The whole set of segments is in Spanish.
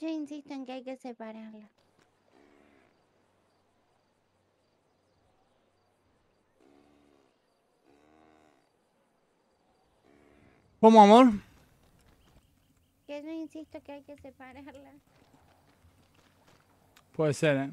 Yo insisto en que hay que separarla. ¿Cómo, amor? Que yo insisto que hay que separarla. Puede ser, ¿eh?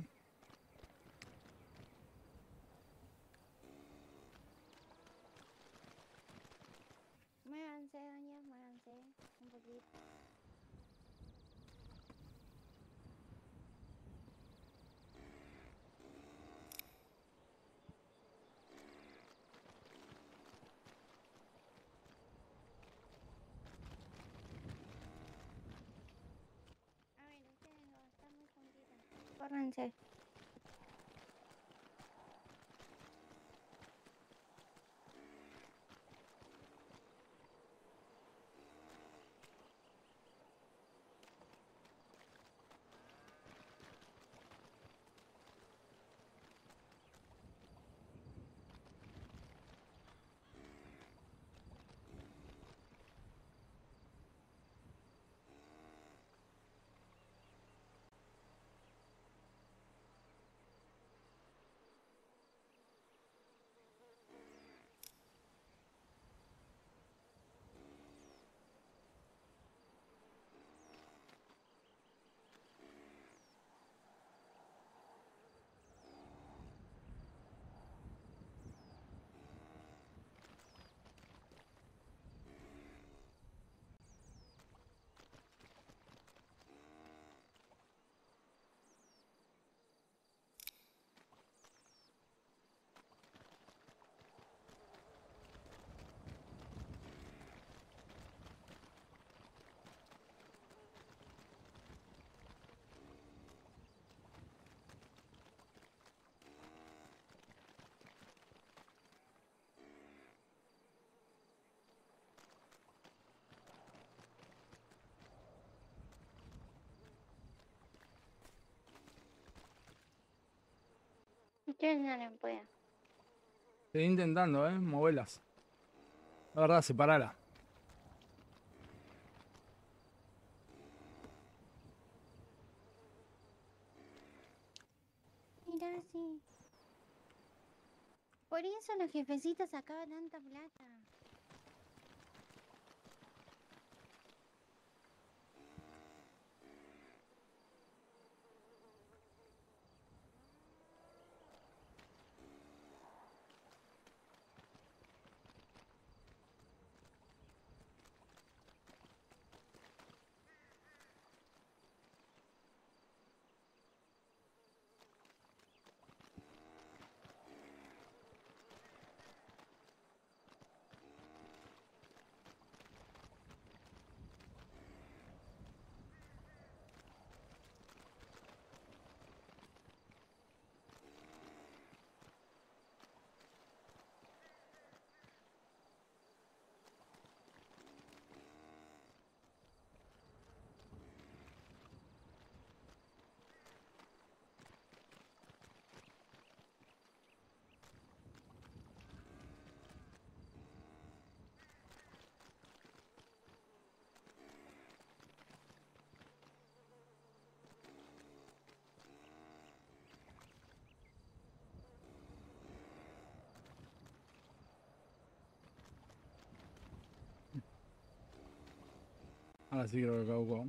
看见 Ustedes no le pueden. Estoy intentando, ¿eh? Moverlas. La verdad, separala. Mira, sí. Por eso los jefecitos sacaban tanta plata. Ahora sí creo que caducó.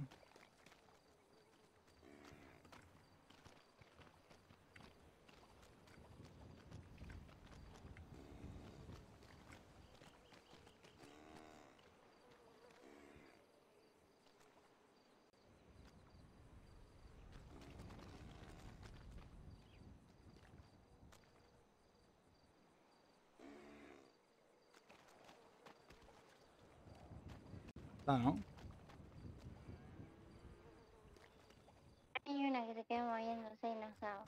Ah, ¿no? Se queda moviéndose y no sabe.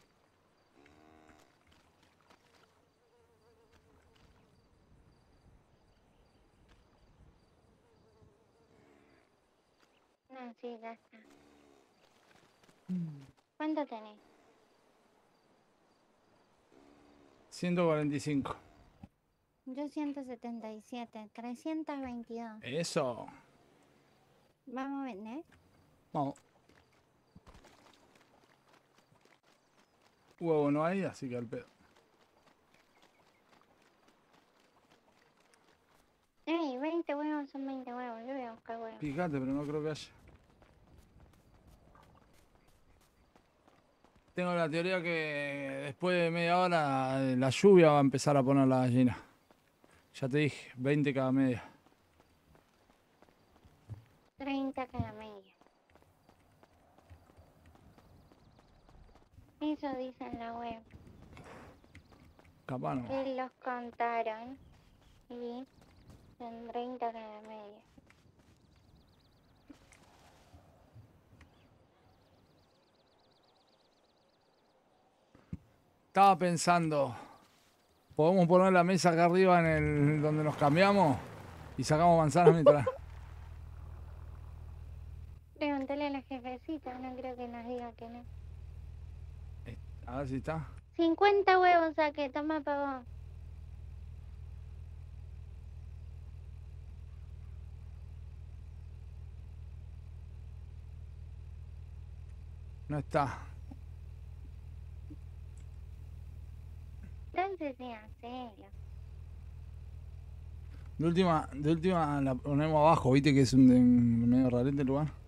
No, sí, ya está. ¿Cuánto tenés? 145. Yo 177, 322. Eso. Vamos a vender. Vamos. Huevo no hay, así que al pedo. Ey, 20 huevos son 20 huevos. Yo voy a buscar huevos. Fíjate, pero no creo que haya. Tengo la teoría que después de media hora eh, la lluvia va a empezar a poner la gallina. Ya te dije, 20 cada media. 30 cada media. Eso dice en la web. Capaz no. Que los contaron. Y son 30 cada media. Estaba pensando, podemos poner la mesa acá arriba en el donde nos cambiamos y sacamos manzanas mientras. Pregúntale a la jefecita, no creo que nos diga que no. A ver si está. 50 huevos saqué, toma vos. No está. Entonces sí. De última, de última la ponemos abajo, viste que es un, un medio rarete el lugar.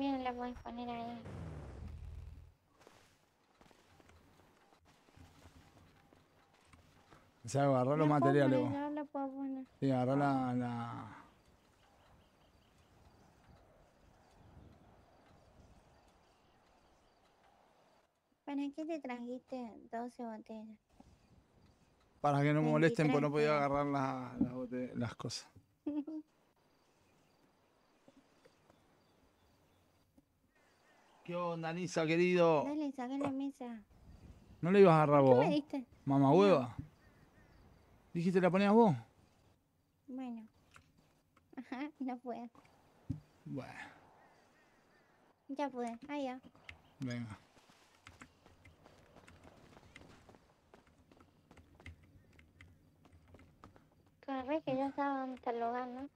También la podés poner ahí. O sea, agarrar los La materiales poner, vos. yo la puedo poner. Sí, agarrar la, la- ¿Para qué te trajiste 12 botellas? Para que no me molesten, pues no 23 podía agarrar la- las bote- las cosas. ¿Qué onda, Nisa, querido? Dale, saca la mesa. ¿No le ibas a agarrar ¿Qué vos? me diste? Mamá hueva. ¿Dijiste la ponías vos? Bueno. Ajá, no puedo. Bueno, Ya pude. Ah, ya. venga. Corre que ya estaba está el lugar, ¿no?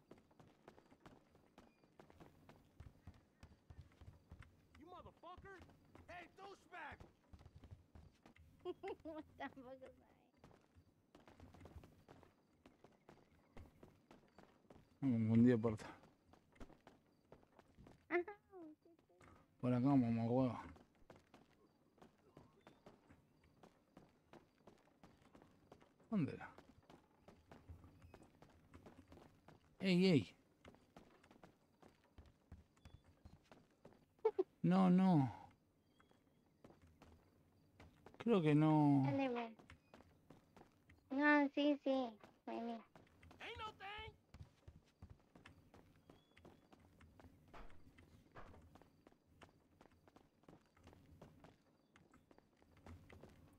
You motherfucker! Hey, douchebag! Tampoco sabe. Puerta. Por acá, mamá hueva. ¿Dónde era? ¡Ey, ey! No, no. Creo que no. No, sí, sí. Vení.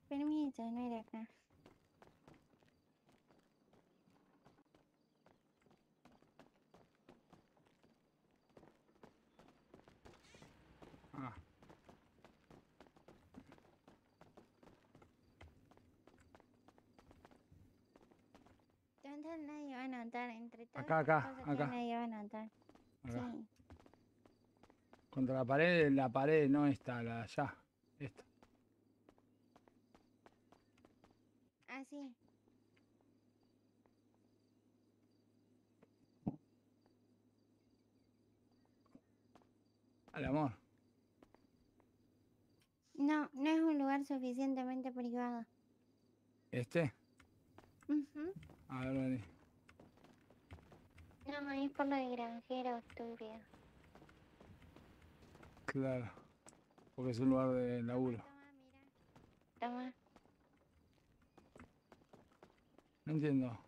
Permiso, no era acá. Ah, Nadie va a notar entre todas Acá, acá, cosas acá. nadie va a notar. acá. Sí. Contra la pared, la pared no esta, la de allá. Esta. Así. Al amor. No, no es un lugar suficientemente privado. ¿Este? Ujú. A ver, vení. No, es por lo de granjero, estúpido. Claro. Porque es un lugar de laburo. Toma, mira. Toma. No entiendo.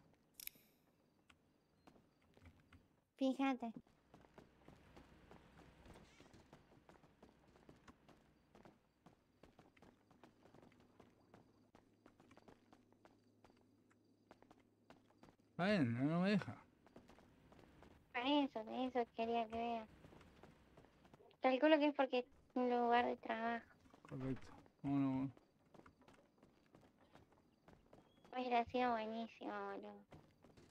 Fíjate. Está bien, no, no me deja. Por eso, eso quería que veas. Calculo que es porque es un lugar de trabajo. Correcto. Bueno, Hubiera sido buenísimo, boludo.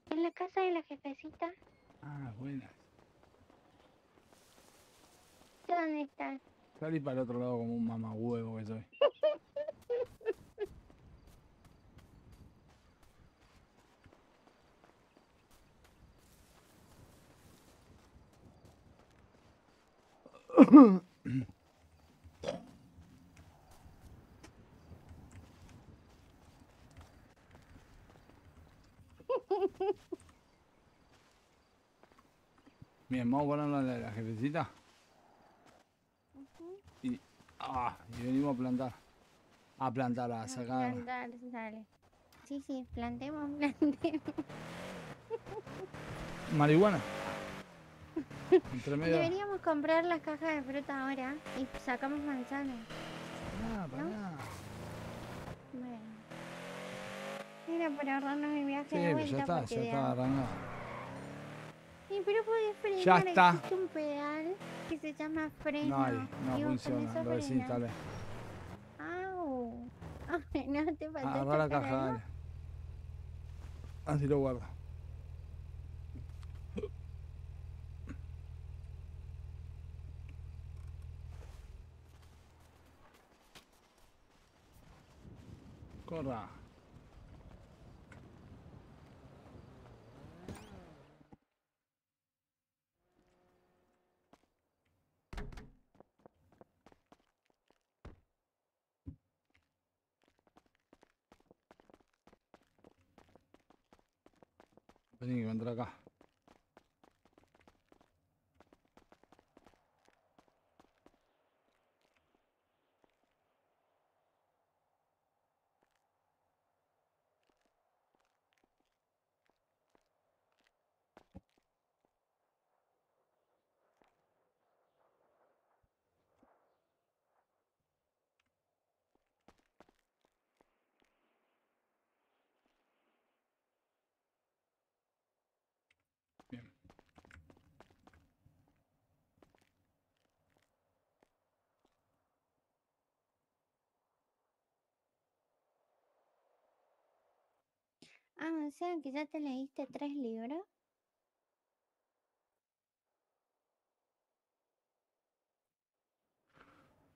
¿En la casa de la jefecita? Ah, buenas. ¿Dónde está? Salí para el otro lado como un mamahuevo que soy. Bien, vamos a en la, la jefecita. Y, ah, y venimos a plantar. A plantar, a A sacar. plantar, dale. Sí, sí, plantemos, plantemos. Marihuana. Entre medio. Deberíamos comprar las cajas de fruta ahora y sacamos manzanas. Pará, pará. Bueno. Era para ahorrarnos el viaje Sí, de vuelta ya está, ya está arrancado. Sí, pero podés frenar. Ya está. Existe un pedal que se llama freno. No hay, y no con funciona, lo desinstalé. Au. Ay, no te faltó Agarrá la caja, dale. Así lo guardo. Corra. Vení que entra acá. Bien. Ah, o sea que ya te leíste tres libros.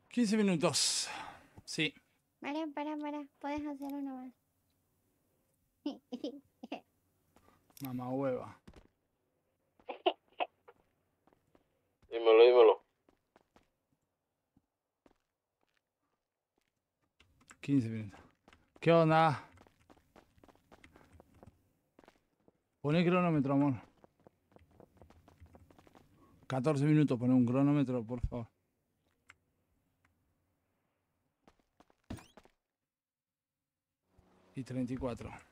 Quince minutos. Sí. Pará, pará, pará. Puedes hacer uno más. Mamá hueva. Dímelo, dímelo. 15 minutos. ¿Qué onda? Poné cronómetro, amor. 14 minutos, poné un cronómetro, por favor. Y 34.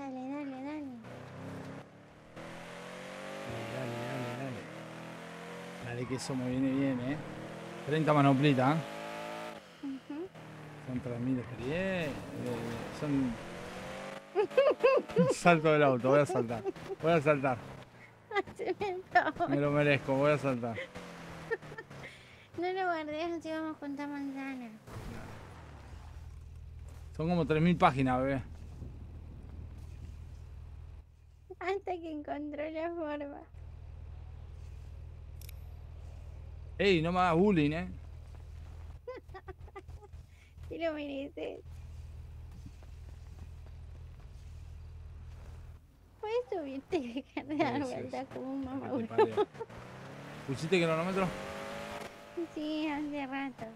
Dale, dale, dale. Dale, dale, dale. Dale que eso me viene bien, ¿eh? 30 manoplitas, ¿eh? Ujú. Son 3.000 experiencias. Son... Salto del auto, voy a saltar. Voy a saltar. Me lo merezco, voy a saltar. No lo guardes, así vamos a juntar manzanas. Son como 3.000 páginas, bebé. Hasta que encontró la forma. Ey, no me hagas bullying, ¿eh? Si lo mereces. Puedes subirte y dejar de dar vueltas como un te mamá. ¿Pusiste cronómetro? Sí, hace rato.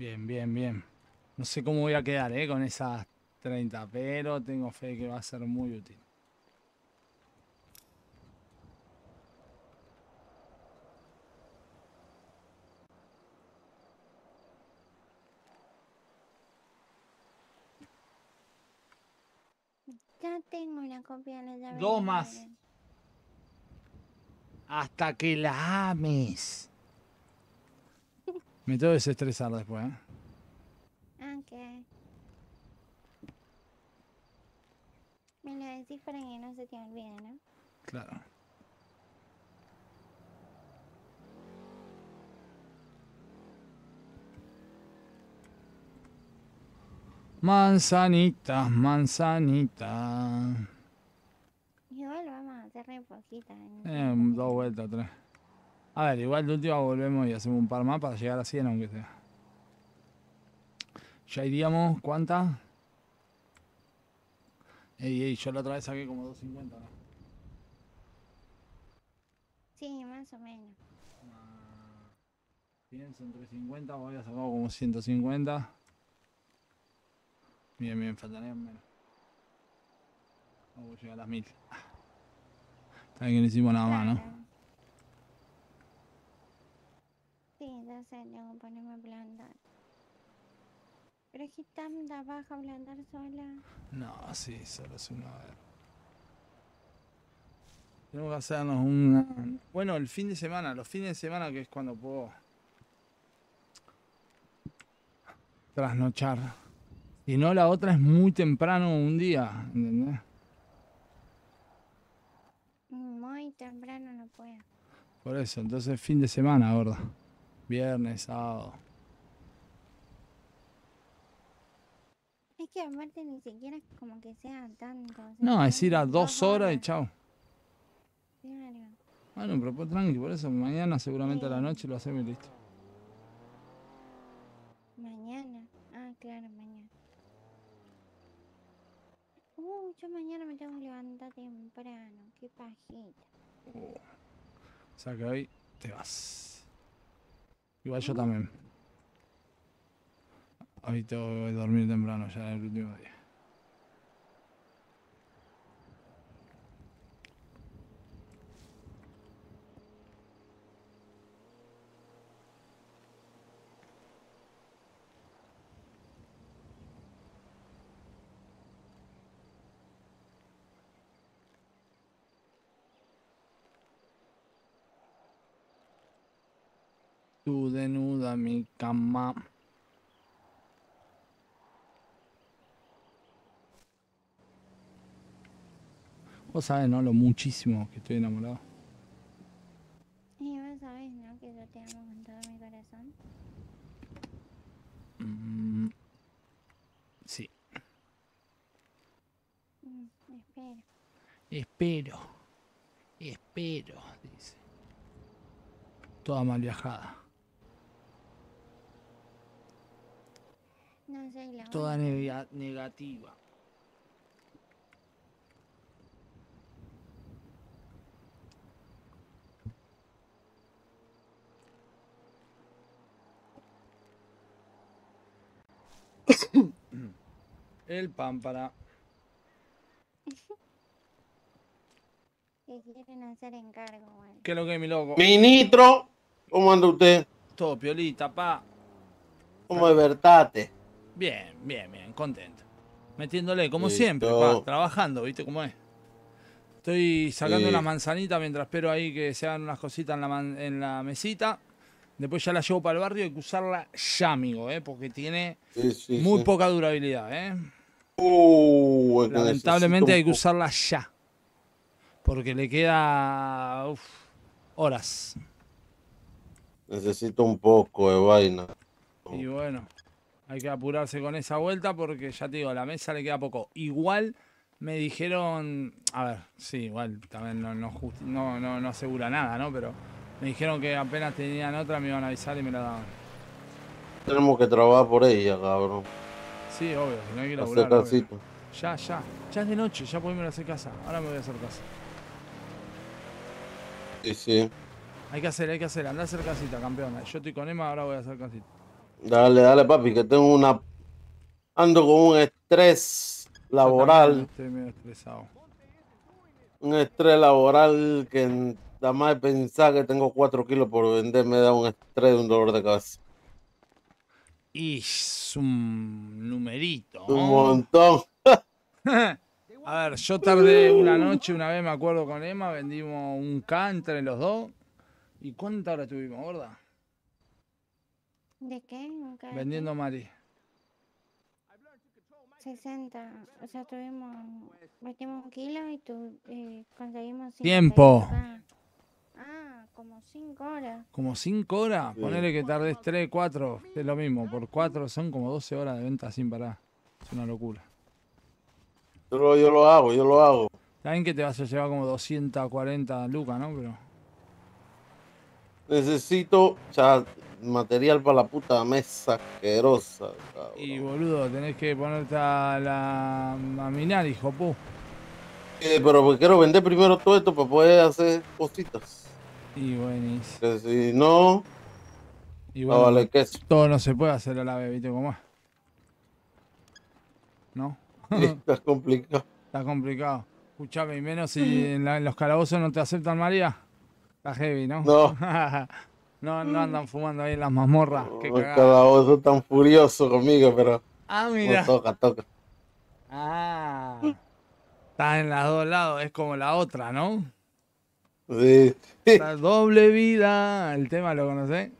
Bien, bien, bien. No sé cómo voy a quedar ¿eh? con esas 30, pero tengo fe que va a ser muy útil. Ya tengo una copia de la llave. Dos más. Hasta que la ames. Me tengo que desestresar después, ¿eh? Ok. Me lo decís para que no se te olvide, ¿no? Claro. Manzanita, manzanita. Igual vamos a hacer re poquita. ¿no? Eh, dos vueltas, tres. A ver, igual de última volvemos y hacemos un par más para llegar a 100, aunque sea. Ya iríamos, ¿cuántas? Ey, ey, yo la otra vez saqué como 250, ¿no? Sí, más o menos. Pienso entre 50, voy a sacar como 150. Bien, bien, faltarían menos. Vamos a llegar a las 1000. Está bien que no hicimos nada más, ¿no? Tengo que ponerme a plantar. Pero es que tanta baja plantar sola. No, sí, solo es una vez. Tenemos que hacernos una... Bueno, el fin de semana, los fines de semana que es cuando puedo trasnochar. Y no, la otra es muy temprano un día, ¿entendés? Muy temprano no puedo. Por eso, entonces fin de semana, gordo. Viernes, sábado. Es que aparte ni siquiera como que sea tanto. o sea, No, es ir a dos horas y chao. Bueno, pero pues tranqui, por eso mañana seguramente a la noche lo hacemos y listo. Mañana. Ah, claro, mañana. Uh, yo mañana me tengo que levantar temprano. Qué pajita. O sea que hoy te vas. Igual yo también. Que dormir temprano ya el último día. Tú desnuda mi cama. Vos sabés, ¿no? Lo muchísimo que estoy enamorado. Y vos sabés, ¿no? Que yo te amo con todo mi corazón. Mm, sí. Mm, espero. Espero. Espero, dice. Toda mal viajada. No sé, la Toda negativa. El pámpara. que quieren hacer encargo, bueno. ¿Qué es lo que es mi loco? Ministro, ¿cómo anda usted? Todo piolita, pa. ¿Cómo es Bertate? Bien, bien, bien, contento. Metiéndole, como Listo. siempre, pa, trabajando, ¿viste cómo es? Estoy sacando Sí. una manzanita mientras espero ahí que se hagan unas cositas en la, man- en la mesita. Después ya la llevo para el barrio y hay que usarla ya, amigo, ¿eh? Porque tiene Sí, sí, muy poca durabilidad, ¿eh? Uh, Lamentablemente hay que usarla ya. Porque le queda uf, horas. Necesito un poco de vaina. Y bueno, hay que apurarse con esa vuelta porque ya te digo, a la mesa le queda poco. Igual me dijeron, a ver, sí, igual también no, no, no, no, no asegura nada, ¿no? Pero me dijeron que apenas tenían otra me iban a avisar y me la daban. Tenemos que trabajar por ella, cabrón. Sí, obvio, si no hay que Hacer laburar. obvio. casita. Ya, ya, ya es de noche, ya podemos ir a hacer casa. Ahora me voy a hacer casa. Sí, sí. Hay que hacer, hay que hacer, anda a hacer casita, campeona. Yo estoy con Emma, ahora voy a hacer casita. Dale, dale, papi, que tengo una. Ando con un estrés laboral. Estoy medio estresado. Un estrés laboral que nada más de pensar que tengo 4 kilos por vender me da un estrés, un dolor de cabeza. Y es un numerito. Un montón. A ver, yo tardé una noche, una vez me acuerdo con Emma, vendimos un K entre los dos. ¿Y cuánta hora tuvimos, gorda? ¿De qué? Vendiendo Mari. 60. O sea, tuvimos. Metimos un kilo y tu, eh, conseguimos. Tiempo. 58K. Ah, como 5 horas. Como 5 horas, Sí. ponele que tardes 3, 4, es lo mismo. Por 4 son como 12 horas de venta sin parar. Es una locura. Yo lo, yo lo hago, yo lo hago. Saben que te vas a llevar como 240 lucas, ¿no? Pero Necesito, o sea, material para la puta mesa asquerosa. cabrón. Y boludo, tenés que ponerte a, la, a minar, hijo pu. Eh, pero porque quiero vender primero todo esto para poder hacer cositas. Y buenísimo. Que si no, Y bueno, queso. todo no se puede hacer a la vez, ¿viste cómo es? ¿No? Sí, Está complicado. Está complicado. Escuchame, y menos si en, la- en los calabozos no te aceptan María. Está heavy, ¿no? No. no, no andan fumando ahí en las mazmorras. Qué cagada. calabozos tan furioso conmigo, pero Ah, no mira. toca, toca. Ah. Está en los dos lados, es como la otra, ¿no? Sí, Está doble vida. El tema lo conocés.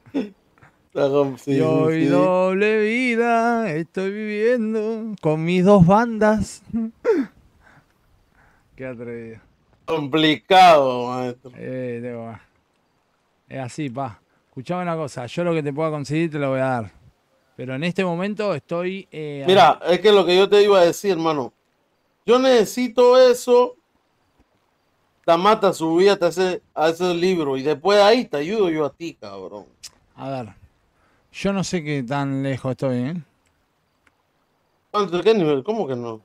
sí, y sí, doble vida estoy viviendo con mis dos bandas. Qué atrevido. complicado, maestro. Eh, es así, pa. Escuchame una cosa, yo lo que te pueda conseguir te lo voy a dar. Pero en este momento estoy... eh, Mira, es que lo que yo te iba a decir, hermano. Yo necesito eso. Tamata, subíate a ese, a ese libro y después de ahí te ayudo yo a ti, cabrón. A ver, yo no sé qué tan lejos estoy, ¿eh? ¿Cuánto, ¿Qué nivel? ¿Cómo que no?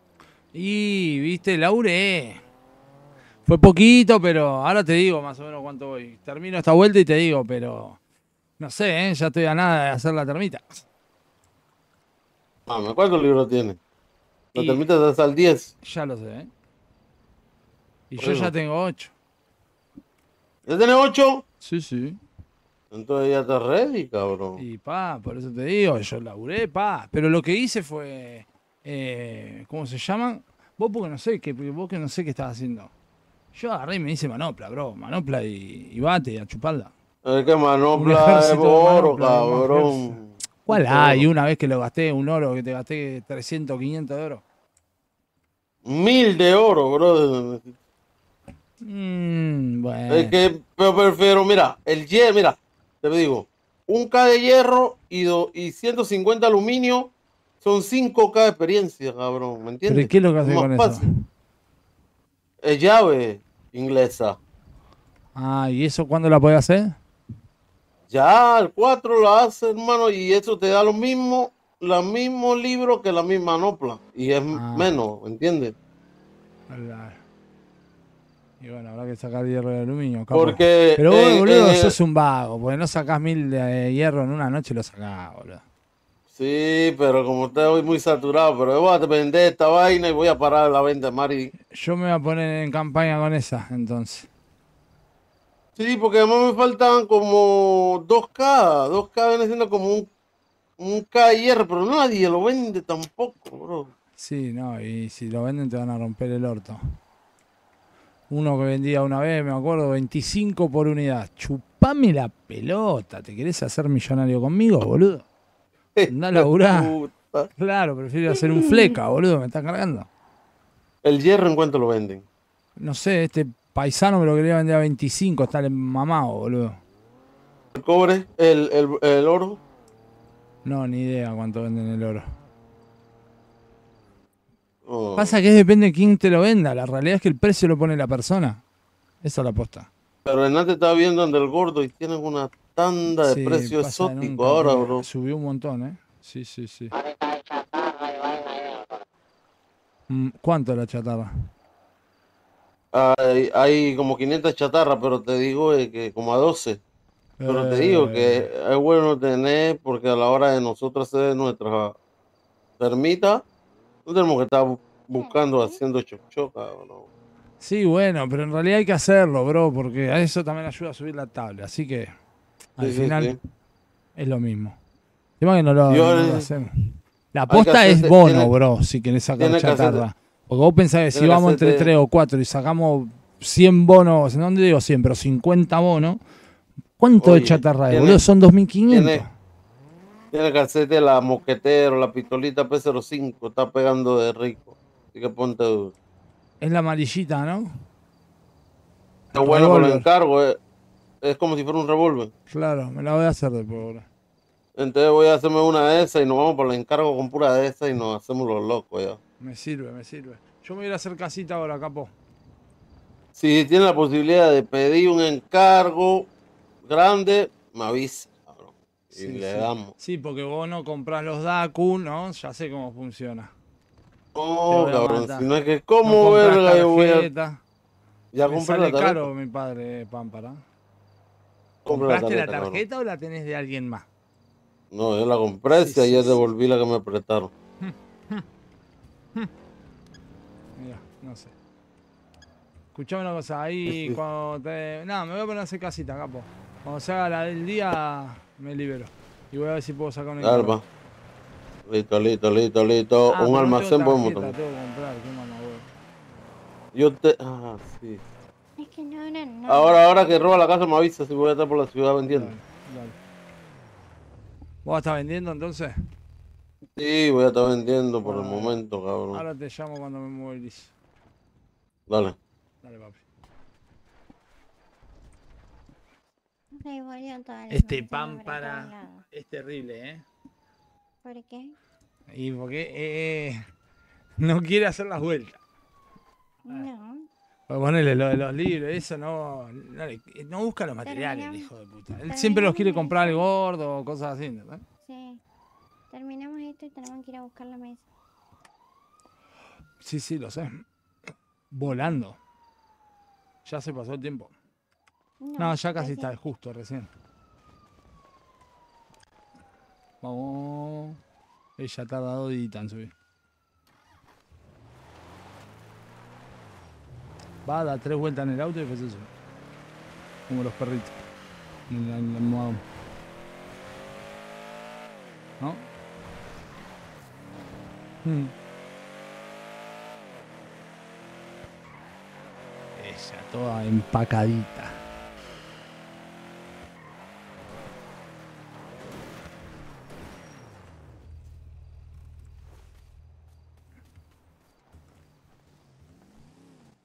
Y, viste, Laure. Fue poquito, pero ahora te digo más o menos cuánto voy. Termino esta vuelta y te digo, pero... No sé, ¿eh? Ya estoy a nada de hacer la termita. Mami, ¿cuántos libros tiene? La Y- termita hasta al 10. Ya lo sé, ¿eh? Y yo ya tengo ocho. ¿Ya tiene 8? Sí, sí. Entonces ya está ready, cabrón. Y pa, por eso te digo, yo laburé, pa. Pero lo que hice fue. eh, ¿Cómo se llama? Vos porque no sé qué, vos que no sé qué estás haciendo. Yo agarré y me hice manopla, bro. Manopla y, y bate a chuparla. Es que manopla de oro, cabrón. ¿Cuál hay? oro. Una vez que lo gasté, un oro que te gasté 300, 500 de oro. Mil de oro, brother. Mmm, bueno. Es que pero prefiero, mira, el hierro, mira, te digo, un K de hierro y, do- y 150 aluminio son 5K de experiencia, cabrón, ¿me ¿Pero entiendes? y qué es lo que haces Más con eso? fácil. Es llave inglesa. Ah, ¿y eso cuándo la podés hacer? Ya, el 4 la hace, hermano, y eso te da lo mismo, los mismos libros que la misma manopla. Y es Ah. menos, ¿me entiendes? Claro. Y bueno, habrá que sacar hierro de aluminio. capo. Porque. Pero vos, eh, boludo, eh, sos un vago, porque no sacás mil de hierro en una noche y lo sacás, boludo. Sí, pero como estoy muy saturado, pero yo voy a vender esta vaina y voy a parar la venta, Mari. Yo me voy a poner en campaña con esa, entonces. Sí, porque además me faltan como 2K. 2K viene siendo como un, un K hierro, pero nadie lo vende tampoco, bro. Sí, no, y si lo venden te van a romper el orto. Uno que vendía una vez, me acuerdo, 25 por unidad. Chupame la pelota, ¿te querés hacer millonario conmigo, boludo? Andá a laburar. Claro, prefiero hacer un fleca, boludo, me está cargando. El hierro en cuánto lo venden. No sé, este paisano me lo quería vender a 25, está el mamado, boludo. El cobre, el, el, el oro. No, ni idea cuánto venden el oro. Oh. Pasa que depende de quién te lo venda. La realidad es que el precio lo pone la persona. Esa es la aposta. Pero Hernán te estaba viendo ante el gordo y tienen una tanda de Sí, precio exótico ahora, bro. Subió un montón, ¿eh? Sí, sí, sí. Mm, ¿Cuánto es la chatarra? Hay, hay como 500 chatarras, pero te digo eh, que como a 12. Pero te digo Eh, que es bueno tener, porque a la hora de nosotros hacer nuestra termita, no tenemos que estar bu- buscando haciendo chochoca, bro. Sí, bueno, pero en realidad hay que hacerlo, bro, porque a eso también ayuda a subir la tabla. Así que al Sí, final sí. es lo mismo. Que no lo, no eh, hacemos. La aposta es bono, tiene- bro, si querés sacar tiene que hacer- chatarra. Porque vos pensás que si vamos entre hacerte- 3 o 4 y sacamos 100 bonos, no digo 100, pero 50 bonos, ¿cuánto de Oye, chatarra hay, tiene- boludo? Son 2.500. tiene- que hacerte la moquetero, la pistolita P05, está pegando de rico. Así que ponte duro. Es la amarillita, ¿no? Está bueno con el encargo, es, es como si fuera un revólver. Claro, me la voy a hacer después ahora. Entonces voy a hacerme una de esas y nos vamos por el encargo con pura de esas y nos hacemos los locos ya. Me sirve, me sirve. Yo me voy a ir a hacer casita ahora, capo. Si tiene la posibilidad de pedir un encargo grande, me avisa. cabrón, Y Sí, le sí. damos. Sí, porque vos no comprás los DACU, ¿no? Ya sé cómo funciona. No, cabrón, matar. si no es que, No ¿cómo comprás verga yo voy a. Ya Me compré sale la caro mi padre, Pámpara. La ¿Compraste la tarjeta, cabrón. tarjeta o la tenés de alguien más? No, yo la compré y ayer devolví la que me prestaron. Mira, no sé. Escuchame una cosa, ahí cuando te. No, me voy a poner a hacer casita, capo. Cuando se haga la del día, me libero. Y voy a ver si puedo sacar un encargo. Alba. Listo, listo, listo, listo. Ah, un almacén tengo podemos tarjeta, tener. Tengo que comprar, qué mamahuevo. Yo te. Ah, sí. Es que no, no, no. Ahora, ahora que roba la casa me avisa si voy a estar por la ciudad vendiendo. Dale, dale. ¿Vos estás vendiendo entonces? Sí, voy a estar vendiendo por el momento, cabrón. Ahora te llamo cuando me movilice. Dale. Dale, papi. Este pan para. Es terrible, ¿eh? ¿Por qué? Y porque eh, no quiere hacer las vueltas. No. Pues ponele lo de los libros, eso no, no, le- no busca los materiales, el hijo de puta. Él siempre los quiere comprar al gordo o cosas así, ¿entendés? Sí. Terminamos esto y tenemos que ir a buscar la mesa. Sí, sí, lo sé. Volando. Ya se pasó el tiempo. No, ya casi recién. está, justo, recién. Vamos. Ella tarda dos días en subir. Va a dar tres vueltas en el auto y después sube. Como los perritos. En en el almohadón. ¿No? Mm. Ella toda empacadita.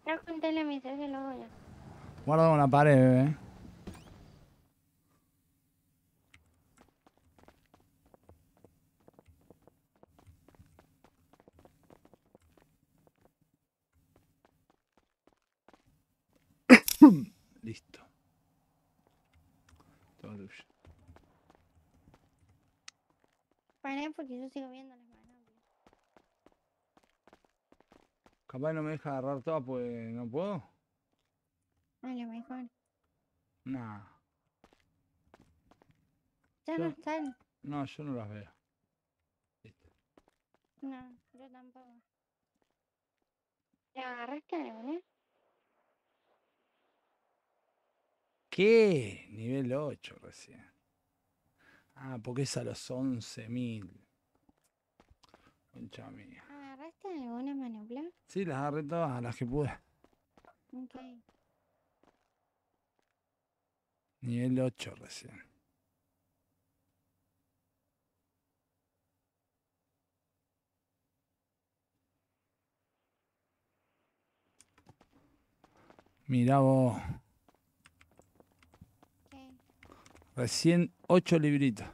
No conté la mesa, se lo voy a. Guarda la pared, bebé. Listo. Todo tuyo. Porque yo sigo viendo las manos. Capaz no me deja agarrar todas pues no puedo. A lo mejor. Nah. Ya Yo- no están. No, yo no las veo. No, yo tampoco. ¿Le agarraste alguna? ¿Qué? Nivel 8 recién. Ah, porque es a los 11.000. Concha mía. ¿Agarraste alguna manopla? Sí, las agarré todas, las que pude. Ok. Nivel 8 recién. Mirá vos, ¿Qué? Recién 8 libritos.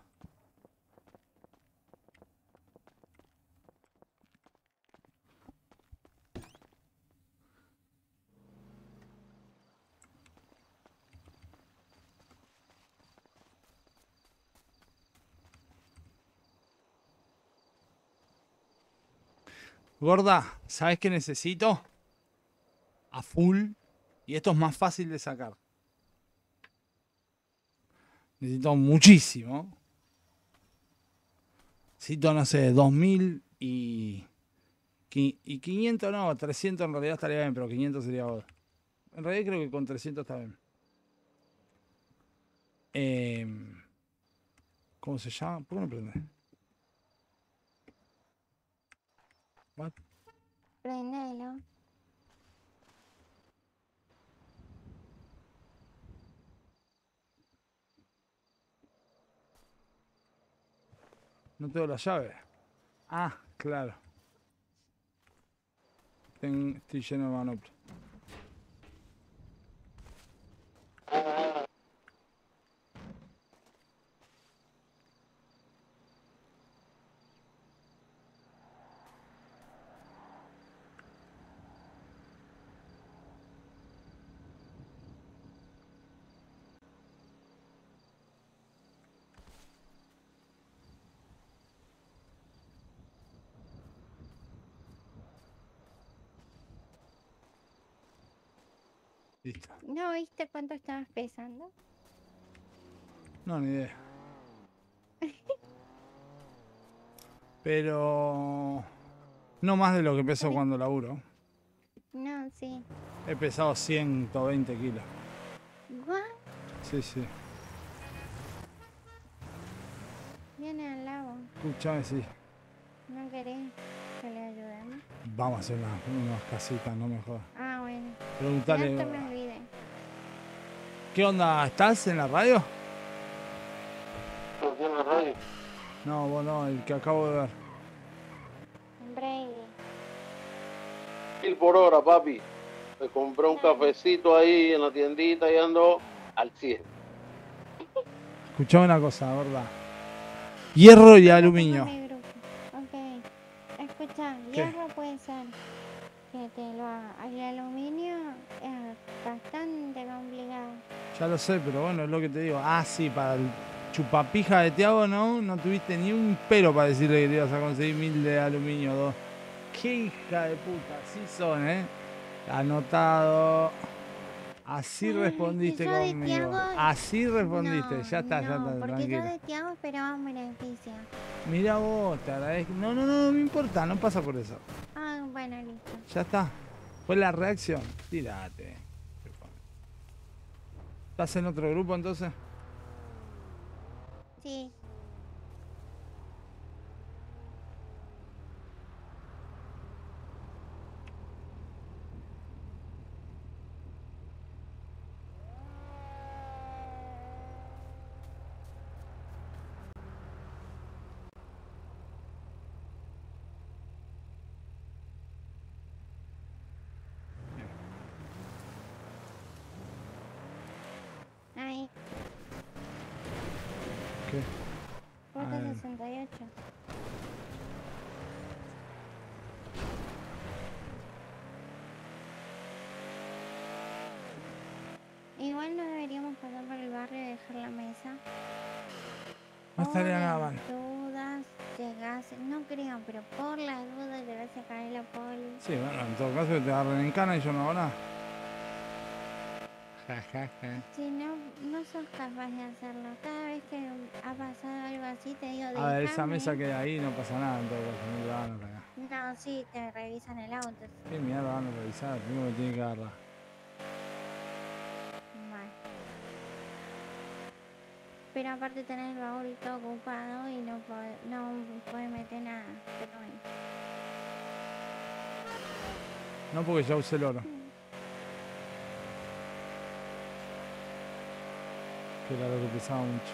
Gorda, ¿sabes qué necesito? A full. Y esto es más fácil de sacar. Necesito muchísimo. Necesito, no sé, 2000 y. Y 500 no, 300 en realidad estaría bien, pero 500 sería ahora. En realidad creo que con 300 está bien. Em, ¿Cómo se llama? ¿Por qué no prende? What? Prendelo. No tengo la llave. Ah, claro. Estoy lleno de manopla. ¿No viste cuánto estabas pesando? No, ni idea. Pero no más de lo que peso cuando laburo. No, sí. He pesado 120 kilos. ¿What? Sí, sí. Viene al lago. Escúchame, sí. ¿No querés que le ayudemos? Vamos a hacer unas, unas casitas, no me jodas. Ah, bueno. Preguntale. No te me olvides. ¿Qué onda? ¿Estás en la radio? ¿Por qué en la radio? No, vos no, el que acabo de ver. Brady. Mil por hora, papi. Me compré un cafecito ahí en la tiendita y ando al 100. Escuchame una cosa, ¿verdad? Hierro y aluminio. mi grupo. Ok. Escucha, ¿Qué? hierro puede ser que te lo haga. El aluminio es bastante complicado. Ya lo sé, pero bueno, es lo que te digo. Ah, sí, para el chupapija de Tiago, ¿no? No tuviste ni un pelo para decirle que te ibas a conseguir mil de aluminio, dos. Qué hija de puta, así son, ¿eh? Anotado. Así respondiste yo de conmigo. Tiago- Así respondiste, No, ya está, ya no, está, porque yo tranquila. de Tiago esperaba un beneficio. Mira vos, te agradezco. No, no, no, no me importa, no pasa por eso. Ah, bueno, listo. Ya está. Fue la reacción. Tírate. ¿Estás en otro grupo entonces? Sí. Ahí, ¿Qué? puerta A ver. 68. Igual no deberíamos pasar por el barrio y dejar la mesa. Dudas, llegase, no creo, pero por las dudas llegase a caer la poli. Sí, bueno, en todo caso te agarren en cana y yo no hago nada. Ja, ja, ja. Si no, no sos capaz de hacerlo. Cada vez que ha pasado algo así, te digo, A ver, esa mesa que hay ahí no pasa nada en todo caso, no te van a cagar. No, sí, te revisan el auto. ¿Qué mierda van a revisar? Primero me tiene que agarrar. Mal. Pero aparte tenés el baúl todo ocupado y no podés, no podés meter nada. Pero bueno. No porque ya usé el oro. Que era lo que pesaba mucho.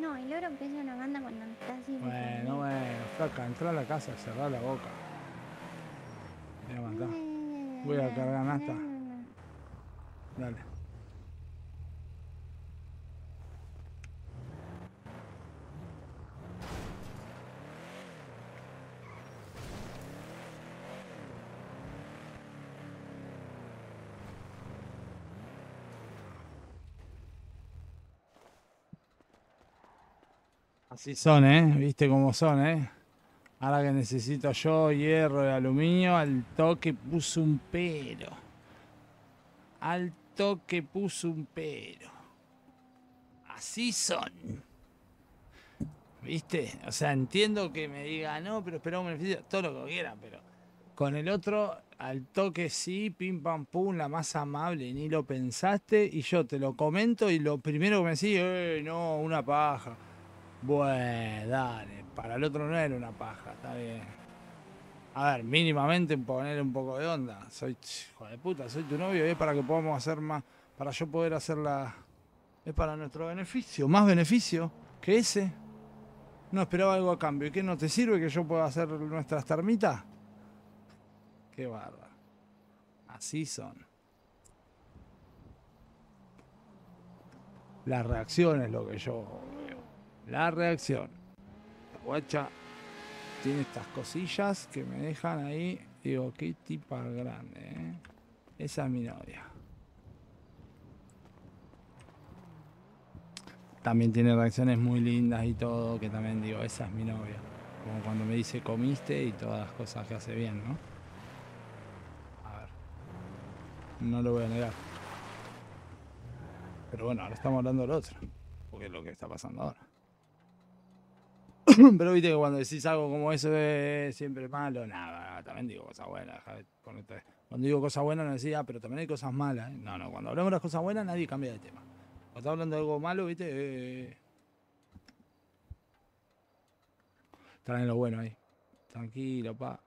No, el oro pesa una banda cuando estás así. Bueno, bueno, flaca, entra a la casa, cerrá la boca. Me voy a matar. Voy a cargar nafta. Dale. Así son, ¿eh? ¿Viste cómo son, eh? Ahora que necesito yo hierro y aluminio, al toque puso un pero. Al toque puso un pero. Así son. ¿Viste? O sea, entiendo que me diga, no, pero espera un beneficio, todo lo que quieran, pero con el otro, al toque sí, pim pam pum, la más amable, ni lo pensaste, y yo te lo comento y lo primero que me decís, eh, no, una paja. Bueno, dale, para el otro no era una paja, está bien. A ver, mínimamente poner un poco de onda. Soy, hijo de puta, soy tu novio y es para que podamos hacer más, para yo poder hacer la... Es para nuestro beneficio, más beneficio que ese. No esperaba algo a cambio. ¿Y qué no te sirve que yo pueda hacer nuestras termitas? Qué bárbaro. Así son. La reacción es lo que yo. La reacción. La guacha tiene estas cosillas que me dejan ahí. Digo, qué tipa grande, ¿eh? Esa es mi novia. También tiene reacciones muy lindas y todo, que también digo, esa es mi novia. Como cuando me dice comiste y todas las cosas que hace bien, ¿no? A ver. No lo voy a negar. Pero bueno, ahora estamos hablando del otro. Porque es lo que está pasando ahora. Pero viste que cuando decís algo como eso es siempre malo, nada, también digo cosas buenas. Cuando digo cosas buenas no decía, "Ah, pero también hay cosas malas. ¿eh?". No, no, cuando hablamos de las cosas buenas nadie cambia de tema. Cuando estás hablando de algo malo, viste, eh... traen lo bueno ahí. Tranquilo, pa.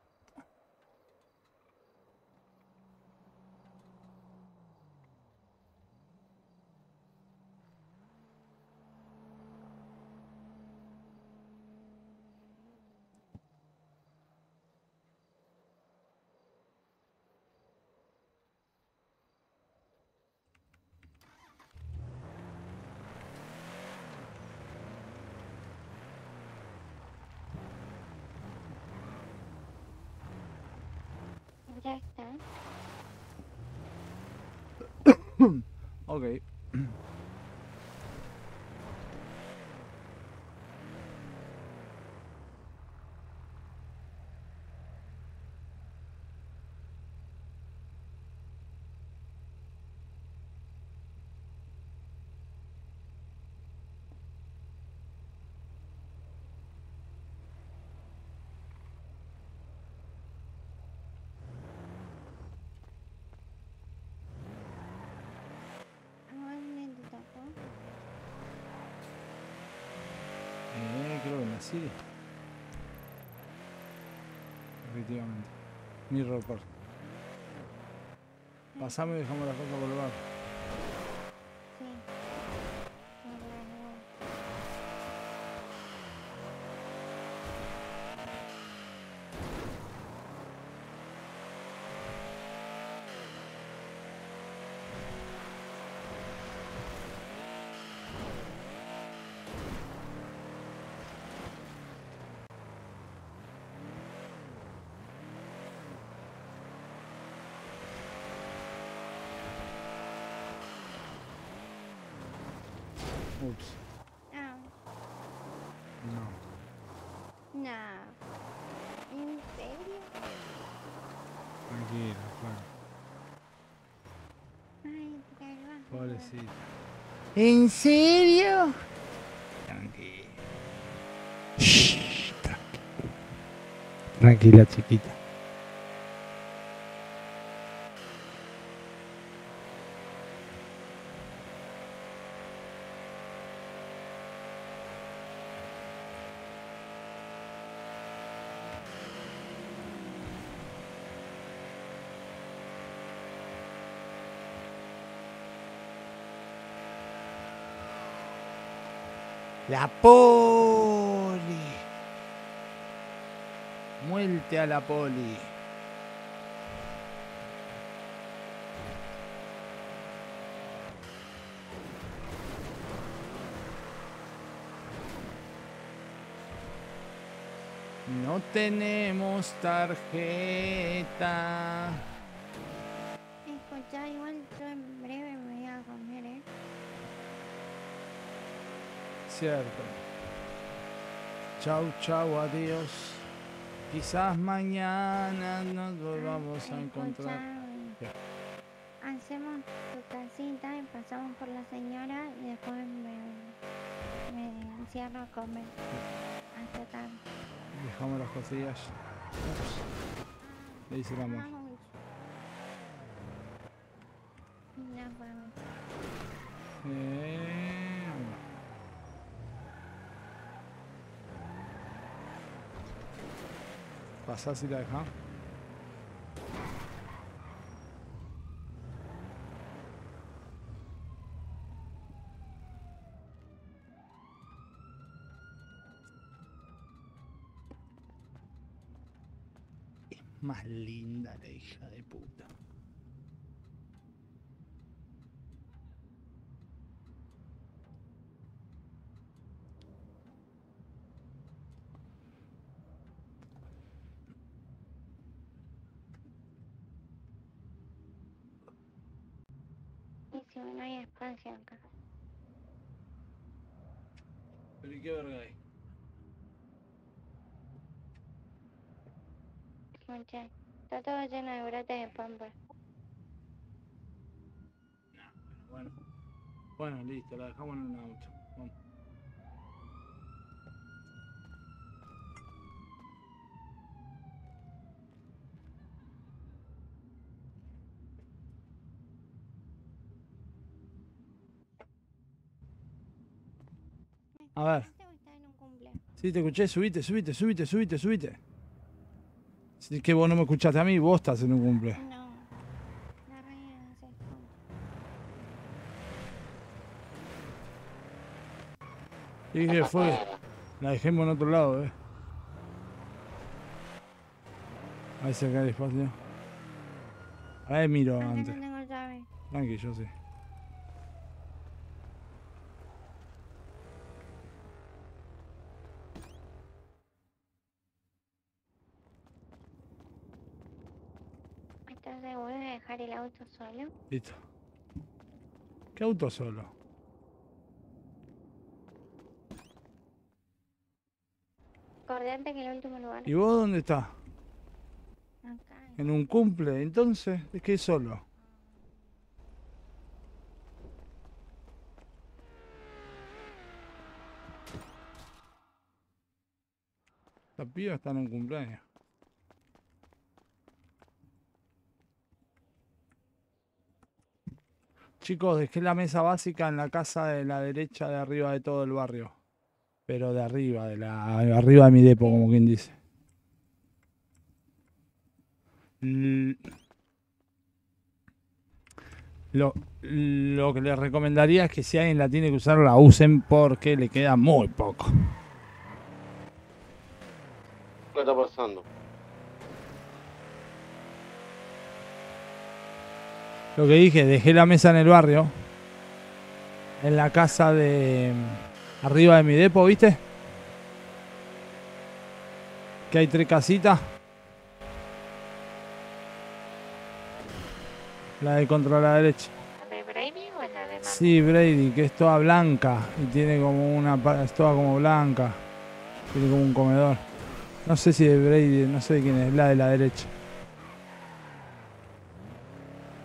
Ya está. Ok. ¿A dónde te tocó? Eh, la. Efectivamente. Mirror Park. Pasame y dejamos las cosas por el bar. Sí. Por la nueva. Ups. Ah, No. no. ¿En serio? Tranquilo, claro. Ay, te calmas. Pobrecita. ¿En serio? Tranquila. Shh, tranquila. Tranquila, chiquita. La poli. Muerte a la poli. No tenemos tarjeta. Escucha, igual yo en breve me voy a comer, ¿eh? Cierto. Chau, chau, adiós. Quizás mañana nos volvamos a encontrar. Hacemos tu casita y pasamos por la señora y después me, me encierro a comer. Hasta tarde. Dejamos las cosillas. Le amor. Vamos. Nos vemos. Eh, Y la dejás. Es más linda la hija de puta. Y si acá. Pero ¿y qué verga hay? Escucha, está todo lleno de brotes de pampa. Bueno. Bueno, listo, la dejamos en un auto. A ver. ¿Este? Sí, te escuché, subite, subite, subite, subite, subite. Si es que vos no me escuchaste a mí, vos estás en un cumple. No. La reina se esconde. ¿Y qué fue? La dejemos en otro lado, eh. Ahí se cae despacio. Ahí miro Acá antes. Tranqui, yo sé. ¿Estás seguro de dejar el auto solo? Listo. ¿Qué auto solo? Acordate que el último lugar ¿Y vos dónde estás? acá. En un cumple, entonces, es que solo. La piba está en un cumpleaños. Chicos, dejé la mesa básica en la casa de la derecha de arriba de todo el barrio. Pero de arriba, de la arriba de mi depo, como quien dice. L- Lo, lo que les recomendaría es que si alguien la tiene que usar, la usen porque le queda muy poco. ¿Qué está pasando? Lo que dije, dejé la mesa en el barrio. En la casa de. Arriba de mi depo, ¿viste? Que hay tres casitas. La de contra la derecha. ¿La de Brady o la de? Sí, Brady, que es toda blanca y tiene como una. es toda como blanca. Tiene como un comedor. No sé si de Brady, no sé de quién es, la de la derecha.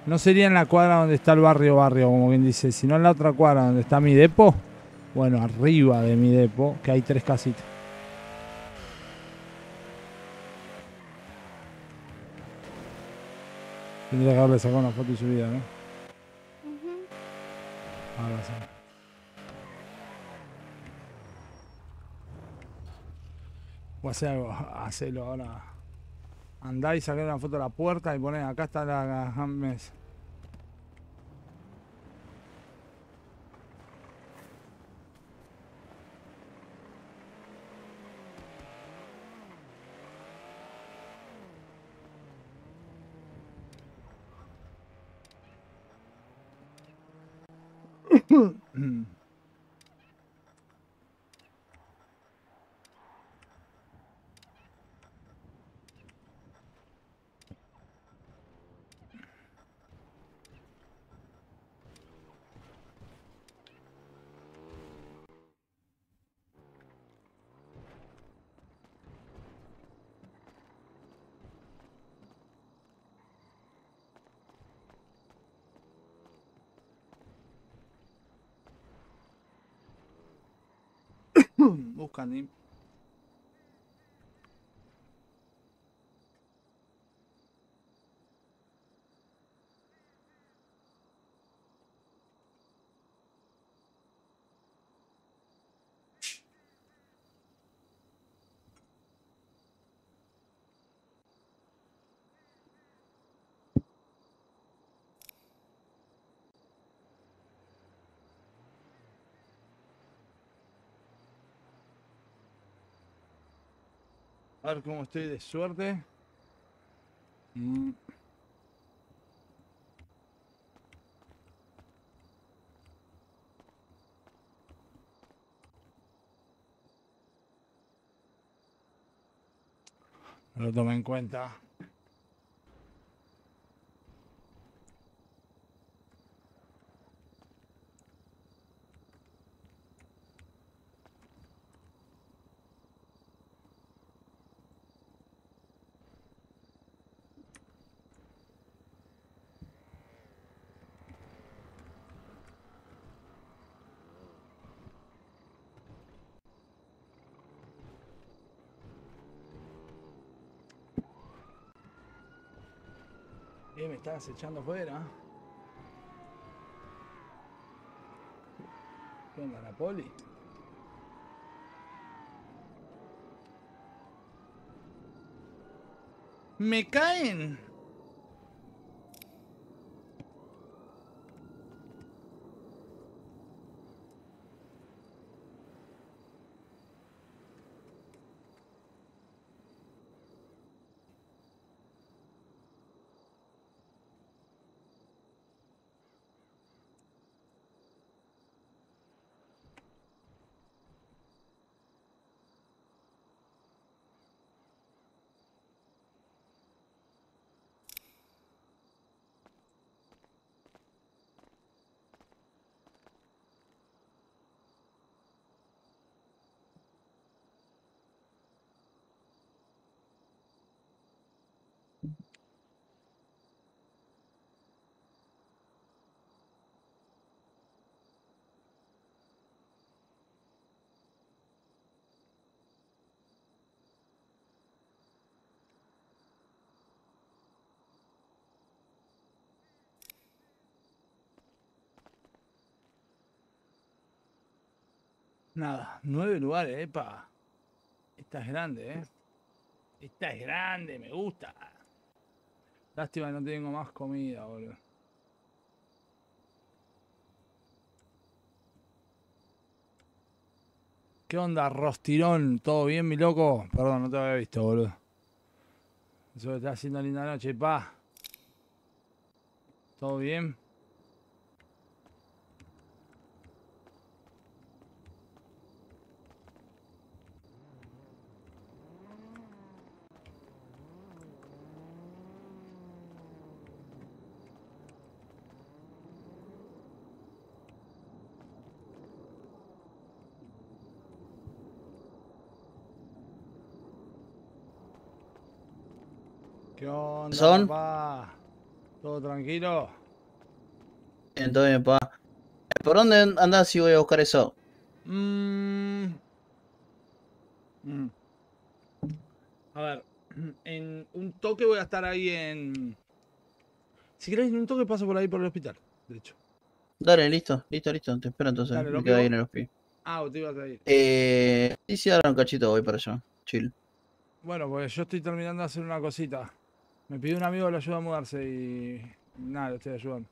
No sería en la cuadra donde está el barrio barrio, como quien dice, sino en la otra cuadra donde está mi depo. Bueno, arriba de mi depo, que hay tres casitas. Tendría que haberle sacado una foto y subida, ¿no? Ujú. Ahora sí. O hacer algo, hacelo ahora. Andá y sacar una foto de la puerta y poné, acá está la, la mesa. Buscan y- A ver cómo estoy de suerte. Mm. Lo tomé en cuenta. Estás echando fuera. ¿Qué onda, la poli? ¡Me caen! Nada, nueve lugares, epa. Esta es grande, eh. Esta es grande, me gusta. Lástima que no tengo más comida, boludo. ¿Qué onda, Rostirón? ¿Todo bien, mi loco? Perdón, no te había visto, boludo. Eso que está haciendo linda noche, pa. ¿Todo bien? ¿Qué onda, ¿Son? papá? ¿Todo tranquilo? Bien, todo bien, pa. ¿Por dónde andás si voy a buscar eso? Mm. Mm. A ver, en un toque voy a estar ahí en. Si querés, en un toque paso por ahí por el hospital, de hecho. Dale, listo, listo, listo. Te espero entonces. Dale, ¿lo me quedo ahí en el hospital. Ah, te ibas a ir. Eh, sí, sí, ahora un cachito voy para allá. Chill. Bueno, pues yo estoy terminando de hacer una cosita. Me pidió un amigo que lo ayude a mudarse y. Nada, lo estoy ayudando.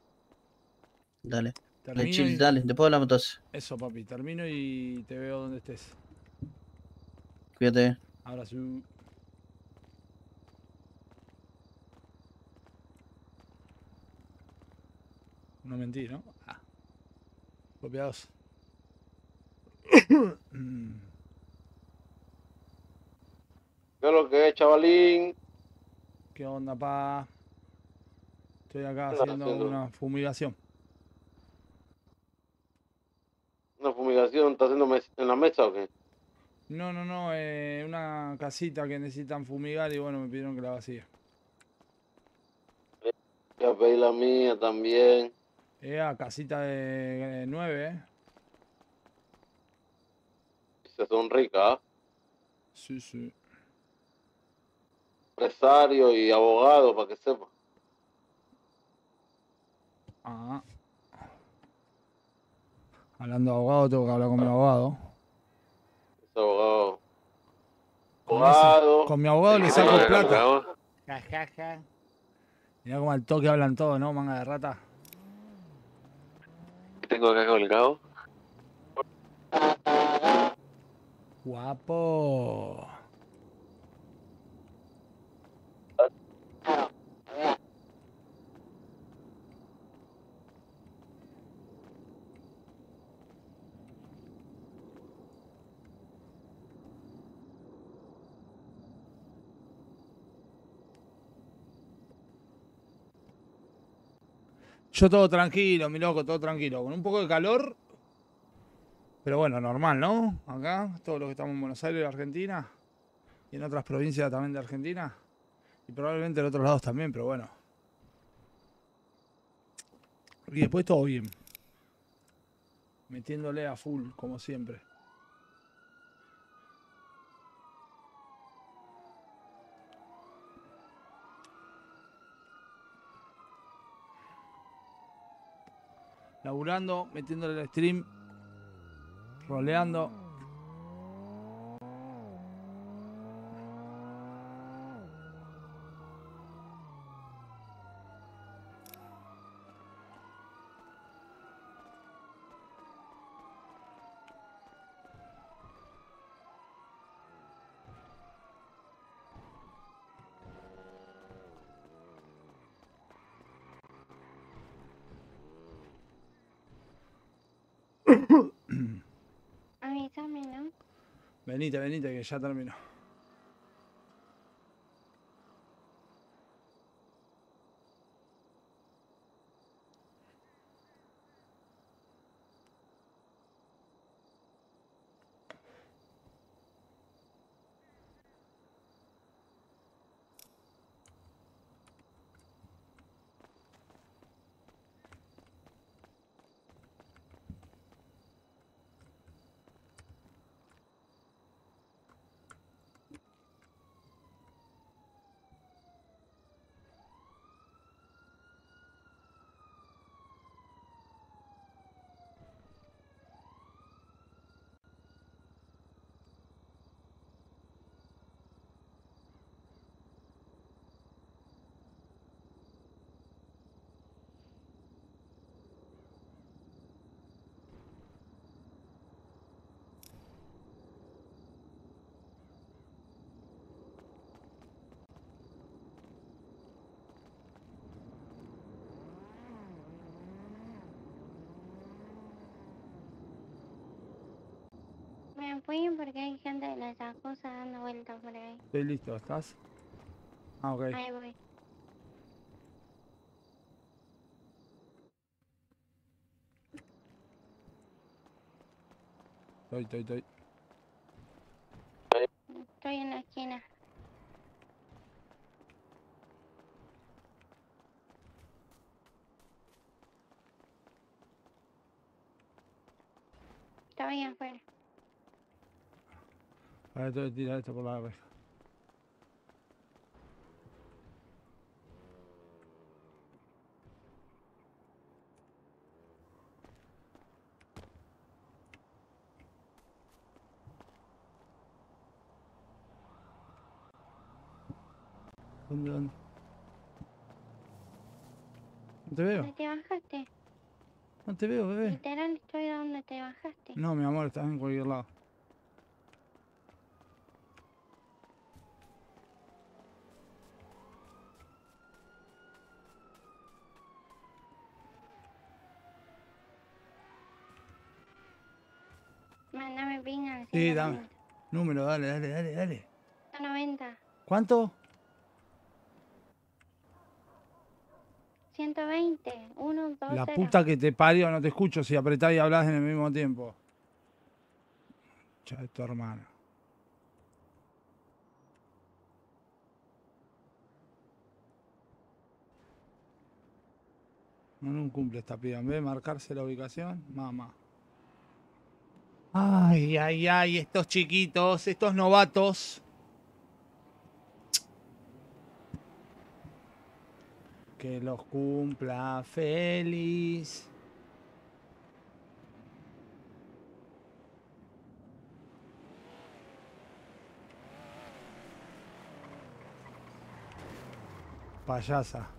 Dale. Dale, Termino chill, y- dale. Después hablamos entonces. Eso, papi, termino y te veo donde estés. Cuídate. Ahora sí. No mentí, ¿no? Ah. Copiados. ¿Qué es lo que es, chavalín? ¿Qué onda, pa? Estoy acá ¿Qué andas haciendo una fumigación. ¿Una fumigación está haciendo en la mesa o qué? No, no, no, eh, una casita que necesitan fumigar y bueno, me pidieron que la vacíe. Ya pedí la mía también. Eh, casita de eh, nueve, ¿eh? Se son ricas, ¿ah? Sí, sí. Empresario y abogado, para que sepa. Ah. Hablando de abogado, tengo que hablar con mi abogado. Ese abogado. Abogado. con mi abogado le ¿Qué saco plata. Ja, ja, ja. Mirá como al toque hablan todos, ¿no? Manga de rata. ¿Qué tengo acá colgado? Guapo. Yo todo tranquilo, mi loco, todo tranquilo. Con un poco de calor. Pero bueno, normal, ¿no? Acá, todos los que estamos en Buenos Aires, Argentina. Y en otras provincias también de Argentina. Y probablemente en otros lados también, pero bueno. Y después todo bien. Metiéndole a full, como siempre. Laburando, metiéndole el stream. Roleando. Venite, venite, que ya terminó. Me fui porque hay gente de las cosas dando vueltas por ahí. Estoy listo, ¿estás? Ah, ok. Ahí voy. Estoy, estoy, estoy. Estoy en la esquina. Estoy afuera. A ver, tengo que tirar esto por la reja. ¿Dónde, dónde? No te veo, ¿Dónde te bajaste? no te veo, bebé. Literal estoy donde te bajaste. No, mi amor, estás en cualquier lado. Sí, dame. Número, dale, dale, dale, dale. 190. ¿Cuánto? 120. 1, 2, La 0. puta que te parió, no te escucho si apretás y hablas en el mismo tiempo. Ya de tu hermana. No, no cumple esta piba. En vez de marcarse la ubicación, mamá. Ay, ay, ay, estos chiquitos, estos novatos. Que los cumpla feliz. Payasa.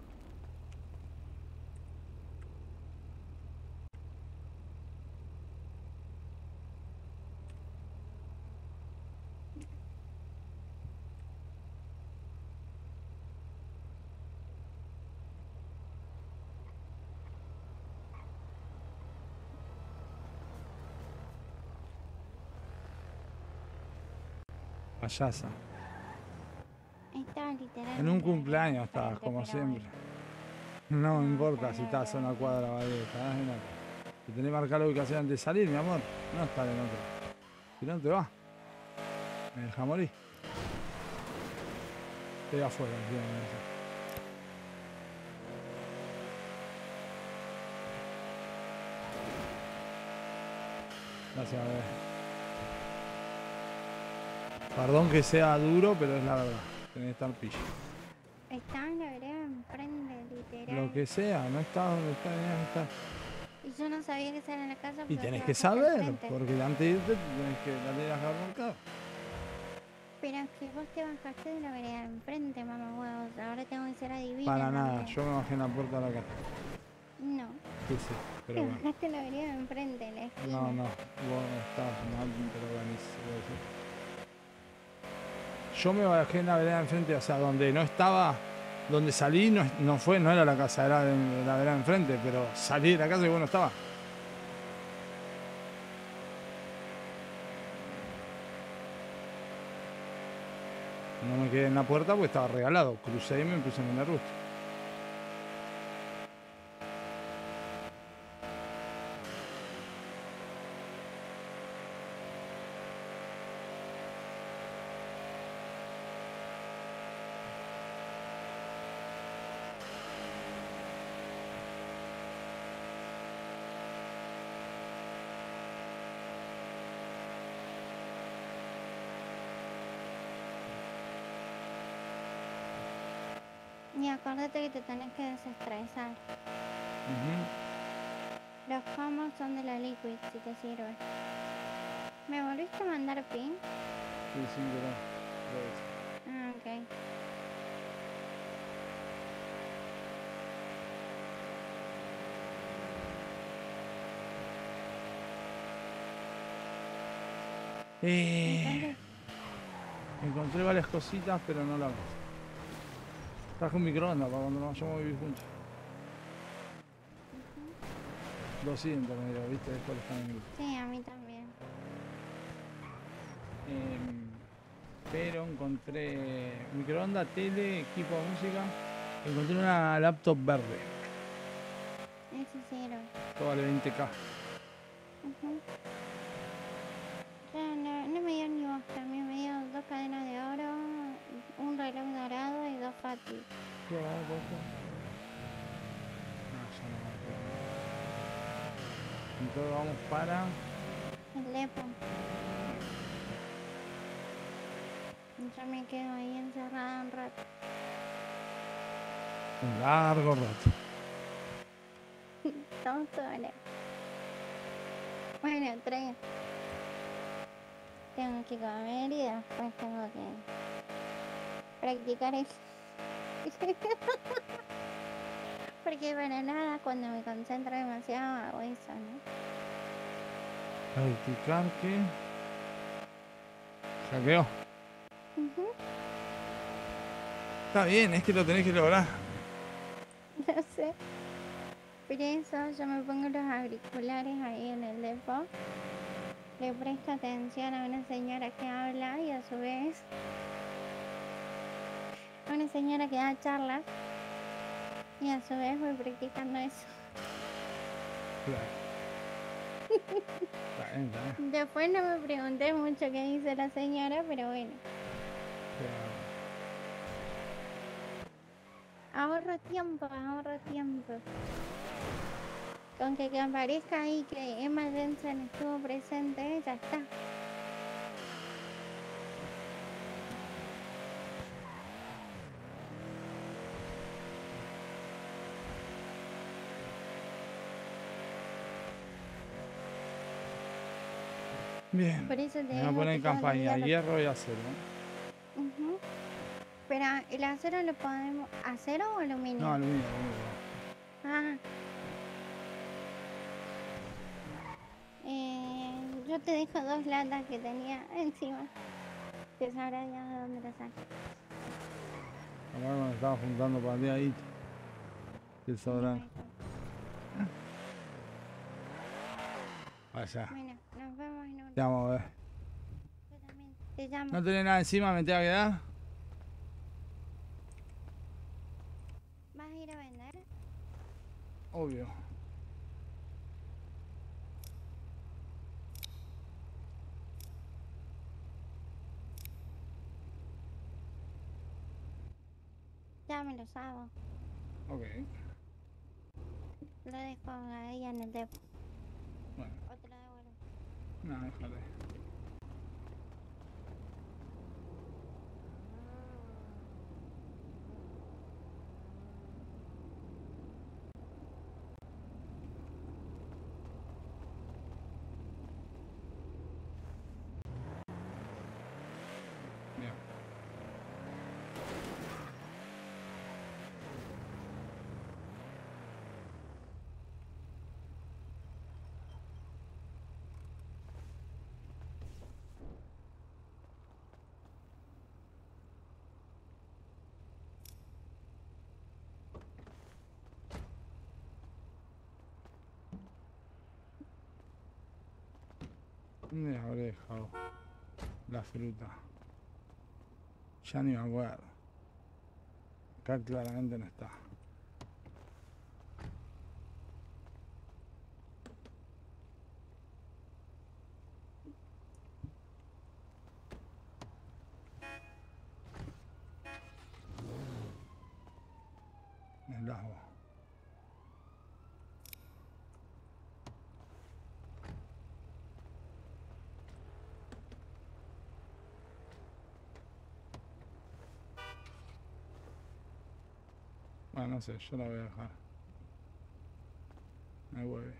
Payasa. Estaba literal. En un cumpleaños estabas, como siempre. No me importa si estás a una cuadra, vale, estás en otra. Si tenés marcar la ubicación antes de salir, mi amor, no estar en otra. Si no te va, me deja morir. Estoy afuera, efectivamente. Gracias, bebé. Perdón que sea duro, pero es la verdad. Tenés que estar pillo. Estaba en la vereda enfrente, literal. Lo que sea, no está donde está. Y yo no sabía que era en la casa. Y tenés te que saber, porque antes de irte tenés que la tenías que haber marcado. Pero es que vos te bajaste de la vereda enfrente, mamá huevos. Ahora tengo que ser adivina. Para nada, yo me bajé en la puerta de la casa. No. Sí, sí, pero te bueno. bajaste la vereda enfrente, en la esquina. No, no, vos estás mal, pero buenísimo. Yo me bajé en la vereda enfrente, o sea, donde no estaba, donde salí no, fue, no era la casa, era de la vereda enfrente, pero salí de la casa y vos no estaba. No me quedé en la puerta porque estaba regalado. Crucé y me puse en el arbusto. Acuérdate que te tenés que desestresar. Los homos son de la liquid, si te sirve. ¿Me volviste a mandar pin? Sí. Dos veces. Ah, ok. Eh, encontré varias cositas, pero no la más. Traje un microondas para cuando nos vayamos a vivir juntos. 200 me dio, ¿viste? Después están en sí, a mí también. Em, pero encontré microondas, tele, equipo de música. Encontré una laptop verde. Ese sirve. Todo vale 20k. Ujú. Ya no, no me dio ni bosta, a mí me dio dos cadenas de oro, un reloj dorado y dos fatis. ¿Qué va, Coco? No, ya no me acuerdo. Entonces vamos para. El Lepo. Yo me quedo ahí encerrada un rato. Un largo rato. Dos horas. Bueno, tres. Tengo que comer y después tengo que practicar eso. Porque para nada, cuando me concentro demasiado hago eso, ¿no? Practicar que. Hackeo. Ujú, Está bien, es que lo tenés que lograr. No sé. Por eso yo me pongo los auriculares ahí en el depo. Le presto atención a una señora que habla y a su vez a una señora que da charlas y a su vez voy practicando eso. Claro. Bien, bien. Después no me pregunté mucho qué dice la señora, pero bueno, ahorro tiempo, ahorro tiempo. Con que, que aparezca ahí que Emma Jensen estuvo presente, ya está. Bien. Por eso te Me voy a digo poner que en todos los campaña hierro y acero. Pero el acero lo podemos. ¿Acero o aluminio? No, aluminio, aluminio. Ah. Eh, yo te dejo dos latas que tenía encima. Que sabrá ya de dónde las saco. Cuando estaba juntando para día ahí. Sobrante. Vaya. Bueno, nos vemos en un. Te amo, a ver. Yo también. Te llamo. ¿No tenés nada encima? ¿Me te va a quedar? ¿Vas a ir a vender? obvio. Ya me lo sabo. Ok. Lo dejo a ella en el depo. Bueno, O te lo devuelvo. No, déjale. Bien. ¿Dónde habré dejado la fruta? Ya ni me acuerdo. Acá claramente no está. El agua. Bueno, no sé, yo la voy a dejar. Me hueve.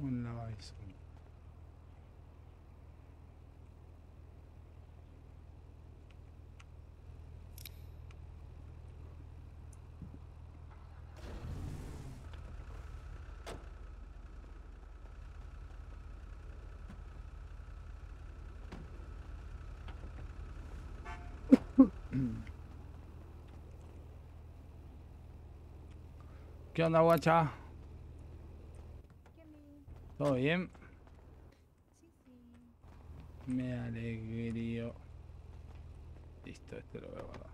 Un lavavisor. ¿Qué onda, guacha? ¿Todo bien? Me alegrío. Listo, este lo voy a guardar.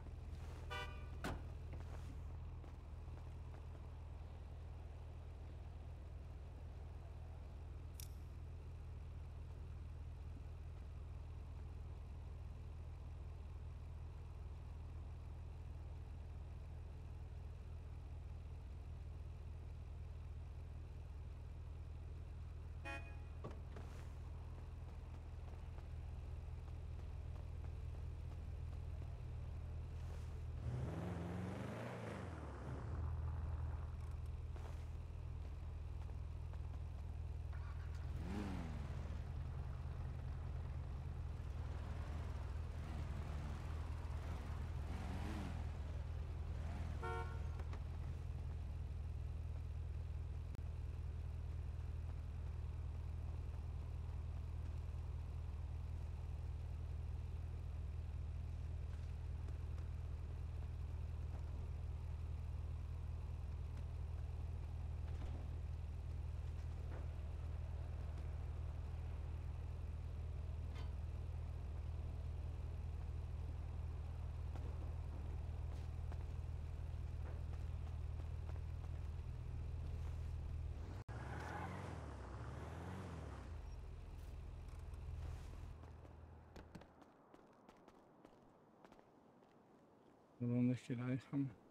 ¿Por dónde es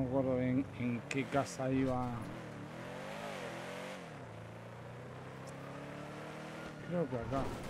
me acuerdo en qué casa iba. Creo que acá.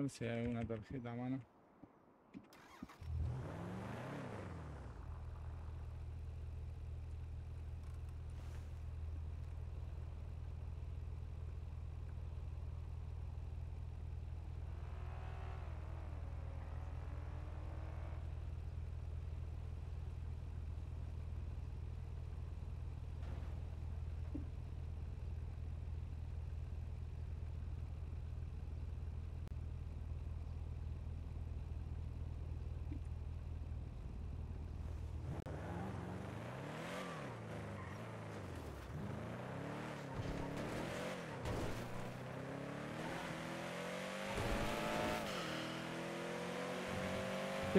A ver si hay alguna tarjeta a mano.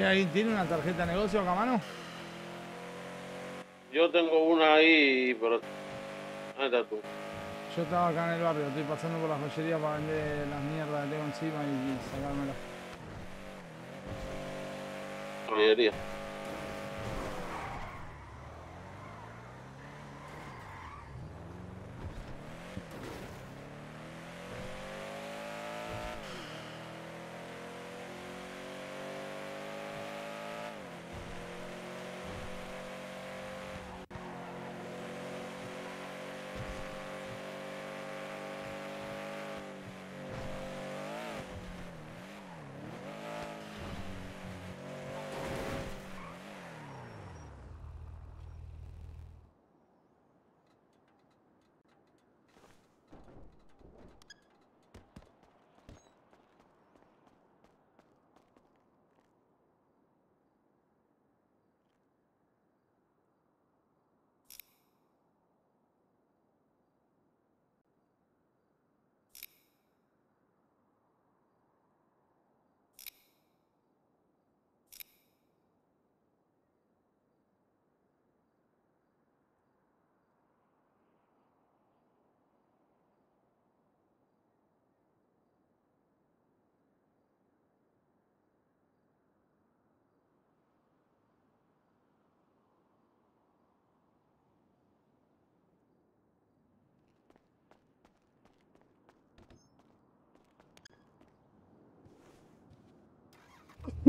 ¿Usted ahí tiene una tarjeta de negocio acá a mano? Yo tengo una ahí, pero. Ahí está tú. Yo estaba acá en el barrio, estoy pasando por la joyería para vender las mierdas que tengo encima y, y sacármelas. Joyería.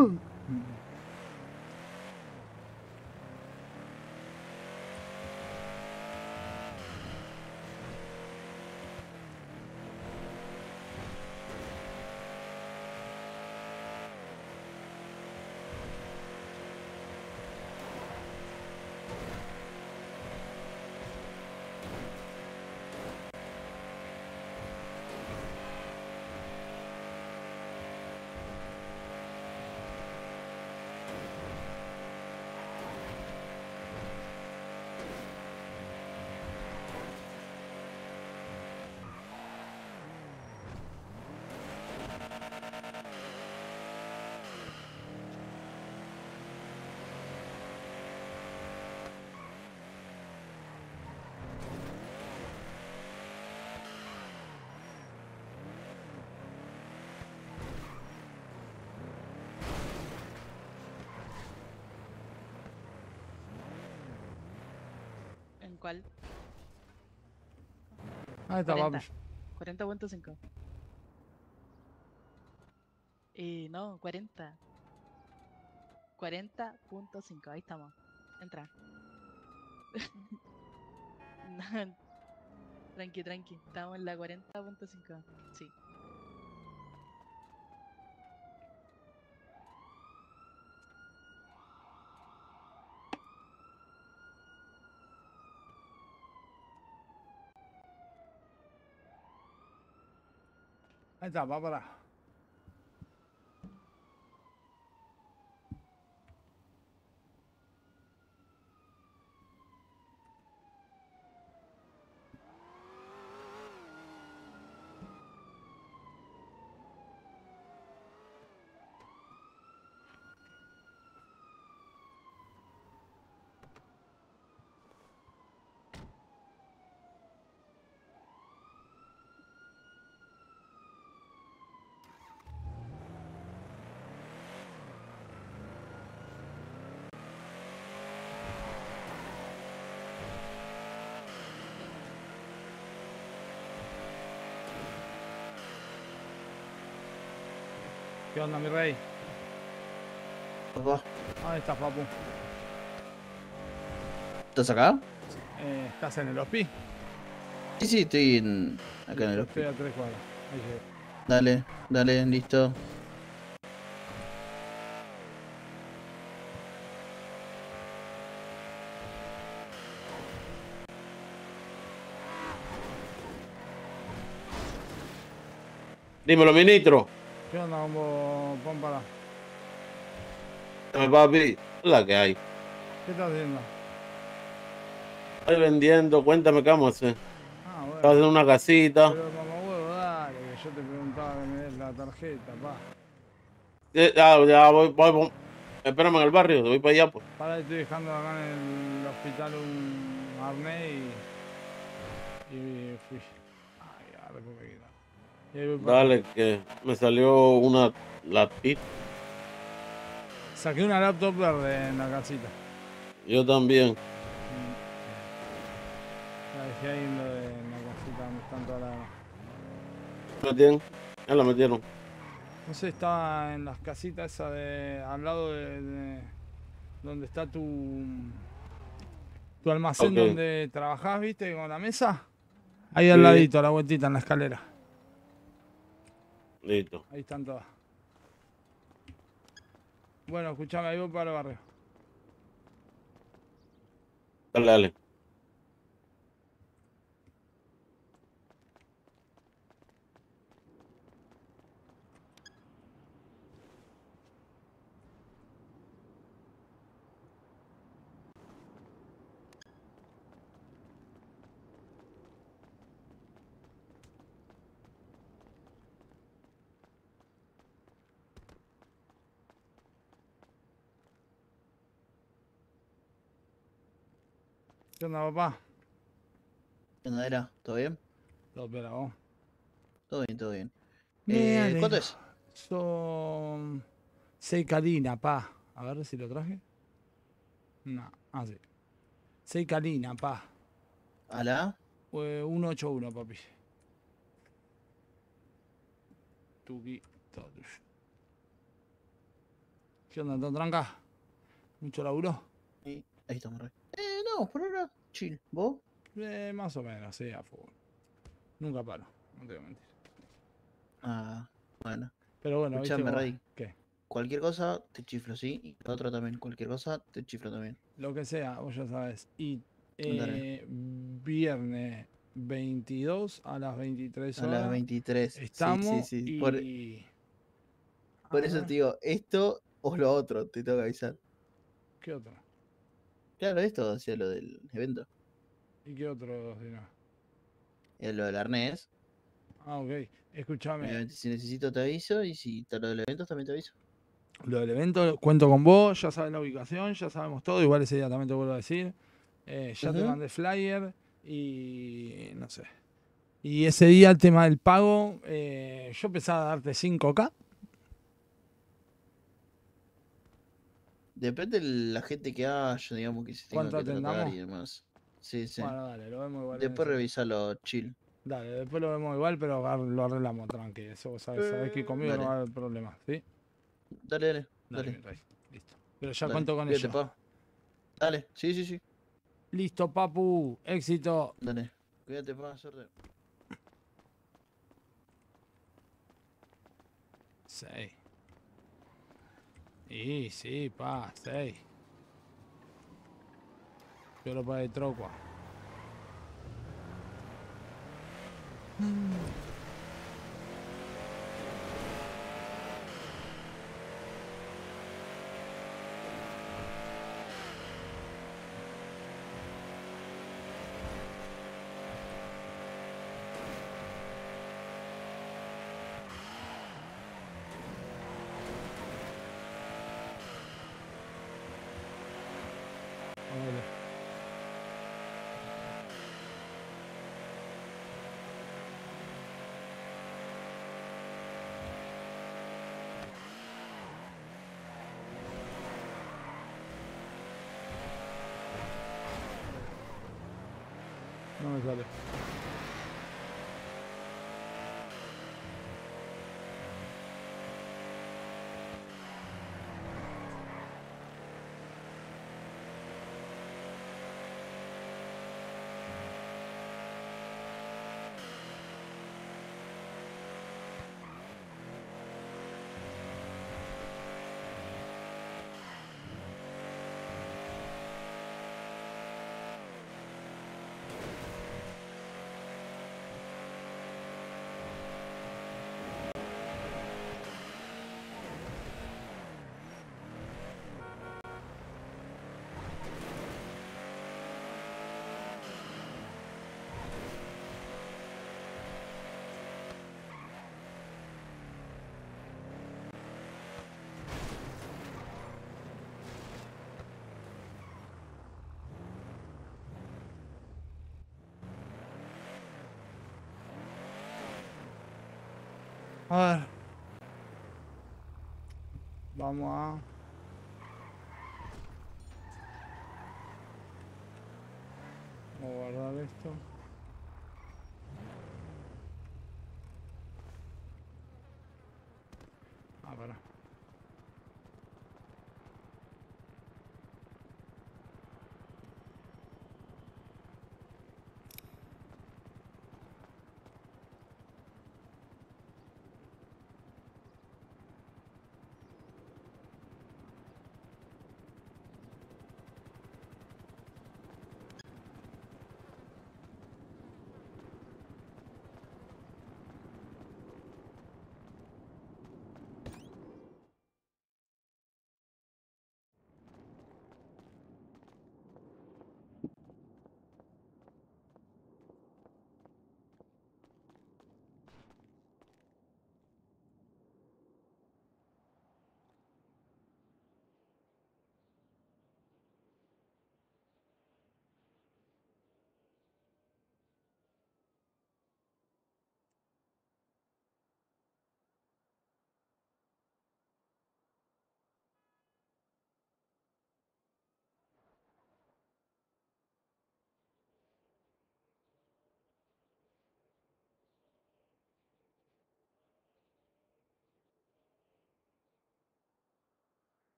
¿En cuál? Ahí está, 40. papi. 40.5. Eh, no, 40. 40.5, ahí estamos. Entra. Tranqui, tranqui. Estamos en la 40.5. Sí. Ahí está, va para. ¿Qué onda, mi rey? Papá, Ahí estás, papu. ¿Estás acá? Eh, ¿Estás en el hospi? Sí, sí, estoy en... acá en el Estoy hospital. a tres cuadras. Ahí llegué. Dale, dale, listo. Dímelo, ministro. ¿Qué onda, combo Pómpara? Dame, papi. La que hay. ¿Qué estás haciendo? Estoy vendiendo. Cuéntame qué vamos a hacer. Ah, Estás bueno. haciendo una casita. Pero mamá huevo, dale, que yo te preguntaba que me des la tarjeta, pa. Eh, Ya, ya voy, voy, voy. Espérame en el barrio. Voy para allá, pues. Para, estoy dejando acá en el hospital un arnés y. y fui. Ay, ahora me queda. Dale, que me salió una latita. Saqué una laptop verde en la casita. Yo también. La dejé ahí en, lo de, en la casita donde están todas las. ¿Me entienden? Ya la metieron. No sé, estaba en las casitas esas de. al lado de. de- donde está tu. tu almacén donde trabajás, viste, con la mesa. Ahí al Sí. ladito, a la vueltita en la escalera. Listo. Ahí están todas. Bueno, escuchame, ahí voy para el barrio. Dale, dale. ¿Qué onda, papá? ¿Qué onda era? ¿Todo bien? Todo espera, vos. Todo bien, todo bien. Eh, ¿Cuánto es? Son. Seis calina, pa. A ver si lo traje. No, ah, sí. Seis calina, pa. ¿A la? Eh, 181, papi. Tuki, todo. ¿Qué onda, todo tranca? ¿Mucho laburo? Y ahí estamos, Rey. No, por ahora, chill. ¿Vos? Eh, más o menos, sí, a fútbol. Nunca paro, no te voy a mentir. Ah, bueno. Pero bueno, ¿viste Escuchame, Rey. ¿Qué? Cualquier cosa te chiflo, ¿sí? Y la otra también. Cualquier cosa te chiflo también. Lo que sea, vos ya sabes. Y eh, viernes 22 a las 23 A horas. las 23. Sí, Estamos sí, sí. y... Por, por A eso te digo, esto o lo otro, te tengo que avisar. ¿Qué otro? Claro, esto hacía lo del evento. ¿Y qué otro? no? Eh, lo del arnés. Ah, ok. Escúchame. Si necesito te aviso y si está lo del evento también te aviso. Lo del evento, cuento con vos, ya sabes la ubicación, ya sabemos todo. Igual ese día también te vuelvo a decir. Eh, ya te mandé flyer y no sé. Y ese día el tema del pago, eh, yo pensaba darte 5K. Depende de la gente que haya, digamos, que se tenga ¿Cuánto que tratar y demás. Sí, sí. Bueno, dale, lo vemos igual. Después revisalo chill. Dale, después lo vemos igual, pero lo arreglamos tranqui. Eso vos sabes, sabés que conmigo no va a haber problema, ¿sí? Dale, dale, Dale, Listo. Pero ya dale. cuento con Cuídate, ello. pa. Dale, sí, sí, sí. Listo, papu. Éxito. Dale. Cuídate, pa, suerte. 6. Y sí, pa, 6. Pero para el troco. Órale. No me sale. A ver. Vamos a.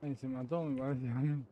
Ahí se mató, me parece. a mí.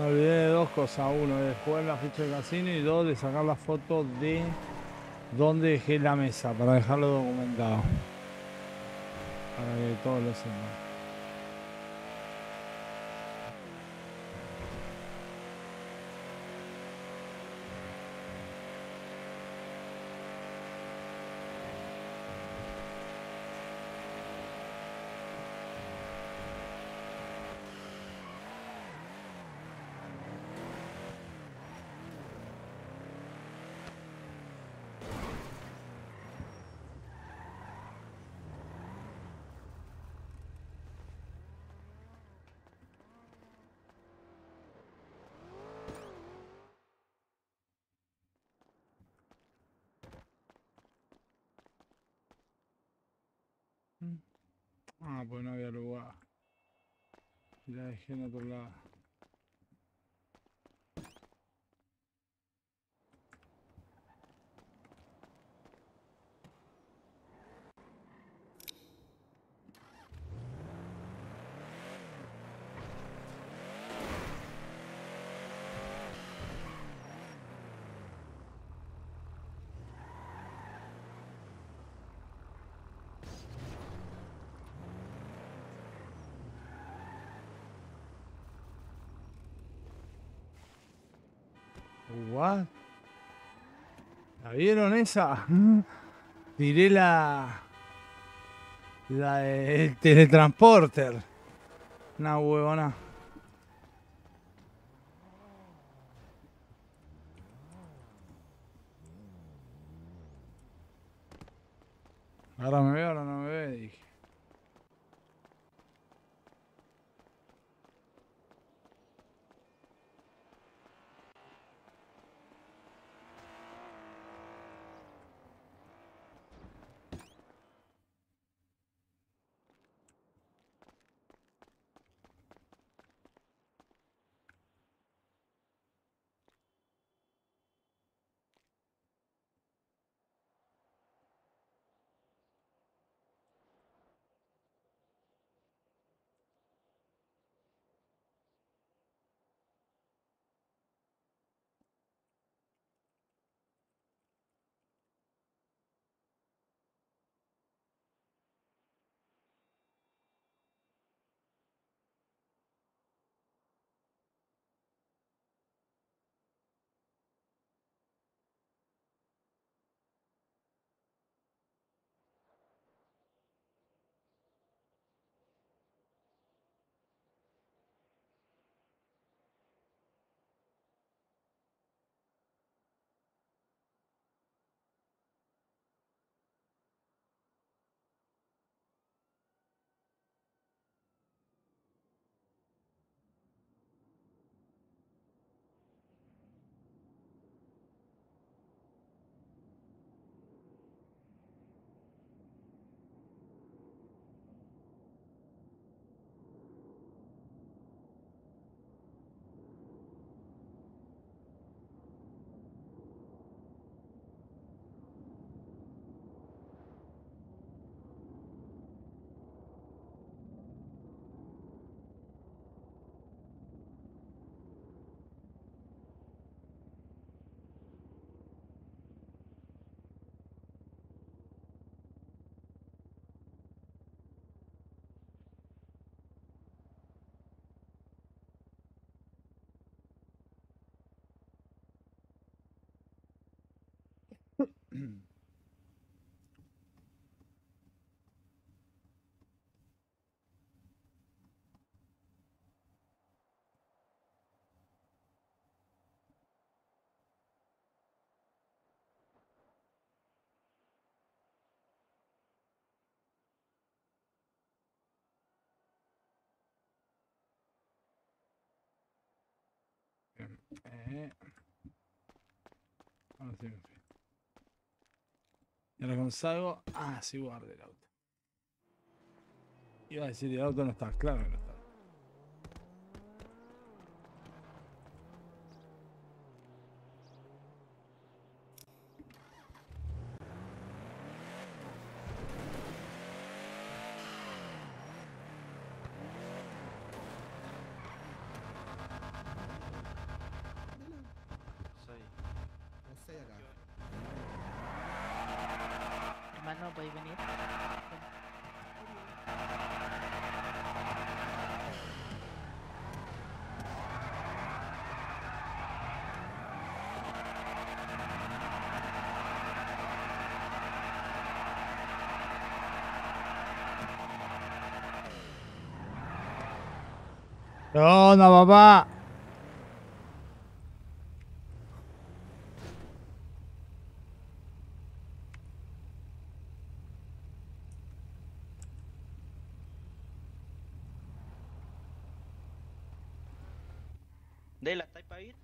Me olvidé de dos cosas. Uno, de jugar la ficha de casino y dos, de sacar la foto de dónde dejé la mesa para dejarlo documentado. Para que todos lo sepan. Ah, pues no había lugar. Y la ¿La vieron esa? Tiré la. La del teletransporter. Una huevona. Eh. Ahora sí me fui. Y ahora cuando salgo. Ah, sí guardé el auto. Iba a decir, el auto no está. Claro que no está. Onda, papá? ¿estáis para ir?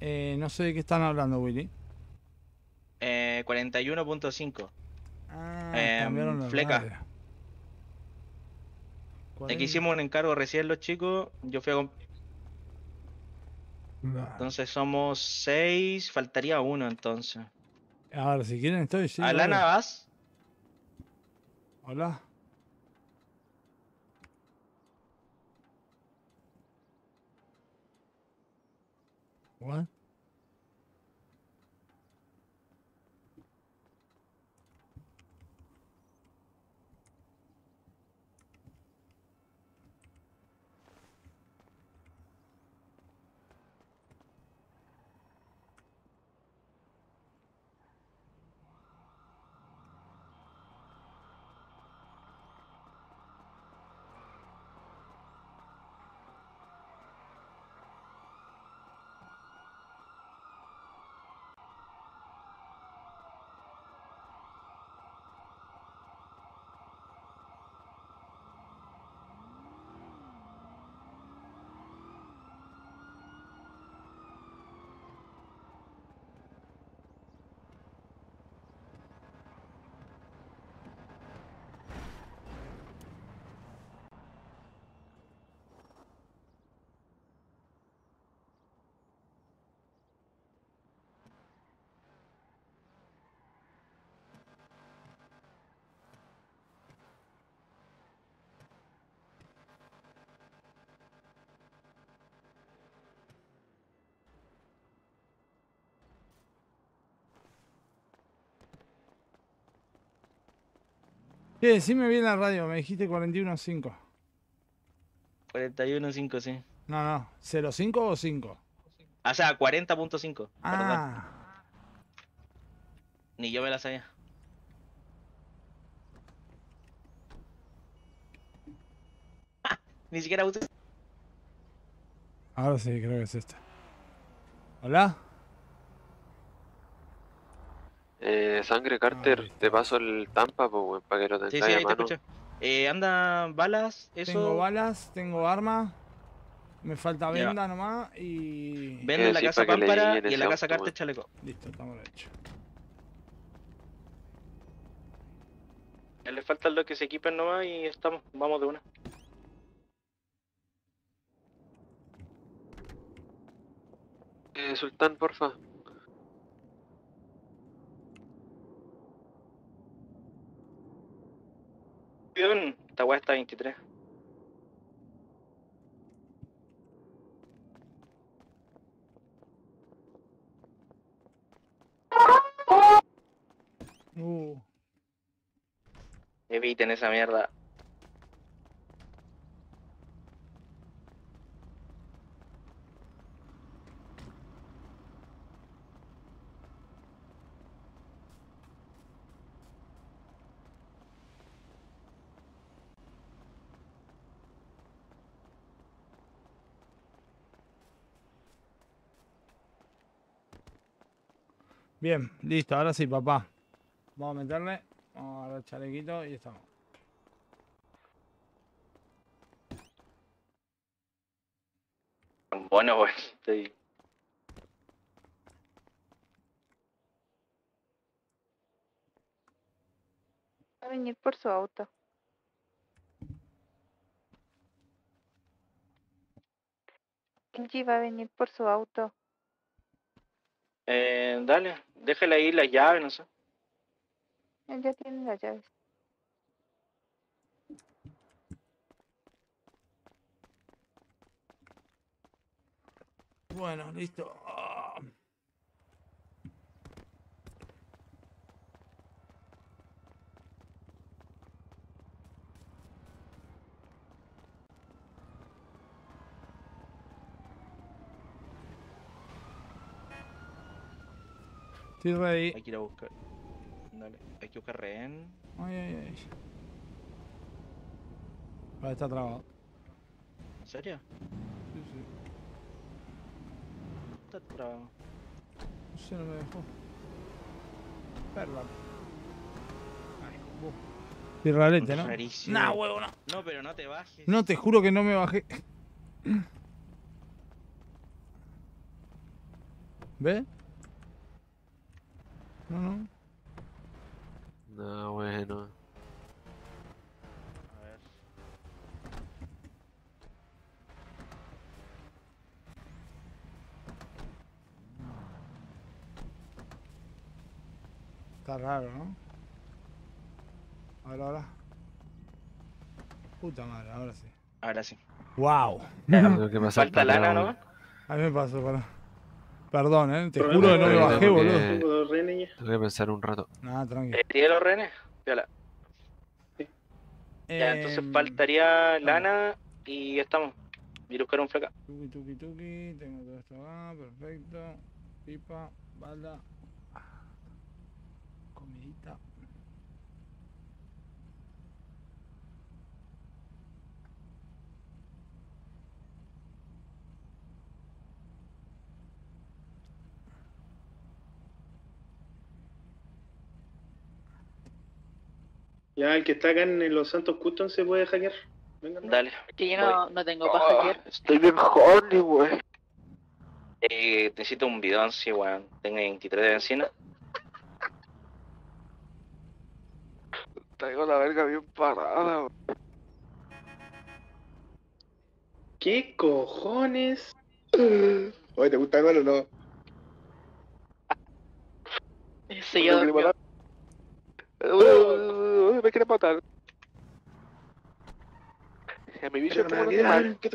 Eh, no sé de qué están hablando, Willy. Eh, 41.5. Ah, los fleca. Que hicimos un encargo recién los chicos. Yo fui a. Entonces somos seis. Faltaría uno entonces. A ver, si quieren estoy. Sí, Alana. ¿vas? Hola. What? Sí, decime bien la radio, me dijiste 41.5. 41.5, sí. No, no, ¿05 o 5? O sea, 40.5. Perdón. Ah, Ni yo me la sabía. Ni siquiera usé. ahora sí, creo que es esta. ¿Hola? Eh, sangre Carter, te paso el Tampa, pues, para que lo Sí, tengáis sí, a ahí te mano. escucho. Eh, anda, balas, eso. Tengo balas, tengo arma. Me falta Ya. venda nomás y. Vende en la Sí, casa Pámpara y en la casa Carter chaleco. Listo, estamos hecho. Ya Le faltan los que se equipen nomás y estamos, vamos de una. Eh, Sultán, porfa. Esta weá está 23. Uh, Eviten esa mierda. Bien, listo, ahora sí, papá. Vamos a meterle. Vamos a agarrar el chalequito y estamos. Bueno, güey. Estoy... Va a venir por su auto. Kenji va a venir por su auto. Eh, dale, déjale ahí la llave, no sé. Él ya tiene las llaves. Bueno, listo. Ah. Estoy ready. Hay que ir a buscar. Dale, hay que buscar rehén. Ay, ay, ay. Ahí está trabado. ¿En serio? Sí, sí. Está trabado. No sé, no me dejó. Perla. Ay, vos. Estoy rarete, ¿no? Rarísimo. Nah, huevo, no. No, pero no te bajes. No, te juro que no me bajé. ¿Ve? No, no. No, bueno. A ver. Está raro, ¿no? Ahora, ahora. Puta madre, ahora sí. Ahora sí. ¡Wow! Tengo que pasar Falta lana, ¿no? A mí me pasó, para. Perdón, ¿eh? Te Problema juro que no me Tengo bajé, que- boludo. Tengo dos renes ya. Tengo que pensar un rato. Eh, ¿Tiene los rehenes? Piola. Ya, entonces Em, faltaría lana y ya estamos. A buscar un flaca. Tuki, tuki, tuki. Tengo todo esto acá, perfecto. Pipa, bala. Ya, el que está acá en Los Santos Custom se puede hackear. Venga, no. Dale. Que yo no, no tengo para hackear. Estoy bien horny, wey. Eh, necesito un bidón, sí, weón. Tengo 23 de benzina. Traigo la verga bien parada, wey. ¿Qué cojones? Oye, ¿te gusta igual o no? Ese yo Me quiere matar. A mi bicho ¿Qué es como un animal. animal? ¿Qué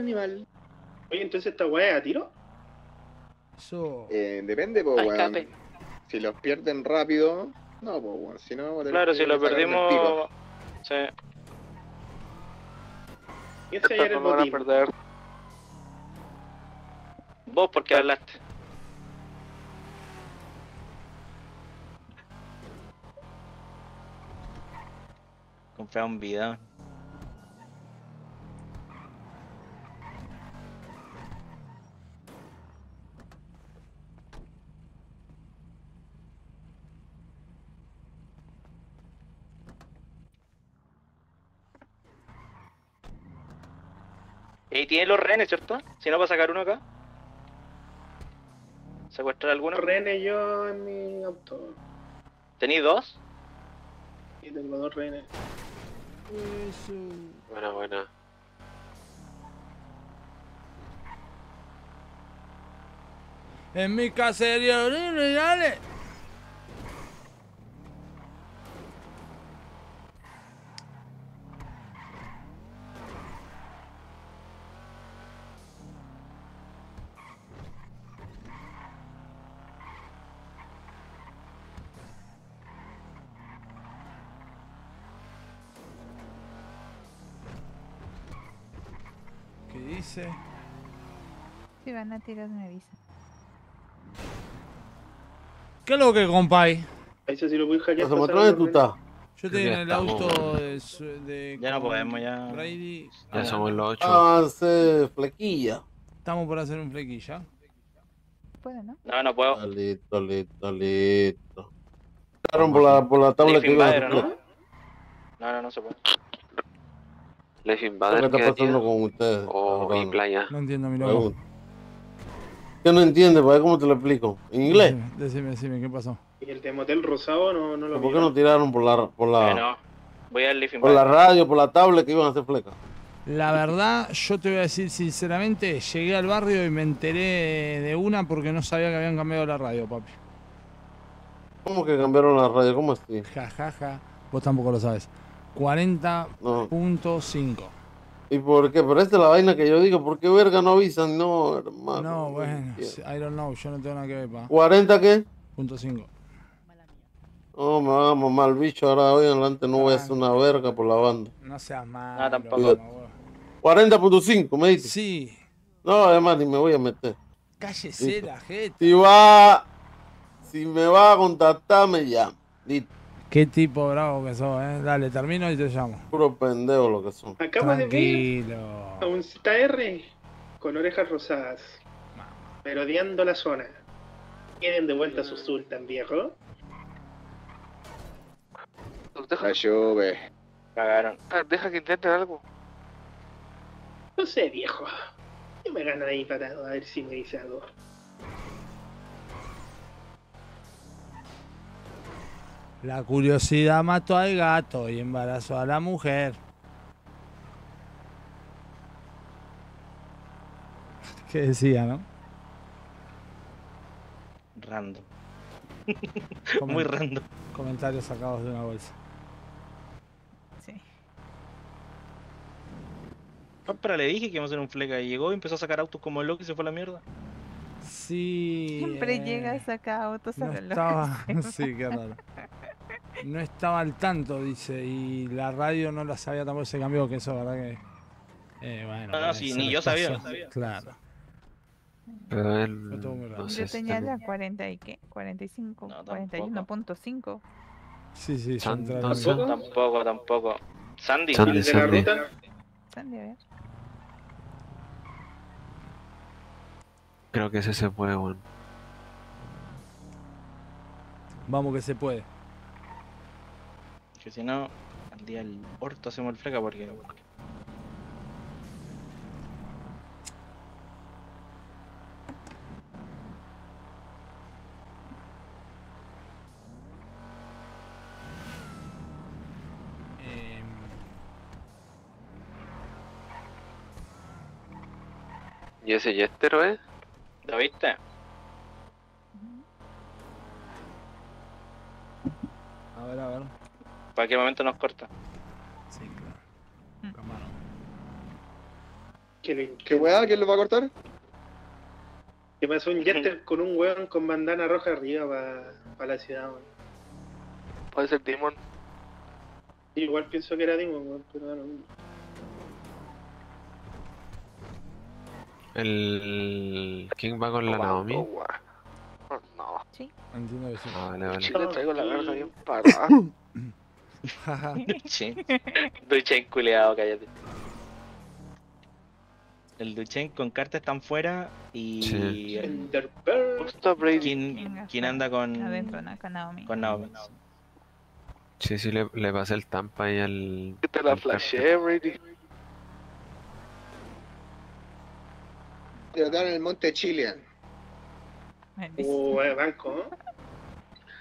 animal? Oye, entonces esta weá es a tiro? Eso. Eh, depende, pues, weón. Si los pierden rápido, no, pues, weón. Si no, Claro, que si lo perdimos. Sí. ¿Quién se hallar el botín? perder. Vos porque hablaste. Comprar un bidón. Y tiene los renes, ¿cierto? Si no, para sacar uno acá. ¿Secuestrar alguno? rehenes yo en mi auto. ¿Tenéis dos? Dos rehenes. Eso. Buena, buena. En mi caserío, dale. ¿Qué dice? Si van a tirar, me avisa. ¿Qué es lo que compáis? Ahí sí lo voy a hackear. Tú los rehenes. estás. Yo estoy en el auto de, de Ya no podemos, ya. Brady. Ya Ah, somos los ocho. Avance, flequilla. Estamos por hacer un flequilla. Puede, ¿no? No, no puedo. Ah, Listo, listo, listo. Tiraron por la, por la tabla que iban a ¿no? No, no, no se puede. Life ¿Qué está ¿qué pasando con ustedes? O y playa. No entiendo, mi loco. Pregunta. ¿Qué no entiende? ¿Para cómo te lo explico? ¿En inglés? Decime, decime, decime, ¿qué pasó? Y el de Motel Rosado no, no lo ¿Por qué no tiraron por la, por la, Bueno, voy al Leaf por la radio, por la tablet que iban a hacer fleca? La verdad, yo te voy a decir sinceramente, llegué al barrio y me enteré de una porque no sabía que habían cambiado la radio, papi. ¿Cómo que cambiaron la radio? ¿Cómo así? Ja, ja, ja. Vos tampoco lo sabes. 40.5. No. ¿Y por qué? Pero esta es la vaina que yo digo. ¿Por qué verga no avisan? No, hermano. No, bueno, I don't know, yo no tengo nada que ver, pa. ¿40 qué? Punto 5. No, me va a mamar el bicho. Ahora hoy en adelante no voy a hacer una verga por la banda. No seas malo. No, tampoco. mamá, huevo. 40.5, me dices. Sí, No, además ni me voy a meter. cállese Listo. la gente. Si va. Si me va a contactar, me llama. Listo. Qué tipo bravo que sos, eh. Dale, termino y te llamo. Puro pendejo lo que son. Acabo de ver Tranquilo. a un ZR con orejas rosadas, merodeando la zona. ¿Quieren de vuelta su sultan, viejo? Deja, Ayube. Cagaron. ah, deja que intenten algo. No sé, viejo. Yo me gano ahí parado a ver si me dice algo. La curiosidad mató al gato y embarazó a la mujer. ¿Qué decía, no? Random. Muy random. Comentarios sacados de una bolsa. Sí. No, pero le dije que íbamos a hacer un fleca y llegó y empezó a sacar autos como loco y se fue a la mierda. Sí. Siempre eh, llega a sacar autos a No estaba. sí. Sí, qué raro. No estaba al tanto, dice, y la radio no la sabía tampoco se cambió, que eso, ¿verdad que? Eh, bueno. No, no, pero sí, ni yo sabía, no sabía. Claro. Pero él. Raro. No sé. Yo tenía la 40 y qué, 45, No, tampoco. 41.5. Sí, sí, yo San- a la ¿Tampoco? Tampoco, tampoco. Sandy. Sandy, ¿El de la Sandy. ruta? Sandy, a ver. Creo que ese se puede, weón. Vamos que se puede. Que si no, al día del orto hacemos el fleca porque. ¿Y ese yestero, eh? ¿Lo viste? a ver, a ver. Cualquier momento nos corta. Sí, claro. Mm. Le- ¿Qué weá? ¿Quién lo va a cortar? Que pasó un Jester con un weón con bandana roja arriba para la ciudad, weón. Puede ser Demon. Igual pienso que era Demon, weón, pero no. El. ¿Quién va con la Naomi? No. Entiendo que sí. Ah, vale, vale. Chile traigo la verga bien parada. Duchen. Duchen culeado, cállate. El Duchen con cartas están fuera y. Sí. el- Enderbird. Justo Brady. ¿Quién, quién anda con. Adentro, ¿no? Con Naomi. Con Naomi? Sí, sí, le, le pasé el tampa ahí al. Que te la flashé, Brady. Tirotearon en el monte Chilean. Uh, banco, ¿no?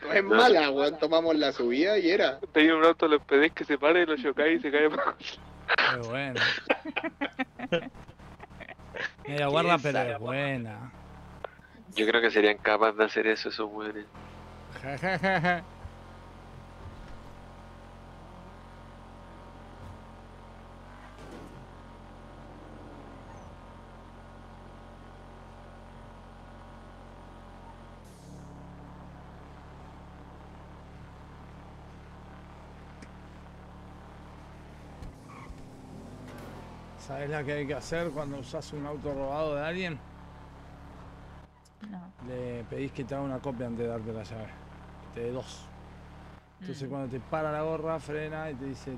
No es mala, weón. Tomamos la subida y era. Tenía un auto, lo pedís que se pare, lo chocáis y se cae más. Qué buena. Media guarda, pero es buena. Yo creo que serían capaces de hacer eso esos weones. ¿Sabes la que hay que hacer cuando usas un auto robado de alguien? No. Le pedís que te haga una copia antes de darte la llave. Te dé dos. Entonces Mm. cuando te para la gorra, frena y te dice,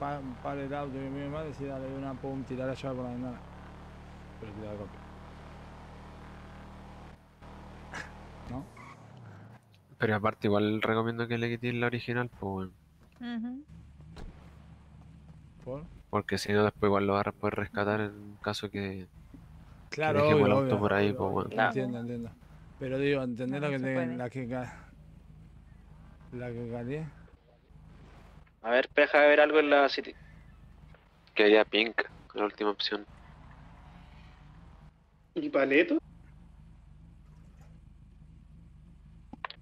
pa, para el auto que me mal, decís, dale una pum, tirar la llave por la ventana. Pero te da la copia. ¿no? Pero aparte, igual recomiendo que le quitéis la original, pues, weón. Ujú. ¿Por? Porque si no, después igual lo vas a poder rescatar en caso que. Claro, dejemos obvio, el auto obvio, por ahí, obvio, pues. Entiendo, entiendo. Pero digo, ¿entendés No, lo que te, la que la que calié? A ver, deja de ver algo en la City. Quedaría Pink, la última opción. ¿Y Paleto?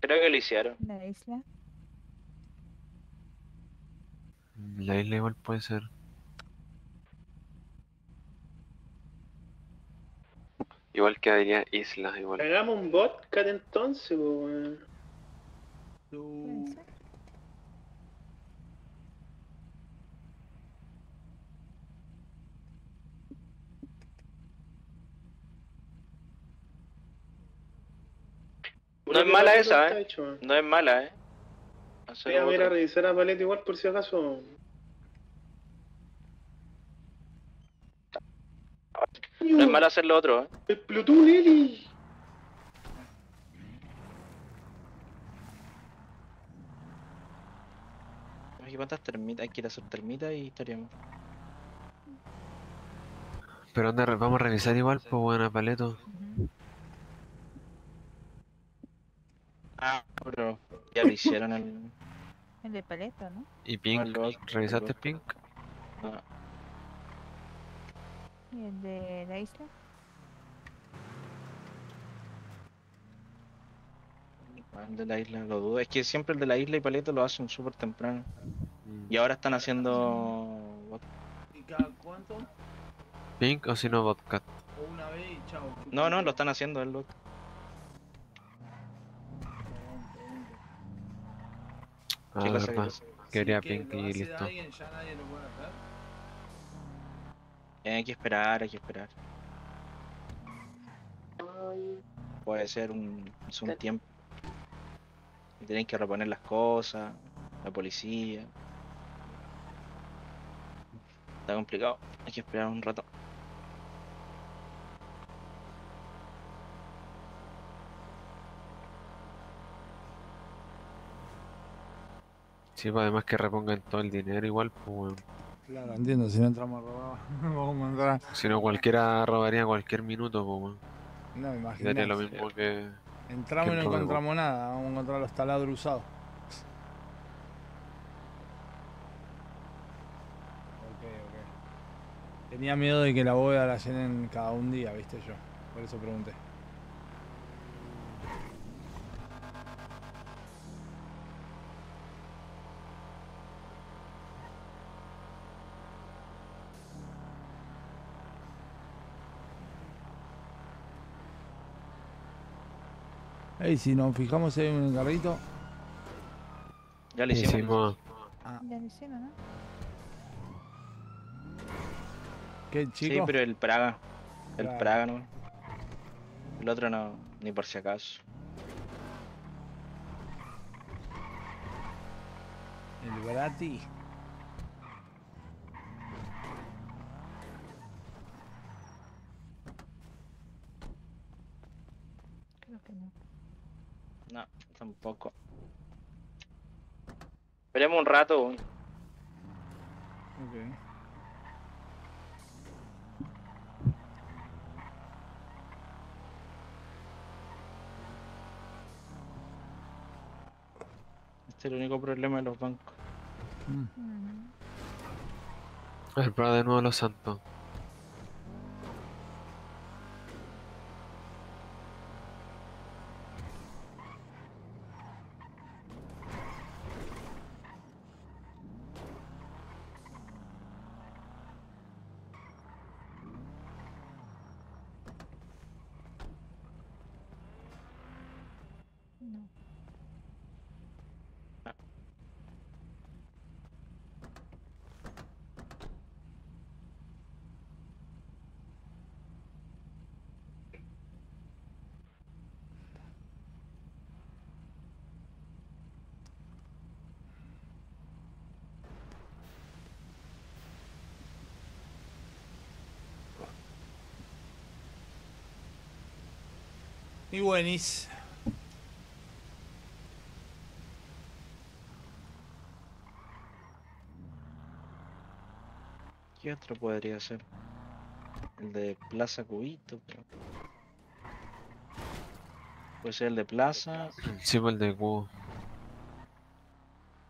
Creo que lo hicieron. La isla. La isla igual puede ser. Igual quedaría Isla, igual. Hagamos un vodka entonces, po, weón. No es mala que esa, ¿eh? hecho. No es mala, ¿eh? Voy a ir a revisar a Paleto igual por si acaso. No es mala hacer lo otro, ¿eh? Explotó un heli. Oye, ¿cuántas termitas? Hay que ir a hacer termitas y estaríamos. Pero anda, vamos a revisar igual, pues bueno, Paleto. Ah, pero ya lo hicieron el. El de paleto, ¿no? ¿Y Pink? otro, ¿Revisaste. Pink? No, Y el de la isla. el de la isla lo dudo. Es que siempre el de la isla y Paleto lo hacen súper temprano. Mm. Y ahora están haciendo. ¿Y cada cuánto? ¿Pink o si no vodka? O una vez y chao. No, no, lo están haciendo el otro. Ah. Quería que Pink y listo. alguien, ya nadie lo puede hacer. Hay que esperar, hay que esperar. Puede ser un, es un tiempo. Y tienen que reponer las cosas, la policía. Está complicado, hay que esperar un rato. Sí, pues además que repongan todo el dinero igual, pues bueno. Claro, entiendo, si no entramos a robar, vamos a entrar. Si no, cualquiera robaría cualquier minuto, pues. No, daría lo imagínate. mismo que... Entramos y no encontramos nada, vamos a encontrar los taladros usados. Ok, ok. Tenía miedo de que la bóveda la llenen cada un día, viste yo. Por eso pregunté. Ey, si nos fijamos ahí en el carrito. Ya lo hicimos. Hicimos... Ya lo hicieron, ¿no? ¿Qué Sí, chico? pero el Praga. El Claro. Praga no. El otro no, ni por si acaso. El Brati. Creo que no. No, tampoco. Esperemos un rato. Ok. Este es el único problema de los bancos. Mm. El Prado de nuevo Los Santos. Mi buenis. ¿Qué otro podría ser? El de Plaza Cubito, pero... Puede ser el de Plaza. Sí, el de Cubo.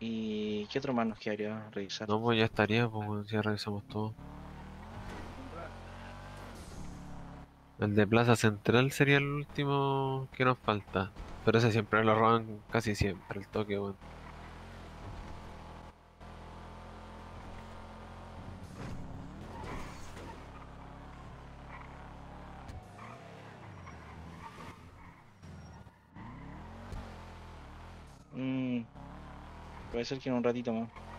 ¿Y qué otro más nos quedaría revisar? No, pues ya estaría, pues ya revisamos todo. El de Plaza Central sería el último que nos falta. Pero ese siempre lo roban casi siempre, el toque, weón. Mm, puede ser que en un ratito más.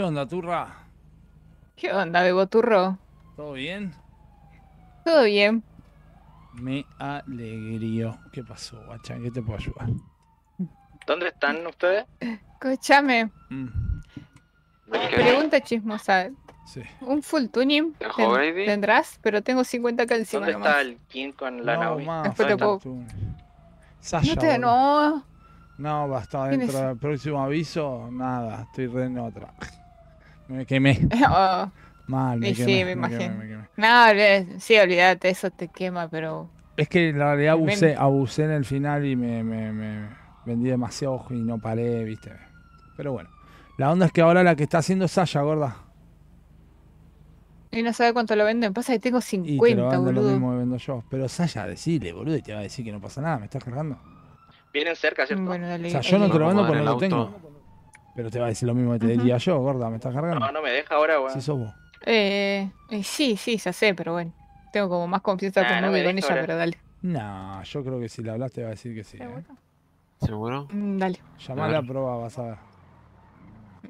¿Qué onda, turra? ¿Qué onda, Beboturro? ¿Todo bien? ¿Todo bien? Me alegrío. ¿Qué pasó, guacha? ¿En qué te puedo ayudar? ¿Dónde están ustedes? Escúchame. Mm, Pregunta chismosa. sí. Un full tuning tendrás, pero tengo 50 acá encima ¿Dónde nomás. está el King con la no, más, Después te. Sasha, No te, no. No, basta, ¿Quién dentro del próximo aviso, nada, estoy re en otra. Me quemé. Oh, Mal, me y quemé. sí, me imagino. me quemé. No, olvidate- sí, olvídate, eso te quema, pero. Es que en realidad abusé, abusé en el final y me, me, me vendí demasiado y no paré, viste. Pero bueno. La onda es que ahora la que está haciendo es Sasha, gorda. Y no sabe cuánto lo venden. Pasa que tengo Y te lo 50, lo boludo. mismo que vendo yo. Pero Sasha, decile, boludo, y te va a decir que no pasa nada, me estás cargando. Vienen cerca, ¿cierto? Bueno, dale. O sea, yo no te lo vendo porque no lo tengo. Pero te va a decir lo mismo que te diría yo, gorda, me estás cargando. No, no me deja ahora, weón. Si sos vos. Eh, eh, sí, sí, ya sé, pero bueno. Tengo como más confianza Ah, con no me y con deja ella, ahora. pero dale. No, yo creo que si le hablaste va a decir que sí. ¿eh? ¿Seguro? Mm, Dale, Llamala prueba, vas a ver.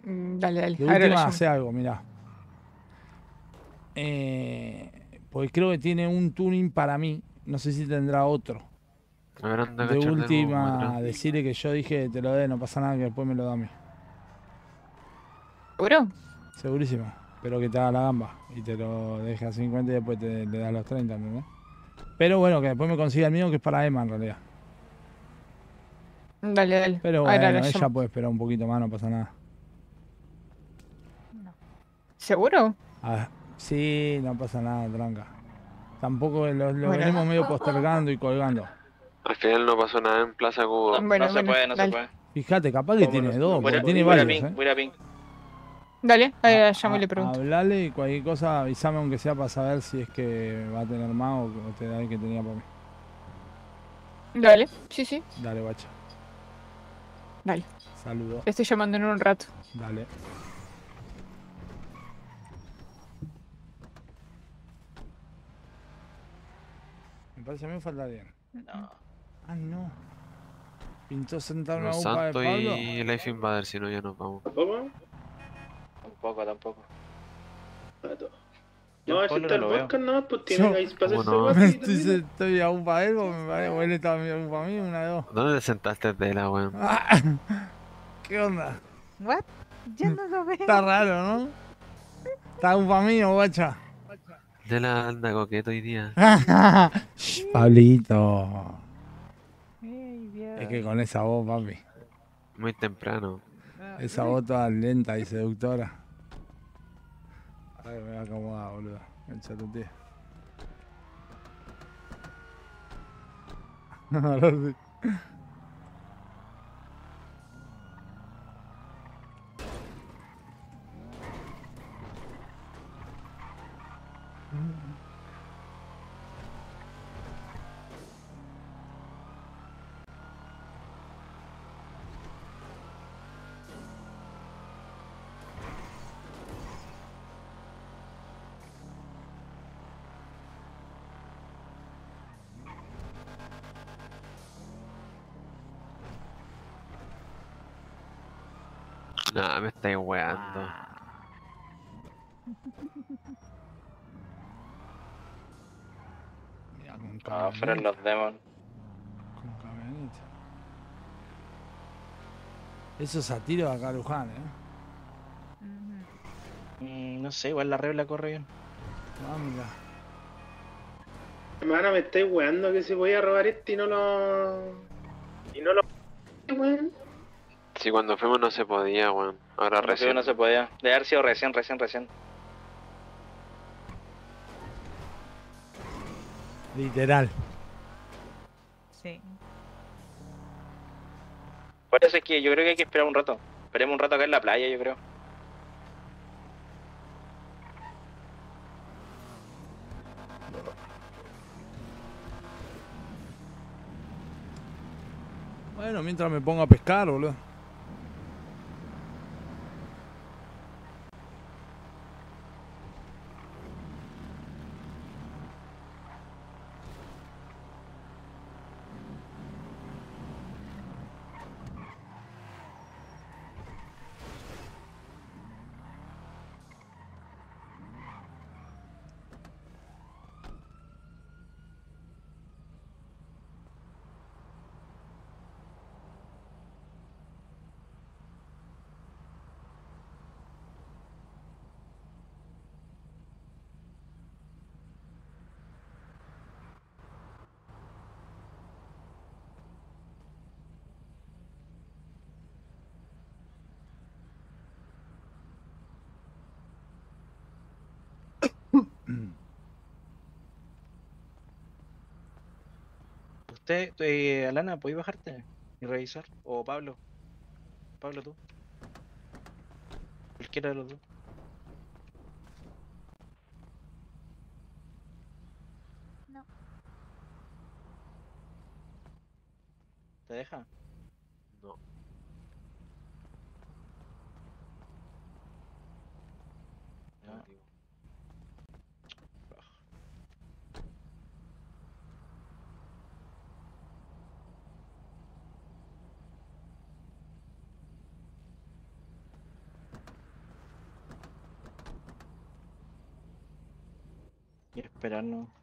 Mm, dale, dale. De Ahora la última, llamo. hace algo, mirá. Eh, porque creo que tiene un tuning para mí. No sé si tendrá otro. A ver, anda a De cachar última, decirle que yo dije te lo dé, no pasa nada, que después me lo da a mí. ¿Seguro? Segurísimo. Pero que te haga la gamba y te lo deje a 50 y después te, le da los 30, ¿entendés? Pero bueno, que después me consiga el mío, que es para Emma en realidad. Dale, dale. Pero bueno, la ella puede esperar un poquito más, no pasa nada. ¿Seguro? A ver, sí, no pasa nada, tranca. Tampoco lo, lo Bueno. venimos medio postergando y colgando. Al final no pasó nada en Plaza Cubo. No, Bueno, no se puede, no dale. se puede. Fíjate, capaz que ¿Cómo tiene no? dos, porque tiene voy a varios, ping, ¿eh? Dale, llamo y Ha- le pregunto. Hablale y cualquier cosa avísame aunque sea para saber si es que va a tener más o o te da el que tenía para mí. Dale, sí, sí, Dale, guacha. dale. Saludos. Te estoy llamando en un rato. Dale. Me parece a mí me falta bien. No. Ah, no. Pintó sentar una upa de Santos Pablo. y Life Invader, si no ya nos vamos. ¿Tampoco? Tampoco, tampoco. Pato. No, Pablo está el lo veo. vodka, no, pues tiene ahí para ¿Cómo hacerse no? Estoy, también. estoy a upa de él, porque me parece o él está a upa a mí, una de dos. ¿Dónde te sentaste de la weón? Ah, ¿Qué onda? ¿What? Yo no lo veo. Está raro, ¿no? Está upa mío, guacha. De la anda coqueto hoy día. Pablito. Es que con esa voz, papi. Muy temprano. Esa voz toda lenta y seductora. Que me voy a acomodar, boludo. No, me estáis weando. Ya, con Ah, los demon. Con camioneta. Eso es a tiro de acá a Luján, ¿eh? Mm, no sé, igual la regla corre bien. Ah, mira. Hermano, me estáis weando que si voy a robar este y no lo. Y no lo. weón. Sí, cuando fuimos no se podía, weón. Ahora recién. no se podía. Debe haber sido recién, recién, recién. Literal. Sí. Por eso es que yo creo que hay que esperar un rato. Esperemos un rato acá en la playa, yo creo. Bueno, mientras me pongo a pescar, boludo. Usted, eh, Alana, ¿podéis bajarte y revisar? O Pablo. Pablo, tú. Cualquiera de los dos. No. ¿Te deja? No. Ya. Y esperarnos.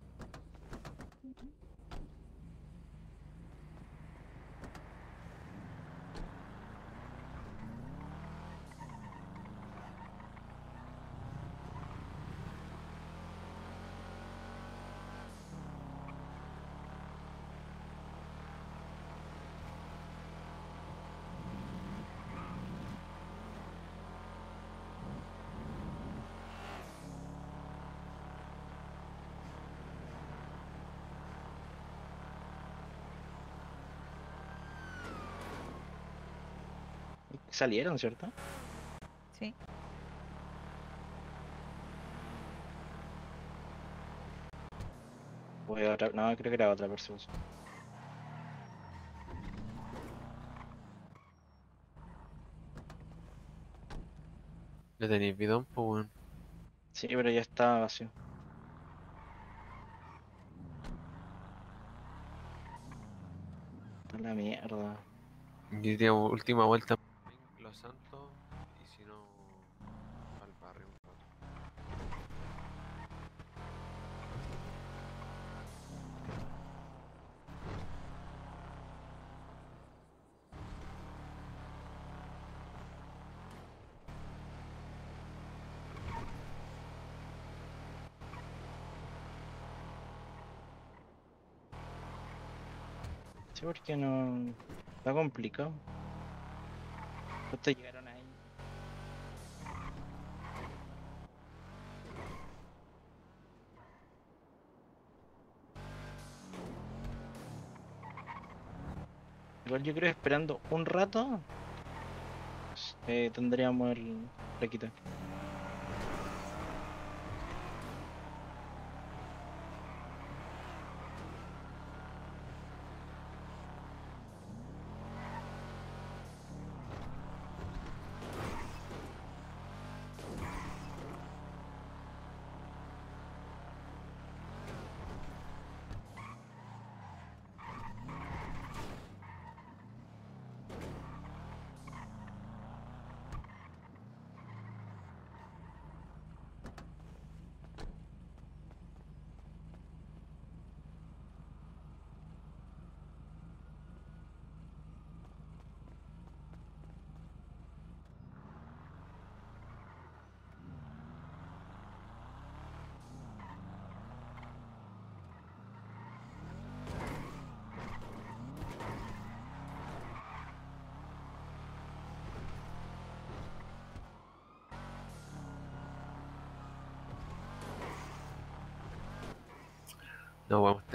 Salieron, ¿cierto? Sí. Voy a otra... No, creo que era otra persecución. ¿Le tenéis bidón, pues, weón? Sí, pero ya está vacío. A la mierda. Diría última vuelta en Los Santos y si no, al barrio un rato. Sí, porque no... Está complicado. ¿Cuántos llegaron ahí? Igual yo creo esperando un rato eh, tendríamos el flequito. No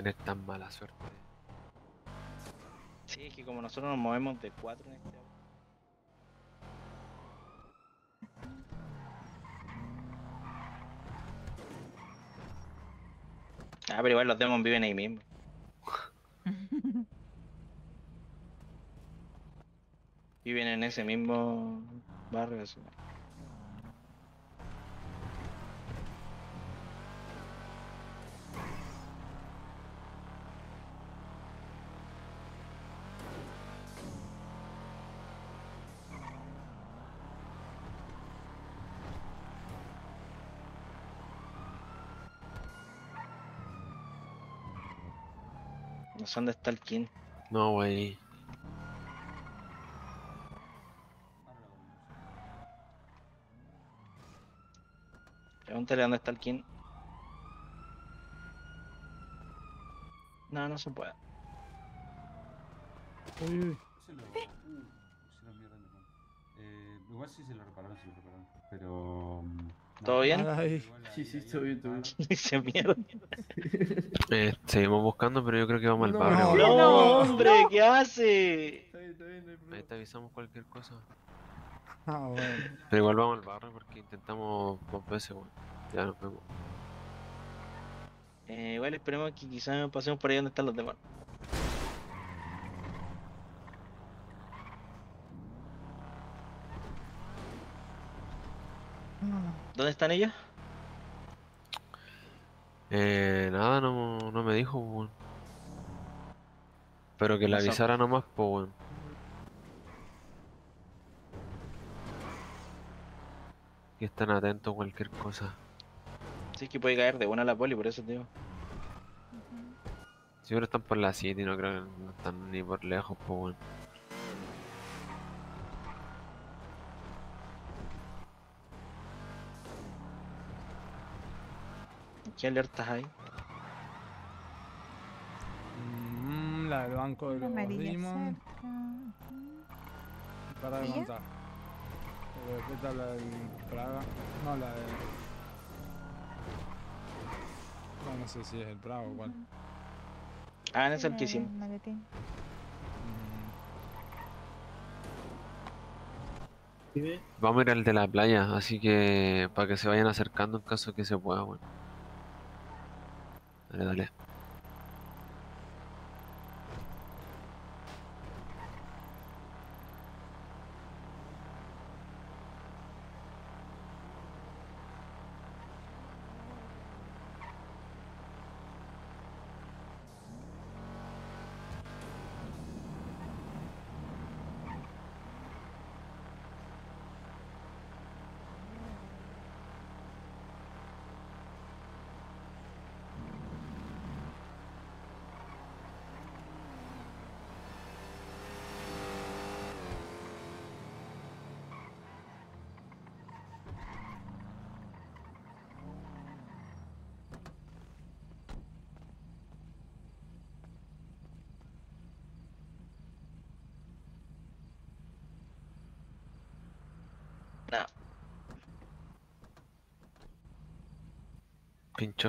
tener tan mala suerte. Sí, es que como nosotros nos movemos de cuatro en este. Ah, pero igual los demons viven ahí mismo. Viven en ese mismo barrio. así. Sé dónde está el King. No, güey. Pregúntale dónde está el King. No, no se puede. Uy, uy. Se lo, uh, se lo mierda. Eh, igual sí se lo repararon, se lo repararon. Pero. ¿Todo bien? Ay. Sí, sí, todo bien, todo bien. Dice mierda. Eh, seguimos buscando, pero yo creo que vamos al No, barrio. no. No, no. hombre, ¿qué hace? Ahí te avisamos cualquier cosa. Ah, bueno. Pero igual vamos al barrio porque intentamos dos veces, güey. Ya nos vemos. Eh, igual esperemos que quizás pasemos por ahí donde están los demás. Están ellos? Eh, nada, no, no me dijo, weón. Pero que le Pasó. avisara nomás, pues, weón. Que estén atentos a cualquier cosa. Sí, que puede caer de una a la poli, por eso digo. Siempre están por la City, no creo que no están ni por lejos, pues, weón. ¿Qué alertas hay? Mm, la del banco de los amarilla Demon. cerca. Para de contar. Pero después está la del Praga. No, la de. No, no sé si es el Praga o cuál. Ah, en ese La el que hicimos. del. Vamos a ir al de la playa, así que para que se vayan acercando en caso que se pueda, weón. Dale, dale. No.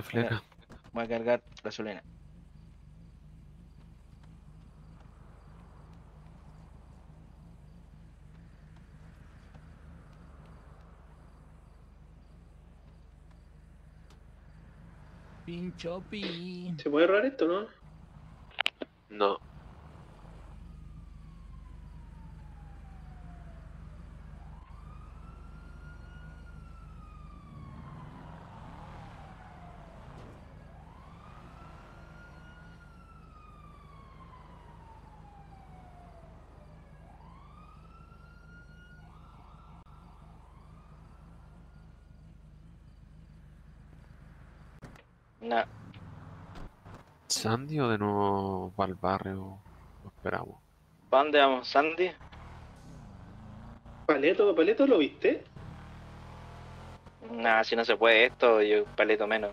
Fleca. Voy a cargar gasolina. Pincho pi. ¿Se puede errar esto? No. No. ¿Sandy o de nuevo para el barrio? Lo esperamos. ¿Para dónde vamos, Sandy? ¿Paleto, Paleto lo viste? Nah, si no se puede esto, yo paleto menos.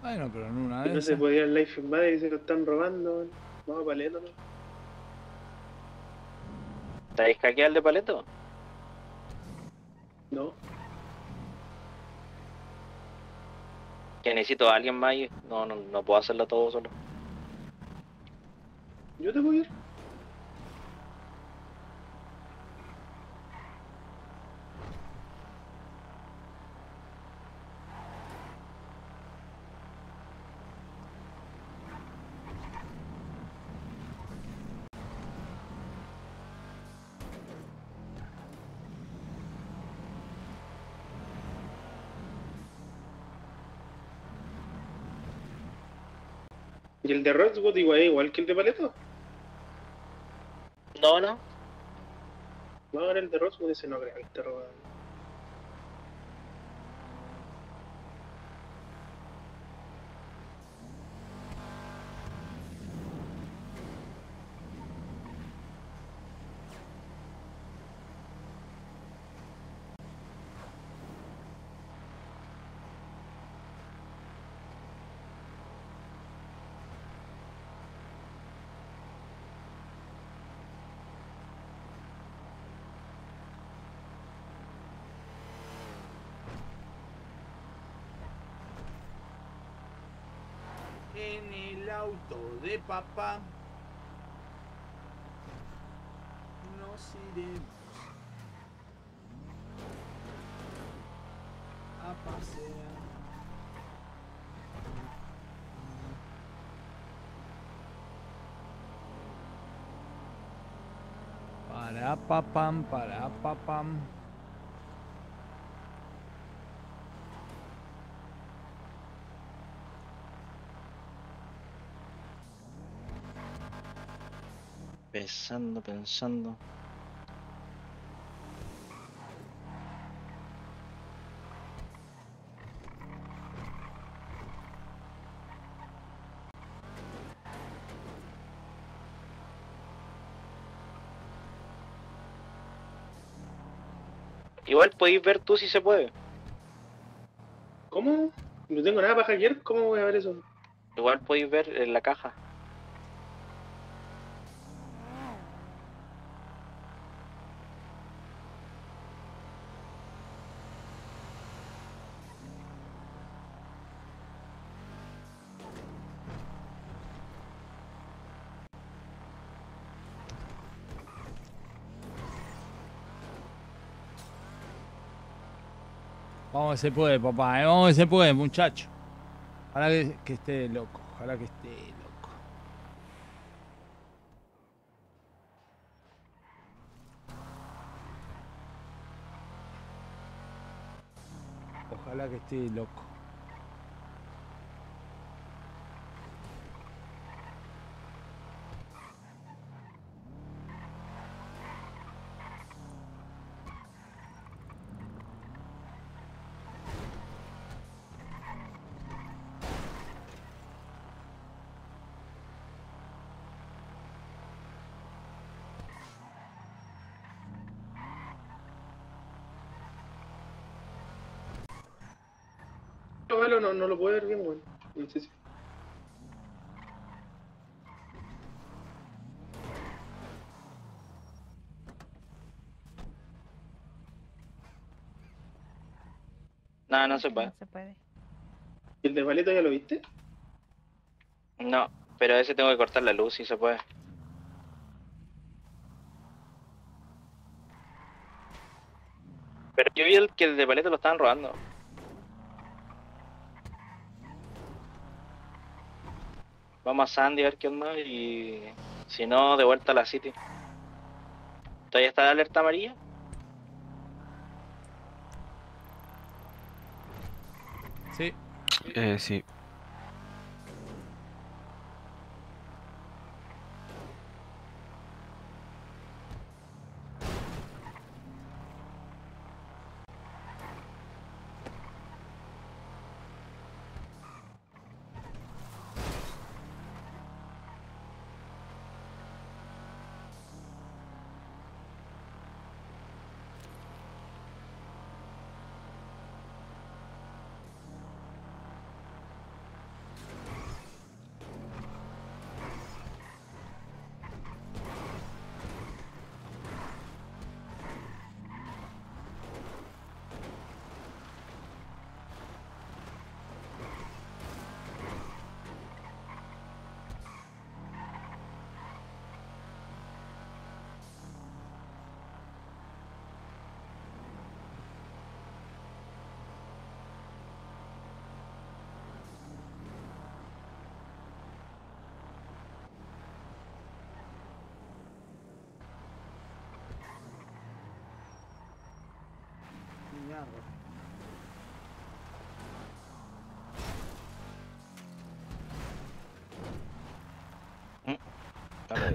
Bueno, pero en una de no se podía el Life Invader y se lo están robando. Vamos a Paleto. ¿Estáis hackeado el de paleto? No. Que necesito a alguien más y no, no, no puedo hacerlo todo solo. Yo te voy a ir. ¿Y el de Rosewood igual, igual que el de Paleto? No, no. No, ahora el de Rosewood ese no creo esté robado. En el auto de papá nos iremos a pasear. Para papam, para papam. Pensando, pensando. Igual podéis ver tú si se puede. ¿Cómo? No tengo nada para hackear, ¿cómo voy a ver eso? Igual podéis ver en la caja. Vamos que se puede, papá, ¿eh? vamos que se puede, muchacho. Ojalá que, que esté loco, ojalá que esté loco. Ojalá que esté loco. No, no lo puedo ver bien, weón. No sé si- Nada, no se puede. se puede. ¿Y el de Paleto ya lo viste? No, pero a ese tengo que cortar la luz si se puede. Pero yo vi el que el de paleta lo estaban robando. Vamos a Sandy a ver qué onda y si no, de vuelta a la City. ¿Todavía está la alerta amarilla? Sí. Eh, sí.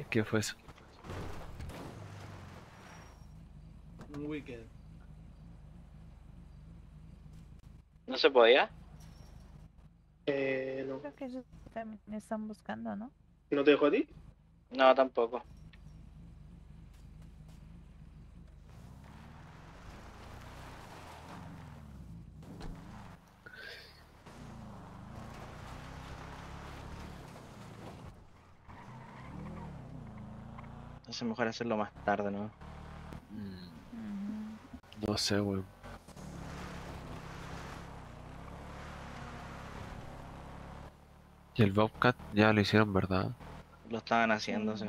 ¿Qué fue eso? Un wicked. ¿No se podía? Eh, no. Creo que ellos también me están buscando, ¿no? ¿No te dejó a ti? No, tampoco. Entonces mejor hacerlo más tarde, ¿no? No sé, weón. Y el Bobcat ya lo hicieron, ¿verdad? Lo estaban haciendo, sí.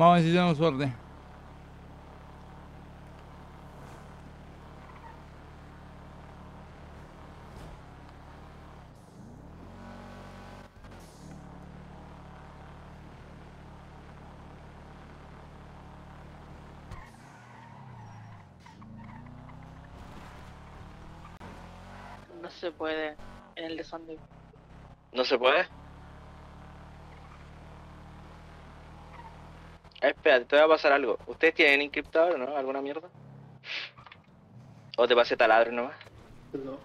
Vamos a ver si tenemos suerte. No se puede en el de. ¿No se puede? Eh, espérate, te voy a pasar algo. ¿Ustedes tienen encriptador o no? ¿Alguna mierda? ¿O te pasé taladro nomás? No.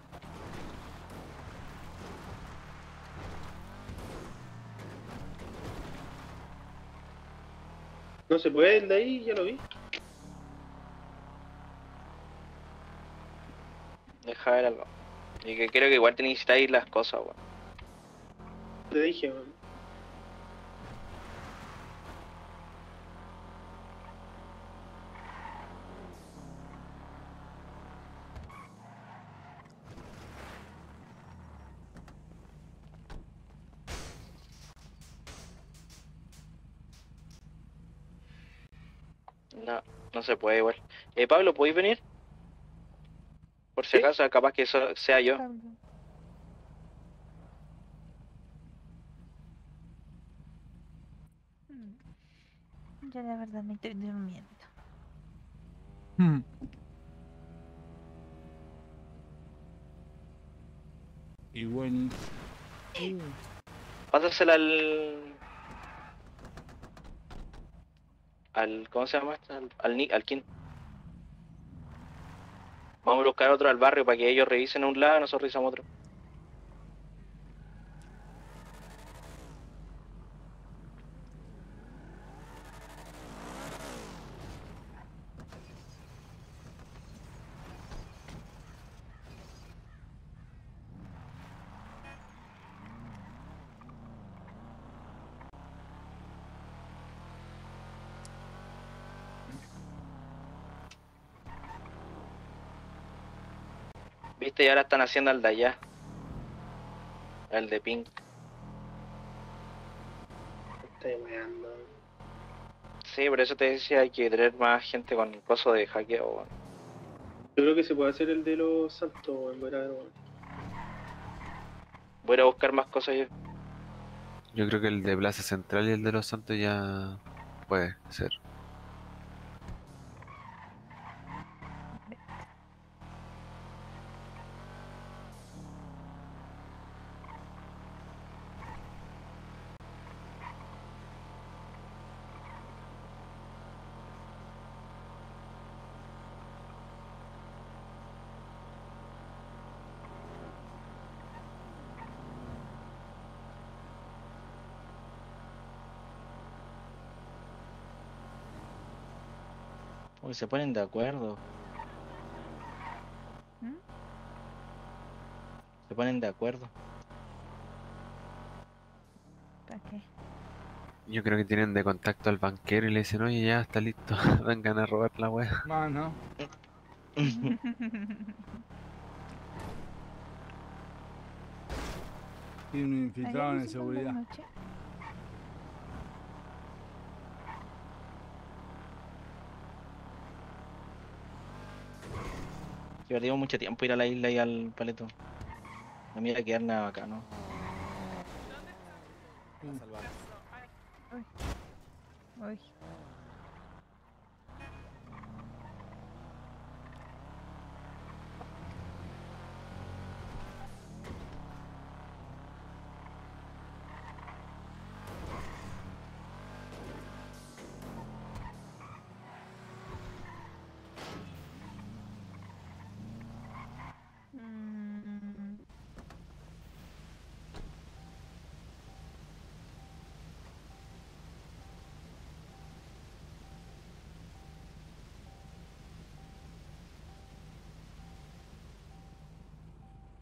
No se puede el de ahí, ya lo vi. Deja ver algo. Y que creo que igual te necesitáis las cosas, weón. Te dije, man. No, no se puede igual. Eh, Pablo, ¿podéis venir? Por si acaso, capaz que eso sea yo. Mm. Yo la verdad me estoy durmiendo. Hmm. Y bueno. Pásasela al. Al. ¿Cómo se llama este? Al, al, al King. Vamos a buscar otro al barrio para que ellos revisen un lado y nosotros revisamos otro. Viste, y ahora están haciendo el de allá. El de Pink. Estoy. Sí, por eso te decía hay que tener más gente con el coso de hackeo. Yo creo que se puede hacer el de los santos, weón. voy a ver, weón. Voy a buscar más cosas yo. Yo creo que el de Plaza Central y el de Los Santos ya puede ser. Uy, se ponen de acuerdo. ¿Mm? Se ponen de acuerdo. ¿Para qué? Yo creo que tienen de contacto al banquero y le dicen, oye, ya está listo, vengan a robar la wea. No, no. Y un infiltrado en seguridad. Perdimos mucho tiempo ir a la isla y al paleto. A mí era quedar nada acá, ¿no? Uy. Mm,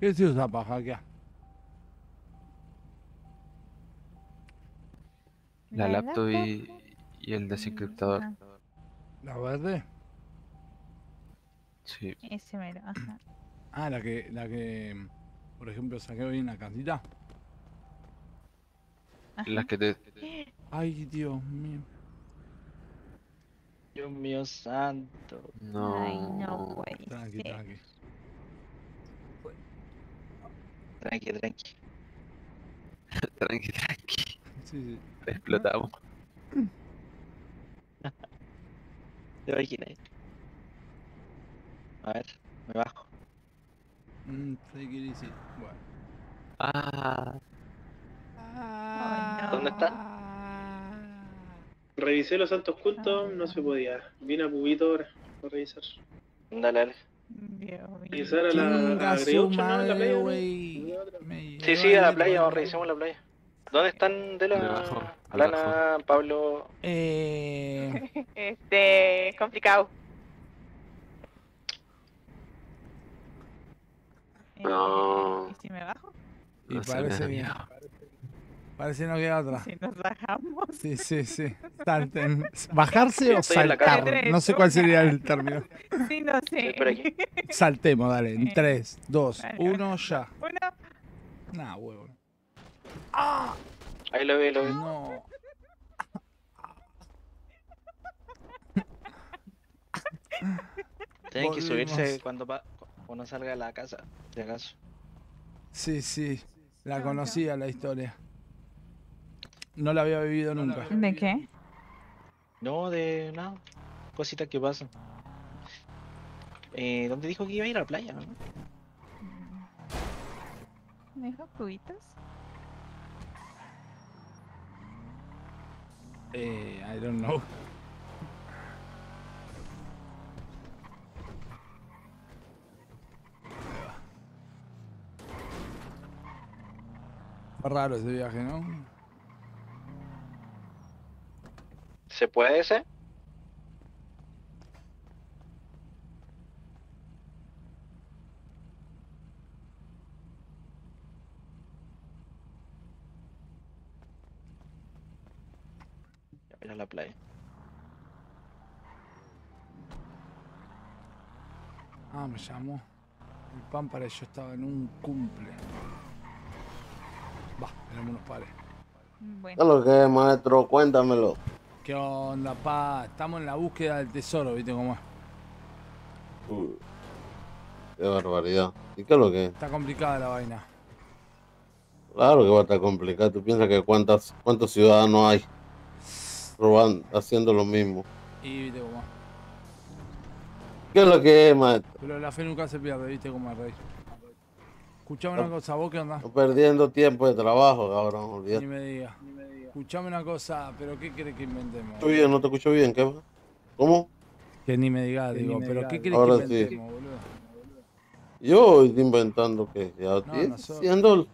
¿Qué se usa para hackear? La ¿La laptop y, y el desencriptador. ajá. ¿La verde? Sí. Ese mero, ajá. Ah, la que, la que, por ejemplo, saqué hoy en la casita. Las que te... Ay, Dios mío. Dios mío santo. No. Ay, no puede Tranqui, tranqui. Tranqui, tranqui. tranqui, tranqui. Sí, sí. Explotamos. ¿Te imaginas? A ver, me bajo. Mm, easy. Bueno. Ah. ¿Dónde están? Revisé los santos cultos, no se podía. Vine a Pubito ahora a revisar. Dale, dale. Dios mío. Revisar a la a ¿no? En la playa, ¿no? Sí, sí, a la playa, revisemos la playa. ¿Dónde están de la Debajo, Lana, Pablo? Eh, Este, complicado. No. ¿Y si me bajo? y No me parece bien. Parece no queda otra. Si nos bajamos. Sí, sí, sí. Salten. ¿Bajarse o saltar? No sé cuál sería el término. Sí, no sé. Saltemos, dale. En Eh. 3, 2, Vale. 1, ya. Uno. Nah, huevo. Ahí lo veo, lo veo. No. Tienen que subirse cuando, pa- cuando salga de la casa, de acaso. Sí, sí. La conocía la historia. No la había vivido nunca. ¿De qué? No, de nada. Cositas que pasan. Eh, ¿Dónde dijo que iba a ir a la playa? no? ¿Me dijo cubitos? Eh, I don't know. Fue raro ese viaje, ¿no? ¿Se puede ese? Ya, Ir a la playa. Ah, me llamó. El pan para yo estaba en un cumple. Va, tenemos unos pares. ¿Qué es lo que es, maestro? Cuéntamelo. ¿Qué onda, pa? Estamos en la búsqueda del tesoro, ¿viste cómo es? Uy, qué barbaridad. ¿Y qué es lo que es? Está complicada la vaina. Claro que va a estar complicado. ¿Tú piensas que cuántas, cuántos ciudadanos hay robando, haciendo lo mismo? Y viste cómo es. ¿Qué es lo que es, maestro? Pero la fe nunca se pierde, viste cómo es, rey. Escuchame una cosa, ¿vos qué onda? Estoy perdiendo tiempo de trabajo, cabrón. Ni me digas. Escuchame una cosa, pero ¿qué crees que inventemos? ¿Escucho bien? ¿No te escucho bien? ¿Qué? ¿Cómo? Que ni me digas, digo, me pero ¿qué crees que Ahora sí. inventemos, boludo? Yo estoy inventando que ya estoy no soy- haciendo.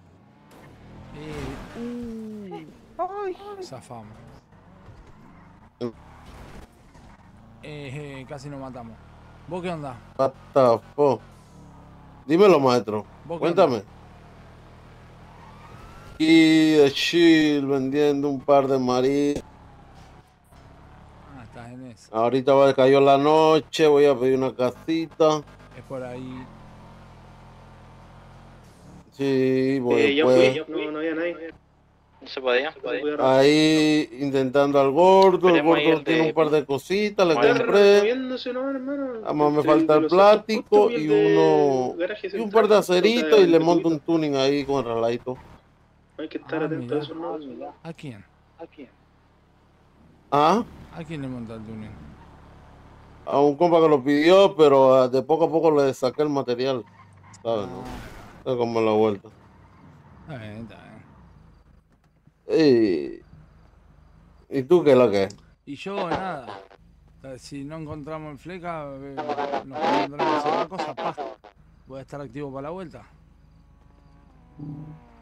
Eh, uh, zafamos. Eh, eh, casi nos matamos. ¿Vos qué onda? What the fuck? Dímelo, maestro. ¿Vos qué Y de chill vendiendo un par de mariscos. Ah, estás en eso. Ahorita va cayó la noche, voy a pedir una casita. Es por ahí. Sí, voy Eh, yo pues, fui, yo no, no había nadie. No se podía. Ahí intentando al gordo, el Esperemos gordo el tiene de- un par de cositas, le compré. Además me falta el plástico y uno y un par de aceritos y le monto un tuning ahí con el reladito. Hay que estar Ah, atento a eso, ¿no? ¿A quién? ¿A quién? Ah, ¿A quién le monta el tuning? a un compa que lo pidió, pero ah, de poco a poco le saqué el material. ¿Sabes? No? Es como la vuelta. Está bien, está bien. Ey. ¿Y tú qué es lo que es? Y yo nada. Si no encontramos el fleca, eh, nos pondremos otra cosa, pa. Voy a estar activo para la vuelta.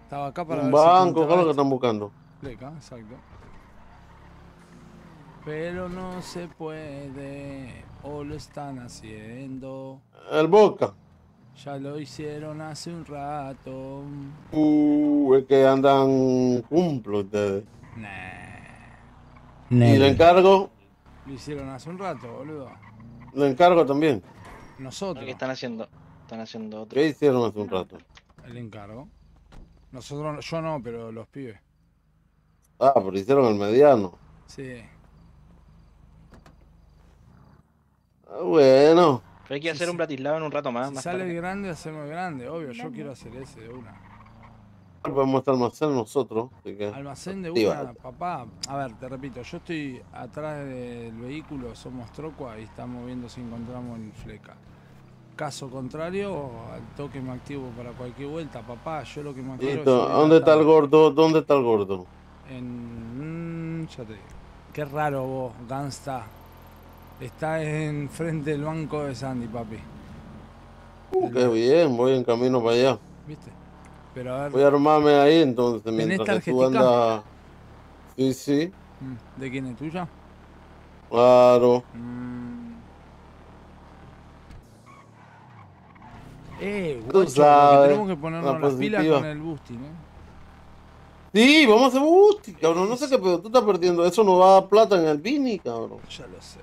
Estaba acá para Un ver si banco, ¿qué es lo que están buscando? Exacto. Pero no se puede, o lo están haciendo. El Boca. Ya lo hicieron hace un rato. Uh, es que andan cumplo ustedes. Y Negro. le encargo, Lo hicieron hace un rato, boludo. le encargo también. Nosotros. ¿Qué están haciendo? Están haciendo otro. ¿Qué hicieron hace un rato? El encargo. Nosotros, no- yo no, pero los pibes. Ah, pero hicieron el mediano. Sí. Ah, bueno. Pero hay que hacer un Bratislava en un rato más. Si más sale tarde. el grande, hacemos grande, obvio. Yo quiero hacer ese de una. Podemos estar almacén nosotros. Así que, Almacén de una, papá. A ver, te repito, yo estoy atrás del vehículo, somos Trocua y estamos viendo si encontramos el fleca. Caso contrario, al toque me activo para cualquier vuelta, papá. Yo lo que quiero es Listo. ¿Dónde está el gordo? ¿Dónde está el gordo? En. mm, ya te digo. Qué raro vos, Gangsta. Está en frente del banco de Sandy, papi. Uh, qué bien, voy en camino para allá. ¿Viste? Pero a ver. Voy a armarme ahí entonces ¿Tenés mientras que tú andas. Sí, sí, Mm, ¿De quién es tuya? claro. Eh, guacho, tenemos que ponernos la las pilas con el boosting, ¿eh? Sí, vamos a hacer booty, cabrón. No sé qué, pero tú estás perdiendo. Eso nos da plata en el Vini, cabrón. Ya lo sé.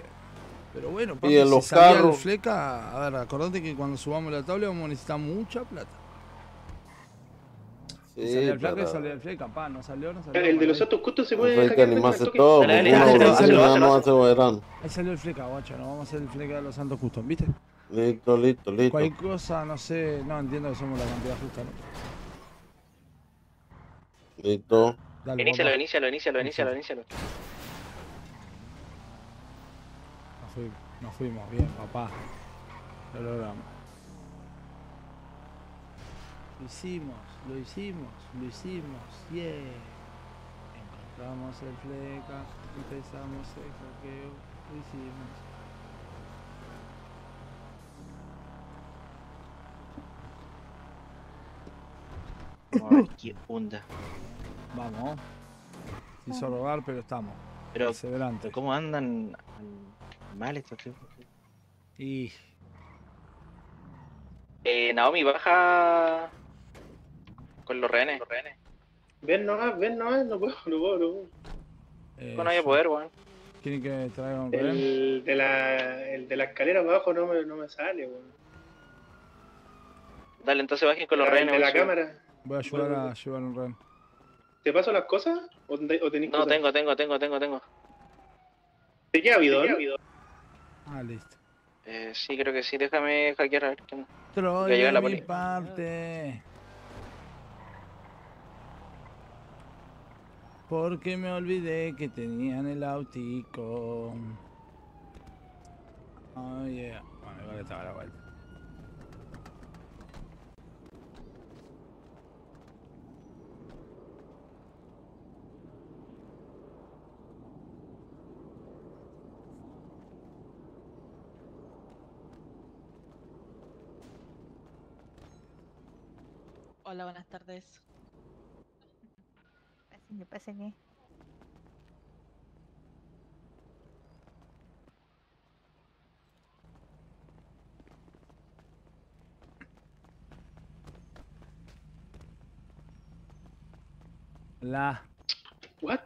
Pero bueno, Y papi, en si los carros. fleca, a ver, acordate que cuando subamos la tabla vamos a necesitar mucha plata. Sí, salía el fleca y salía el fleca, pa, no salió, no salió. El de los ahí. autos justos se puede hay que animarse todo, uno no hace verano. Ahí salió el fleca, guacho, nos vamos a hacer el fleca de los Santos Custom, ¿viste? Listo, listo, listo. Cualquier cosa, no sé, no entiendo que somos la cantidad justa, ¿no? Listo. Dale, Inícialo, papá. inícialo, inícialo, inícialo, inícialo. Nos fuimos, nos fuimos, bien, papá. Lo logramos. Lo hicimos, lo hicimos, lo hicimos, yeah. Encontramos el fleca, empezamos el hackeo, lo hicimos. Vamos a ver qué onda. Vamos. Robar, pero estamos. Pero, Perseverante. pero ¿cómo andan mal estos tipos? Y Eh, Naomi, baja con los rehenes. Ven nomás, ven nomás, no puedo, no puedo, no puedo. eh, No hay poder, weón. ¿Quieren que traiga un rehén? El de la, el de la escalera para abajo no me, no me sale, weón. Dale, entonces bajen con los rehenes. de la voy a cámara. Voy a ayudar a llevar un rehén. ¿Te paso las cosas? ¿O, te- o tenés No, cosas? tengo, tengo, tengo, tengo, tengo. ¿Te queda bidón? Ah, listo. Eh, sí, creo que sí. Déjame hackear a ver la mi poli. parte. Porque me olvidé que tenían el autico. Oh yeah. Bueno, igual estaba a la vuelta. Hola, buenas tardes. Pásenle, pásenle. La. ¿What?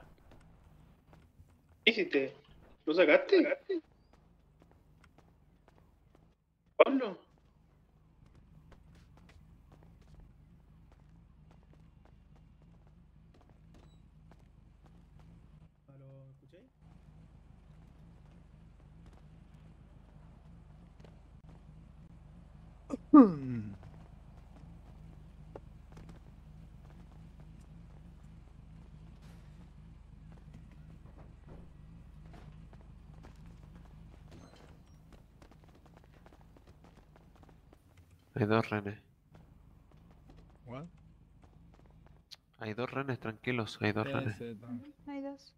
¿Qué hiciste? ¿Lo sacaste? Pablo. Hay dos renes. What? Hay dos renes, tranquilos, hay dos renes. Hay dos.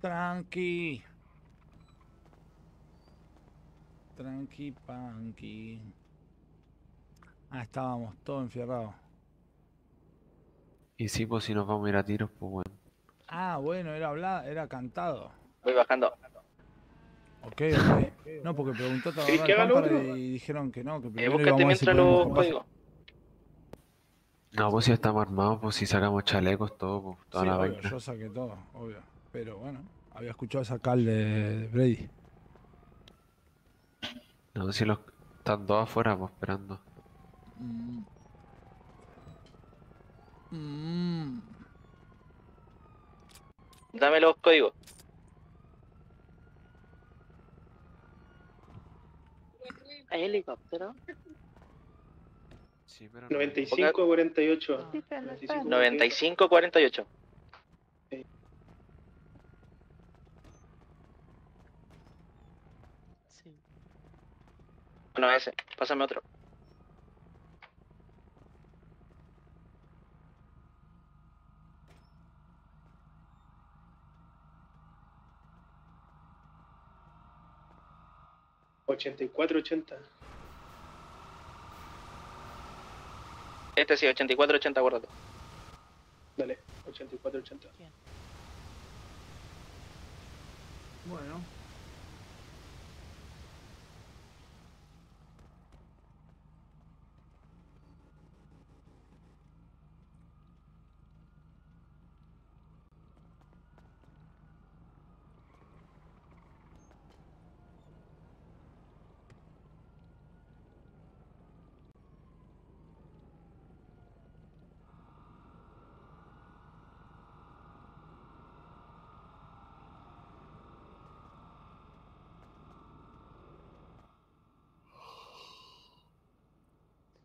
Tranqui. Tranqui, panqui. Ah, estábamos todos enfierrados. Y sí, pues si nos vamos a ir a tiros, pues bueno. Ah, bueno, era hablado, era cantado. Voy bajando. Ok, ok. No, porque preguntó todo ¿Querés que haga lo cámara otro? y dijeron que no, que Eh, primero búscate íbamos a ver si mientras los códigos. No, pues si estamos armados, pues si sacamos chalecos, todo, pues toda Sí, la obvio, vaina. yo saqué todo, obvio. Pero bueno, había escuchado esa cal de, Brady. No, si los están dos afuera, pues esperando. Mm. Mm. Dame los códigos. Helicóptero? Sí, pero 95 48. Sí, pero no 95, está. 95 48. Sí. Bueno, ese. Pásame otro. Ochenta y cuatro ochenta Este sí, 84 80, guárdate. Dale, ochenta y cuatro ochenta Bueno.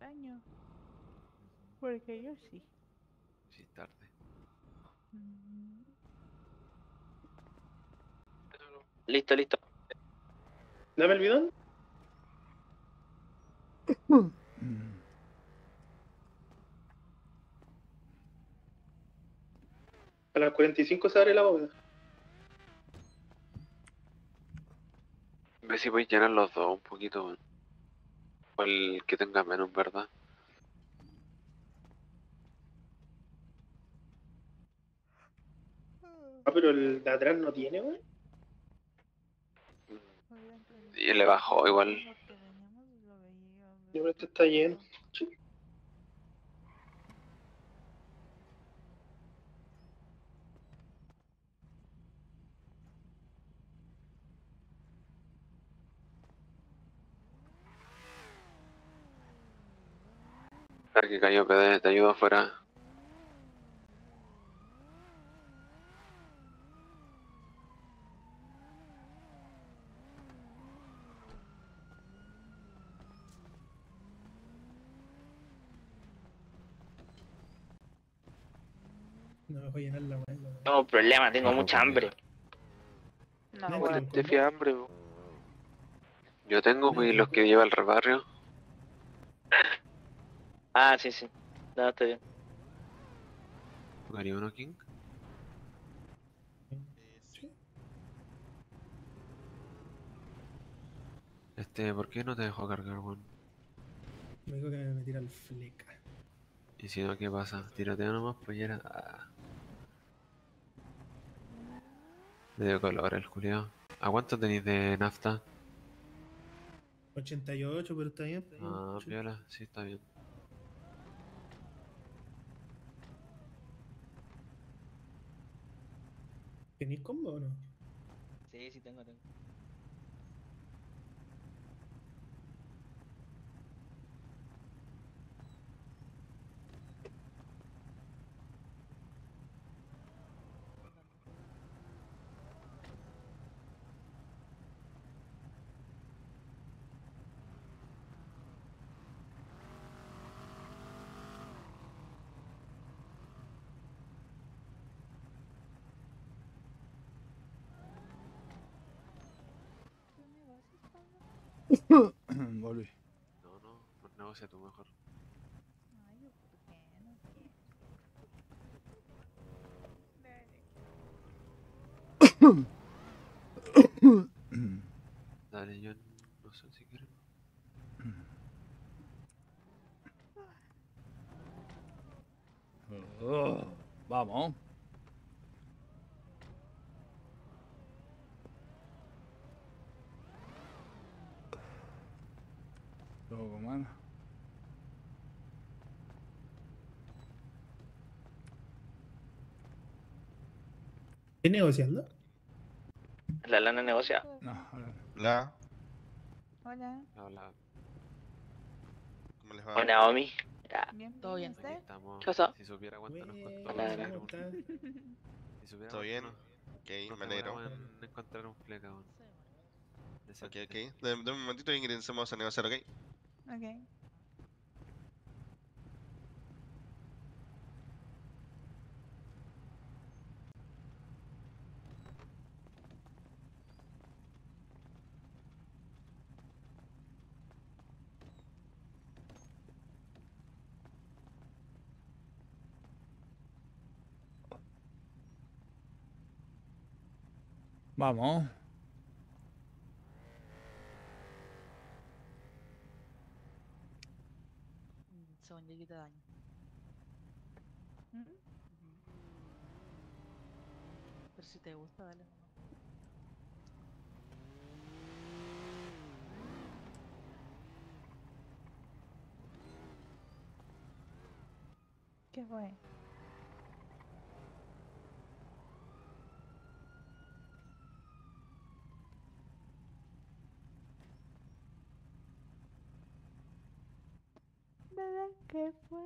Extraño. Porque yo sí. Sí, tarde. Listo, listo. Dame el bidón. A las 45 se abre la bóveda. Ve si voy a llenar los dos un poquito, weón. O el que tenga menos, ¿verdad? Ah, pero el de atrás no tiene, güey. Y le bajó igual. Yo creo que este está lleno. Que cayó PD, te ayudo afuera. No me voy a llenar la. No problema, tengo mucha hambre. No, ven, Te fía hambre. Yo tengo, pues, y los que lleva al rebarrio. Ah, sí, sí. No, está bien. ¿Jugaría uno King? Este, ¿por qué no te dejó cargar, weón? Me dijo que me metiera al fleca. Y si no, ¿qué pasa? Tirateo nomás, pues ya era. Ah. Le dio color el culiao. ¿A cuánto tenéis de nafta? 88, pero está bien. está bien. Ah, viola, sí, está bien. ¿Tenéis combo o no? Sí, sí, tengo, tengo. Volví. No, no, pues negocia tú mejor. Dale, yo no sé si quieres. Oh, vamos. Loco, mano. ¿Estás negociando? La lana negocia. No, ahora no. La, Hola. Hola, ¿cómo les va? Hola, Naomi. Ya. Bien, Todo bien. ¿Qué pasó? Si supiera cuánto nos costó. Hola. Si supiera ¿Todo bien? Ok, me alegro. encontrar un fleca. Ok, ok. Dame dame un momentito y ingresemos a negociar, ¿ok? Ok. Vamos. Mm, Según yo daño. ¿Mm? Pero si te gusta, dale. ¿Qué fue? Que fue.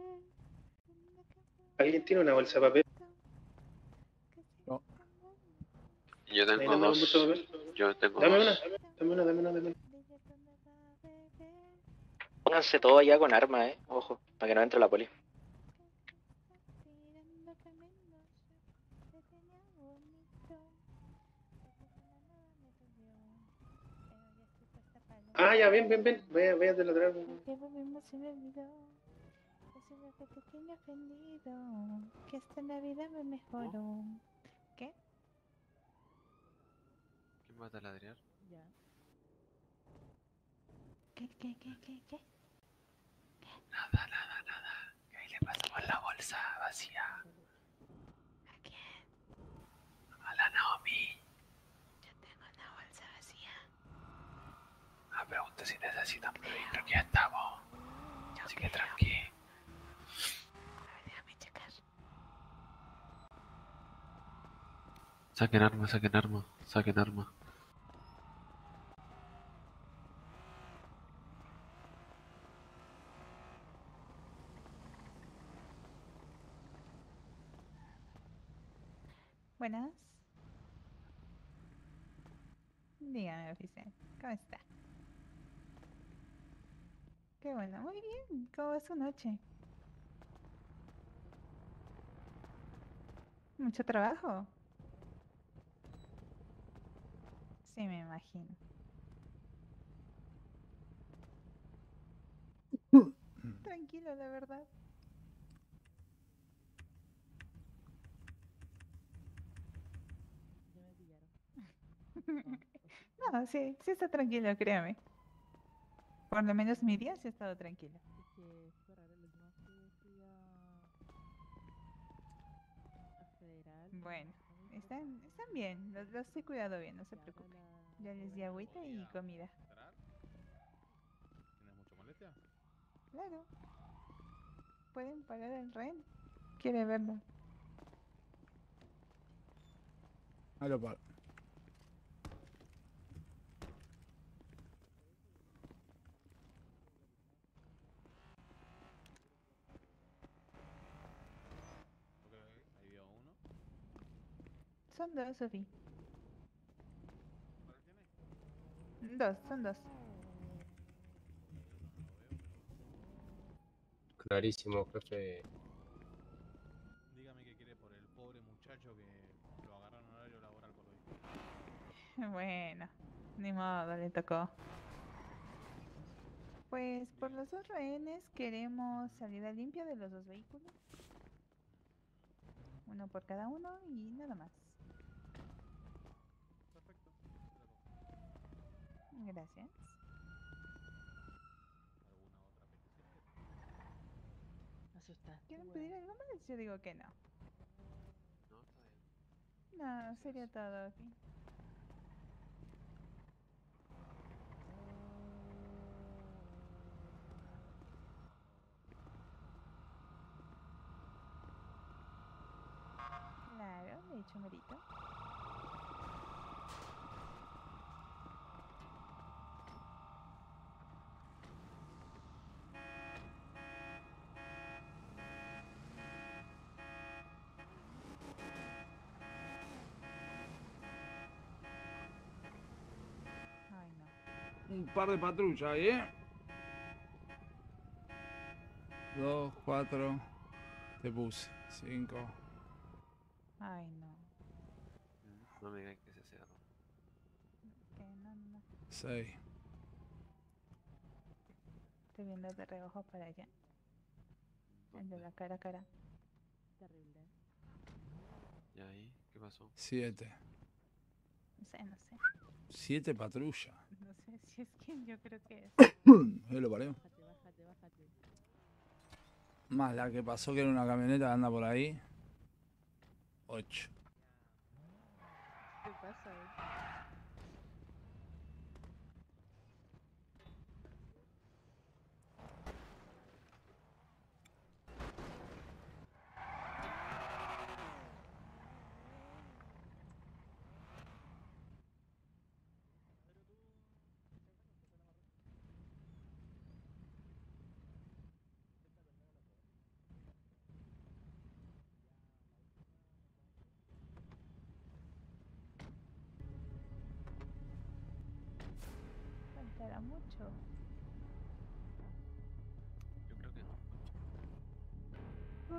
¿Alguien tiene una bolsa de papel? Yo ¿Ahí tengo dos. bolsa de papel? Yo tengo Dame dos. una, dame una, dame una, dame una. Pónganse todo allá con armas, eh. Ojo, para que no entre la poli. tirando caminos, se tenía bonito. Ah, ya, ven, ven, ven. Vaya, vaya de la atrás. Que volvimos se me olvidó. Es te tiene ofendido. Que esta Navidad me mejoró. ¿Qué? ¿Quién va a taladrear? Ya. ¿Qué, qué, qué, qué, qué? Nada, nada, nada. Que ahí le pasamos la bolsa vacía. ¿A quién? A la Naomi. pregunte si necesitan plugin, creo que ya estamos. Así que tranqui. A ver, déjame checar. Saquen arma, saquen arma, saquen arma. Buenas. Dígame, oficial. ¿Cómo está? Qué bueno, muy bien. ¿Cómo va su noche? ¿Mucho trabajo? Sí, me imagino. Tranquilo, la verdad. No, sí, sí está tranquilo, créame. Por lo menos mi día sí ha estado tranquilo. Bueno, están, están bien, los, he cuidado bien, no se preocupe. Ya les di agüita y comida. ¿Tienes mucha molestia? Claro. Pueden pagar el rent. Quiere verlo. Ahí lo pago. Ahí veo uno. Son dos, Sofi. Dos, son dos. Clarísimo, jefe. Dígame qué quiere por el pobre muchacho que lo agarraron en horario laboral por hoy. Bueno, ni modo, le tocó. Pues por los dos rehenes queremos salida limpia de los dos vehículos. Uno por cada uno y nada más. Gracias. Asustaste. ¿Quieren pedir algo más? Yo digo que no. No, está bien. No, sería todo aquí. Claro, de hecho, merito. Ay, no. Un par de patrullas ahí, ¿eh? Dos, cuatro. Te puse. Cinco. Ay, no. No me digan que se cerró. Que no, no. Seis. Estoy viendo de reojo para allá. El de la cara a cara. Terrible. ¿Y ahí? ¿Qué pasó? Siete. No sé, no sé. Siete patrullas. No sé si es que yo creo que es. Ahí lo parió. Bájate, bájate, bájate. Más la que pasó que era una camioneta que anda por ahí. Ocho. ¿Qué pasa, eh?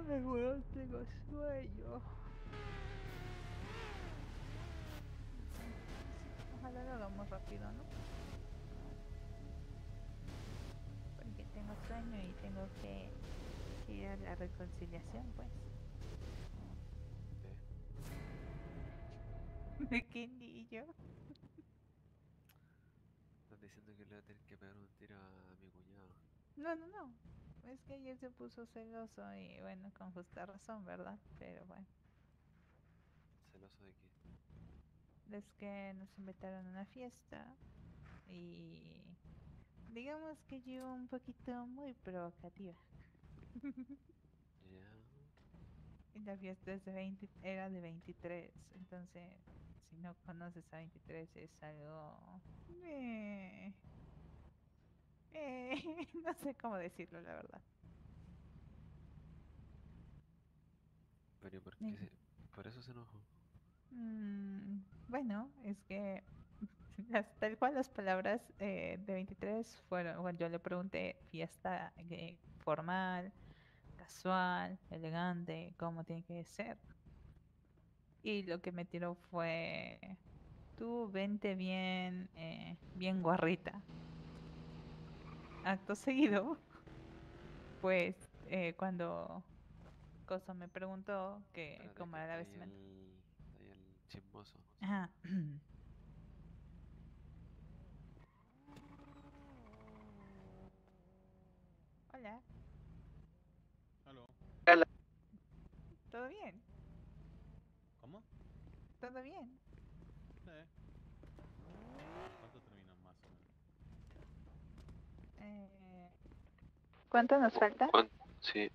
No. Ay, weón, tengo sueño. Ojalá lo hagamos rápido, ¿no? Porque tengo sueño y tengo que, que ir a la reconciliación, pues. ¿De qué niño? Estás diciendo que le voy a tener que pegar un tiro a mi cuñado. No, no, no. Es que ayer se puso celoso y bueno, con justa razón, ¿verdad? Pero bueno, ¿Celoso de qué? es que nos invitaron a una fiesta y digamos que yo un poquito muy provocativa. Ya. Y la fiesta es de 20, era de 23, entonces si no conoces a 23 es algo... eh, eh, no sé cómo decirlo, la verdad. Pero ¿y ¿por qué se... por eso se enojó? Mm, bueno, es que las- tal cual las palabras eh, de 23 fueron, bueno, yo le pregunté fiesta eh, formal, casual, elegante, cómo tiene que ser. Y lo que me tiró fue, tú vente bien, eh, bien guarrita. Acto seguido, pues eh, cuando Coso me preguntó que cómo era la vestimenta. Ahí el chismoso. Ajá. Hola. Aló. ¿Todo bien? ¿Cómo? ¿Todo bien? Sí. ¿Cuánto terminan más o menos? Eh, ¿Cuánto nos falta? Sí.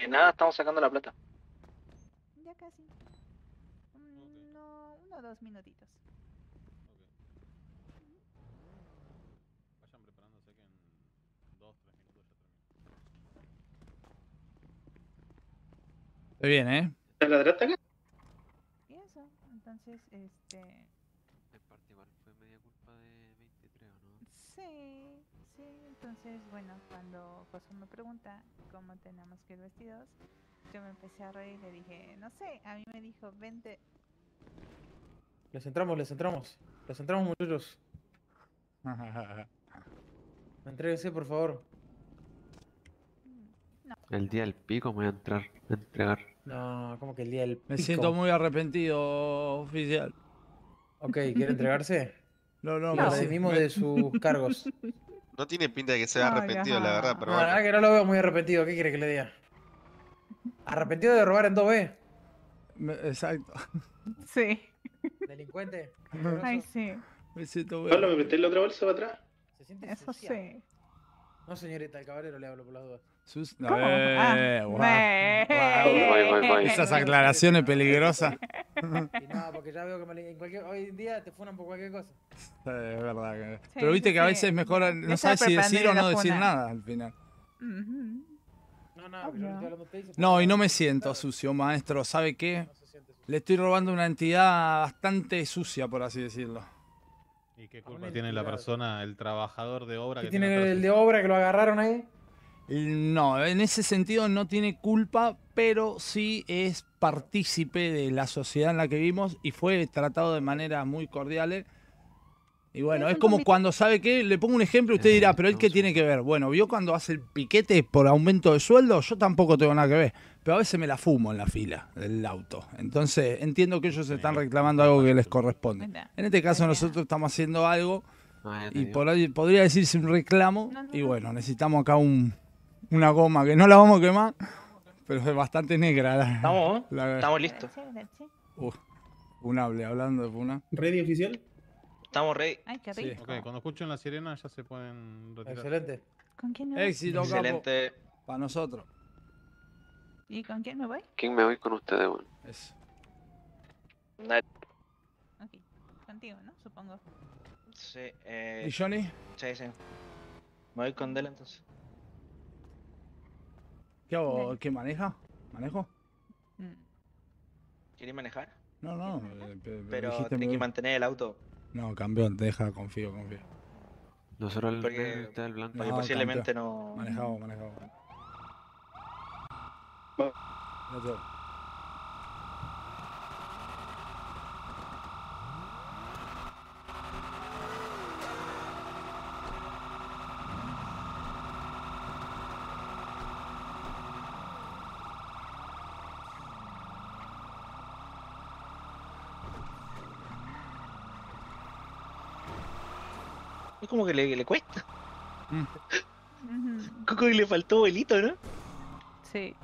Y nada, estamos sacando la plata. Ya casi. Mm, No, uno o dos minutitos. Vayan preparándose que en dos, tres minutos ya termino. Se viene, ¿eh? ¿Te ladraste acá? Y eso, entonces, este... En parte igual fue media culpa de 23, ¿o no? Sí, sí, entonces, bueno, cuando Josué me pregunta cómo tenemos que ir vestidos, yo me empecé a reír y le dije, no sé, a mí me dijo, vente, Les entramos, les entramos. Les entramos, muchachos. Entréguense, por favor. El día del pico me voy a entrar, a entregar. No, como que el día del Me pico. siento muy arrepentido, oficial. Ok, ¿quiere entregarse? No, no, Lo me- redimimos me- de sus cargos. No tiene pinta de que sea Ay, arrepentido, la verdad, pero No, la bueno. verdad que no lo veo muy arrepentido. ¿Qué quiere que le diga? ¿Arrepentido de robar en 2B? me- exacto. Sí. ¿Delincuente? Ay, sí. Me siento Pablo, ¿me presté la otra bolsa para atrás? ¿Se siente Eso sí. No, señorita, el caballero le hablo por las dudas. Sus- ¿Cómo? Eh, Ah, guau. me- Guau, Voy, voy, voy. Esas aclaraciones peligrosas. Y no, porque ya veo que me en cualquier, hoy en día te funan por cualquier cosa. Sí, es verdad. que- Sí, Pero viste sí, que a sí. veces mejor Ya no sabes si decir o no decir nada al final. No, no, no y No, puede y no me siento sucio, maestro. ¿Sabe qué? Le estoy robando una entidad bastante sucia, por así decirlo. ¿Y qué culpa tiene la persona, el trabajador de obra ¿Qué que tiene el de obra que lo agarraron ahí? No, en ese sentido no tiene culpa, pero sí es partícipe de la sociedad en la que vivimos y fue tratado de manera muy cordial. Y bueno, es como cuando sabe que, le pongo un ejemplo, usted dirá, pero él qué tiene que ver. Bueno, vio cuando hace el piquete por aumento de sueldo, yo tampoco tengo nada que ver, pero a veces me la fumo en la fila del auto. Entonces entiendo que ellos están reclamando algo que les corresponde. En este caso nosotros estamos haciendo algo y por ahí podría decirse un reclamo y bueno, necesitamos acá un, una goma que no la vamos a quemar, pero es bastante negra. La, Estamos, la- estamos listos. Uf, funable, hablando de funa. ¿Ready oficial? Estamos ready. Ay, qué Sí. rico. Ok, cuando escuchen la sirena ya se pueden retirar. Excelente. ¿Con quién me voy? Éxito, Excelente. Para nosotros. ¿Y con quién me voy? ¿Quién me voy con ustedes, weón? Eso. Ok, contigo, ¿no? Supongo. Sí, eh, ¿Y Johnny? Sí, sí. Me voy con Dela entonces. ¿Qué hago? ¿Qué maneja? ¿Manejo? ¿Quieres manejar? No, no. eh, pe- pe- Pero dijiste me que mantener el auto. No, campeón, deja, confío, confío. Nosotros el Porque- verde, usted el blanco. porque No, posiblemente campeón. no. Manejado, manejado. Let's go. Como que le, le cuesta. Ujú. Como que le faltó vuelito, ¿no? Sí.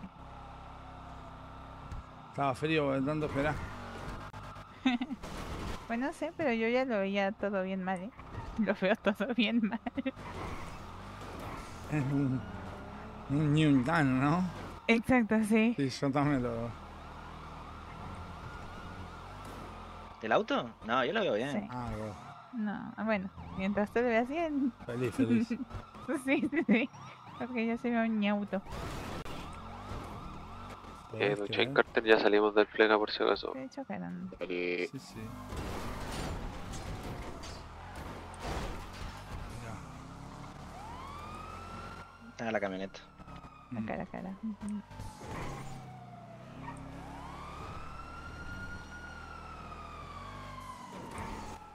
Estaba frío, tanto esperar. Pues no sé, pero yo ya lo veía todo bien mal, ¿eh? Lo veo todo bien mal. Es un, un Hyundai, ¿no? Exacto, sí. Sí, yo también lo. ¿El auto? No, yo lo veo bien. Sí. Ah, bueno. No, ah, bueno, mientras tú lo veas bien. Feliz, feliz. sí, sí, sí. Porque yo soy un ñauto. Eh, ¿Podés Chain creer? Carter ya salimos del flega por si acaso. De hecho, que eran. Sí, sí. Ah, la camioneta. Mm. La cara, cara.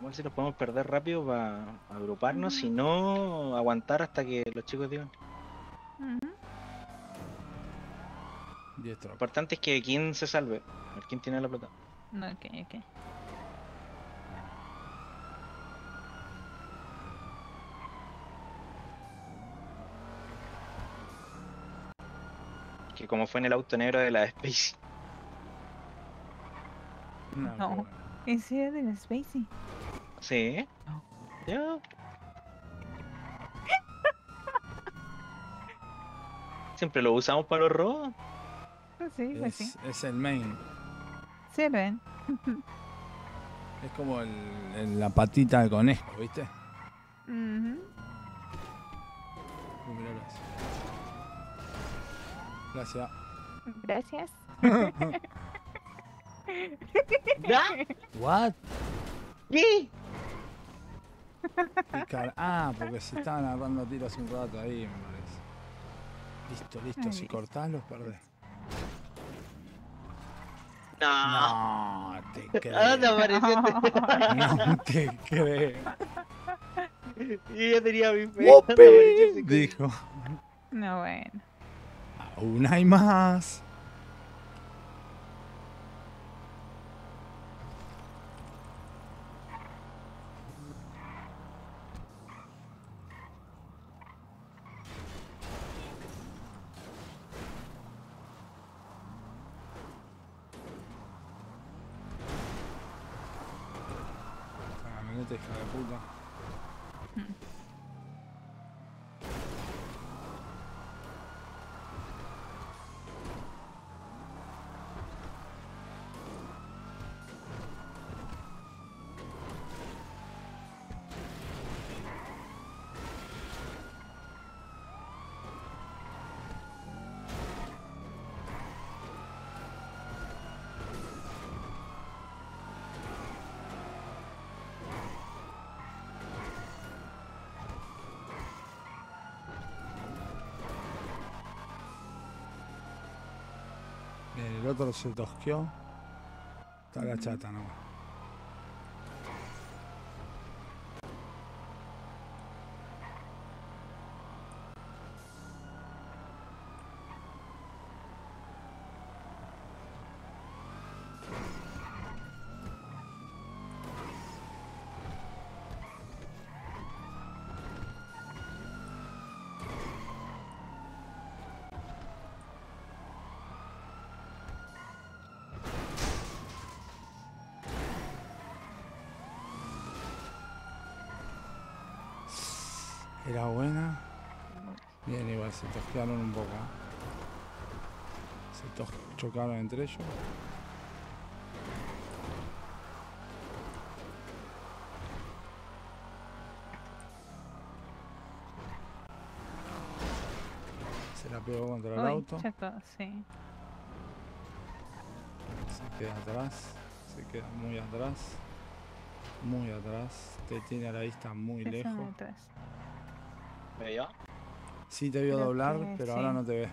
Ujú. Igual si los podemos perder rápido para agruparnos, si no, aguantar hasta que los chicos digan. Lo importante es que quien se salve, a ver quién tiene la plata. No, ok, ok. Que como fue en el auto negro de la Space. No. ¿Ese es de la Spacey? Sí. Ya. Siempre lo usamos para los robos. Pues sí, pues sí. Es, es el main. Sirven. Es como el, el- la patita de conejo, ¿viste? Ujú. Uh, ese. Gracias. Gracias. What? ¿Qué? Ah, porque se estaban agarrando tiros hace un rato ahí, me parece. Listo, listo. Ay, si cortás, los perdés. No. No te ¿A creo. dónde apareciste? No te creo. Yo ya tenía mi fe. ¡Wopi! Dijo. No, bueno. Aún hay más. Esta camioneta, hija de puta. Bien, el otro se tosqueó. Está la chata nomás. Era buena. Bien, tosquearon un poco. ¿eh? Se chocaron entre ellos. Se la pegó contra el Uy, auto. chaco, sí. Se queda atrás. Se queda muy atrás. Muy atrás. Te tiene a la vista muy Eso lejos. me. Sí te vio doblar, que pero ahora no te ve.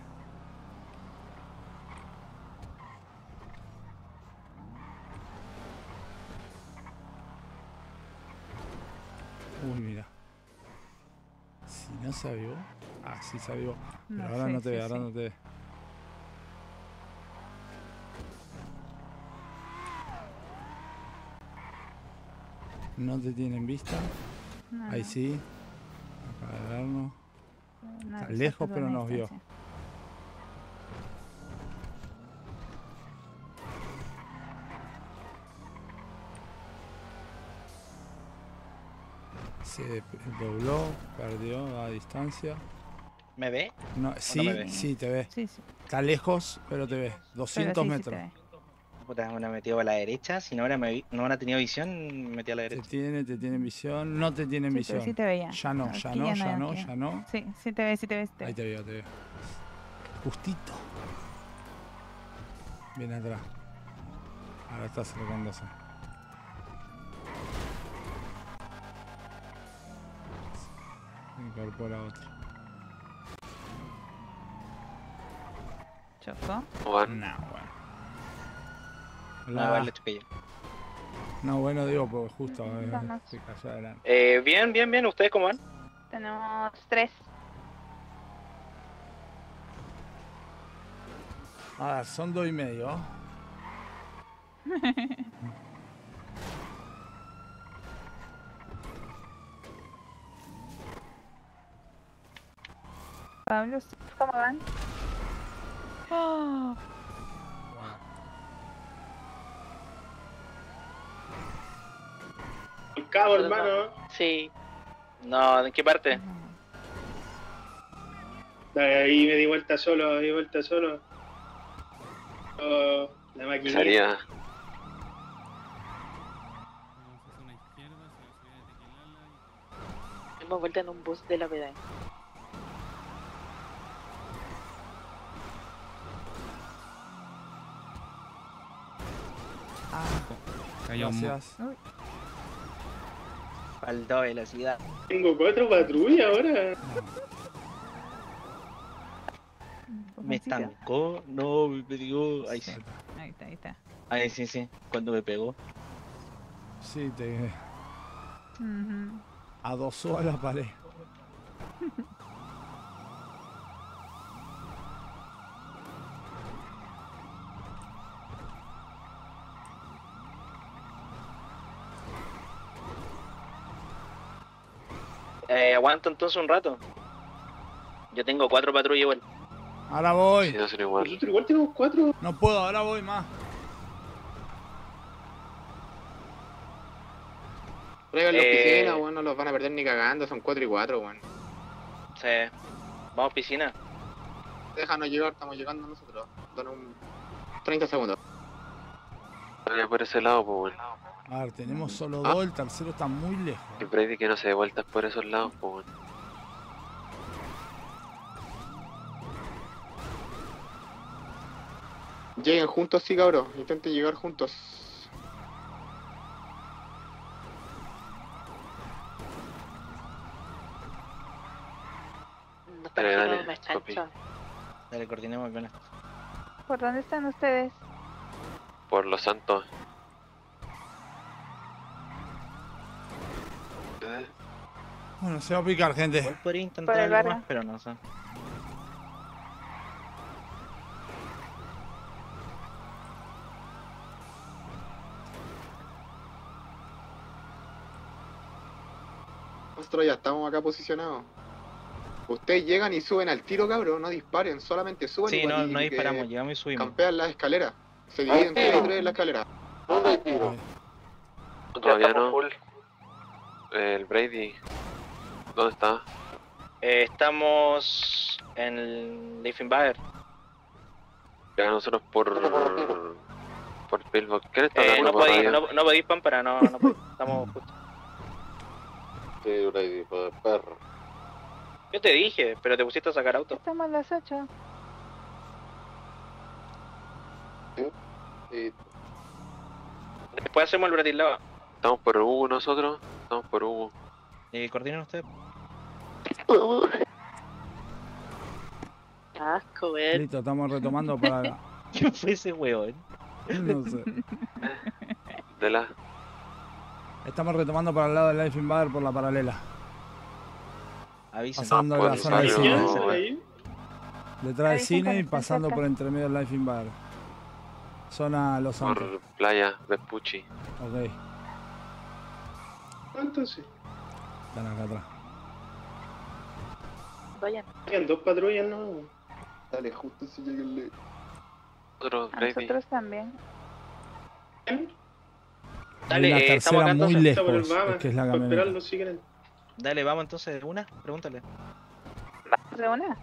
Uy, mira. Si no se avivó. Ah, sí se avivó. Pero No, ahora sí, no te sí, ve, ahora no te ve. No te tienen vista. No, Ahí sí. Acaba de vernos. No, Está lejos, pero nos vio. Se dobló, perdió a distancia. ¿Me ve? No, sí, me ve? sí, te ve. Sí, sí. Está lejos, pero te ve. 200 sí, sí metros. te ve. Puta, me hubiera metido a la derecha. Si no hubiera, me no tenido visión, me metí a la Te derecha. tiene, te tiene visión. No te tienen Sí, visión. pero sí te veía. Ya no, ya no, ya ya no, ya no. Sí, sí te ve, sí te ve. sí te Ahí ve. te veo, te veo. Justito. Viene atrás. Ahora está acercándose. Incorpora otro. ¿Chocó? Juan. No, bueno. No, La- igual le choqué yo. No, bueno, digo, porque justo eh. Eh, bien, bien, bien. ¿Ustedes cómo van? Tenemos tres. A ver, son dos y medio. Pablo, ¿ustedes ¿cómo van? Oh, cabo, hermano. Sí. No, ¿en qué parte? Ahí me di vuelta solo, me di vuelta solo. Oh, la maquinita. Sería. Hemos vuelto en un bus de la PDA. Cayó un Faltó velocidad. Tengo cuatro patrullas ahora. Me estancó. No, me pegó. Ahí sí. Ahí está, ahí está. Ahí sí, sí. Cuando me pegó. Sí, te Ujú. adosó a la pared. Eh, aguanto entonces un rato. Yo tengo cuatro patrullas igual. Ahora voy. Sí, no son igual. Nosotros igual tenemos cuatro. No puedo, ahora voy más. Prueben la Eh. oficina, weón, no los van a perder ni cagando, son 4 y 4, weón. Sí. Vamos piscina. Déjanos llegar, estamos llegando nosotros. Danos un 30 segundos. Vaya por ese lado, pues bueno. A ver, tenemos solo dos, el tercero está muy lejos. Y Brady que no se dé vueltas por esos lados, pues bueno. Lleguen juntos, sí, cabrón. Intenten llegar juntos. Dale, dale, chanchas. Dale, coordinemos bien esto. ¿Por dónde están ustedes? Por los santos. Eh, Bueno, se va a picar, gente. Igual podría intentar Por el algo más, pero no sé. Nosotros ya estamos acá posicionados. Ustedes llegan y suben al tiro, cabrón. No disparen, solamente suben Sí, y, no, no disparamos, llegamos y subimos. Campean las escaleras. Se dividen tres y tres en la escalera. Todavía no. El Brady. ¿Dónde está? Eh, estamos en el Leifenbacher. Ya nosotros por. Por Pillbox. ¿Quién está Eh, no podéis, no, no podéis pámpara, no, no podéis. Estamos justo. Sí, Brady, pues, perro. Yo te dije, pero te pusiste a sacar auto. Estamos a las 8. Sí. Después hacemos el Bratislava. Estamos por Hugo nosotros. Estamos por Hugo. Eh, coordinen ustedes. Asco, ver. Listo, estamos retomando para. ¿Quién fue ese weón? No sé. De la. Estamos retomando para el lado del Life Invader por la paralela. Avisen. Pasando por la zona del cine. Detrás del cine y pasando por entre medio del Life Invader. Zona Los Santos. Por Playa Vespucci. Ok, ¿Cuántos sí? Están acá atrás. Vayan. Quedan dos patrullas, ¿no? Dale, justo si lleguenle. Nosotros, A Brady. nosotros también. Dale, Hay una eh, estamos tercera acá muy entonces. El lejos, es que es la Para camioneta. esperarlo si quieren. Dale, vamos entonces. ¿Una? Pregúntale. ¿De una?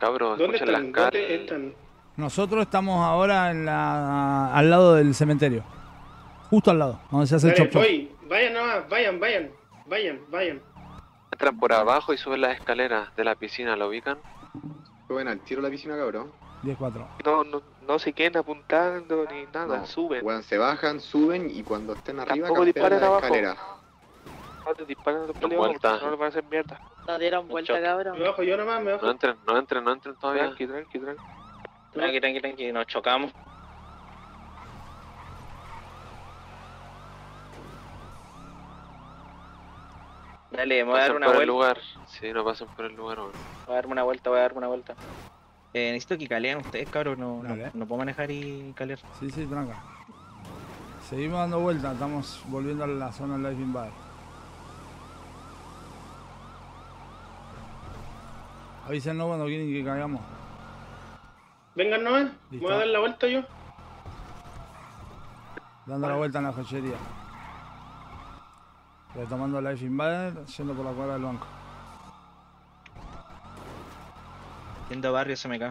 Cabros, ¿Dónde las están? cal. ¿Dónde están? Nosotros estamos ahora en la, al lado del cementerio. Justo al lado, donde se hace el Dale, chop chop. Vayan nomás, vayan, vayan. Vayan, vayan. Entran por abajo y suben las escaleras de la piscina, ¿lo ubican? Suben al tiro la piscina, cabrón. 10-4. No, no, no se queden apuntando ni nada, No, suben. Weón, se bajan, suben y cuando estén arriba Tampoco campean disparen la abajo. escalera. No te disparan los porque no les van a hacer mierda. No dieron vuelta, cabrón. Me bajo yo nomás, me No bajo. entren, no entren, no entren todavía. Tranqui, tranqui, tranqui. Tranqui, tranqui, tranqui, nos chocamos. Dale, me voy a dar una por el vuelta. lugar. Sí, no pasen por el lugar, weón. Voy a darme una vuelta, voy a darme una vuelta. Eh, necesito que calean ustedes, cabrón. No, no, no puedo manejar y calear. Sí, sí, tranca. Seguimos dando vueltas, estamos volviendo a la zona del Life Invader. Avísenos cuando quieren que caigamos. Vengan Listo. voy a dar la vuelta yo. Dando la vuelta en la joyería. Retomando Life Invader, yendo por la cuadra del banco. Yendo a barrio SMK.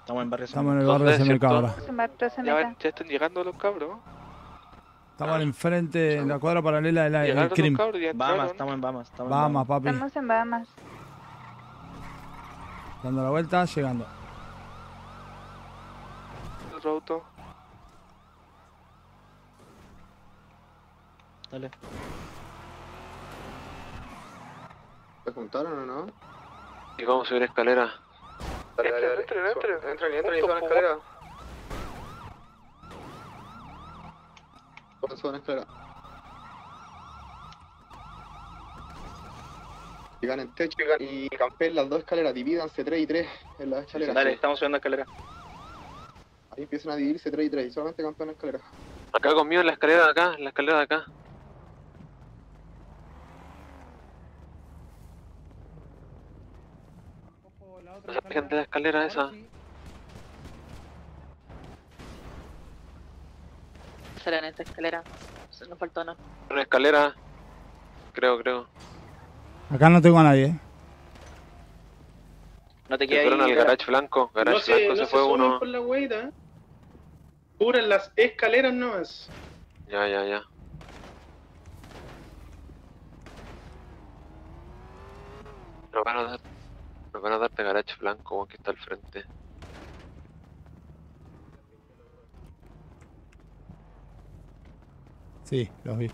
Estamos en barrio SMK. Estamos en el barrio SMK ahora. Ya, están llegando los cabros. Estamos enfrente, en la cuadra paralela del, del Llegaron CRIM. los cabros, ya Bahamas, estamos en Bahamas. Estamos en Bahamas, papi. Estamos en Bahamas. Dando la vuelta, llegando. Otro auto. Dale. ¿Se juntaron o no? Y vamos a subir escalera. Dale, dale, dale. Entren, entren. Entren, entren y Juntos, suban escalera. Suban, escalera. Llegan en techo y campeen las dos escaleras. Divídanse 3 y 3 en las escaleras. Dale, estamos subiendo escalera. Ahí empiezan a dividirse 3 y 3 y solamente campean en escalera. Acá conmigo en la escalera de acá, en la escalera de acá. No se alejen de la escalera esa. Será en esta escalera. Se nos faltó no. Una escalera. Creo, creo. Acá no tengo a nadie, ¿eh? No te Se quedes fueron ahí. al garage blanco. Garage No se, blanco no se se fue uno. por la hueita. Las escaleras nomás. Ya, ya, ya. Nos van a dar. Nos van a dar de garage blanco, weón, que está al frente. Sí, los vi.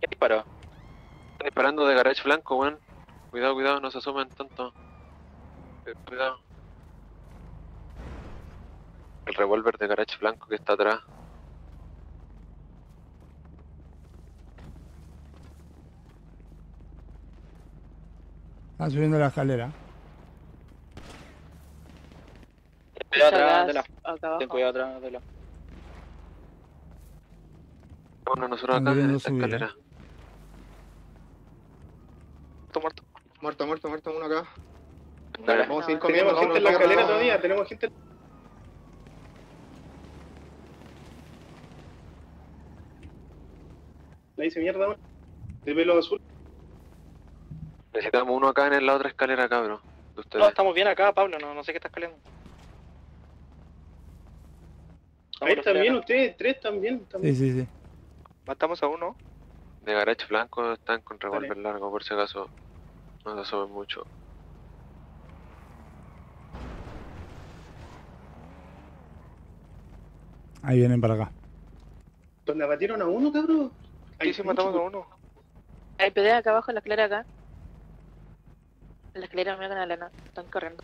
¿Qué disparó? Están disparando de garage blanco, weón. Cuidado, cuidado, no se asomen tanto. Cuidado. El revólver de garage blanco que está atrás. Están subiendo la escalera. Cuidado atrás de la. Ten cuidado atrás de la. Bueno, nosotros acá en esta subir, escalera. Muerto, muerto. Muerto, muerto, muerto, uno acá. Dale. Vamos a seguir comiendo. Tenemos gente en la escalera todavía, tenemos gente. La hice mierda, man. de pelo azul. Necesitamos uno acá en la otra escalera, cabrón. De ustedes. No, estamos bien acá, Pablo. No, no sé qué estás caleando. Ahí también, ustedes tres también. también. Sí, sí, sí. Matamos a uno. De garage blanco están con revólver largo, por si acaso. No se asomen mucho. Ahí vienen para acá. ¿Dónde abatieron a uno, cabrón? Sí, sí, matamos a uno. Hay PD acá abajo en la escalera acá. La escalera me con Elena. Están corriendo.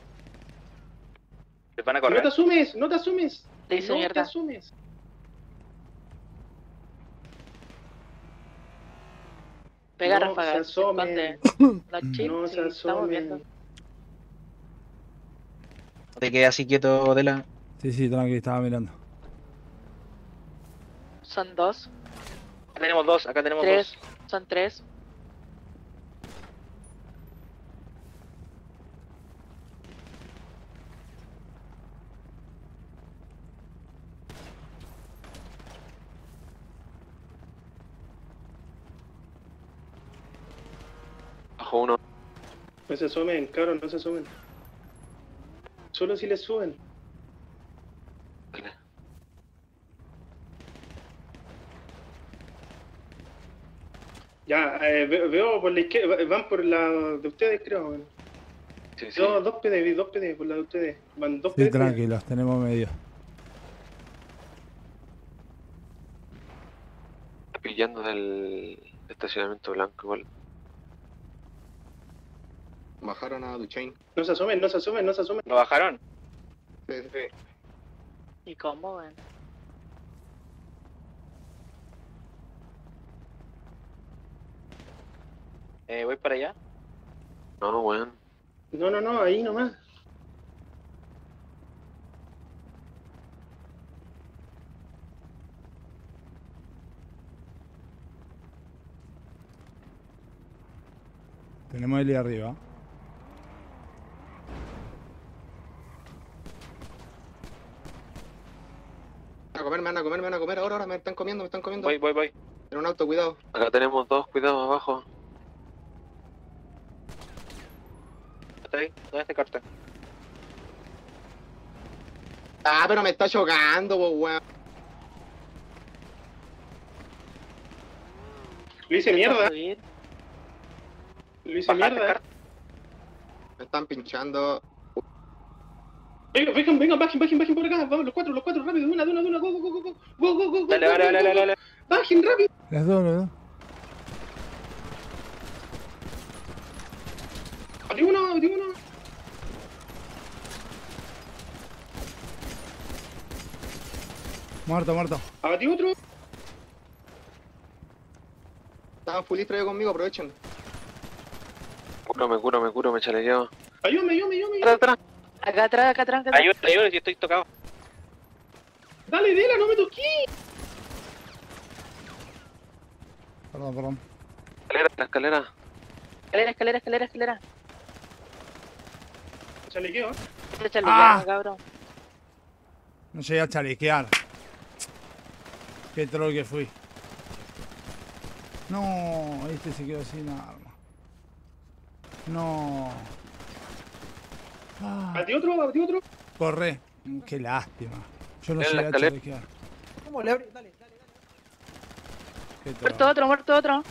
Les van a No te asumes, no te asumes. Le hice no te asumes. Pega No ráfaga. se esconde. Los chips, No se estamos viendo. Te quedas así quieto de la. Sí, sí, tranqui, estaba mirando. Son dos. Acá tenemos dos, acá tenemos Tres. dos. Son tres. Bajo uno. No se asomen, cabrón, no se asomen. Solo si les suben. Ya, eh, veo, veo por la izquierda, van por la de ustedes, creo. weón. Dos, dos PD, dos PD por la de ustedes. Van dos Sí, PD. tranquilos, tenemos medio. Está pillando del estacionamiento blanco igual. Bajaron a Duchain. No se asomen, no se asomen, no se asomen. ¿Lo bajaron? Sí, sí. ¿Y cómo, weón? Eh, voy para allá. No, weón. No, no, no, ahí nomás. Tenemos Eli arriba. A comer, me van a comer, me van a comer. Ahora, ahora me están comiendo, me están comiendo. Voy, voy, voy. En un auto, cuidado. Acá tenemos dos, cuidado abajo. ¿Está ahí? ¿Dónde está el cartel? Ah, pero me está chocando, po, weón. Lo hice mierda. Lo hice mierda. Me están pinchando. Venga, vengan, vengan, bajen, bajen, bajen por acá. Vamos, los cuatro, los cuatro, rápido, de una, de una, de una. Go, go, go, go, go. Go, go, go, go. Dale, go, dale, go, dale, go, dale. Bajen, rápido. Las dos, las dos. Abrí uno, abrí uno. Muerto, muerto. Abatí otro. Estaban full distraídos conmigo, aprovechen. Curo, me curo, me curo, me chalequeo. Ayúdame, ayúdame, ayúdame. Acá atrás, acá atrás, acá atrás. Ayúdame, ayúdame, si estoy tocado. Dale, Dela, no me toqué. Perdón, perdón. Escalera, la escalera. Escalera, escalera, escalera, escalera. Chalequeo. Este chalequeo, Ah. cabrón. No llegué a chalequear. Qué troll que fui. No, este se quedó sin arma. No. Ah, Abatí otro, abatí otro. corre. Mm, Qué lástima. Yo no llegué a escalera. chalequear. ¿Cómo le abrí? Dale, dale. Qué troll. Muerto otro, muerto otro.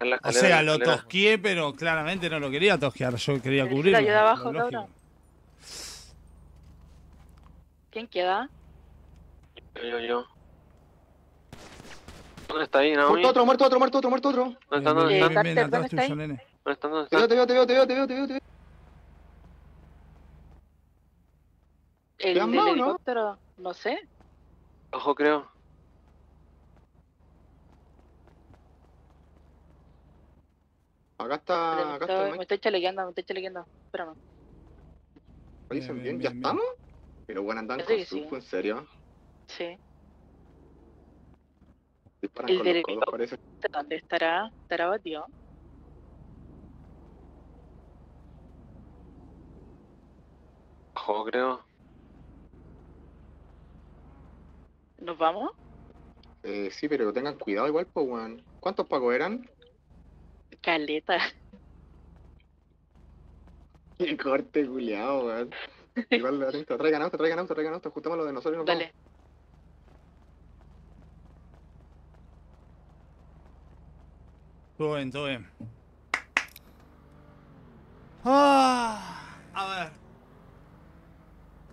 En la O sea, lo tosqueé, pero claramente no lo quería tosquear. Yo quería cubrirlo. ayuda abajo, cabrón. ¿Quién queda? Yo, yo, yo. ¿Dónde está ahí, Naomi? Muerto otro, muerto otro, muerto otro, muerto otro. ¿Dónde están? Bien, ¿Dónde atrás ¿dónde está. ¿Dónde? ¿Dónde Te veo, te veo, te veo, te veo, te veo, te veo, te veo. ¿El ¿Te han del no? helicóptero? No sé. Ojo, creo. Acá está, acá está estoy- el me estoy chalequeando, me estoy chalequeando. Espérame. Dicen Bien, bien, bien, ¿ya bien, estamos? Pero bueno, andan con sí. en serio. Sí. Disparan El con del los codos, parece. ¿Dónde estará? ¿Estará batido? Ojo, creo. ¿Nos vamos? Eh, sí, pero tengan cuidado igual, pues, weón. ¿Cuántos pagos eran? Caleta. Qué corte, culiao, weón. Igual, atento, traigan auto, traigan auto, traigan auto, ajustamos lo de nosotros y nos Dale. Todo bien, todo bien. Ah, a ver. Todo Y bien, recoge todo el bien. arma de Cada los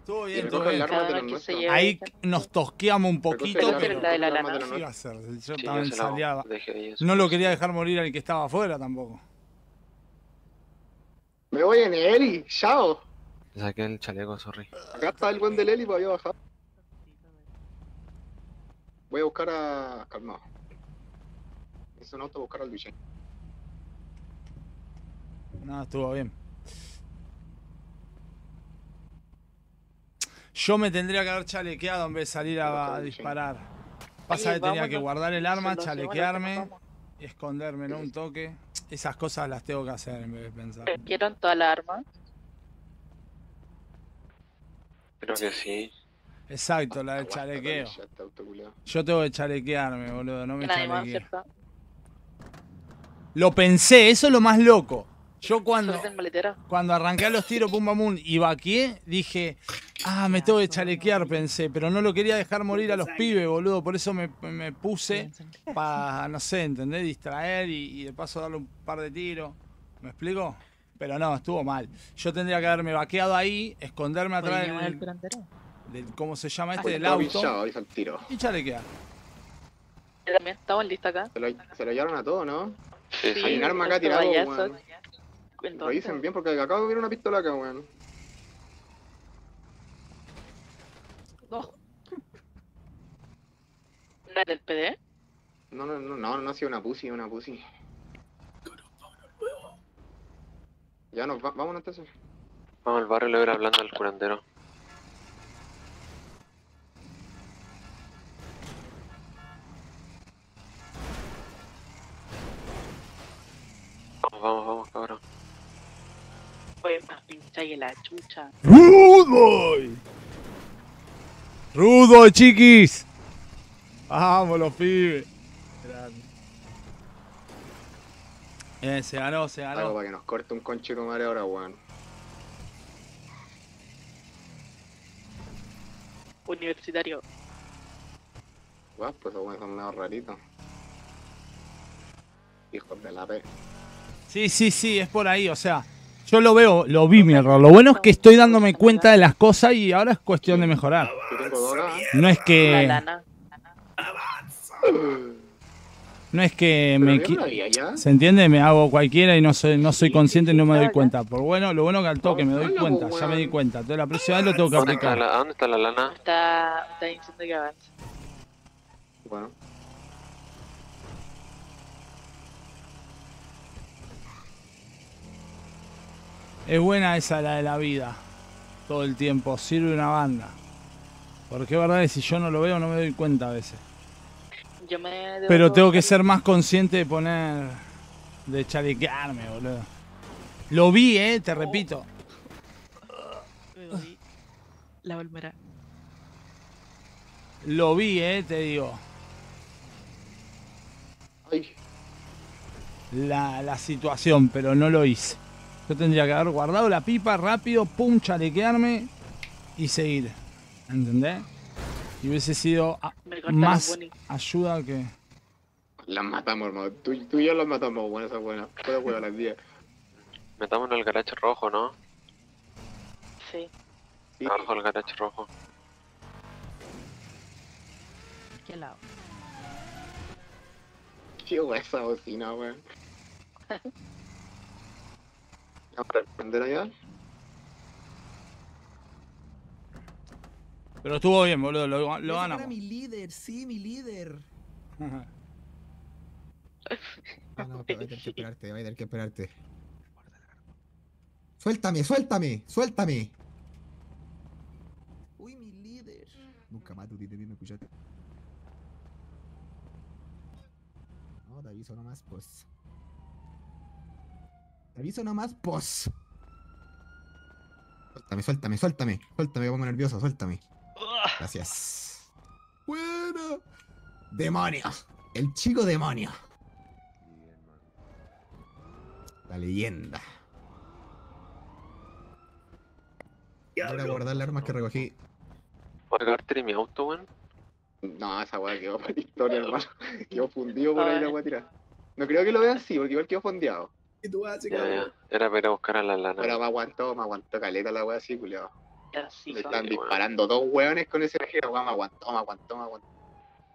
que se nuestros. lleve. Ahí nos tosqueamos un poquito, pero. la de la recoge lana. arma de ¿Qué los iba a nuestros. hacer? Yo ahí eso. No lo quería dejar morir al que estaba afuera tampoco. Me voy en Eli, chao. Le saqué el chaleco, sorry. Acá está el buen del Eli, pues había bajado. Voy a buscar a. Calmado. Es un auto a buscar al Duchenne. No, estuvo bien. Yo me tendría que haber chalequeado en vez de salir a, a disparar. Pasa que tenía que guardar el arma, chalequearme y esconderme, ¿no? Un toque. Esas cosas las tengo que hacer en vez de pensar. ¿Quieren toda la arma? Creo que sí. Exacto, la del chalequeo. Yo tengo que chalequearme, boludo, no me. ¿cierto? Lo pensé, eso es lo más loco. Yo cuando, cuando arranqué a los tiros pum pum y vaqué, dije, ah, me tengo que chalequear, pensé, pero no lo quería dejar morir a los pibes, boludo, por eso me, me puse para, no sé, ¿entendés? Distraer y, y de paso darle un par de tiros. ¿Me explico? Pero no, estuvo mal. Yo tendría que haberme vaqueado ahí, esconderme atrás del, del- ¿Cómo se llama este? Del auto. pinchado, hizo el tiro. Y chalequear. También estamos listos acá. Se lo, se lo llevaron a todos, ¿no? Sí, Sí, Hay un arma acá tirado. Entonces, Revisen bien porque acabo de ver una pistola acá, weón. No. ¿No era el PD? No, no, no, no, no ha sido una pussy, una pussy. Ya nos va, vámonos entonces. Vamos al barrio y le voy a ir hablando al curandero. Vamos, vamos, vamos, cabrón. Oye, más pincha y la chucha. ¡Rudo! ¡Rudo, chiquis! Vamos, los pibes. Grande. Eh, se ganó, se Algo ganó. para que nos corte un conchito madre ahora, weón. Universitario. Guau, pues esos weones son medio raritos. Hijos de la P. Sí, sí, sí, es por ahí, o sea, yo lo veo, lo vi mi error. Lo bueno es que estoy dándome cuenta de las cosas y ahora es cuestión de mejorar. No es que no es que me. ¿Se entiende? Me hago cualquiera y no soy no soy consciente y no me doy cuenta. Por bueno, lo bueno que al toque me doy cuenta, ya me di cuenta. Entonces la próxima vez lo tengo que ¿Dónde está aplicar. la, ¿A dónde está la lana? Está, está diciendo que avance. Bueno. Es buena esa la de la vida. Todo el tiempo sirve una banda. Porque es verdad que si yo no lo veo no me doy cuenta a veces. Yo me debo Pero tengo que ser más consciente de poner. de chalequearme, boludo. Lo vi, eh, te repito. Me voy. La volverá. Lo vi, eh, te digo. Ay, La, la situación, pero no lo hice. Yo tendría que haber guardado la pipa rápido, pum, chalequearme y seguir. ¿Entendés? Y hubiese sido más ayuda que. las matamos, hermano. Tú, tú y yo las matamos, bueno, esa buena. Puedo jugar a las 10. Metámonos el garaje rojo, ¿no? Sí. Sí. Abajo el garaje rojo. ¿Qué lado? Qué esa bocina, weón. Vamos a responder allá. Pero estuvo bien, boludo, lo, lo Ese Era ganamos. mi líder, sí, mi líder. Ah, no, pero voy a tener que esperarte, voy a tener que esperarte. Suéltame, suéltame, suéltame. Uy, mi líder. Nunca más tú te me escuchaste. No, te aviso nomás, pues. Te aviso nomás, pues. Suéltame, suéltame, suéltame. Suéltame, me pongo nervioso, suéltame. Gracias. Bueno. Demonio. El chico demonio. La leyenda. Voy a guardar las armas que recogí. ¿Voy a cagar mi auto, weón? No, esa weá quedó para la historia, hermano. Quedó fundido por ahí la weá tirada. No creo que lo vean así, porque igual quedó fondeado. ¿Qué tú Ya, cabrón? ya. Era para ir a buscar a la lana. Pero me aguantó, me aguantó caleta la weá así, culiado. Sí, Me están disparando dos weones con ese ejército, weón, me aguantó, me aguantó, me aguantó.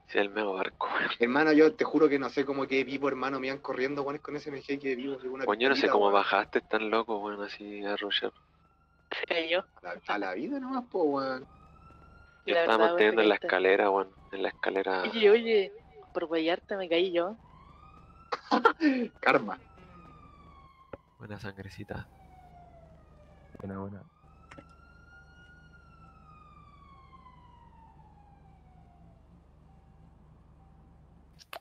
Sí, el mega barco, weón. Hermano, yo te juro que no sé cómo quedé vivo, hermano, me iban corriendo weones con ese MG que vivo. una Weón, yo no sé cómo weón. bajaste tan loco, weón, así a rusher. Sí, yo. A la, a la vida nomás, po, weón. Yo La estaba verdad, manteniendo en la escalera, weón. En la escalera. Oye, oye, por guayarte me caí yo. Karma. Buena sangrecita. Buena, buena.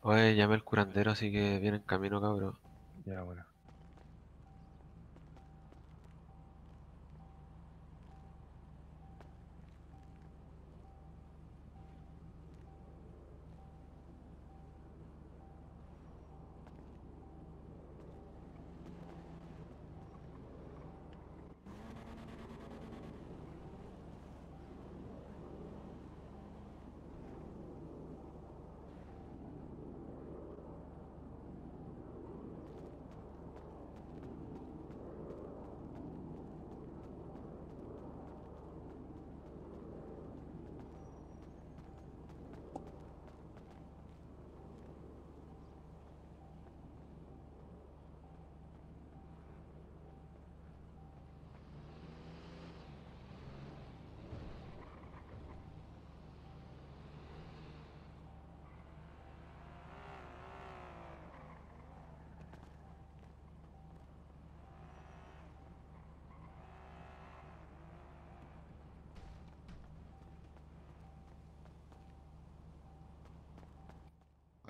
Oye, llamé al curandero, así que viene en camino, cabrón. Ya, bueno.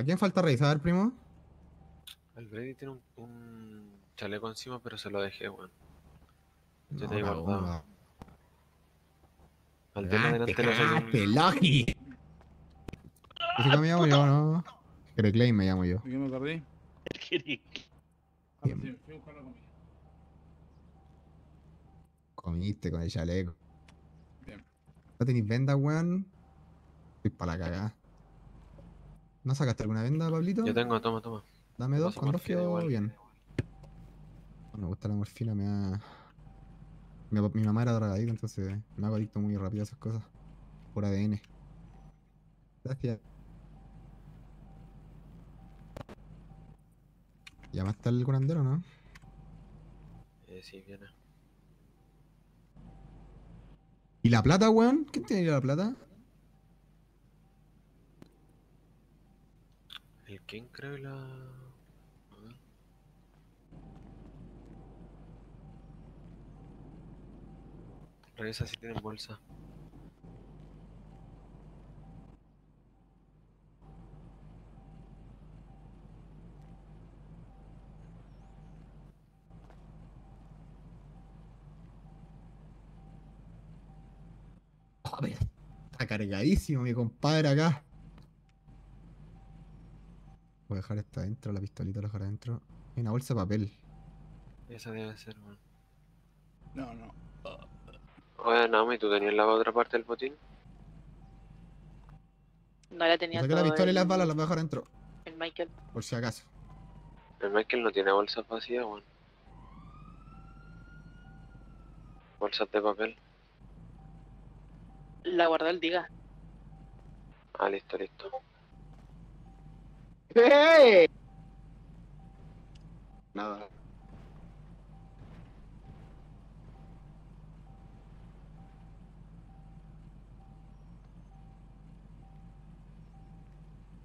¿A quién falta revisar, primo? El Brady tiene un, un chaleco encima, pero se lo dejé, weón. Yo No, te he guardado. no. Al de adelante le saqué un- Cagaste, Logi. ¿Y cómo me llamo yo, no? Creclay me llamo yo. ¿De qué me perdí? Bien. Ah, sí, fui a buscar la comida. Comiste con el chaleco. Bien. ¿No tenéis venda, weón? Estoy para la cagada. ¿No sacaste alguna venda, Pablito? Yo tengo, toma, toma. Dame dos, con dos igual. bien. No me gusta la morfina, me da... Mi, mi mamá era drogadicta, entonces me hago adicto muy rápido a esas cosas. Por ADN. Gracias. ¿Llamaste al curandero, no? Eh, sí, viene. ¿Y la plata, weón? ¿Quién tiene la plata? El King creo la... a ver. Revisa si tienen bolsa. Pero está cargadísimo mi compadre acá. Voy a dejar esta adentro, la pistolita la dejar adentro. Hay una bolsa de papel. Esa debe ser, weón. No, no. Oye, Naomi, ¿tú tenías la otra parte del botín? No la tenía Saqué la pistola y las balas, las voy a dejar adentro. el Michael. Por si acaso. El Michael no tiene bolsas vacías, weón. Bolsas de papel. La guardó el Diga. Ah, listo, listo. ¡Eh! Nada.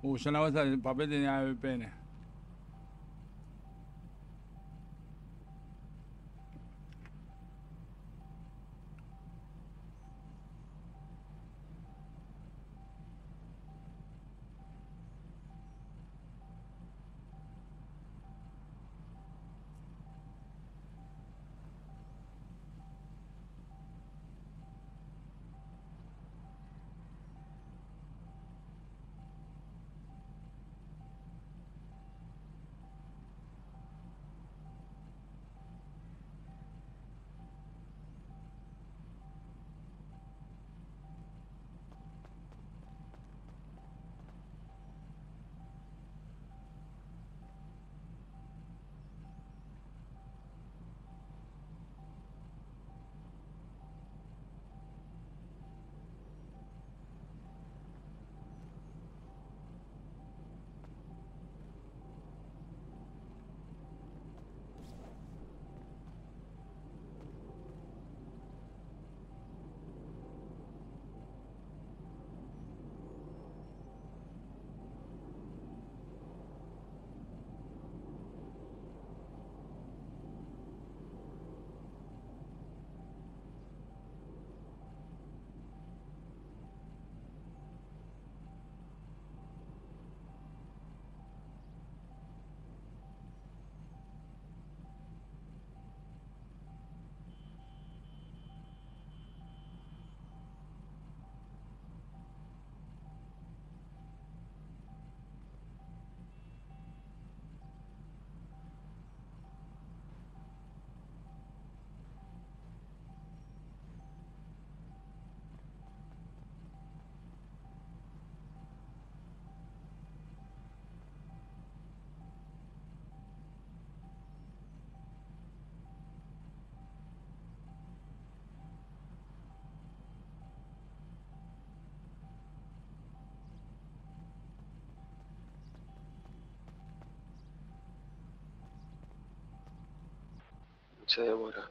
Uh, yo en la bolsa del papel tenía VPN. se devora.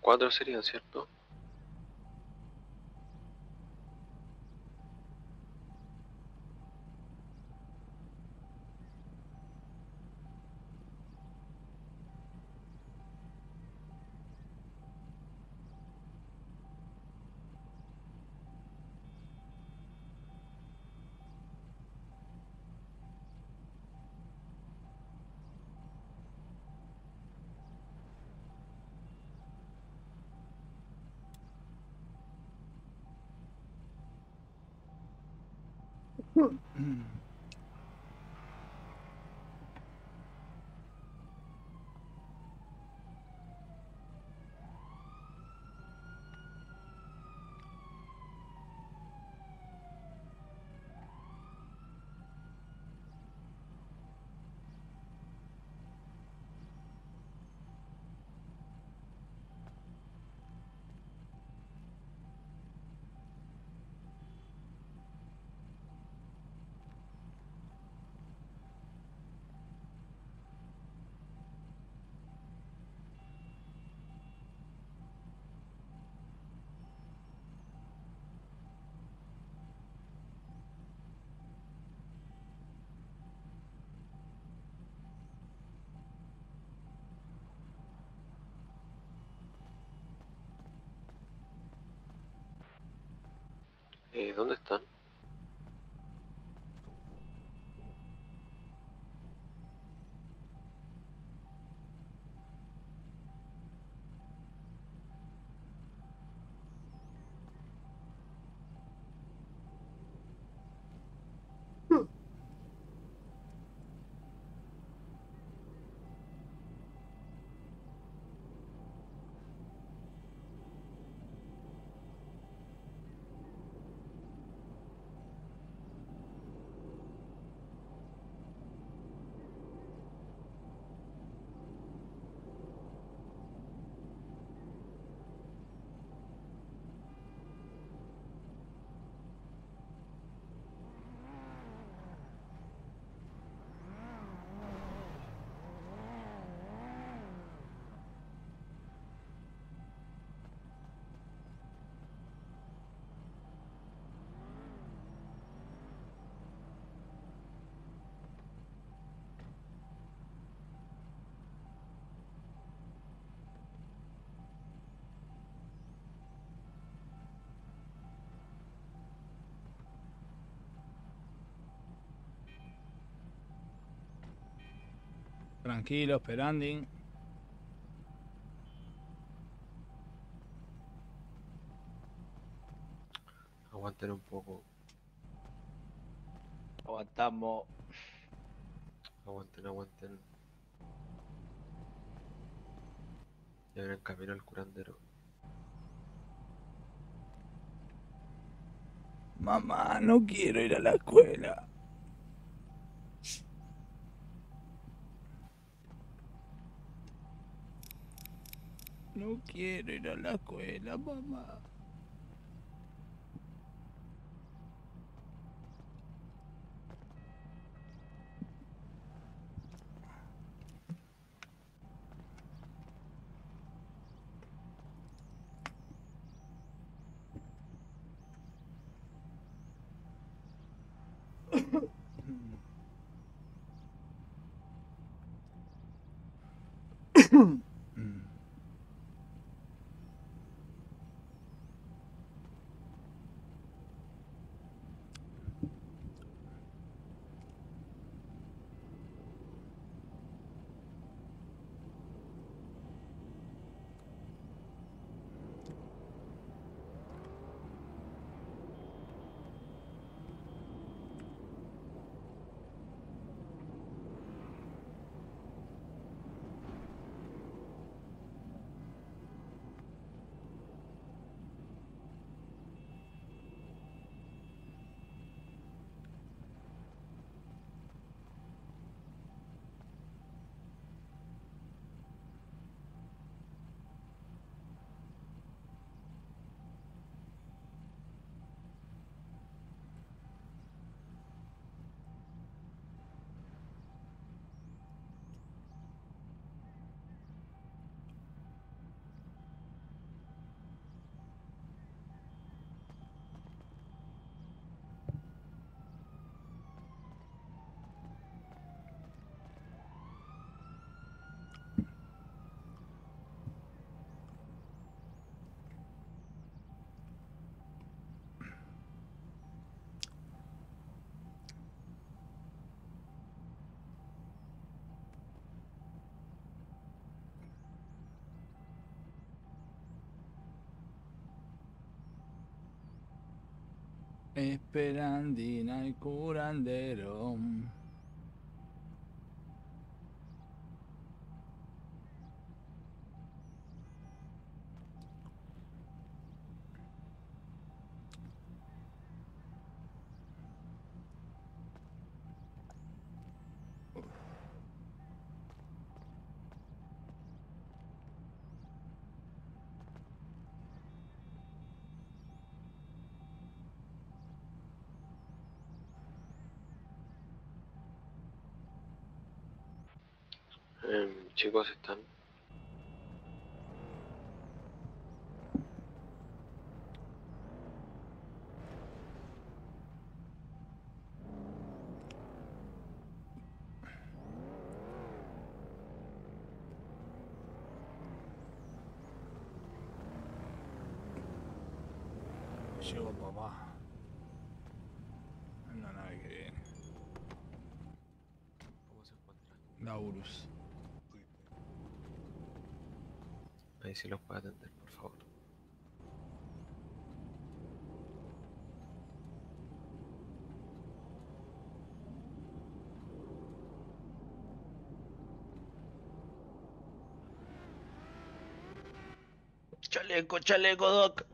cuatro serían, ¿cierto? Well. Eh, ¿Dónde están? Tranquilo, esperando. Aguanten un poco. Aguantamos. Aguanten, aguanten. Ya en camino al curandero. Mamá, no quiero ir a la escuela. No quiero ir a la escuela, mamá. Esperandina y curandero. Chicos, están. Llegó papá. En la nave que viene. ¿Cómo se encuentran? Laurus. Sí los puede atender, por favor. Chaleco, chaleco, Doc.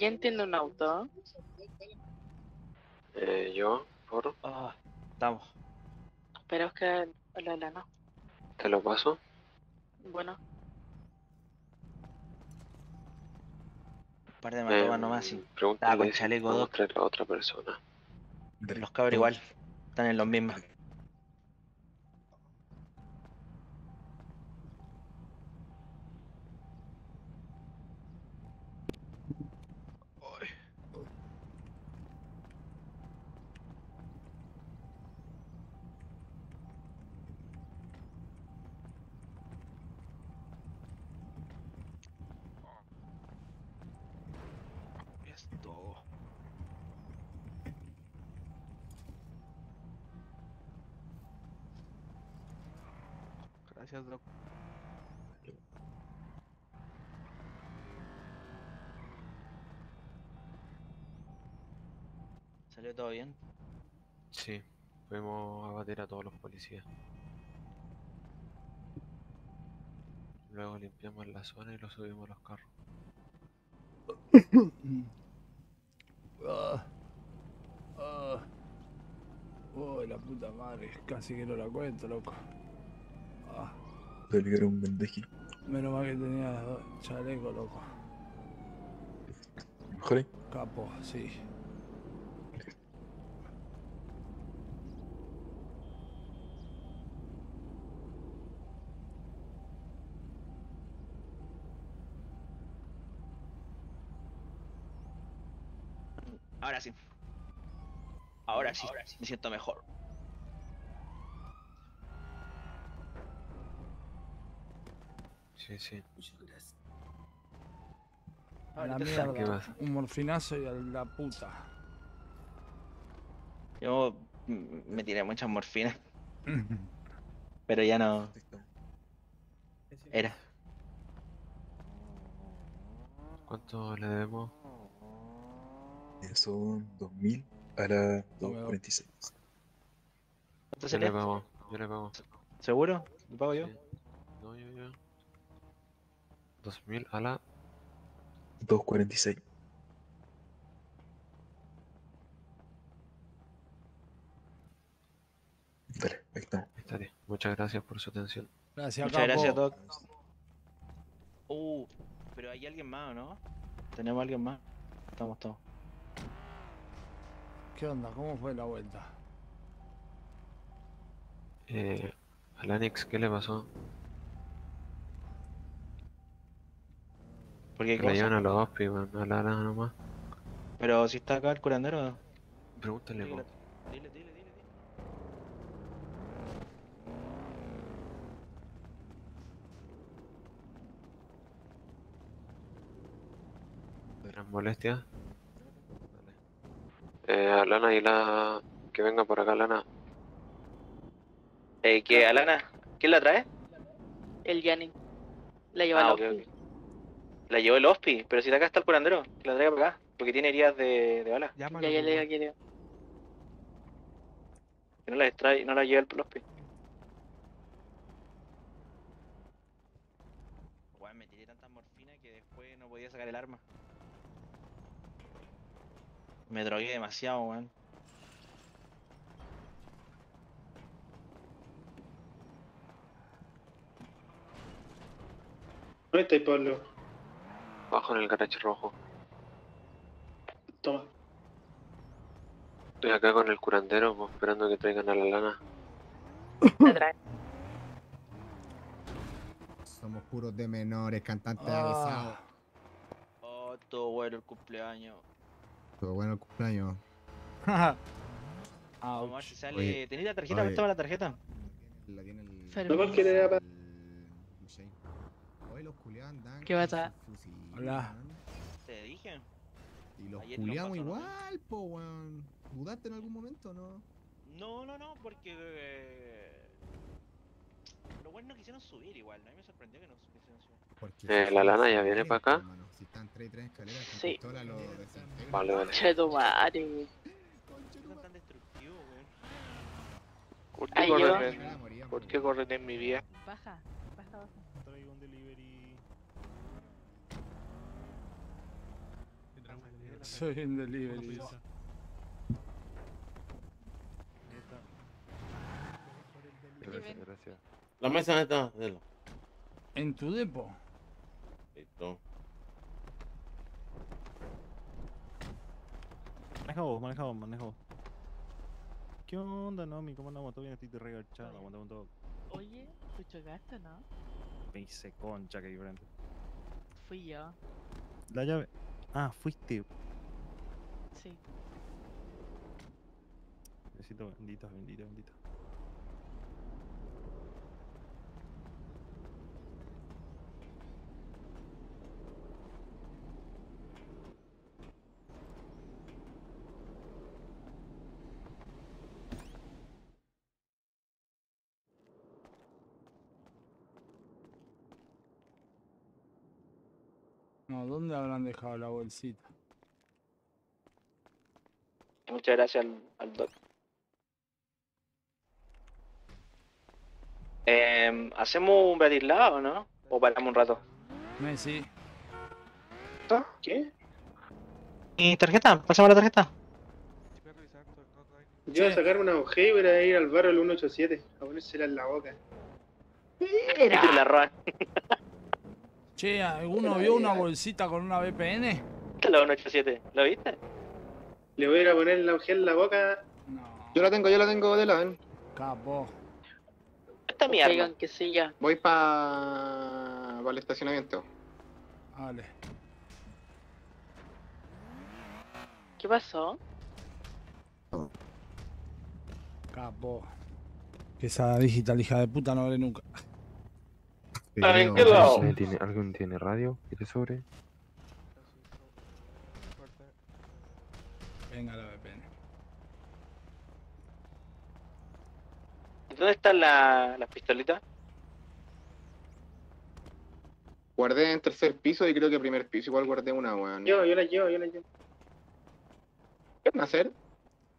¿Alguien tiene un auto? Eh, yo, por. Ah, estamos. Pero es que la lana. Te lo paso. Bueno, Un par de Em, nomás. Sí. Pregúntale Ah, con chaleco, traer a otra persona. Los cabros igual. Están en los mismos. Esto. Gracias, Doc. ¿Salió todo bien? Sí, pudimos abatir a todos los policías. Luego limpiamos la zona y lo subimos a los carros. Ah. Ah. Oh, la puta madre. Casi que no la cuento, loco. Ah. Era un bendeji. Menos mal que tenía chalecos, loco. ¿Mejor? Capo, sí. Ahora sí. Ahora sí, me siento mejor. Sí, sí. A la ¿Qué mierda. Un morfinazo y a la puta. Yo me tiré muchas morfinas. Pero ya no. Era. ¿Cuánto le debemos? Son 2000 a la 246. ¿Cuánto Yo sería? le pago, yo le pago. ¿Seguro? ¿Lo pago yo? No, yo, yo. 2000 a la 246. Dale, ahí estamos. Ahí estaría. Muchas gracias por su atención. Gracias, Muchas gracias, capo. Doc. Uh, pero hay alguien más, ¿o no? ¿Tenemos alguien más? Estamos todos. ¿Qué onda? ¿Cómo fue la vuelta? Eh, al Anix, ¿qué le pasó? ¿Por qué cosa? llevan a los hospi, weón, a la nomás. Pero si está acá el curandero. Pregúntale, Dile, dile, dile, dile. dile. ¿Gran molestia? Eh, a Lana y la... Que venga por acá, Lana. Eh, ¿qué, Alana? ¿Quién la trae? El Yanni. La lleva Ah, al ok, Ospi. La llevó el Ospi, pero si de acá está el curandero, que la traiga para acá, porque tiene heridas de, de bala. Ya, ya le digo que le Que no la extrae, no la lleva el Ospi. Weón, me tiré tanta morfina que después no podía sacar el arma. Me drogué demasiado, weón. ¿Dónde estáis, Pablo? Bajo en el garage rojo. Toma. Estoy acá con el curandero, pues, esperando que traigan a la lana. Somos puros de menores, cantantes Ah. avisados. Oh, todo bueno el cumpleaños. Todo bueno el cumpleaños. Vamos a ver si sale. Oye, ¿Tenéis la tarjeta? Préstame la tarjeta. La tiene el. No. Oye, los culiados andan ¿Qué pasa? Hola. Te dije. Y los culiamos igual, po, weón. ¿Dudaste en algún momento no? No, no, no, porque. eh, Lo bueno es que quisieron subir igual, ¿no? A mí me sorprendió que no quisieron subir. Porque Eh, la lana ya viene para acá. hermano. Si están 3 y 3 escaleras, con Sí. pistola lo desintegran. Vale, vale. Che, tu madre. Son tan destructivos, weón. ¿Por qué, corren ¿Por qué corren en mi vía? Baja, baja, baja. Traigo un delivery. Soy un delivery. Gracias, gracias. La mesa está, Delo. ¿En tu depo? Listo. Maneja vos, maneja vos, maneja vos. ¿Qué onda, Nomi? ¿Cómo andamos? ¿Todo bien? Estoy de regachado, aguantamos todo. Oye, ¿tú chocaste, no? Me hice concha que hay frente. Fui yo. La llave. Ah, fuiste. Sí. Necesito bendito, bendito, bendito. No, ¿dónde habrán dejado la bolsita? Muchas gracias al, al doc. Eh, ¿Hacemos un bratislado o no? ¿O paramos un rato? Messi. ¿Qué? ¿Y tarjeta? ¿Pasamos la tarjeta? Yo voy a sacar una hoja y voy a ir al barrio del 187 a ponérsela en la boca. Mira. La roban. Che, ¿alguno vio una bolsita con una VPN? La 187, ¿lo viste? Le voy a ir a poner la hoja en la boca. Yo la tengo, yo la tengo de la ven. Capo. Esta es mi Digan arma. que sí, ya. Voy para el estacionamiento. Vale. ¿Qué pasó? Capo. Que esa digital hija de puta no vale nunca. ¿Alguien qué lado? tiene, ¿Alguien tiene radio? ¿Quiere sobre? Venga la VPN. ¿Dónde están la- las pistolitas? Guardé en tercer piso y creo que primer piso igual guardé una, weón. Yo, yo la llevo, yo la llevo. ¿Qué van a hacer?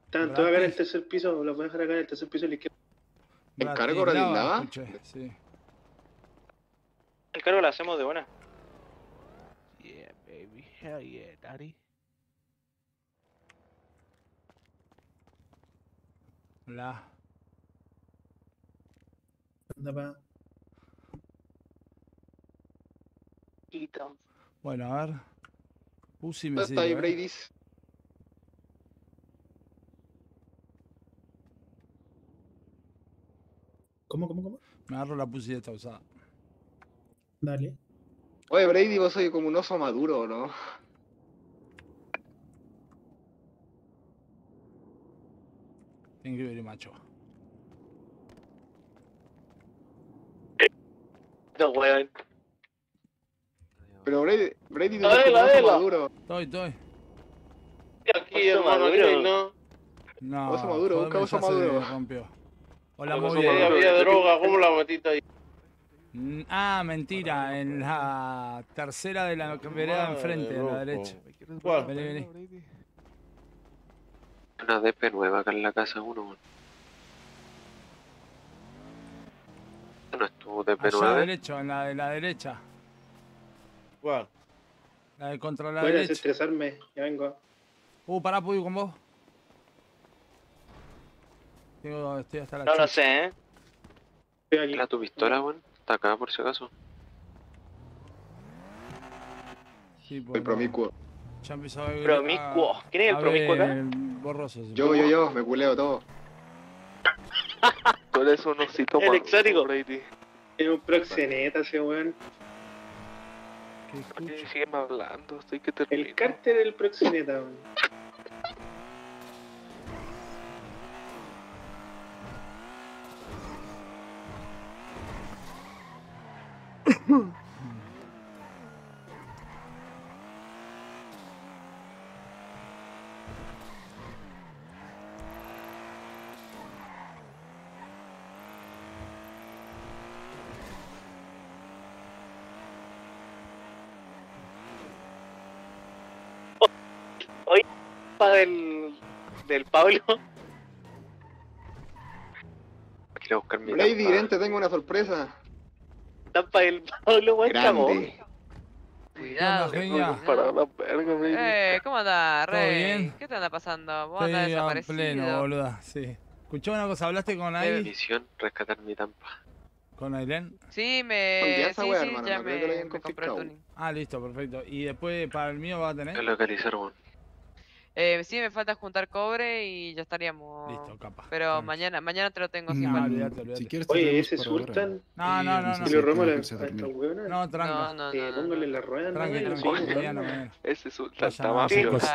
Están todas acá en el tercer piso, las voy a dejar acá en el tercer piso a la izquierda. ¿Encargo escuché, Sí. El cargo lo hacemos de buena. Yeah, baby. Hell yeah, daddy. Hola. Anda. Bueno, a ver. Pussy me ¿Dónde está ahí, ¿eh? ¿Cómo, cómo, cómo? Me agarro la pussy de esta usada. Dale. Oye, Brady, vos soy como un oso maduro, ¿no? Thank you very much. No, weón. Pero Brady, Brady te Adela, como un oso maduro. Estoy, estoy. Aquí, hermano, maduro. aquí no. No, Oso maduro, busca oso maduro. rompió. O la había droga, ¿cómo la metiste ahí? Mm, Ah, mentira, en la tercera de la vereda Madre, enfrente, a la derecha. ¿Cuál? Vení, vení. Una DP nueva acá en la casa uno, weón. ¿No es tu DP Allá nueva? derecho, en la de la derecha. ¿Cuál? La de contra la Voy a derecha. desestresarme, ya vengo. Uh, pará, puedo ir con vos. Tengo, estoy hasta la No lo chucha. sé, ¿eh? ¿Era tu pistola, weón? Está acá por si acaso. Sí, Soy pues, promiscuo. Ya empezó a ver. Promiscuo. ¿Quién es el promiscuo acá? Borroso. Yo, yo, yo, me culeo todo. Tú eres un osito El exótico. Es un proxeneta ese weón. Oye, sígueme hablando, estoy que termino. El cárter del proxeneta, weón. Del, del Pablo. Quiero buscar mi ven, te tengo una sorpresa. Tapa del Pablo, weón. Grande. Cuidado. Eh, ¿cómo andás, ¿Todo Rey? bien? ¿Qué te anda pasando? Vos andás desaparecido. pleno, boluda, sí. Escuchó una cosa, ¿hablaste con ahí? Misión, rescatar mi tampa. ¿Con Ailén? Sí, me... Sí, sí, hermano, ya compré el tuning. Ah, listo, perfecto. ¿Y después para el mío va a tener? Lo localizar, weón. Eh, sí, me falta juntar cobre y ya estaríamos. Listo, capa. Pero mañana, mañana te lo tengo sin No, mal. olvídate, olvídate. Si quieres, Oye, tenemos ese. Sultan. No, no, no, no. Si lo robo a la- esta. No, tranca. No, no, Eh, no, no. póngale la rueda, ¿no? Mañana. Ese sultán Vaya está mafioso.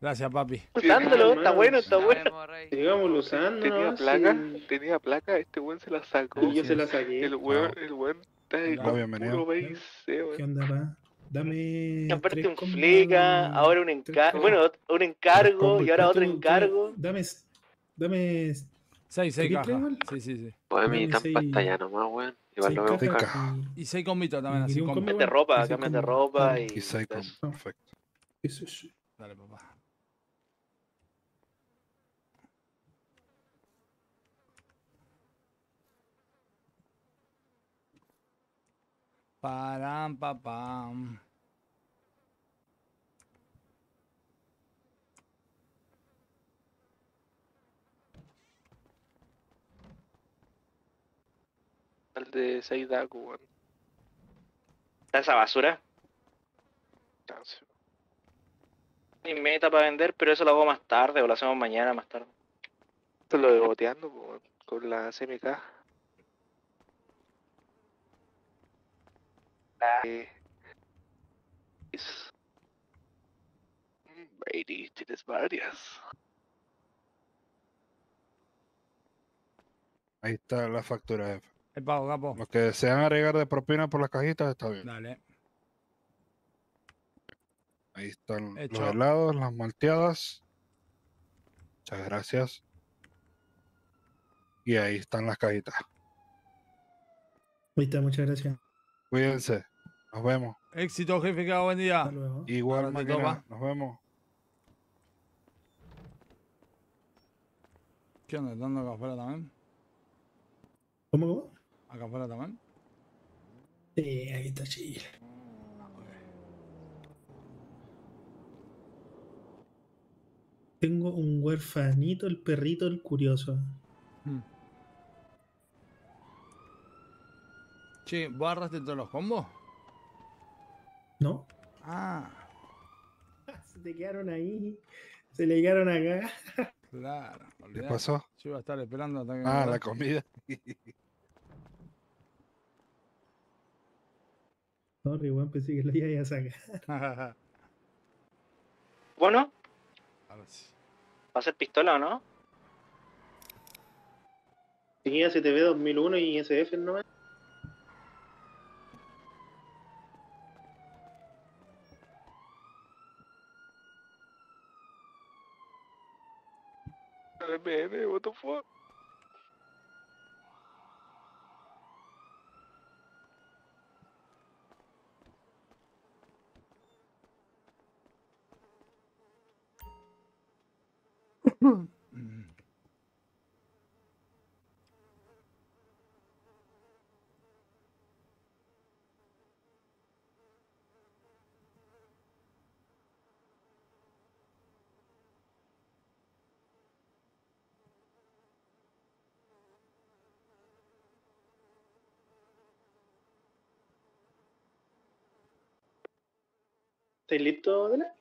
Gracias, papi. Usándolo, está bueno, está bueno. Sigamos usando, Tenía ¿no? placa, Sí. tenía placa, este weón se la sacó. Y yo se la saqué. El weón, el weón está No, con bienvenido. puro base, ¿Qué onda, pa? Dame. Aparte un fleca, ahora un encargo, bueno, un encargo y ahora ¿Cuánto- otro encargo. Dame. Dame. Seis, seis ¿Triple cajas. igual? Sí, sí, sí. Pues está ya nomás, weón. Igual lo veo y- Y seis combitos también, así Cámbiate ropa, cámbiate ropa y... Y Psycho, perfecto. Eso es. Dale, papá. Param, papam. El de Seidaku, weón. ¿Está esa basura? Mi meta para vender, pero eso lo hago más tarde o lo hacemos mañana más tarde. Esto lo de boteando, con la CMK. Eh, es- Brady, tienes varias. Ahí está la factura F. El pago, capo. Los que desean agregar de propina por las cajitas, está bien. Dale. Ahí están Hecho. los helados, las malteadas. Muchas gracias. Y ahí están las cajitas. Ahí está, muchas gracias. Cuídense. Nos vemos. Éxito, jefe, que haga buen día. Hasta luego. Igual toca. Nos vemos. ¿Qué onda? ¿Estando acá afuera también? ¿Cómo, cómo? ¿Acá afuera también? Sí, aquí está chill. Tengo un huerfanito, el perrito, el curioso. Hmm. Che, ¿vos agarraste todos los combos? ¿No? Ah, Se te quedaron ahí. Se le quedaron acá. claro. ¿Qué olvidate. pasó? Yo iba a estar esperando hasta que me Ah, la comida. Sorry, weón, pensé que lo iba a sacar. Bueno, Ahora sí. ¿va a ser pistola o no? Sí, ACTV 2001 y SF no What the fuck? Hmm. ¿Estáis listos, Dela?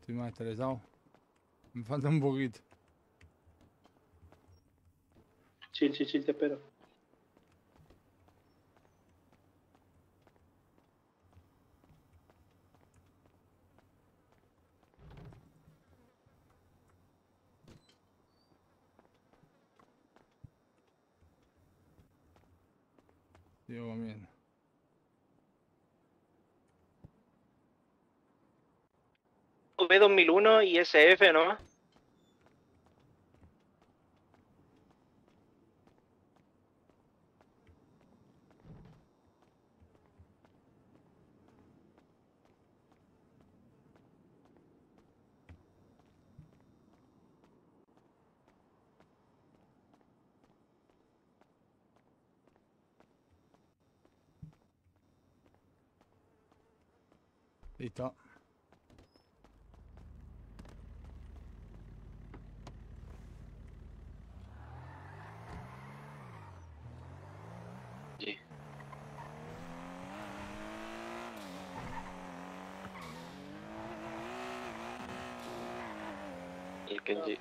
Estoy más estresado. Me falta un poquito. Chill, chill, chill, te espero. Sigo comiendo. V2001 y SF, ¿no? Listo. Sí. El Kenji.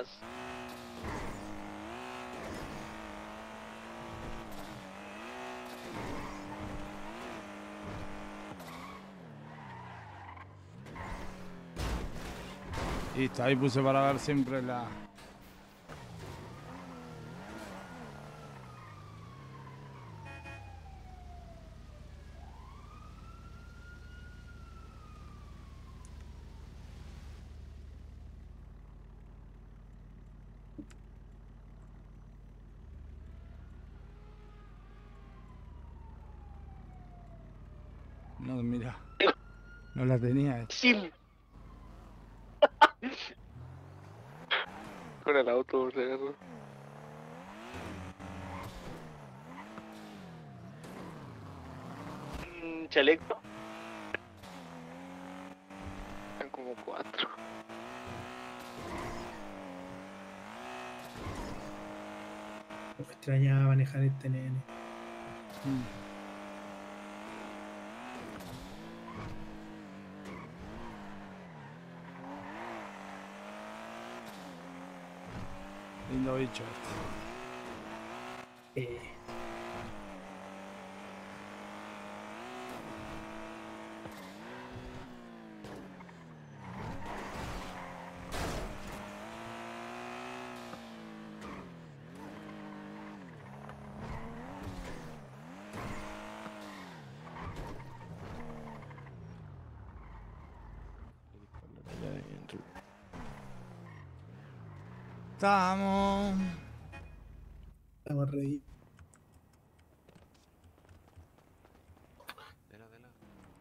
Problemas. Listo, ahí puse para ver siempre la. No, mira. No la tenía. Sí. Con el auto, por acaso. Mm, Chaleco. Eran como cuatro. Me extrañaba manejar este nene. Lindo bicho este. Eh, Estamos. estamos ready.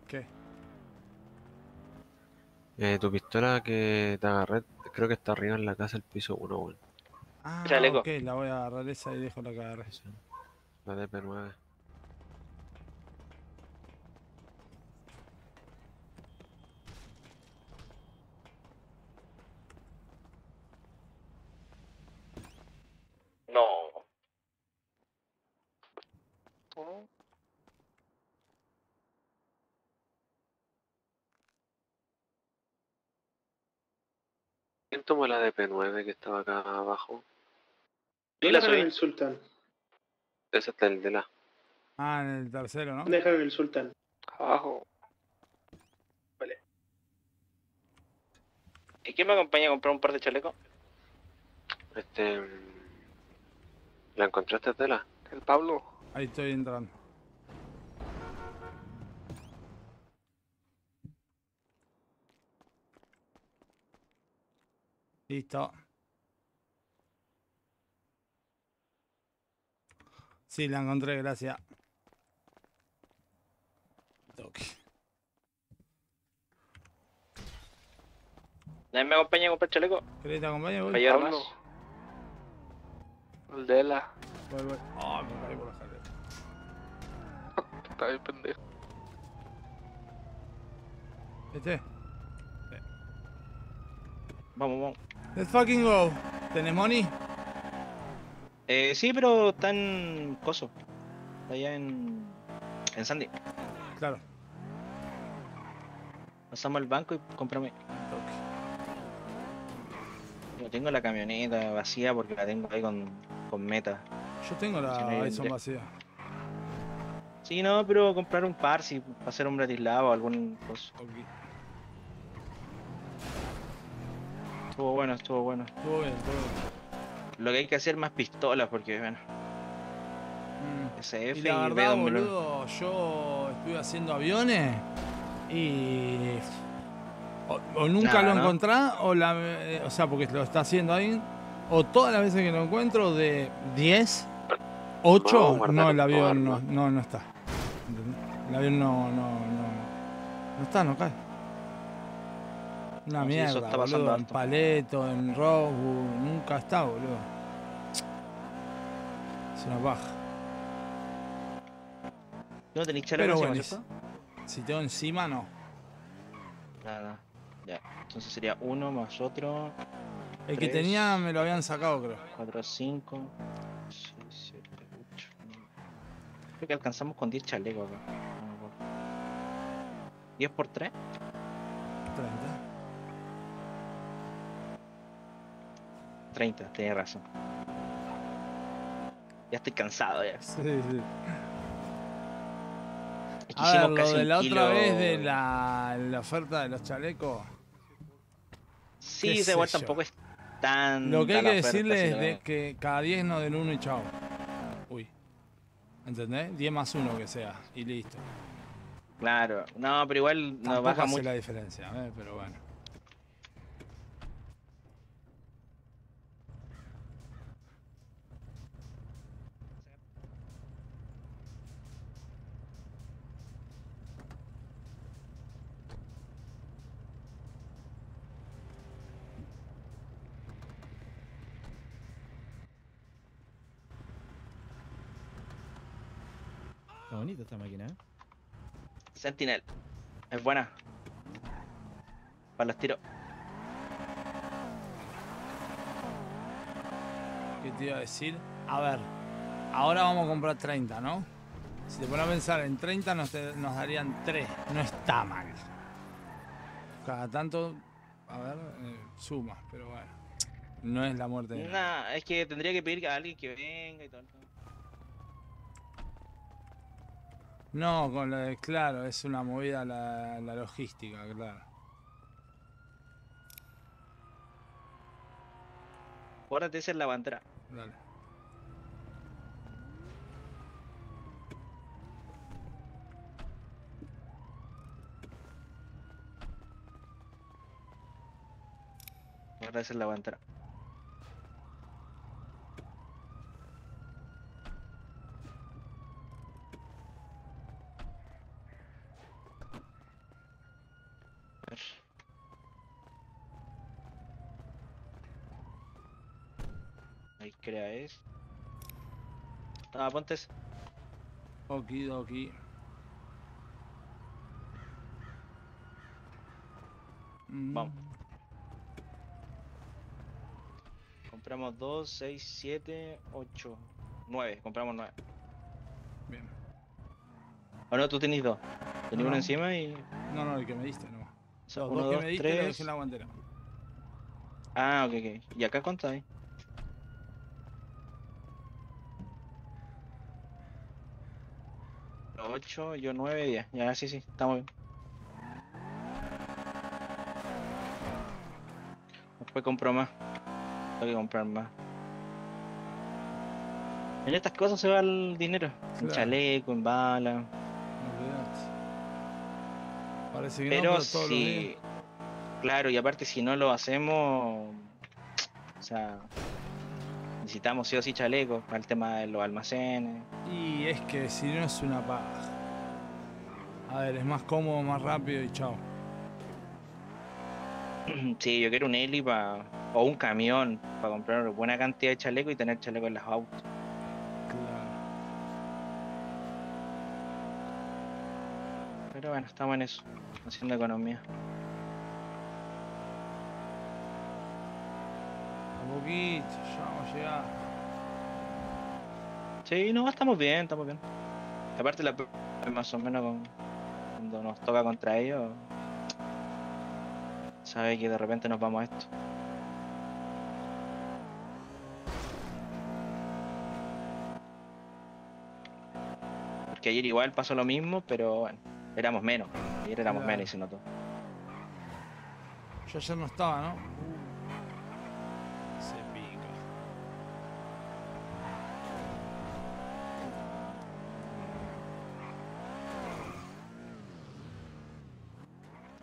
¿Qué? Eh, tu pistola que te agarré, creo que está arriba en la casa, el piso 1, weón. Ah, Chaleco. ok, la voy a agarrar esa y dejo la que agarré. La DP9. No. ¿Quién tomó la DP9 que estaba acá abajo? Yo la Déjalo en subí. El sultán. Ese está el de la. Ah, en el tercero, ¿no? En el sultán. Abajo. ¿Y quién me acompaña a comprar un par de chalecos? Este. ¿La encontraste, Tela? El Pablo. Ahí estoy entrando. Listo. Sí, la encontré, gracias. Toque. ¿Nadie me acompaña a comprar chaleco? ¿Querés que te acompañe? Voy. ¿Para llevar Pablo. más? El de la. Voy, voy. Ah, me caí por la escalera. Está bien pendejo. ¿Este? Vamos, vamos. Let's fucking go. ¿Tenés money? Eh, sí, pero está en Coso. Está allá en. En Sandy. Claro. Pasamos al banco y comprame. Yo tengo la camioneta vacía porque la tengo ahí con, con meta. Yo tengo Si la Bison vendré. vacía. Sí, no, pero comprar un par si para hacer un Bratislava o algún coso. Estuvo bueno, estuvo bueno. Estuvo bien, estuvo bien. Lo que hay que hacer más pistolas porque, bueno. SF Y y, la verdad, B2000. boludo, yo estuve haciendo aviones y. O, o nunca lo ¿no? encontrás, o la. eh, O sea, porque lo está haciendo ahí. O todas las veces que lo encuentro, de 10, 8, Vamos a guardar no, el avión no, no, no está. El avión no, no, no. No está, no cae. Una sí, eso mierda, está pasando boludo. En harto. Paleto, en Rosewood, nunca está, boludo. Es una paja. ¿No tenéis chaleco Pero encima, bueno, cierto? si tengo encima, no. Nada. Ya. Entonces sería uno más otro. El que tres, tenía me lo habían sacado, creo. 4, 5, 6, 7, 8, 9. Creo que alcanzamos con 10 chalecos acá. No me acuerdo. 10 por 3. 30. 30, tenés razón. Ya estoy cansado ya. Sí, sí. Es que A ver, lo de la otra kilo- vez de la, la oferta de los chalecos. Sí, sé igual tampoco es tan. Lo que hay que oferta, decirle es de que cada 10 no den uno y chao. Uy. ¿Entendés? 10 más 1 que sea. Y listo. Claro, no, pero igual nos baja mucho. la diferencia, ¿eh? pero bueno. Bonita esta máquina, ¿eh? Sentinel. Es buena. Para los tiros. ¿Qué te iba a decir? A ver, ahora vamos a comprar 30, ¿no? Si te pones a pensar en 30 nos, te- nos darían 3. No está mal. Cada tanto, a ver, eh, suma, pero bueno. No es la muerte de nadie. Nah, es que tendría que pedir a alguien que venga y todo. No, con lo de, claro, es una movida la, la logística, claro. Acuérdate, esa es la bandera. Dale. Acuérdate, esa es la bandera. A ver. Ahí crea es. Ah, ponte ese. Okidoki. Mm, Vamos. Compramos 2, 6, 7, 8, 9. Compramos 9. Bien. ¿O no? Tú tenés dos. Tenés No. uno encima y. No, no, el que me diste, no. sea, Los uno, dos que dos, me diste tres. en la guantera. Ah, ok, ok. ¿Y acá cuánto hay? Ocho, yo nueve, diez. Ya, sí, sí, estamos bien. Después compro más. Tengo que comprar más. En estas cosas se va el dinero. En Claro. chaleco, en bala. Olvidate. Parece que Pero no, si. Claro, y aparte si no lo hacemos. O sea. Necesitamos sí o sí chalecos para el tema de los almacenes. Y es que si no es una paja. A ver, es más cómodo, más rápido y chao. Sí, yo quiero un heli pa- o un camión para comprar una buena cantidad de chalecos y tener chalecos en los autos. Pero bueno, estamos en eso, haciendo economía. A poquito, ya vamos a llegar. Sí, no, estamos bien, estamos bien. Aparte la más o menos con- cuando nos toca contra ellos, sabe que de repente nos vamos a esto. Porque ayer igual pasó lo mismo, pero bueno, éramos menos. Ayer éramos Claro. menos y se notó. Yo ayer no estaba, ¿no? Se pica.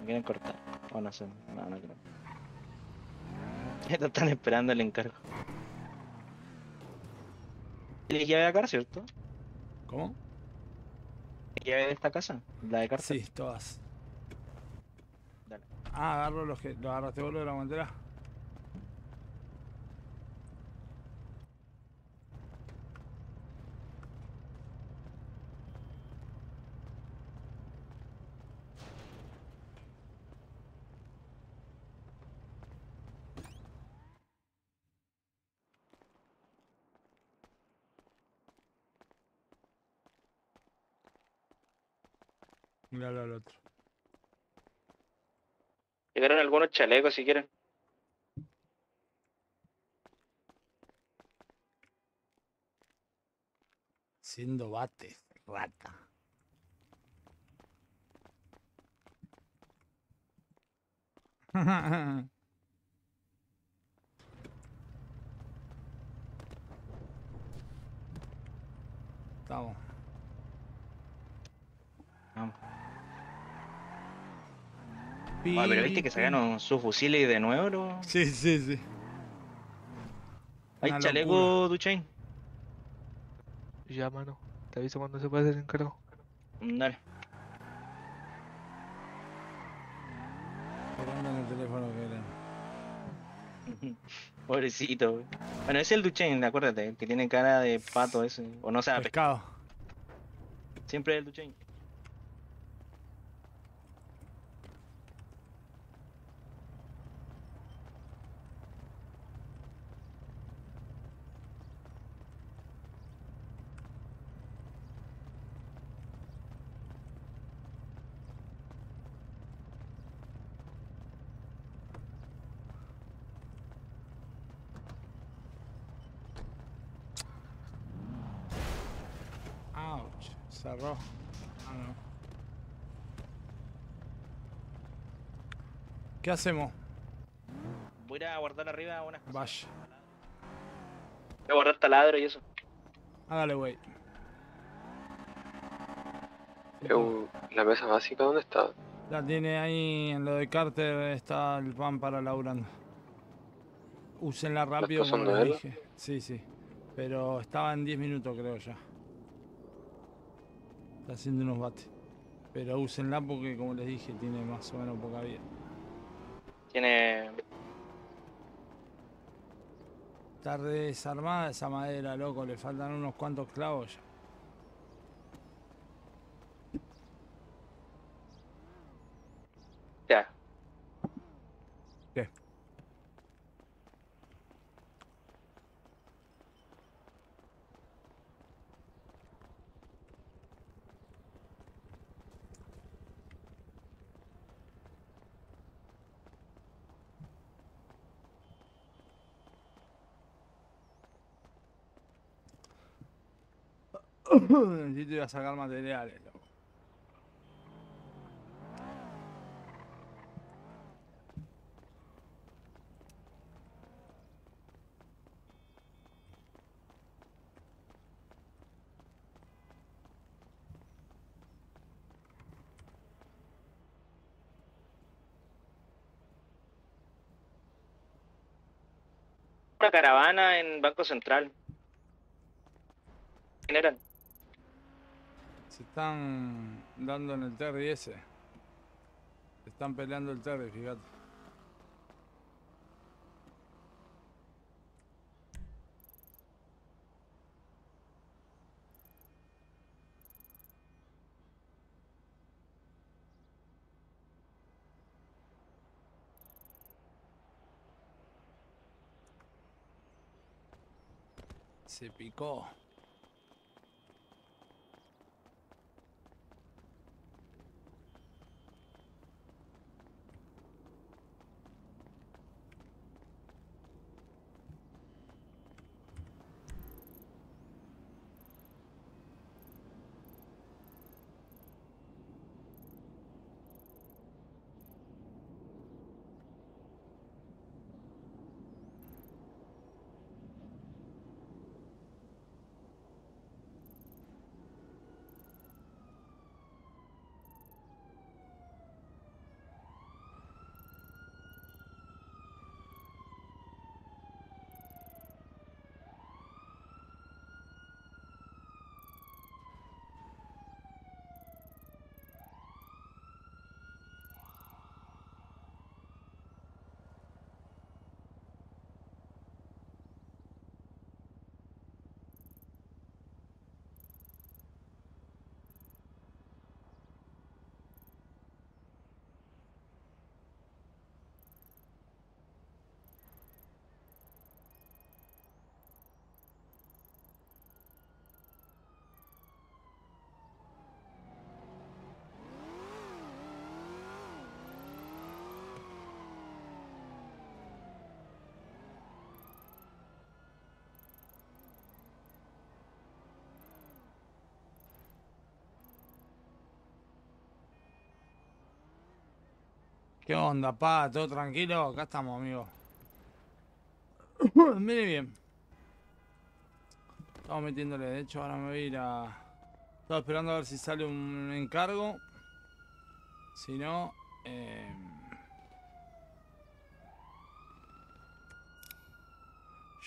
¿Me quieren cortar? O no sé, no, no creo. Estos están esperando el encargo. ¿Tienes llave acá, cierto? ¿Cómo? ¿Llave de esta casa? ¿La de cárcel? Sí, todas. Dale. Ah, agarro los que. ¿Lo agarraste vos lo de la guantera? Míralo al otro. Llegaron algunos chalecos si quieren. Siendo bate, rata. Estamos. Vamos. Ah, pero viste que sacaron sus fusiles de nuevo, ¿no? Sí, sí, sí. Hay Una chaleco, Duchain. Ya, mano. Te aviso cuando se puede hacer el encargo. Dale. Esperando en el teléfono que era. Pobrecito. güey. Bueno, ese es el Duchain, acuérdate, que tiene cara de pato ese. O no sea, pescado. Siempre es el Duchain. Ah, no. ¿Qué hacemos? Voy a ir a guardar arriba unas cosas. Vaya. Voy a guardar taladro y eso. Hágale, güey. Eu, ¿La mesa básica dónde está? La tiene ahí en lo de Carter, está el pan para laburando. Úsenla rápido como les dije. Sí, sí. Pero estaba en 10 minutos creo ya. Está haciendo unos bates. Pero úsenla porque como les dije tiene más o menos poca vida. Tiene. Está desarmada esa madera, loco. Le faltan unos cuantos clavos. Ya. ¿Qué? Necesito ir a sacar materiales. Una caravana en Banco Central. ¿Quién eran? Se están dando en el Terry ese. Se están peleando el Terry, fíjate. Se picó. ¿Qué onda, pa? ¿Todo tranquilo? Acá estamos, amigo. Mire bien. Estamos metiéndole. De hecho, ahora me voy a ir a... Estaba esperando a ver si sale un encargo. Si no... eh,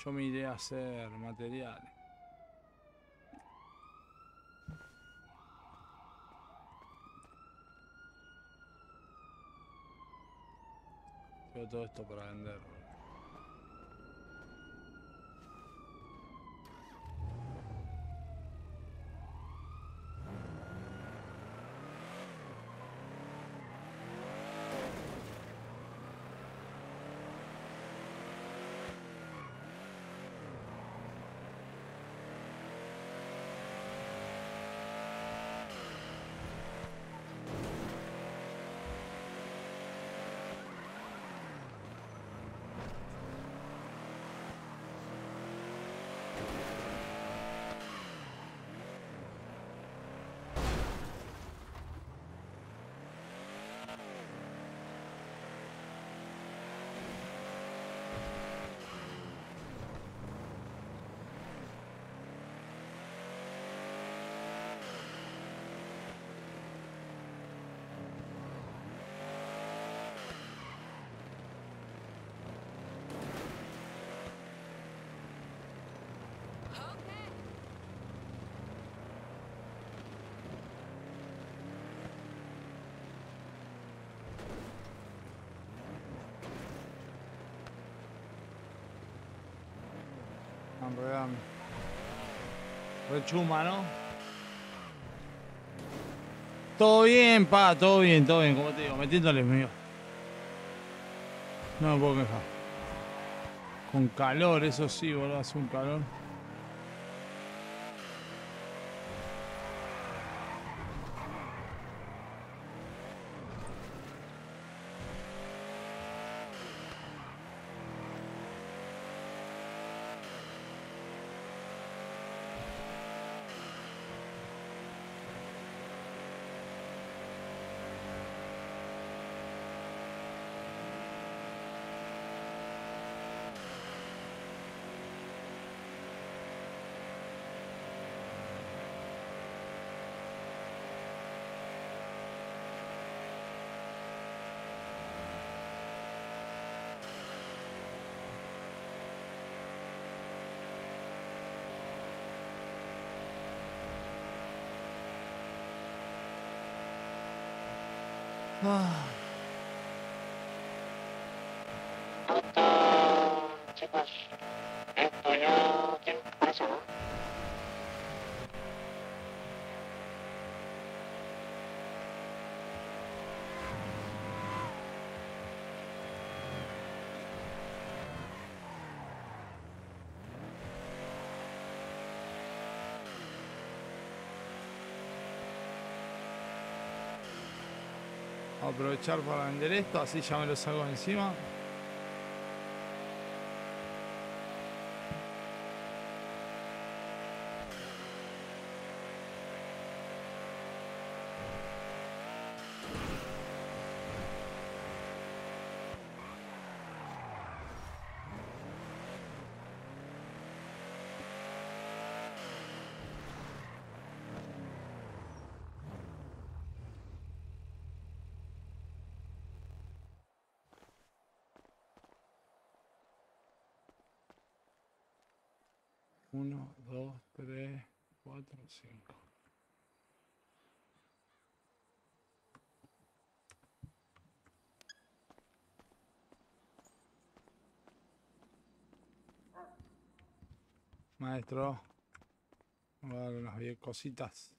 Yo me iré a hacer materiales. Todo esto para vender. Rechuma, ¿no? Todo bien, pa, todo bien, todo bien, como te digo, metiéndole mío. No me puedo quejar. Con calor, eso sí, boludo, hace un calor. Ah. Chicos, esto yo tengo por eso, ¿no? Voy a aprovechar para vender esto, así ya me lo saco encima. Uno, dos, tres, cuatro, cinco. Maestro, voy a dar unas cositas.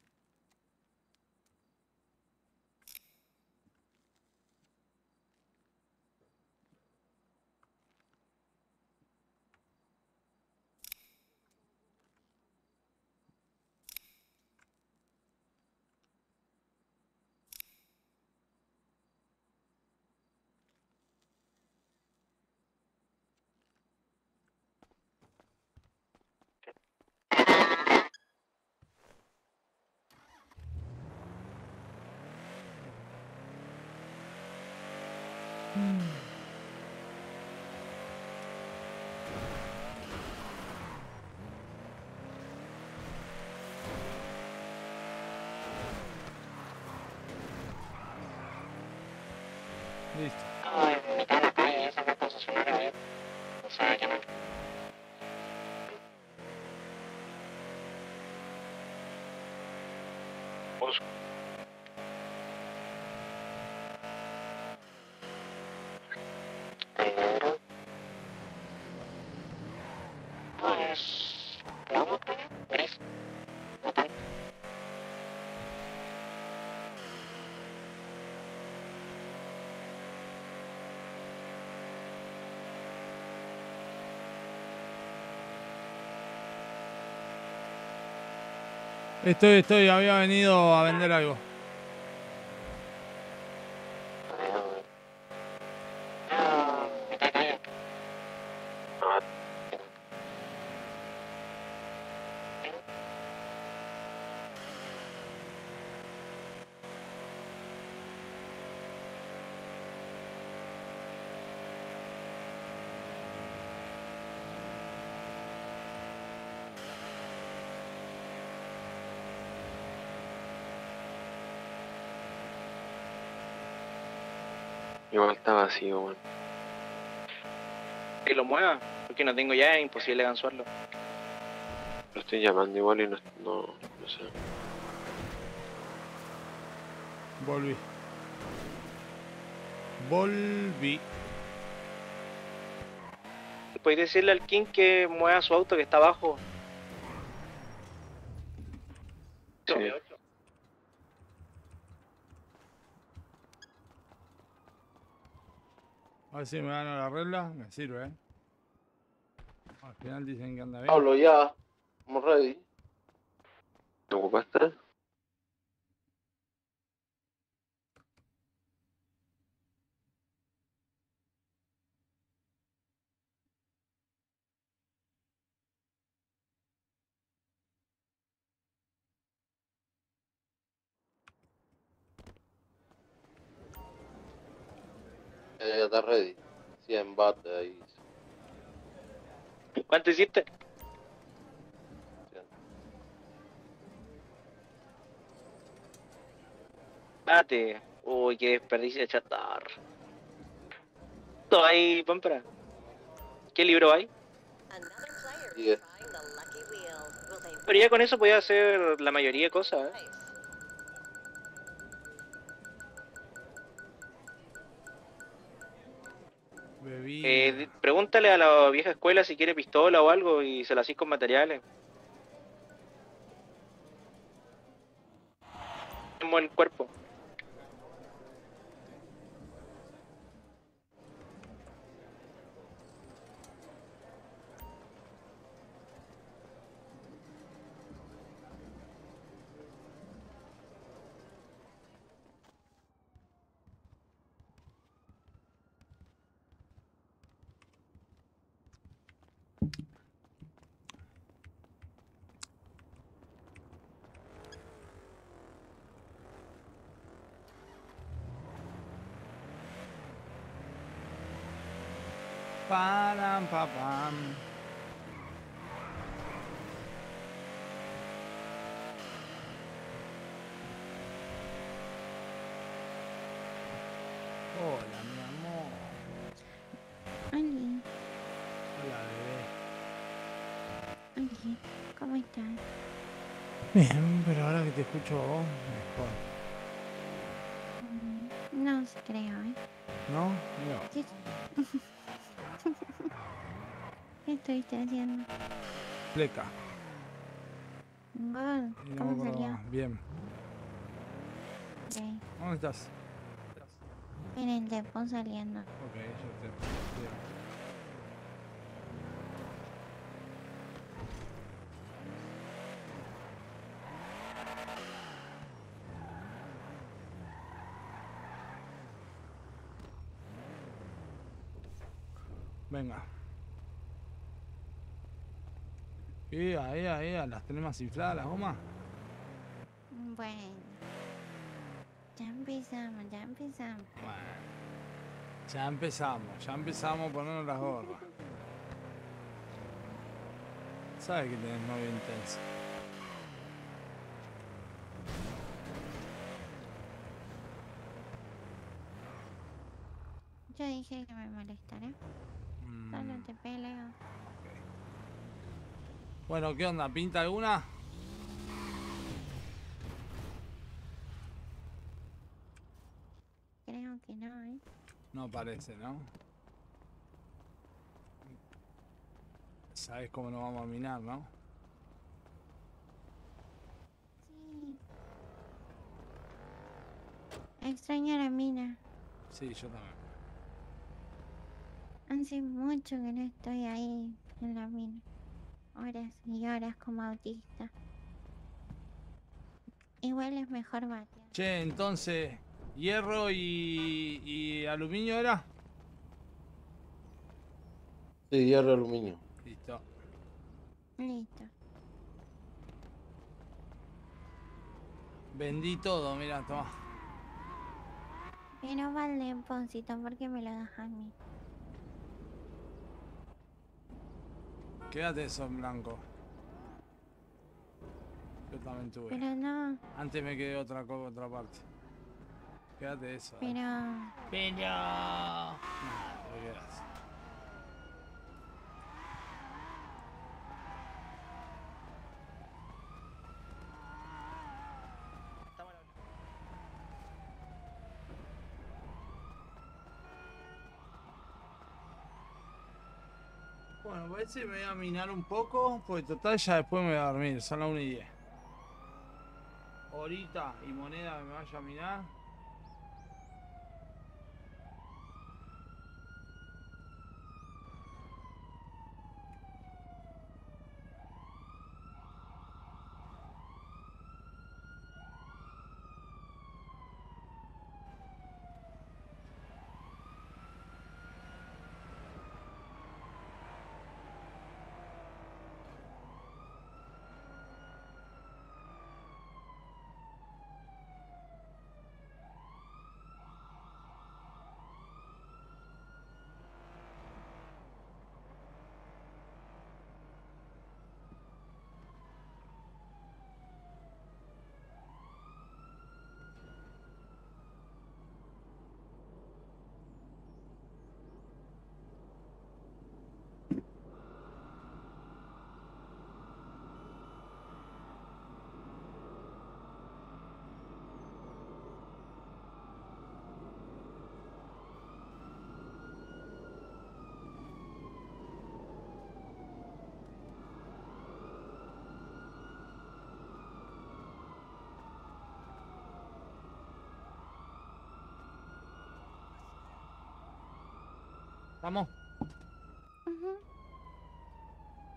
Busco. Pero... Pues... Vamos, Estoy, estoy, había venido a vender algo. Igual está vacío, weón. Que lo mueva, porque no tengo ya, es imposible gansuarlo. Lo estoy llamando igual y no, no, no sé. Volví. Volví. Podéis decirle al King que mueva su auto que está abajo. Sí. A ver si me dan la regla, me sirve, ¿eh? Al final dicen que anda bien. Pablo, ya. Estamos ready. ¿Te ocupaste? Ya, ya está ready. 100 bate ahí. ¿Cuánto hiciste? Date. Uy, qué desperdicio de chatar. ¿Todo ahí, Pampara? ¿Qué libro hay? Pero ya con eso podía hacer la mayoría de cosas, ¿eh? Eh, pregúntale a la vieja escuela si quiere pistola o algo y se la hacís con materiales. El cuerpo. Param, pa, pam. Hola, mi amor. Oli, Hola, bebé. Oli, ¿cómo estás? Bien, pero ahora que te escucho a vos, mejor. No se creo, ¿eh? ¿No? Mira. ¿Qué... ¿Qué estuviste haciendo? Pleca. No me ¿cómo acuerdo salió? Bien. Ok, ¿Dónde estás? en el depo saliendo. Ok, yo te. te- Venga. Y ahí, ahí, las tenés más infladas las gomas. Bueno, ya empezamos, ya empezamos. Ya empezamos, ya empezamos a ponernos las gorras. Sabes que tenés novio intenso. Yo dije que me molestará. Solo te peleo. Bueno, ¿qué onda? ¿Pinta alguna? Creo que no, ¿eh? No parece, ¿no? Sabes cómo nos vamos a minar, ¿no? Sí. Extraño la mina. Sí, yo también. Hace mucho que no estoy ahí en la mina. Horas y horas como autista. Igual es mejor batear. Che, entonces, hierro y, y aluminio era. Sí, hierro, aluminio. Listo. Listo. Vendí todo, mira, toma. Pero vale, Poncito, ¿por qué me lo das a mí? Quédate eso en blanco. Yo también tuve. Pero no, Antes me quedé otra otra parte. Quédate eso. eh. pero... Pero... Nah, parece me voy a minar un poco, pues total ya después me voy a dormir, son las 1 y 10. Horita y moneda me vaya a minar. ¿Estamos?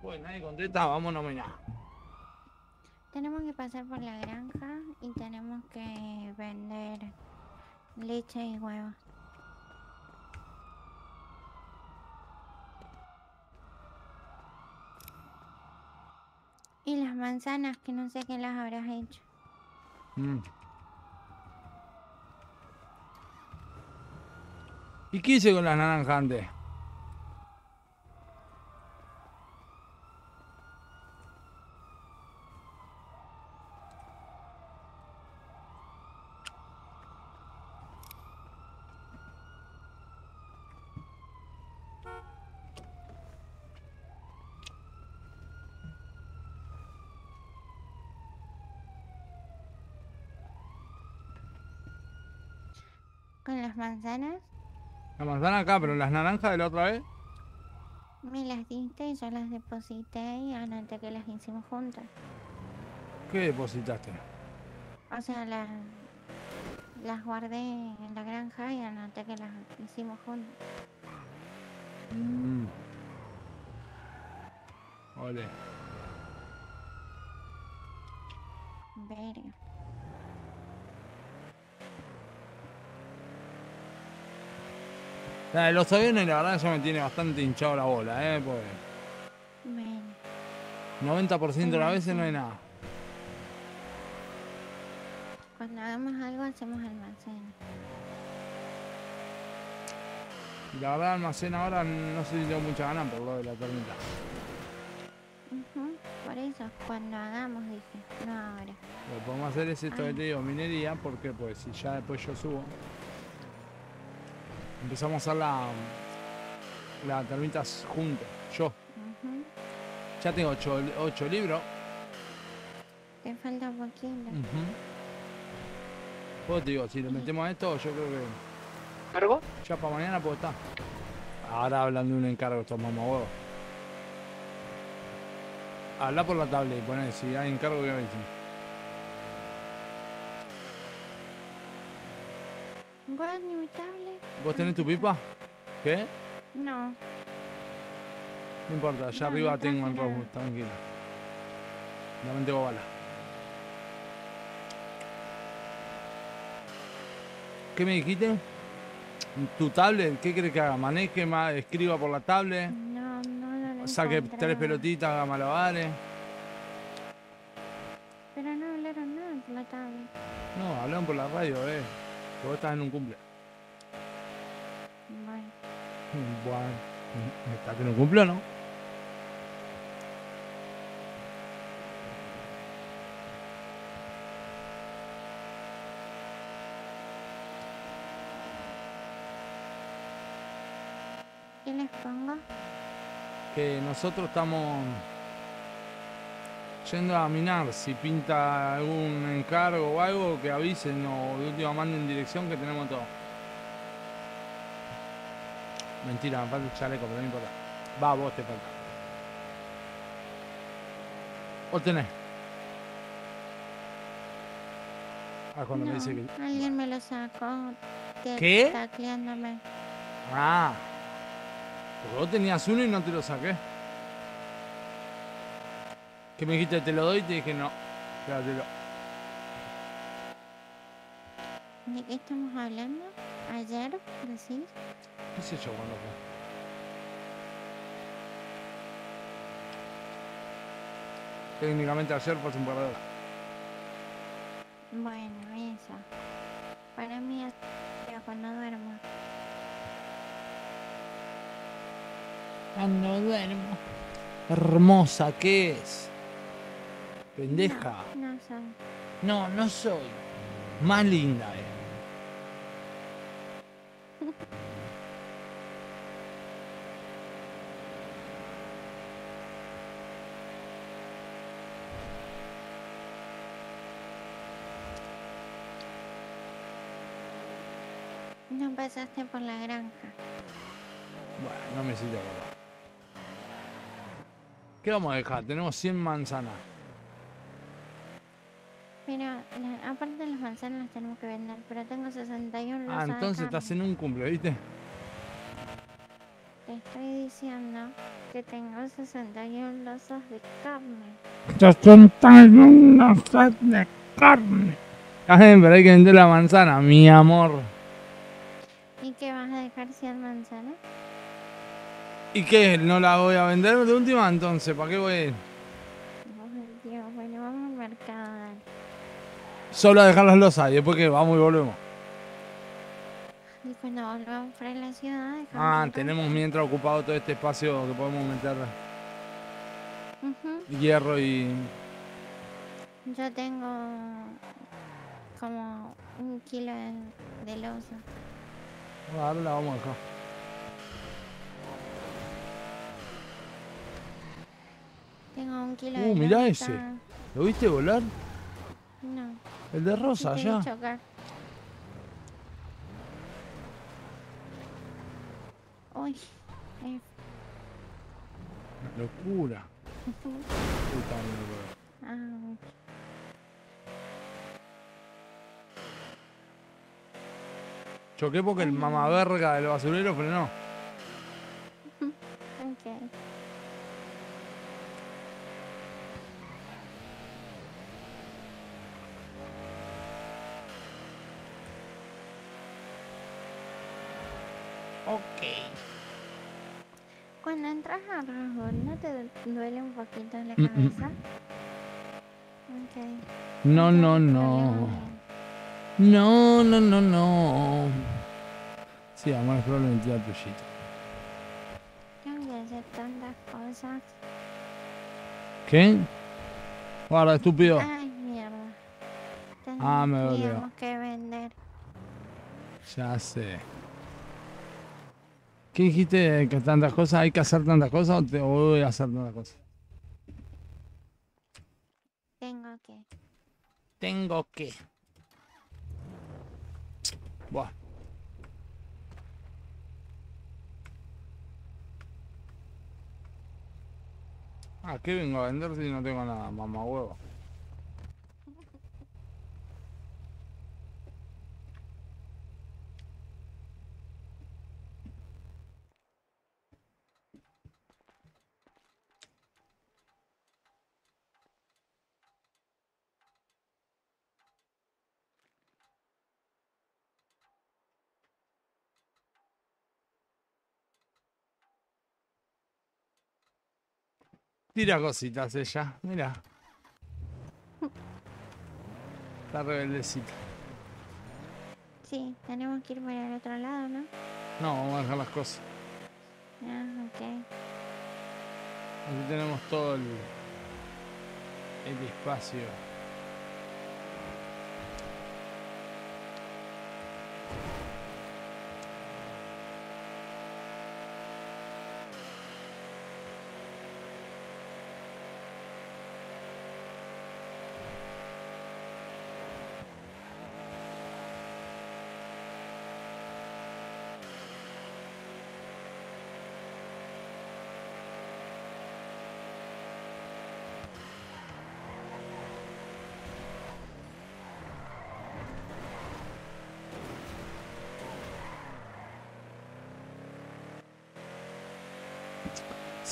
Pues nadie contesta, vámonos a minar. Tenemos que pasar por la granja y tenemos que vender leche y huevos. Y las manzanas, que no sé qué las habrás hecho. Mm. ¿Y qué hice con las naranjas antes? Con las manzanas, La manzana acá, pero las naranjas de la otra vez. me las diste y yo las deposité y anoté que las hicimos juntas. ¿Qué depositaste? O sea, las, las guardé en la granja y anoté que las hicimos juntas. Mm. Ole. Verga. La de los aviones, la verdad, ya me tiene bastante hinchado la bola, ¿eh? Porque Bueno, 90% de las veces no hay nada. cuando hagamos algo hacemos almacén. Y la verdad, almacén ahora no sé si tengo mucha ganas por lo de la tormenta. Ujú, Por eso, cuando hagamos, dije, no ahora. Lo que podemos hacer es esto que Ay. te digo, minería, porque pues si ya después yo subo, empezamos a hacer la, la termitas juntos, yo. Ya tengo 8 libros. Te falta poquito. Ujú. Pues te digo, si le metemos a esto, yo creo que ¿Cargo? Ya para mañana puedo estar. Ahora hablan de un encargo estos mamahuevos. Habla por la tablet y poné si hay encargo que avisen. ¿Vos ni mi tablet? ¿Vos tenés tu pipa? ¿Qué? No. No importa, allá No, arriba no tengo en traje rojo, tranquila. Dame tengo bala. ¿Qué me dijiste? ¿Tu tablet? ¿Qué crees que haga? ¿Maneje, ma- escriba por la tablet? No, no, no ¿Saque tres pelotitas, haga malabares? Pero no hablaron nada por la tablet. No, hablaron por la radio, eh. Que vos estás en un cumple. Bueno. Bueno, está que no cumplo, ¿no? ¿Qué les pongo? que nosotros estamos yendo a minar. Si pinta algún encargo o algo, que avisen o de última manden dirección que tenemos todo. Mentira, me falta el chaleco, pero no importa. Va, vos te falta. Vos tenés. Ah, cuando me dice que. alguien me lo sacó. que- ¿Qué? Tacleándome. Ah. Porque vos tenías uno y no te lo saqué. Que me dijiste te lo doy y te dije no. Quédatelo. ¿De qué estamos hablando? ¿Ayer? ¿Decís? ¿Qué sé yo cuándo fue? Técnicamente ayer fue hace un par de horas. Bueno, eso. Para mí es ya cuando duermo. Ah, no duermo. Hermosa, ¿qué es? Pendeja. No sé. No, no soy. Más linda es. No pasaste por la granja. Bueno, no me hiciste acordar. ¿Qué vamos a dejar? Tenemos 100 manzanas. Pero la- aparte de las manzanas las tenemos que vender. Pero tengo 61 Ah, losas de entonces estás en un cumple, ¿viste? Te estoy diciendo que tengo 61 losas de carne. Ya son tan una sed de carne. Bien, pero hay que vender la manzana, mi amor. ¿Y qué vas a dejar 100 manzanas? ¿Y qué? ¿No la voy a vender de última entonces? ¿Para qué voy a ir? Ay, Dios, bueno, vamos al mercado. dale. Solo a dejar las losas y después que vamos y volvemos. Y cuando volvamos para la ciudad, dejamos Ah, tenemos mientras ocupado todo este espacio que podemos meter hierro y... Yo tengo como un kilo de, de losa. Ahora la vamos a dejar. Tengo un kilo de Uh, mirá losa. ese. ¿Lo viste volar? No. El de rosa, sí allá. Uy. eh, Locura. Puta, puedo. ah, Choqué porque el mamaverga del basurero frenó. ok. Ok. Cuando entras a Roswell, ¿no te duele un poquito la Mm, mm. cabeza? Ok. No, no, no. No, no, no, no. Sí, vamos a explorar la tuyita. Tengo que hacer tantas cosas. ¿Qué? Guarda, estúpido. Ay, mierda. Ah, me dolió. Que vender. Ya sé. ¿Qué dijiste que tantas cosas? ¿Hay que hacer tantas cosas o, te, voy a hacer tantas cosas? Tengo que. Tengo que. Buah. ¿A qué vengo a vender si no tengo nada, mamá huevo? Tira cositas ella, mira. Está rebeldecita. Sí, tenemos que ir por el otro lado, ¿no? No, vamos a dejar las cosas. Ah, ok. Aquí tenemos todo el, el espacio.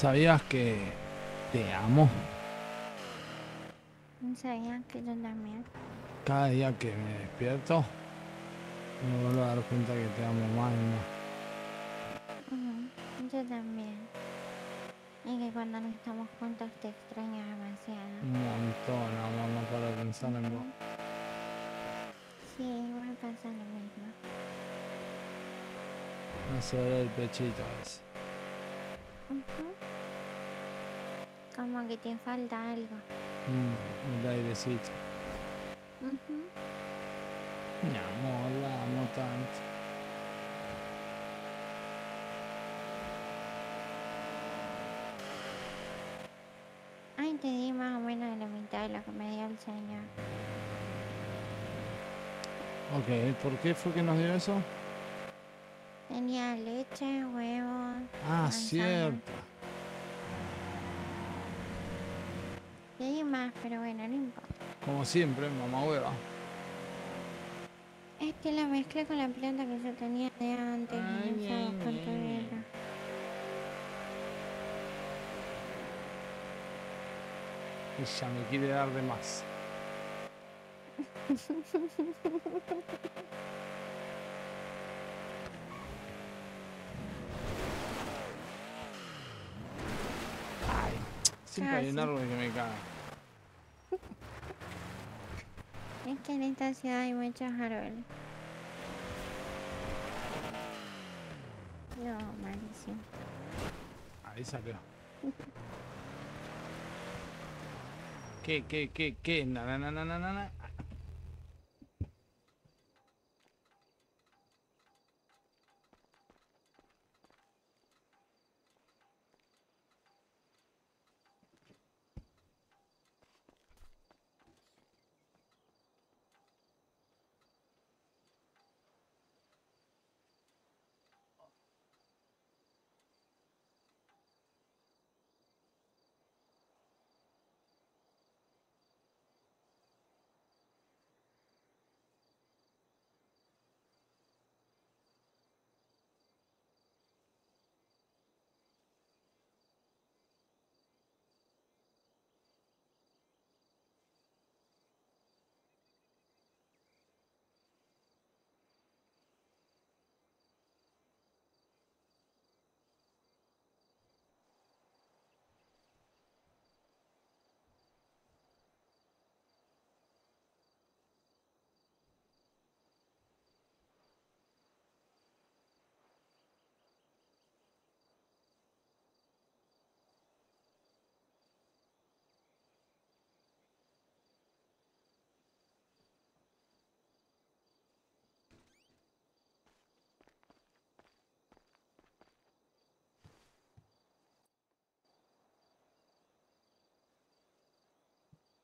¿Sabías que te amo? No sabía que yo también. Cada día que me despierto, me vuelvo a dar cuenta que te amo más y más. Yo también. Y que cuando no estamos juntos te extraño demasiado. Un montón, no paro de pensar en vos. Sí, me pasa lo mismo. Me sobre el pechito a veces. Ujú. Como que te falta algo. Mm, el airecito. Ujú. Mi amor, la amo tanto. Ay, te di más o menos la mitad de lo que me dio el señor. Ok, ¿por qué fue que nos dio eso? Tenía leche, huevos. Ah, manzana. cierto. Y hay más, pero bueno, no importa. Como siempre, mamá hueva. Es que la mezclé con la planta que yo tenía de antes y no sabes cuánto era. Ella me quiere dar de más. Ay, siempre hay un árbol que me caga. Es que en esta ciudad hay muchos árboles. No, malísimo. Ahí salió. ¿Qué, qué, qué, qué? Na, na, na, na, na,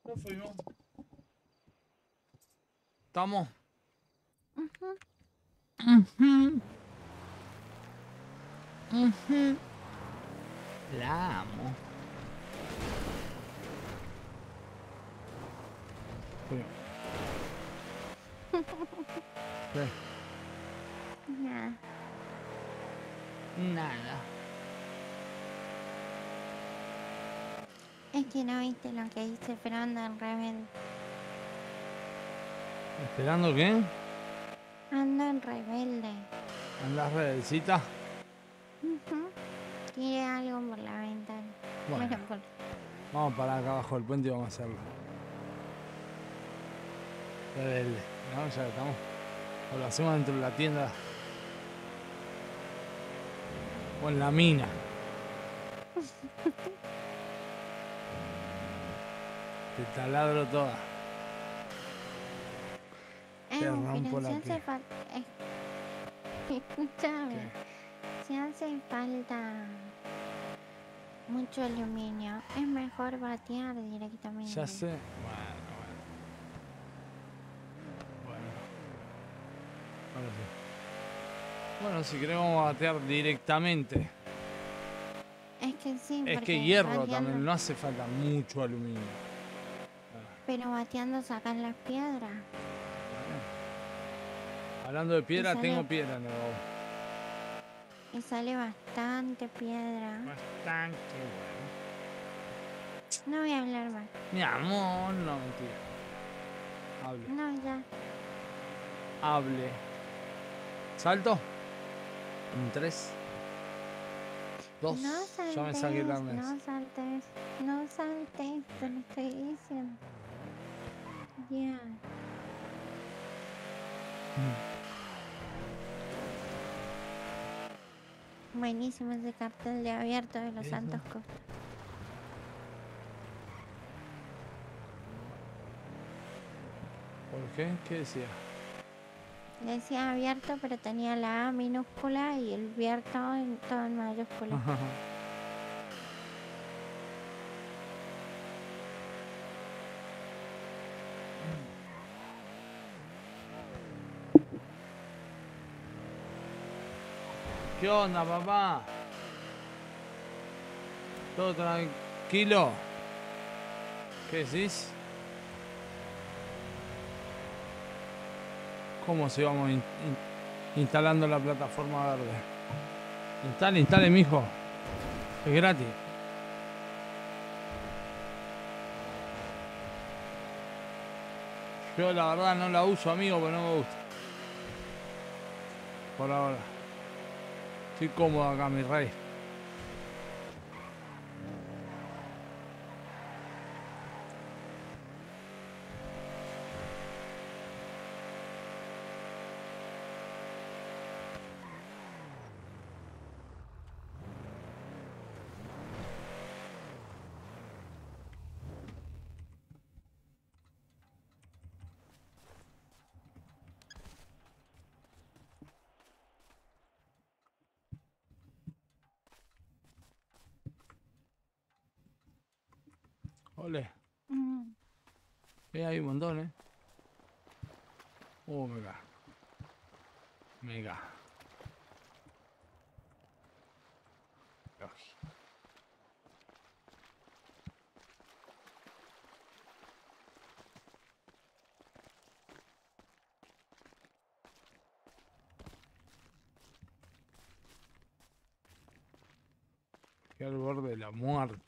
Oh, feuillant. Tarmon. Es que no viste lo que hice, pero ando en rebelde. ¿Esperando qué? Ando en rebelde. ¿Andás redecita? Ujú. Tiré algo por la ventana. Bueno. Bueno, por- Vamos para acá abajo del puente y vamos a hacerlo. Rebelde. ¿No? Ya estamos. O lo hacemos dentro de la tienda. O en la mina. Te taladro toda. Te Eh, rompo la si hace falta. Escúchame. Si hace falta mucho aluminio, es mejor batear directamente. Ya sé. Bueno, bueno. Bueno. Ahora sí. Bueno, si queremos batear directamente. Es que sí, Es que hierro también, no hace falta mucho aluminio. Pero bateando sacan las piedras. Hablando de piedra, sale- tengo piedra en el baúl. Y sale bastante piedra. Bastante bueno. No voy a hablar más. Mi amor, no, mentira. Hable. No, ya. Hable. ¿Salto? En tres. Dos. No ya me saqué saltes, no saltes, no saltes, te lo estoy diciendo. Ya. Buenísimo ese cartel de abierto de los Eso. Santos Costa. ¿Por qué? ¿Qué decía? Decía abierto, pero tenía la A minúscula y el abierto en todo en mayúscula. ¿Qué onda, papá? ¿Todo tranquilo? ¿Qué decís? ¿Cómo se vamos in- in- instalando la plataforma verde? Instale, instale, mijo. Es gratis. Yo la verdad no la uso, amigo, porque no me gusta. Por ahora. Estoy cómodo acá, mi rey. Ole. Mm. Eh, hay un montón, ¿eh? Oh, mega. Mega. Ay. Qué al borde de la muerte.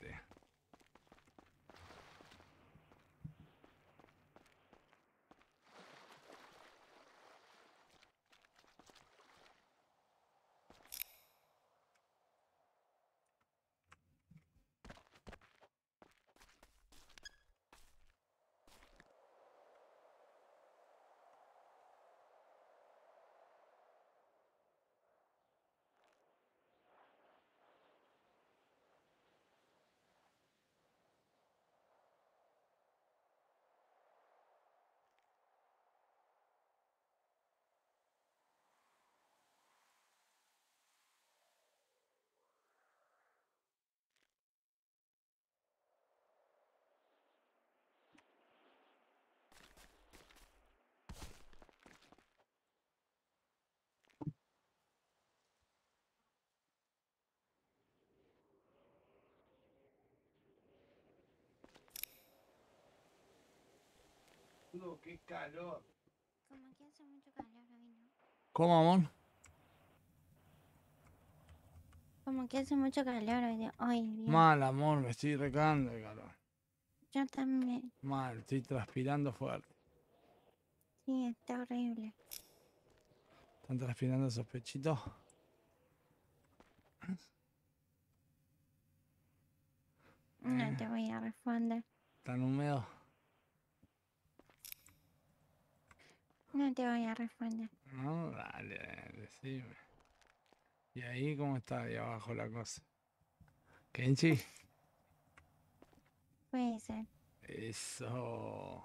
Boludo, qué calor. Como que hace mucho calor hoy, ¿no? ¿Cómo, amor? Como que hace mucho calor hoy, día- hoy día. Mal, amor, me estoy recagando de calor. Yo también. Mal, estoy transpirando fuerte. Sí, está horrible. ¿Están transpirando esos pechitos? No te voy a responder. ¿Están húmedos? No te voy a responder. No, dale, decime. ¿Y ahí cómo está ahí abajo la cosa? ¿Kenchi? Puede ser. Eso.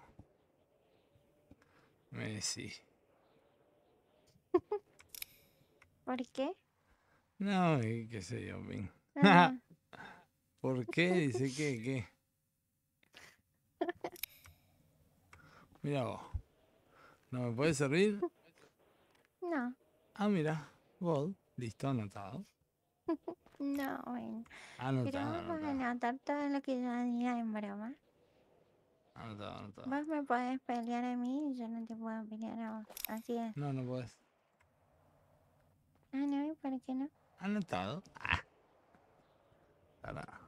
Messi. ¿Por qué? No, qué sé yo, Pin. Ah. ¿Por qué? Dice que, ¿qué? Mira vos. ¿No me puede servir? No, Ah, mira. Gold. Listo, anotado. no, bueno. Pero Anotado, vos vas a anotar todo lo que yo diga en broma. Anotado, anotado. Vos me podés pelear a mí y yo no te puedo pelear a vos. Así es. No, no puedes. Ah, no, ¿y por qué no? Anotado. Ah. Tará.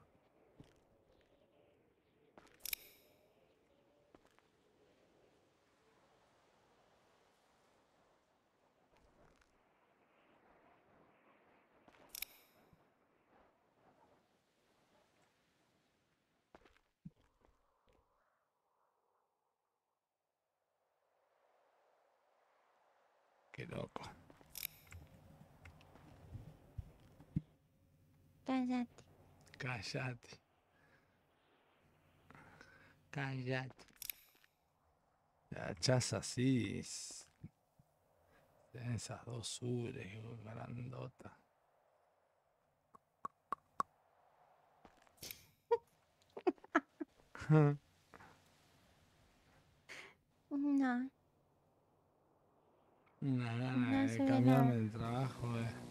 Qué loco. Cállate. Cállate. Cállate. La chaza así. esas dos ubres grandotas. No, Una gana No de cambiarme el trabajo, de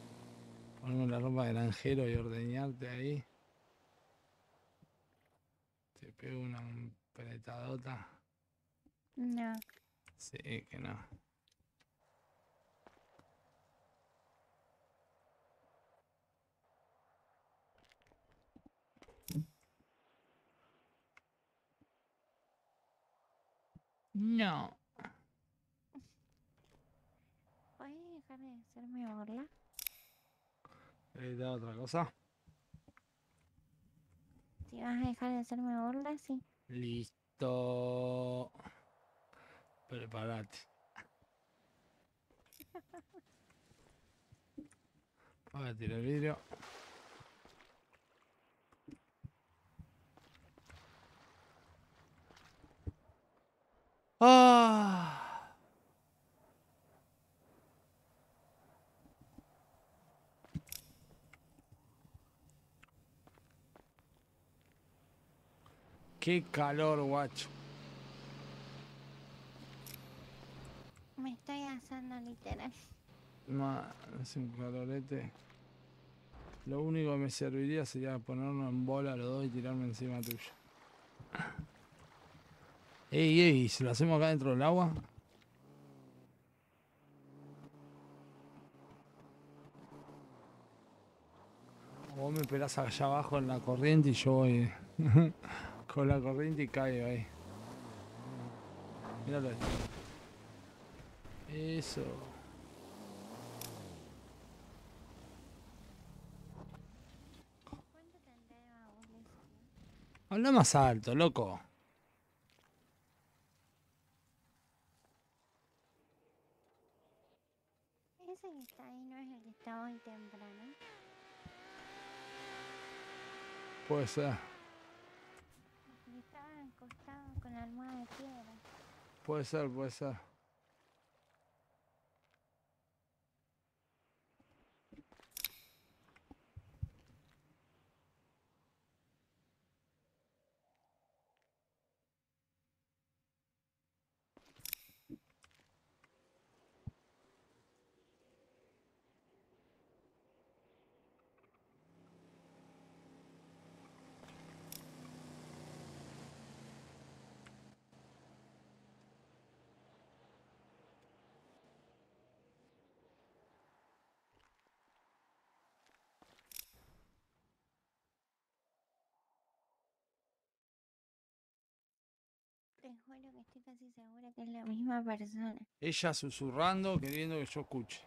ponerme la ropa de granjero y ordeñarte ahí. Te pego una apretadota. no. Sí, que no. No. ¿Puedes dejar de hacerme burla? ¿Querés dar otra cosa? Si vas a dejar de hacerme burla, sí. Listo. Prepárate. Voy a tirar el vidrio. Ah. Qué calor, guacho. Me estoy asando literal. Ma, es un calorete. Lo único que me serviría sería ponernos en bola los dos y tirarme encima tuyo. Ey, ey, ¿se lo hacemos acá dentro del agua? O Vos me esperás allá abajo en la corriente y yo voy con la corriente y caigo ahí. Míralo esto. Eso. Habla más alto, loco. Ese que está ahí no es el que está hoy temprano. Puede ser, puede ser, puede ser. Juro que estoy casi segura que es la misma persona. Ella susurrando, queriendo que yo escuche.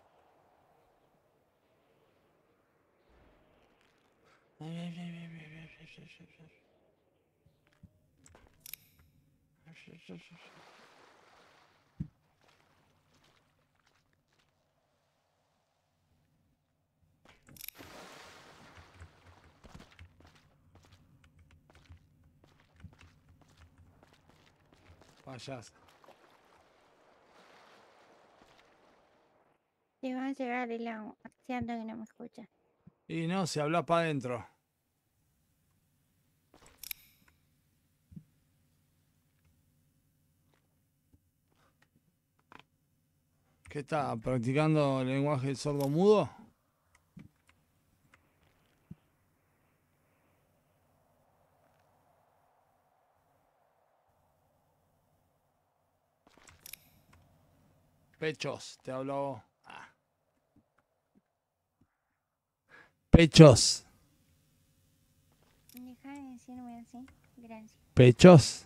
Payasa. Si va a llegar el agua, siento que no me escucha. Y no, se habla para adentro. ¿Qué está? ¿Practicando lenguaje sordo mudo? Pechos, te hablo. Ah. Pechos. Deja de decirme así. Gracias. Pechos.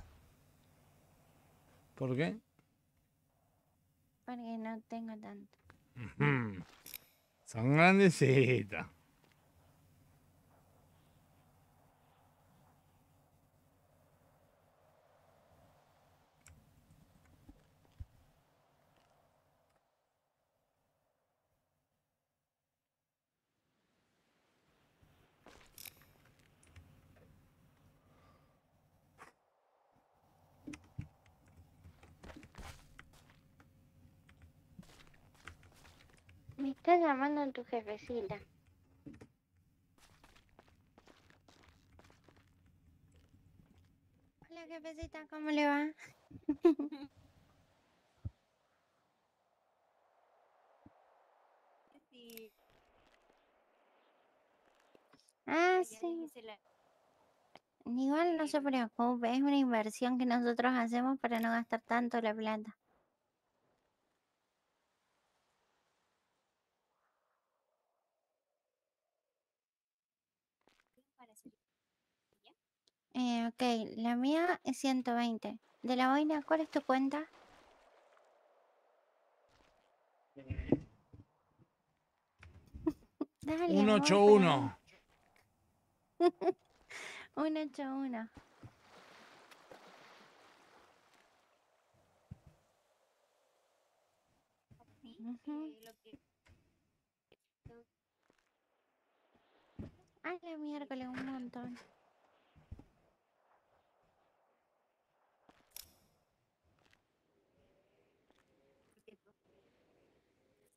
¿Por qué? Porque no tengo tanto. Son grandecitas. Está llamando tu jefecita. Hola jefecita, ¿cómo le va? Ah, sí. Igual no se preocupe, es una inversión que nosotros hacemos para no gastar tanto la plata. Eh, ok, la mía es 120. De la boina, ¿cuál es tu cuenta? Dale, amor, 181. pero- 181. Ujú. Ay, la miércoles, un montón.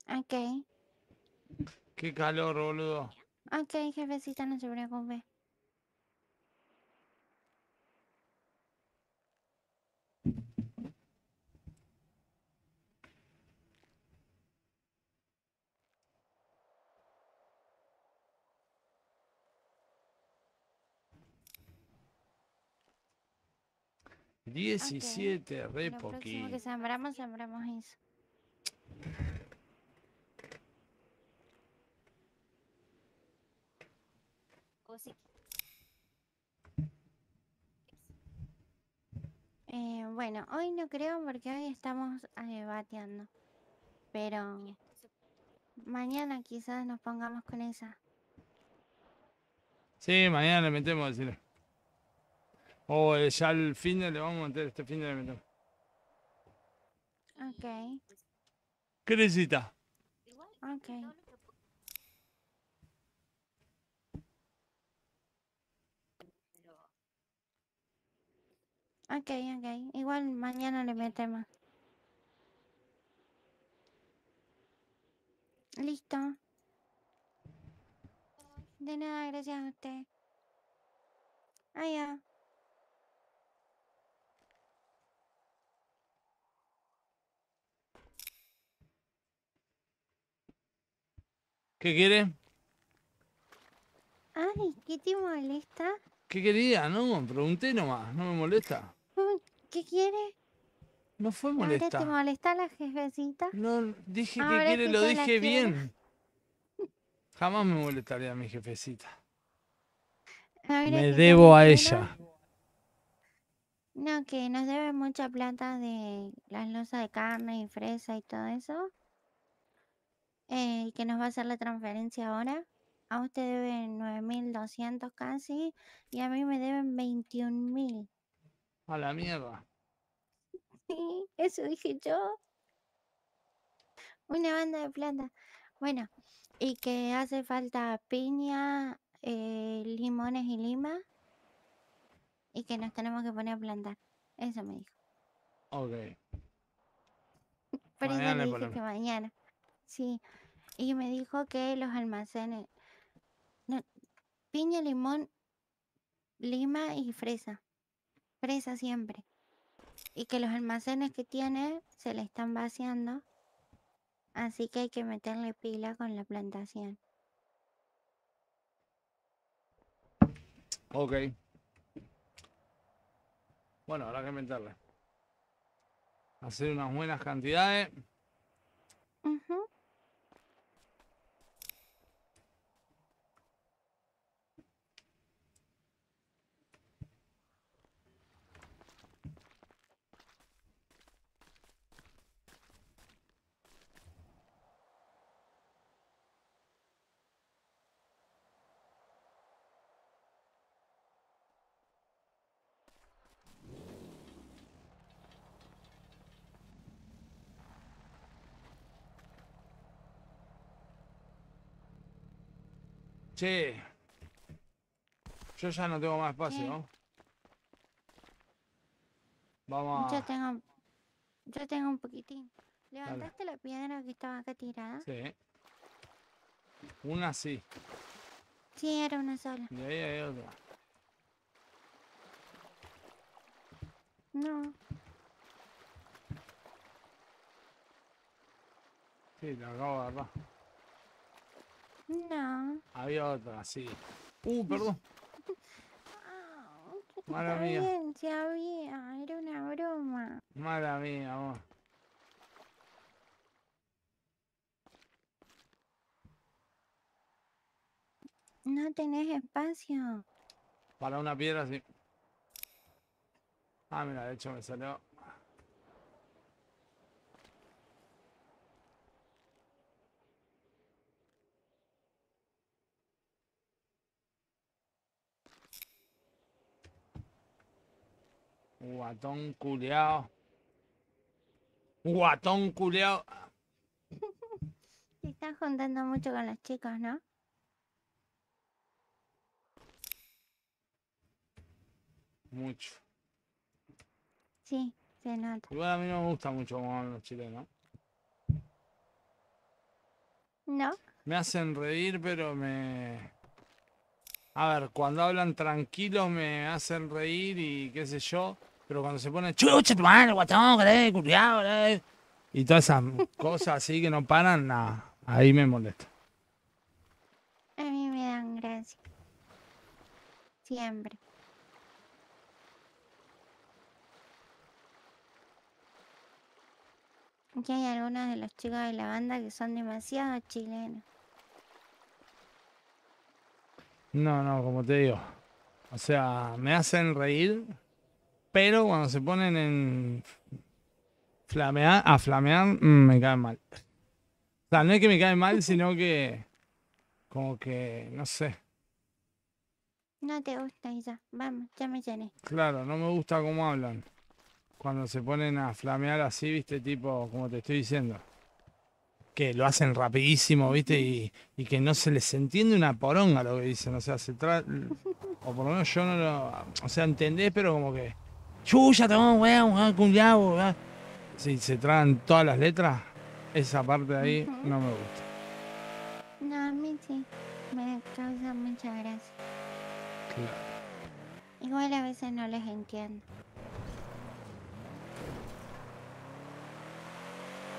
Ok, Qué calor, boludo. ok, jefecita, no se preocupe. Ok, 17, re Lo próximo que poquito. sembramos, sembramos eso. Eh, bueno, hoy no creo porque hoy estamos eh, bateando. Pero mañana quizás nos pongamos con esa. Sí, mañana le metemos, decirle. O eh, ya el fin de le vamos a meter, este fin de le metemos. Ok, ¿Qué necesita? ok. Ok, ok. Igual mañana le metemos. Listo. De nada, gracias a usted. Ah, ya. ¿Qué quiere? Ay, ¿qué te molesta? ¿Qué quería? No, pregunté nomás, no me molesta. ¿Qué quiere? No fue ¿Ahora molesta. te molesta la jefecita? No, dije que Ahora quiere, lo dije bien. Jamás me molestaría a mi jefecita. Ahora Me debo a ella. No, que nos debe mucha plata de las losas de carne y fresa y todo eso. eh, y que nos va a hacer la transferencia ahora. A usted debe 9.200 casi y a mí me deben 21.000. A la mierda. Sí, eso dije yo. Una banda de plata. Bueno, y que hace falta piña, eh, limones y lima. Y que nos tenemos que poner a plantar. Eso me dijo. Ok. Por eso Mañana le le dije ponemos. que mañana. Sí. Y me dijo que los almacenes. no, piña, limón, lima y fresa. Fresa siempre. Y que los almacenes que tiene se le están vaciando. Así que hay que meterle pila con la plantación. Ok. Bueno, habrá que meterle. Hacer unas buenas cantidades. Ujú. Che. Yo ya no tengo más espacio. Vamos Yo a... tengo, yo tengo un poquitín. ¿Levantaste la piedra que estaba acá tirada? Sí. Una sí. Sí, era una sola. Y ahí hay otra. No. Sí, la acabo de agarrar. No. Había otra, sí. Uh, perdón. Mala Está mía. había. Era una broma. Mala mía, amor. No tenés espacio. Para una piedra, sí. Ah, mira, de hecho me salió. Guatón culeado. Guatón culeado. Te estás juntando mucho con los chicos, ¿no? Mucho. Sí, se nota. Igual a mí no me gusta mucho hablan los chilenos. ¿No? Me hacen reír, pero me... A ver, cuando hablan tranquilos me hacen reír y qué sé yo, pero cuando se ponen chucha tu madre, guatón, culiao, querés", y todas esas cosas así que no paran, nada, ahí me molesta. A mí me dan gracia. Siempre. Que hay algunos de los chicos de la banda que son demasiado chilenos. No, no, como te digo. O sea, me hacen reír, pero cuando se ponen en flamear, a flamear, mm, me caen mal. O sea, no es que me caen mal, sino que como que, no sé. No te gusta ya. Vamos, ya me llené. Claro, no me gusta cómo hablan. Cuando se ponen a flamear así, viste, tipo, como te estoy diciendo. Que lo hacen rapidísimo, viste, y, y que no se les entiende una poronga lo que dicen. O sea, se trata. O por lo menos yo no lo. O sea, entendés, pero como que. Chuya, tomó, weón, weón, culiao, weón". Si se tragan todas las letras, esa parte de ahí no me gusta. No, a mí sí. Me causa mucha gracia. Claro. Igual a veces no les entiendo.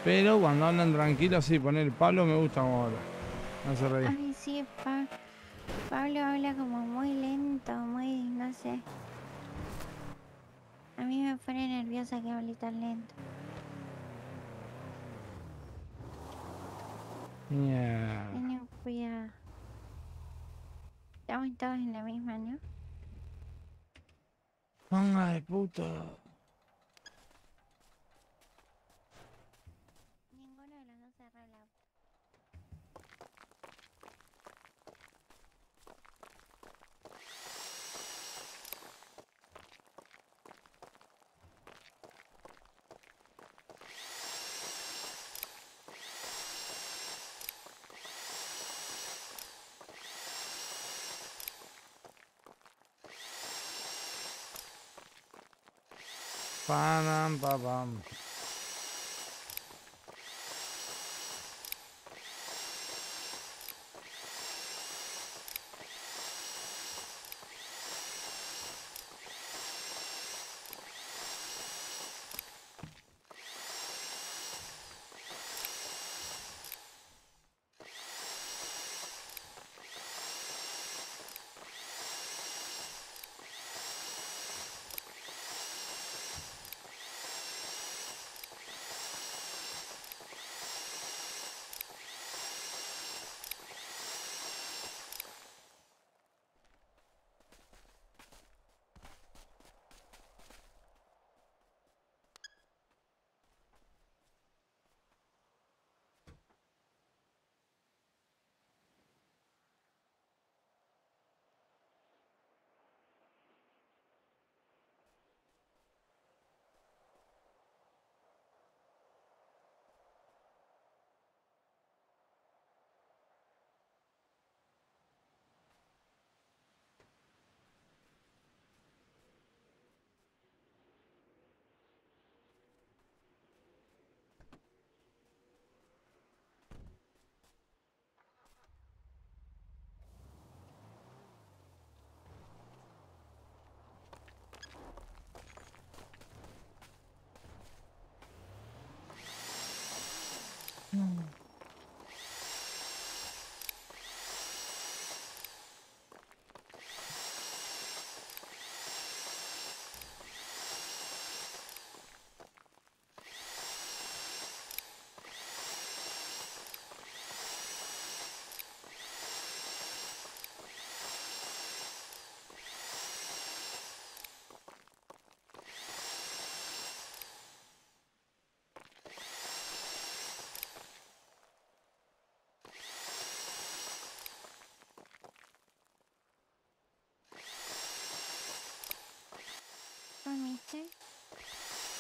Pero cuando hablan tranquilos, sí, poner Pablo me gusta como habla. No se reír. Ay, sí, Pa- Pablo habla como muy lento, muy, no sé. A mí me pone nerviosa que hable tan lento. Cuidado. Estamos todos en la misma, ¿no? Manga de puta. Panam, papam.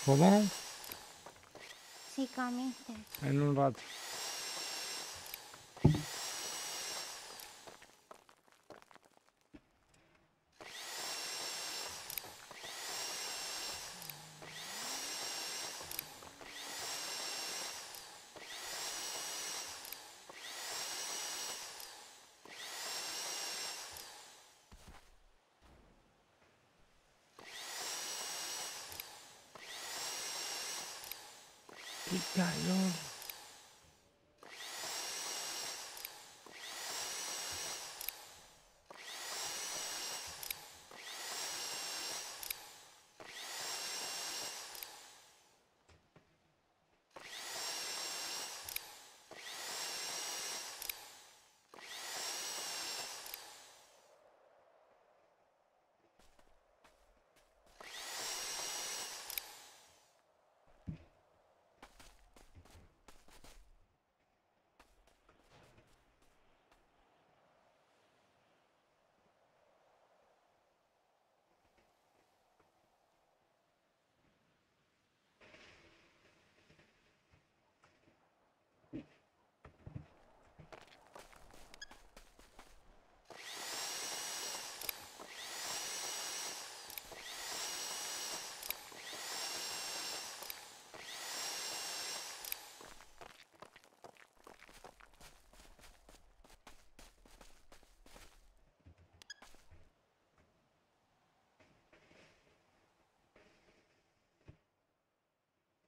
¿Cómo? Sí, comiste. En un rato. Qué calor.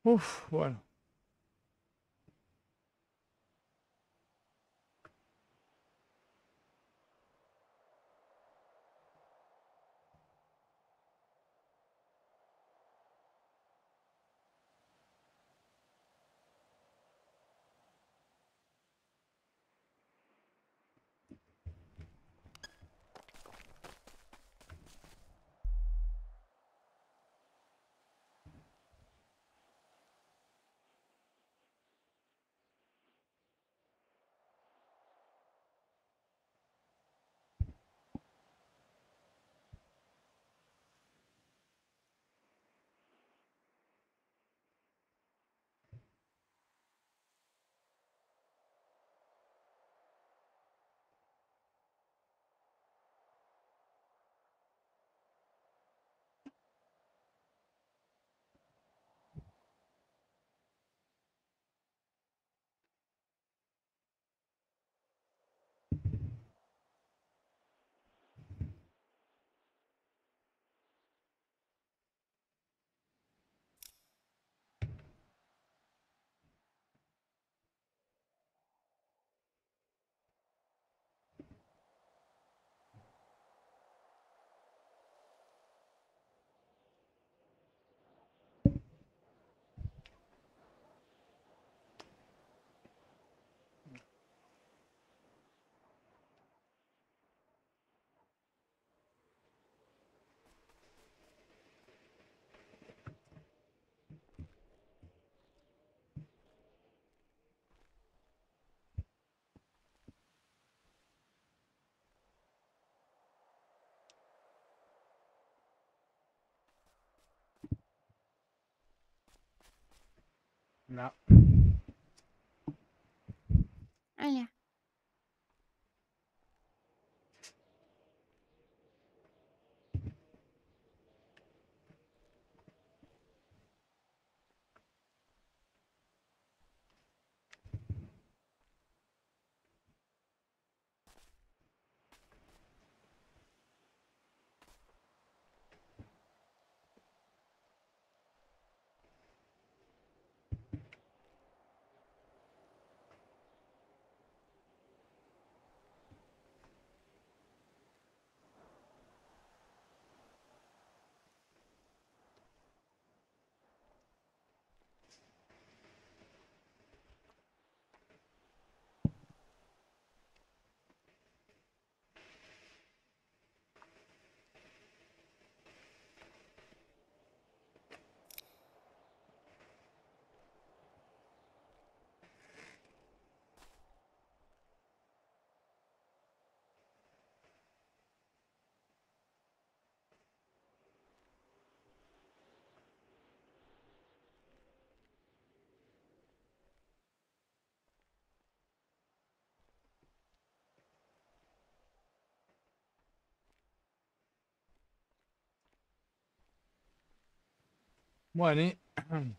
Uf, bueno. No. Hola. Bueno,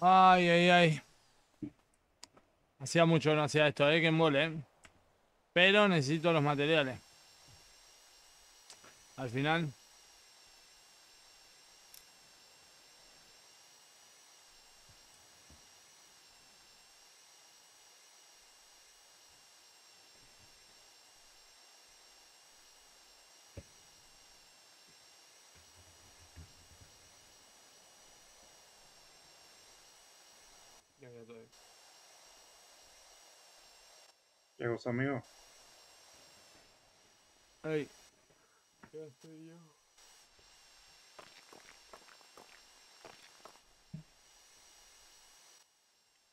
Ay, ay, ay. Hacía mucho que no hacía esto, eh, que mole, eh. Pero necesito los materiales. Al final. ¿Qué cosa, amigo? Ay.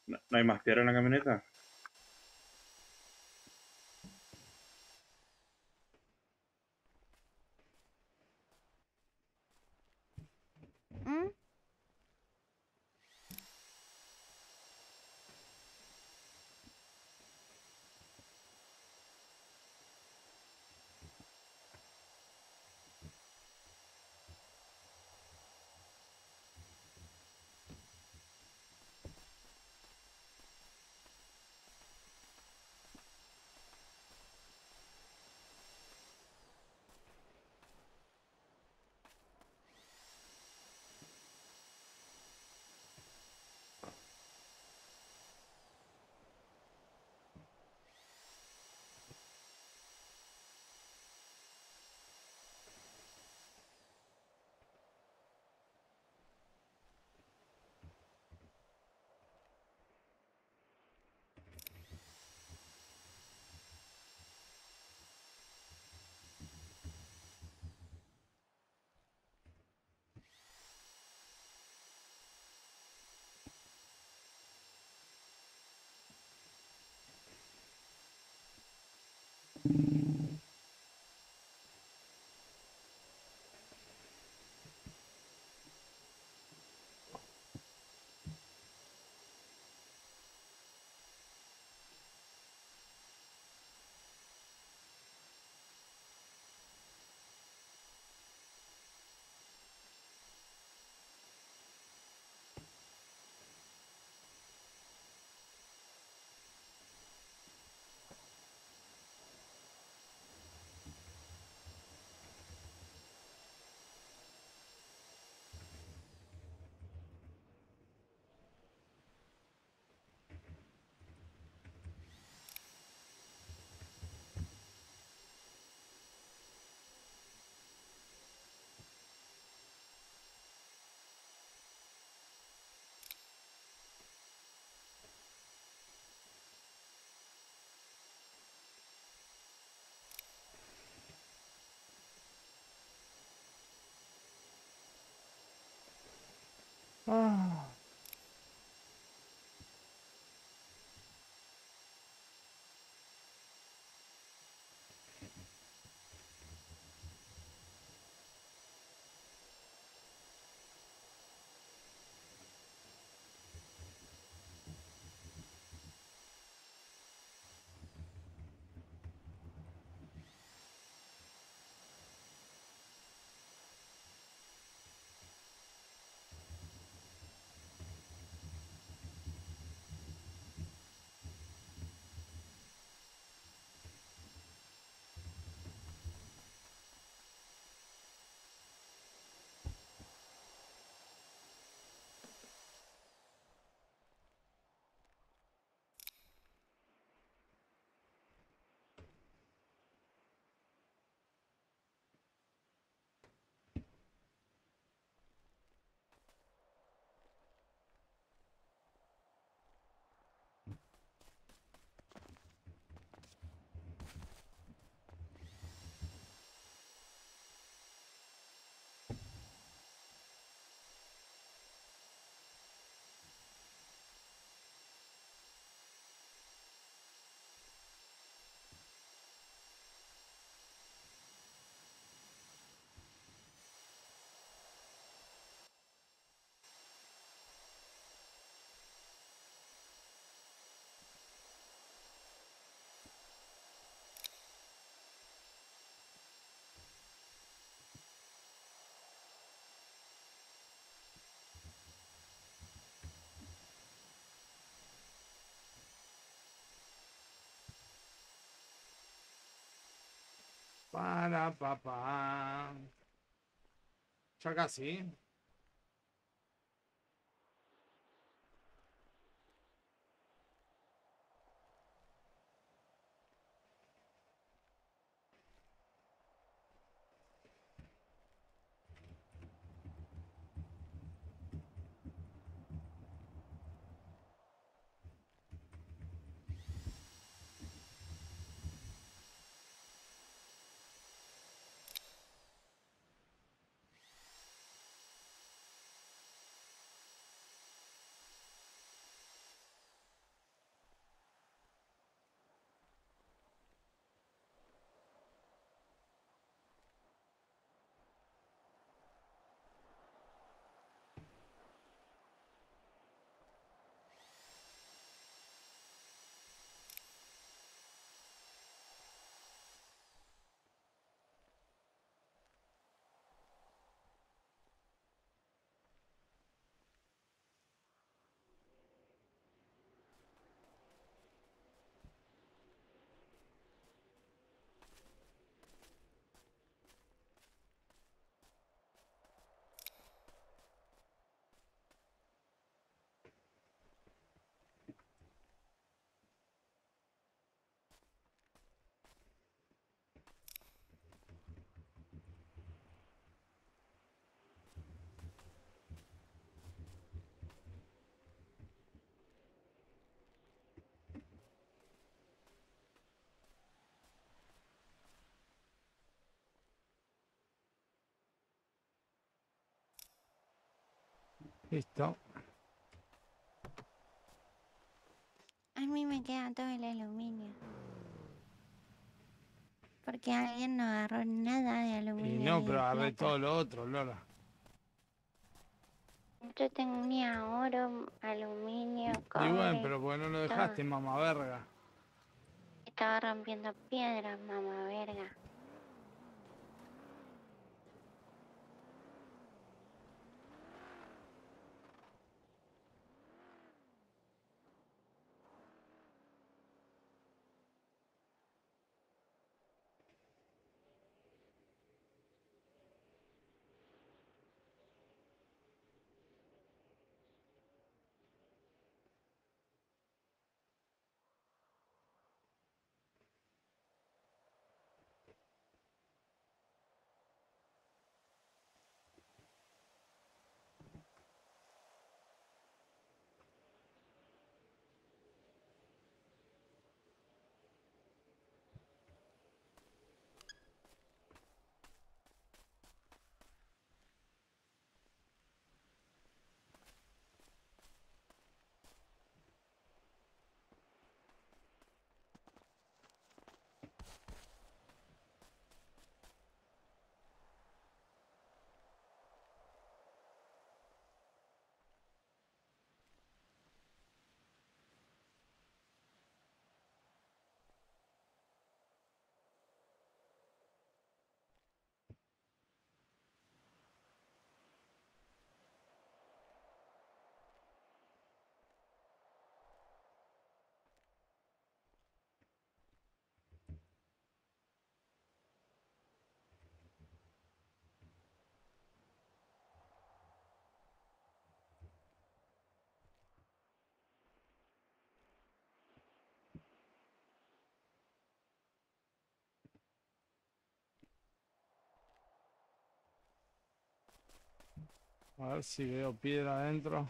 ¿No, no hay más tierra en la camioneta? Para papá. Ya casi. Listo. A mí me queda todo el aluminio. Porque alguien no agarró nada de Y aluminio. no, ni de pero agarré todo lo otro, Lola. Yo tenía oro, aluminio, Y cobre. bueno, pero porque no lo todo. dejaste, mamá verga. Estaba rompiendo piedras, mamá verga. A ver si veo piedra adentro.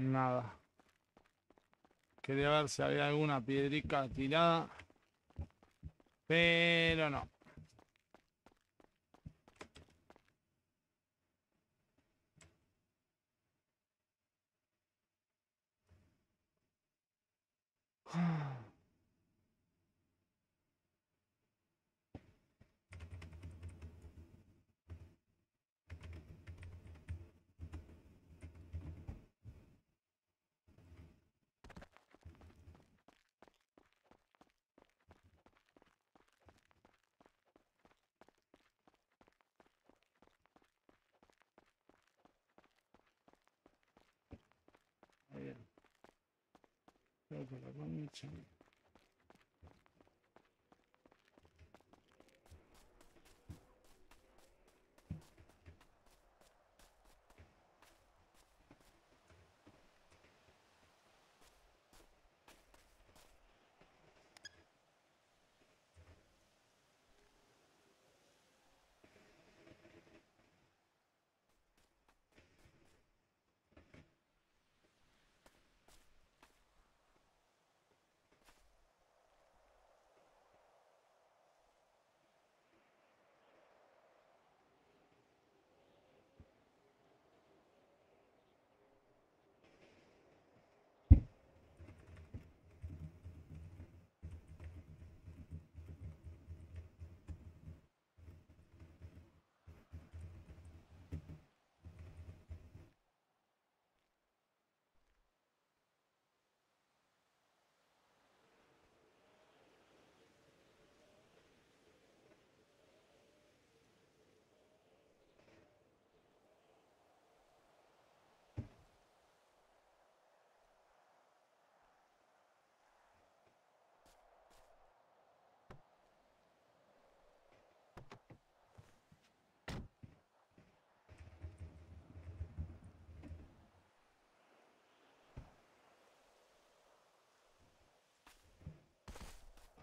Nada. Quería ver si había alguna piedrica tirada. Pero no. Ahí. Creo que la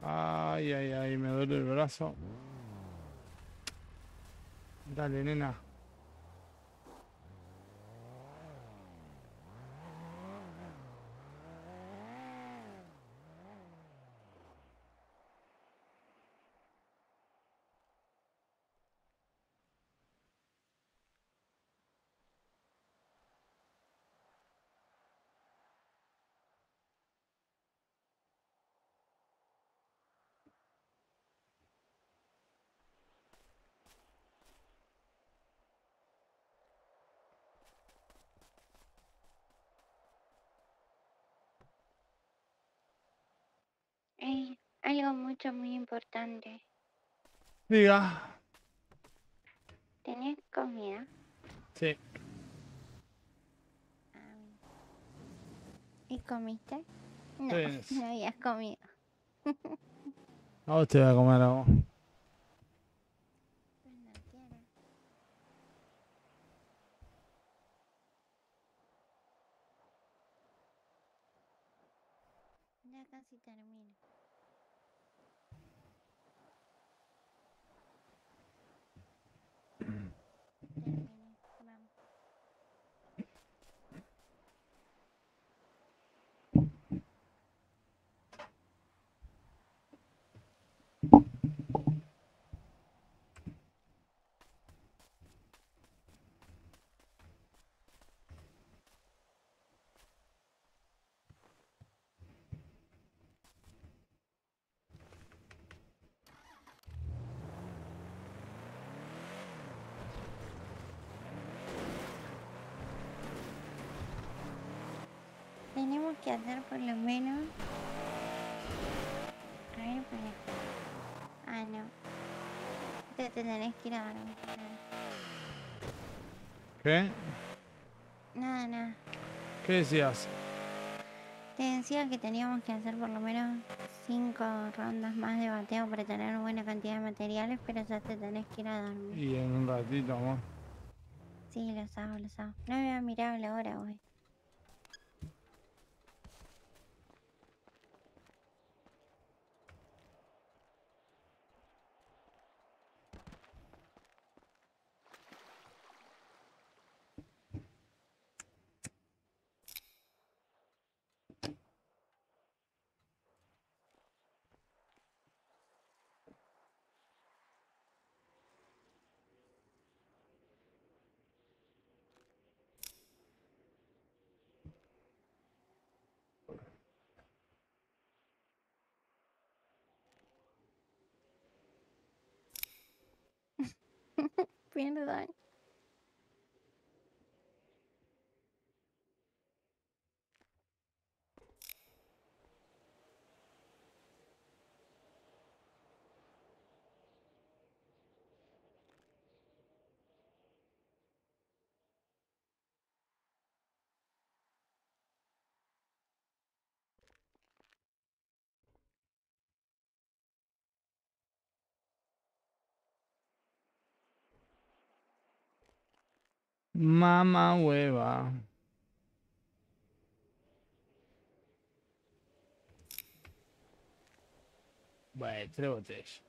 Ay, ay, ay, me duele el brazo. Dale, nena. Ey, algo mucho muy importante. Diga. ¿Tenés comida? Sí. ¿Y comiste? No, Sí. no habías comido. A vos te voy a comer a vos. Ya casi termino. Terminé, vamos. Tenemos que hacer por lo menos. A ver, para. Ah, no. Te tenés que ir a dormir. ¿Qué? Nada, nada. ¿Qué decías? Te decía que teníamos que hacer por lo menos cinco rondas más de bateo para tener una buena cantidad de materiales, pero ya te tenés que ir a dormir. Y en un ratito, amor. Sí, lo hago, lo hago. No me había mirado la hora, güey. Brandon. Mamá hueva. Bueno, tres botellas.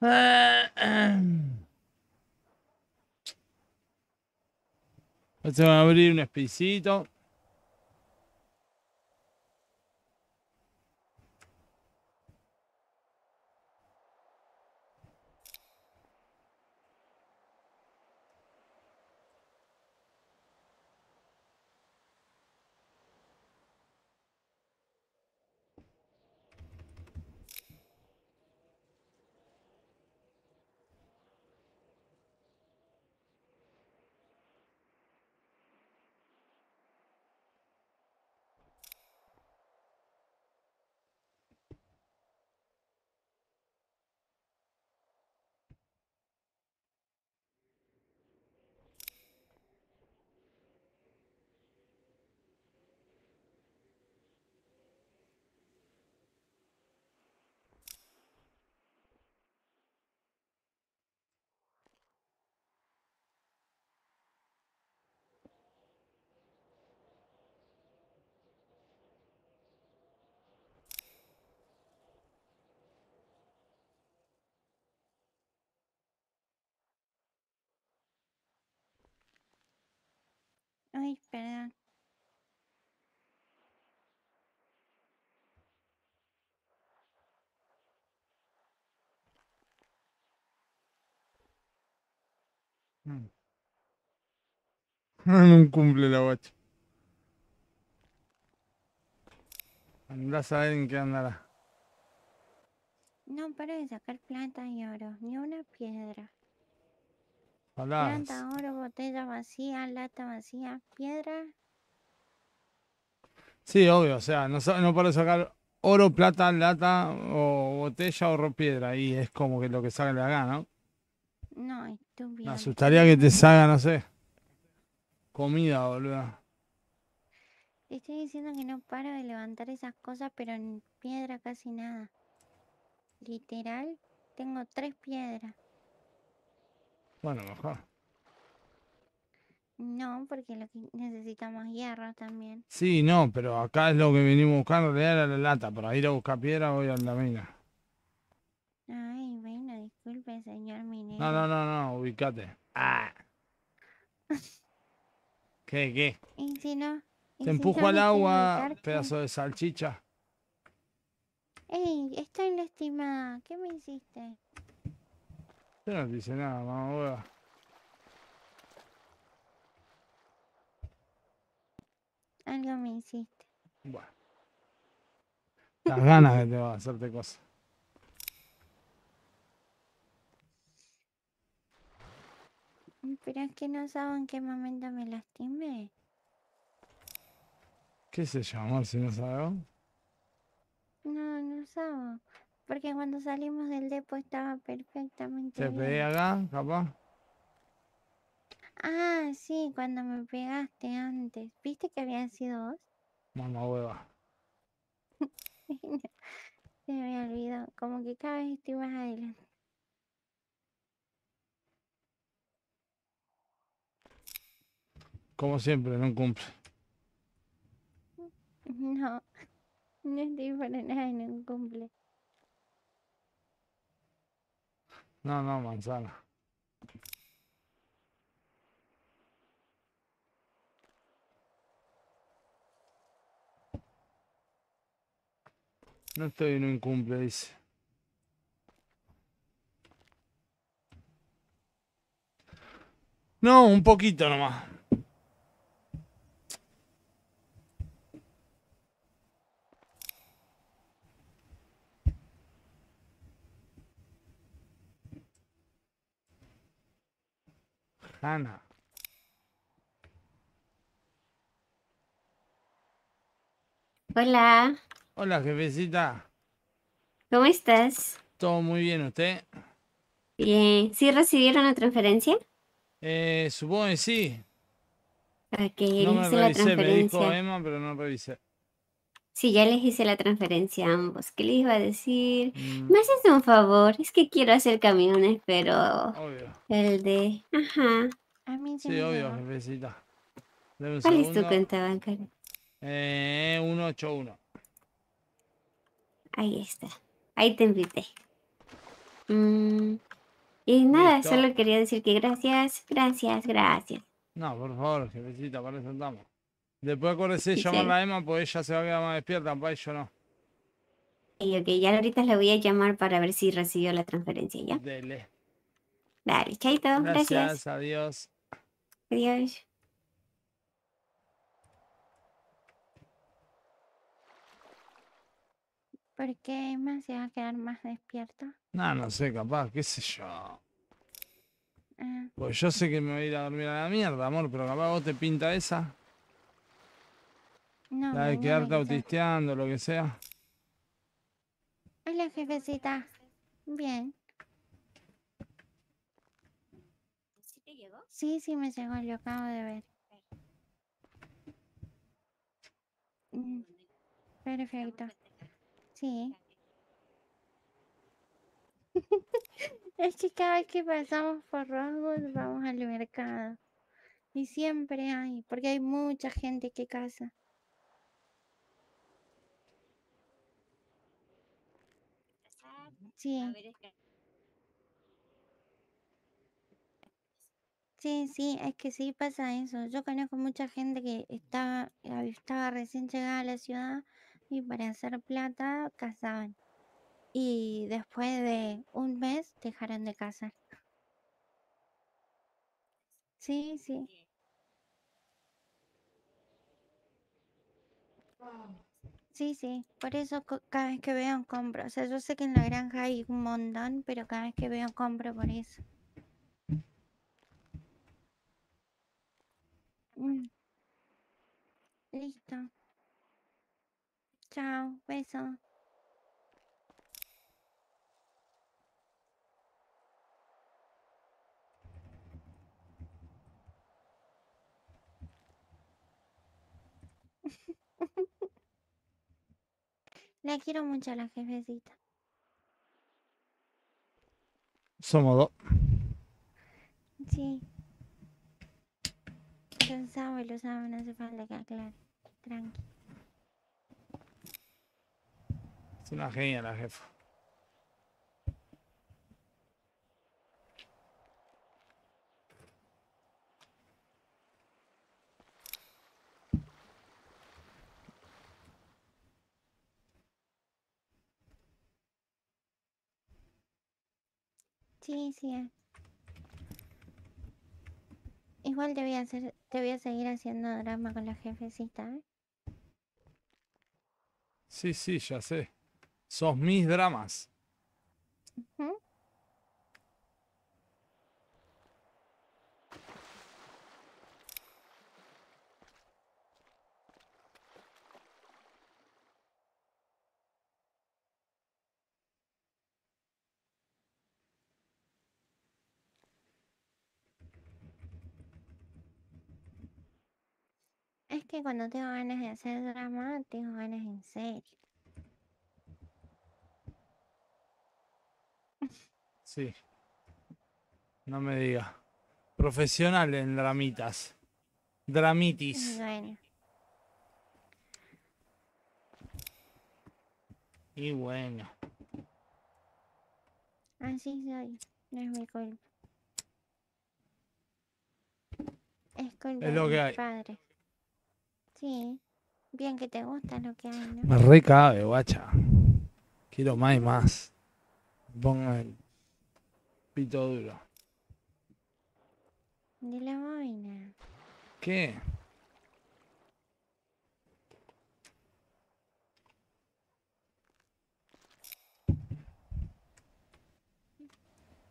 Se va a abrir un espicito. Ay, perdón. No cumple la guacha. Andás a ver en qué andará. No paro de sacar plata y oro, ni una piedra. Hola. Plata, oro, botella vacía, lata vacía, piedra. Sí, obvio, o sea, no, no para sacar oro, plata, lata o botella o ro- piedra. Y es como que lo que sale de acá, ¿no? No, estúpido. Me asustaría que te salga, no sé. Comida, boludo. Te estoy diciendo que no paro de levantar esas cosas, pero en piedra casi nada. Literal, Tengo tres piedras. Bueno, mejor. No, porque lo que necesitamos hierro también. Sí, no, pero acá es lo que venimos buscando, era la lata. Para ir a buscar piedra voy a la mina. Ay, bueno, disculpe, señor minero. No, no, no, no, ubicate. Ah. ¿Qué, qué? Y si no. y Te si empujo al agua, ubicarte. pedazo de salchicha. Ey, estoy lastimada. ¿Qué me hiciste? Yo no te hice nada, mamá hueva. Algo me hiciste. Bueno. Las ganas que te va a hacerte cosas. Pero es que no saben en qué momento me lastimé. ¿Qué se llama si no sabes? No, no saben. Porque cuando salimos del depo estaba perfectamente Te pegué acá, capaz. Ah, sí, cuando me pegaste antes. ¿Viste que había sido vos? Mamá hueva. Se me olvidó. Como que cada vez estoy más adelante. Como siempre, no cumple. No, no estoy para nada en un cumple. No, no, manzana. No estoy en un cumple, dice. No, un poquito nomás. Hanna. Hola, Hola, jefecita. ¿cómo estás? Todo muy bien, ¿usted? Bien, ¿sí recibieron la transferencia? Eh, supongo que sí. Ok, No me hice la revisé, me dijo transferencia. Emma, pero no revisé. Sí, ya les hice la transferencia a ambos. ¿Qué les iba a decir? Mm, ¿Me haces un favor? Es que quiero hacer camiones, pero obvio. el de... Ajá. A mí se Sí, me obvio, jefecita. ¿Cuál es tu cuenta bancaria? Eh, 181. Ahí está. Ahí te invité. Mm, Y nada, Listo. solo quería decir que gracias, gracias, gracias. No, por favor, jefecita, para eso estamos. Después acuérdese de Sí, llamarla sí. a Emma, porque ella se va a quedar más despierta, para yo no. Y ok, ya ahorita le voy a llamar para ver si recibió la transferencia, ¿ya? Dele. Dale, chaito, Gracias, gracias. adiós. Adiós. ¿Por qué Emma se va a quedar más despierta? No, no sé, capaz, qué sé yo. Ah, Pues yo sé que me voy a ir a dormir a la mierda, amor, pero capaz vos te pinta esa. No, La de mañana quedarte autisteando, lo que sea. Hola, jefecita. Bien. ¿Sí te llegó? Sí, sí me llegó, lo acabo de ver. Mm, Perfecto. Sí. Es que cada vez que pasamos por Roswell vamos al mercado. Y siempre hay, porque hay mucha gente que caza. Sí. Sí, sí, es que sí pasa eso. Yo conozco mucha gente que estaba, estaba recién llegada a la ciudad y para hacer plata cazaban. Y después de un mes dejaron de cazar. Sí, sí. Sí, sí. Por eso cada vez que veo compro. O sea, yo sé que en la granja hay un montón, pero cada vez que veo compro por eso. Mm. Listo. Chao, beso. La quiero mucho a la jefecita. Somos dos. Sí. Lo sabe, lo sabe, no hace falta que aclare. Tranqui. Es una genia la jefa. Sí, sí. Igual te voy a hacer, te voy a seguir haciendo drama con la jefecita, ¿eh? Sí, sí, ya sé. Sos mis dramas. Es que cuando tengo ganas de hacer drama, tengo ganas en serio. Sí. No me diga. Profesional en dramitas. Dramitis. Bueno, Y bueno. así soy. No es mi culpa. Es culpa Es lo de que mis hay. padres. Sí. Bien que te gusta lo que hay, ¿no? Me recabe, guacha. Quiero más y más. Ponga el pito duro. De la boina. ¿Qué?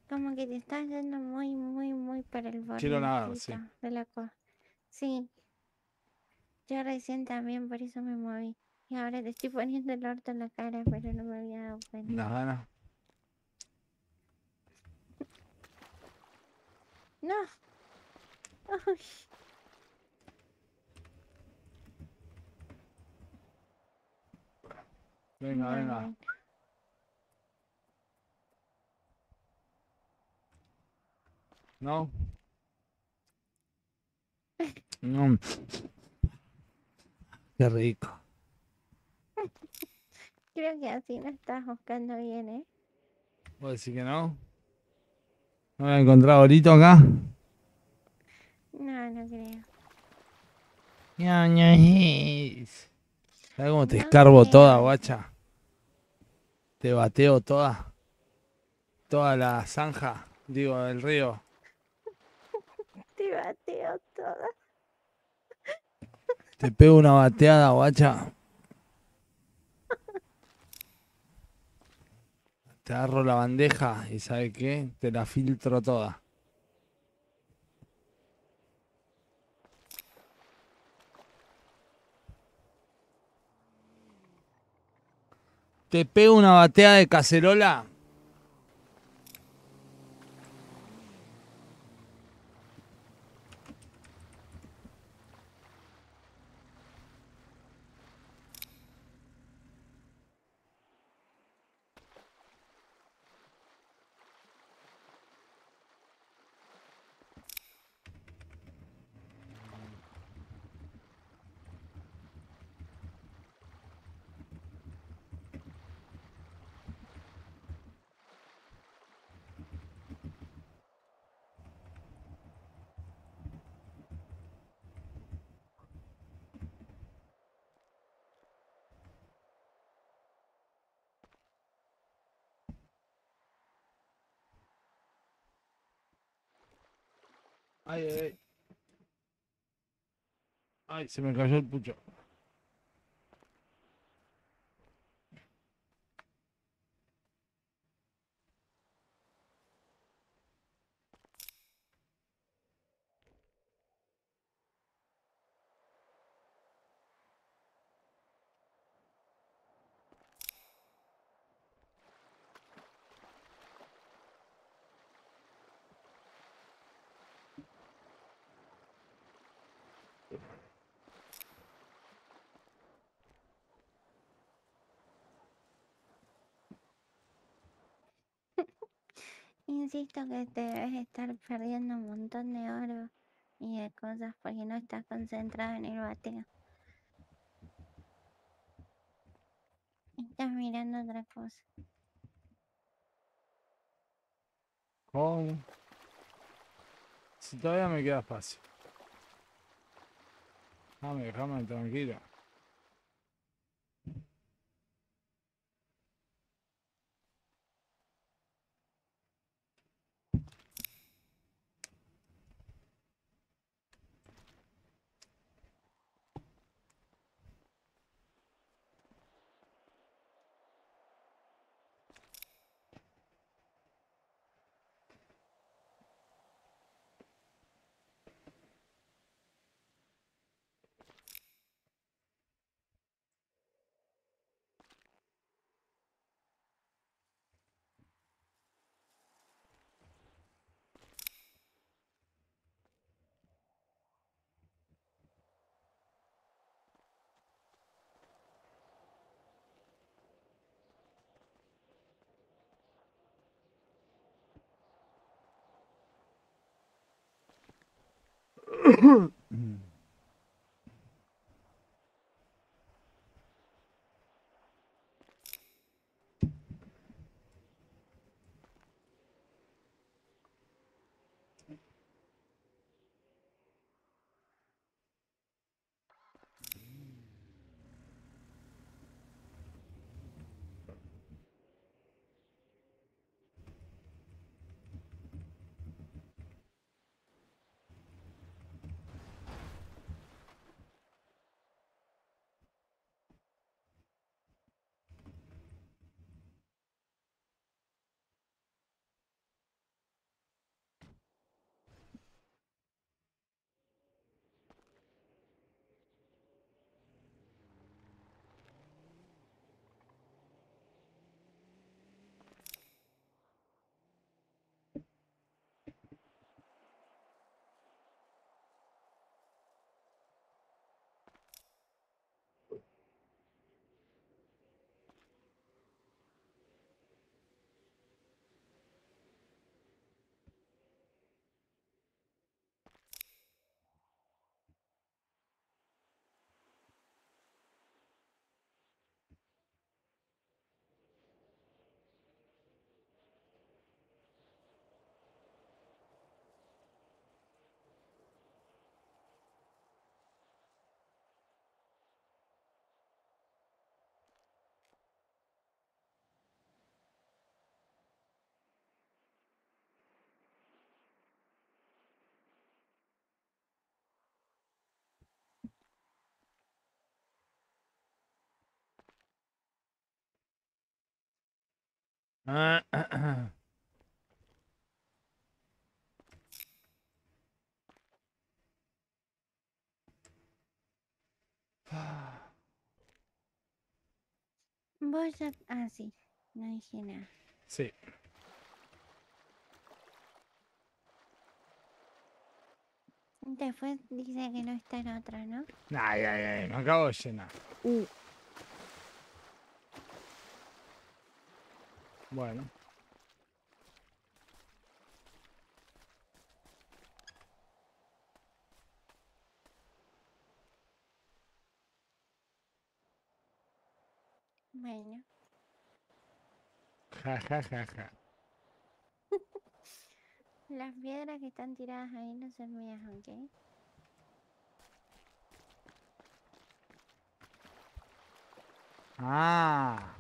Como que te estás yendo muy, muy, muy para el borde. Quiero nadar, sí. De la cosa. Sí. Yo recién también por eso me moví. Y ahora te estoy poniendo el orto en la cara, pero no me había dado cuenta. Unas ganas. No. Uy. Venga, No, venga. ¿No? No. Qué rico. Creo que así no estás buscando bien, ¿eh? ¿Vos decís que no? ¿No me he encontrado ahorita acá? No, no creo. Ñañajis. ¿Sabes cómo te No escarbo creo. toda, guacha? Te bateo toda. Toda la zanja, digo, del río. Te bateo toda. Te pego una bateada, guacha. Te agarro la bandeja y ¿sabe qué? Te la filtro toda. Te pego una bateada de cacerola. Ay, ay, ay. Ay, se me cayó el pucho. Insisto que te debes estar perdiendo un montón de oro y de cosas porque no estás concentrado en el bateo. Estás mirando otra cosa. ¿Cómo? Si todavía me queda espacio. Déjame, déjame tranquilo. Ah, Vos ya... Ah, sí. No dije nada. Sí. Después dice que no está en otra, ¿no? Ay, ay, ay, me acabo de llenar. Uh. Bueno. Bueno. Ja, ja, ja, ja. Las piedras que están tiradas ahí no son mías, ¿ok? Ah.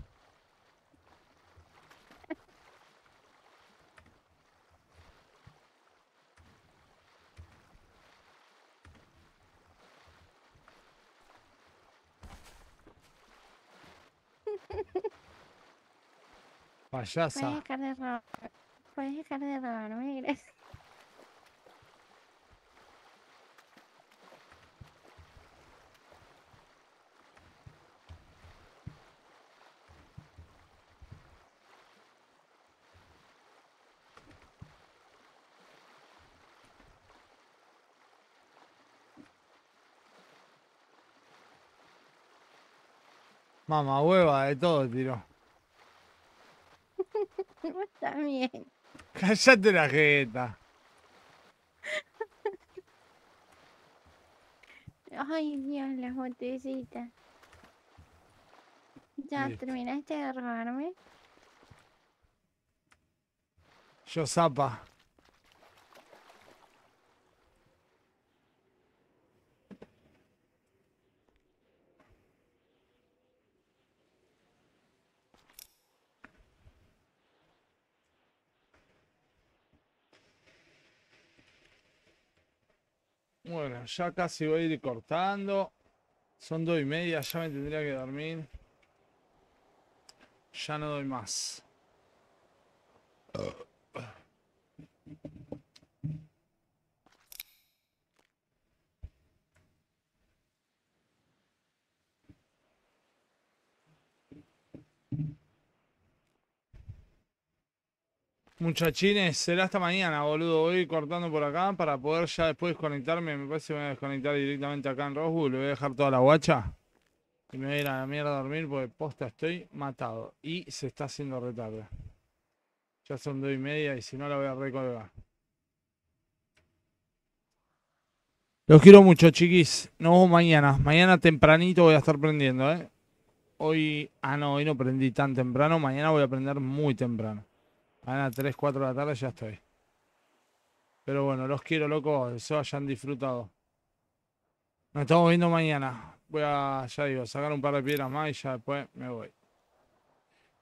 Puedes Payasa. dejar de robar. Puedes dejar de robar, no Mamá hueva de todo, tiro. Está bien. Cállate la jeta. Ay, Dios, las botecitas. ¿Ya Listo. terminaste de robarme? Yo zapa. Bueno, ya casi voy a ir cortando. Son dos y media, ya me tendría que dormir. Ya no doy más. Muchachines, será hasta mañana, boludo. Voy cortando por acá para poder ya después desconectarme. Me parece que voy a desconectar directamente acá en Roswell. Le voy a dejar toda la guacha. Y me voy a ir a la mierda a dormir porque posta estoy matado. Y se está haciendo retarde. Ya son dos y media y si no la voy a recolgar. Los quiero mucho, chiquis. Nos vemos mañana. Mañana tempranito voy a estar prendiendo, ¿eh? Hoy... Ah, no, hoy no prendí tan temprano. Mañana voy a prender muy temprano. A 3, 4 de la tarde ya estoy. Pero bueno, los quiero, locos. Eso hayan disfrutado. Nos estamos viendo mañana. Voy a, ya digo, sacar un par de piedras más y ya después me voy.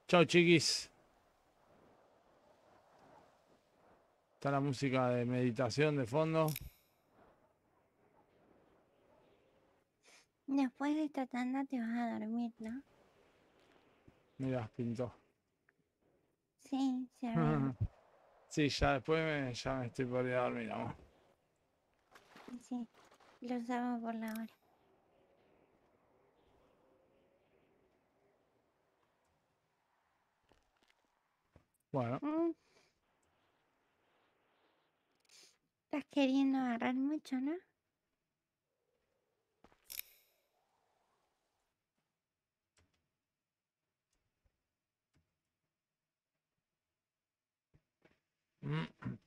Chao, chiquis. Está la música de meditación de fondo. Después de esta tanda te vas a dormir, ¿no? Mira, pintó. Sí, se ve. Sí, ya después me, ya me estoy por ir a dormir, amor. Sí, lo usamos por la hora. Bueno, Mm. Estás queriendo agarrar mucho, ¿no? Mm-hmm.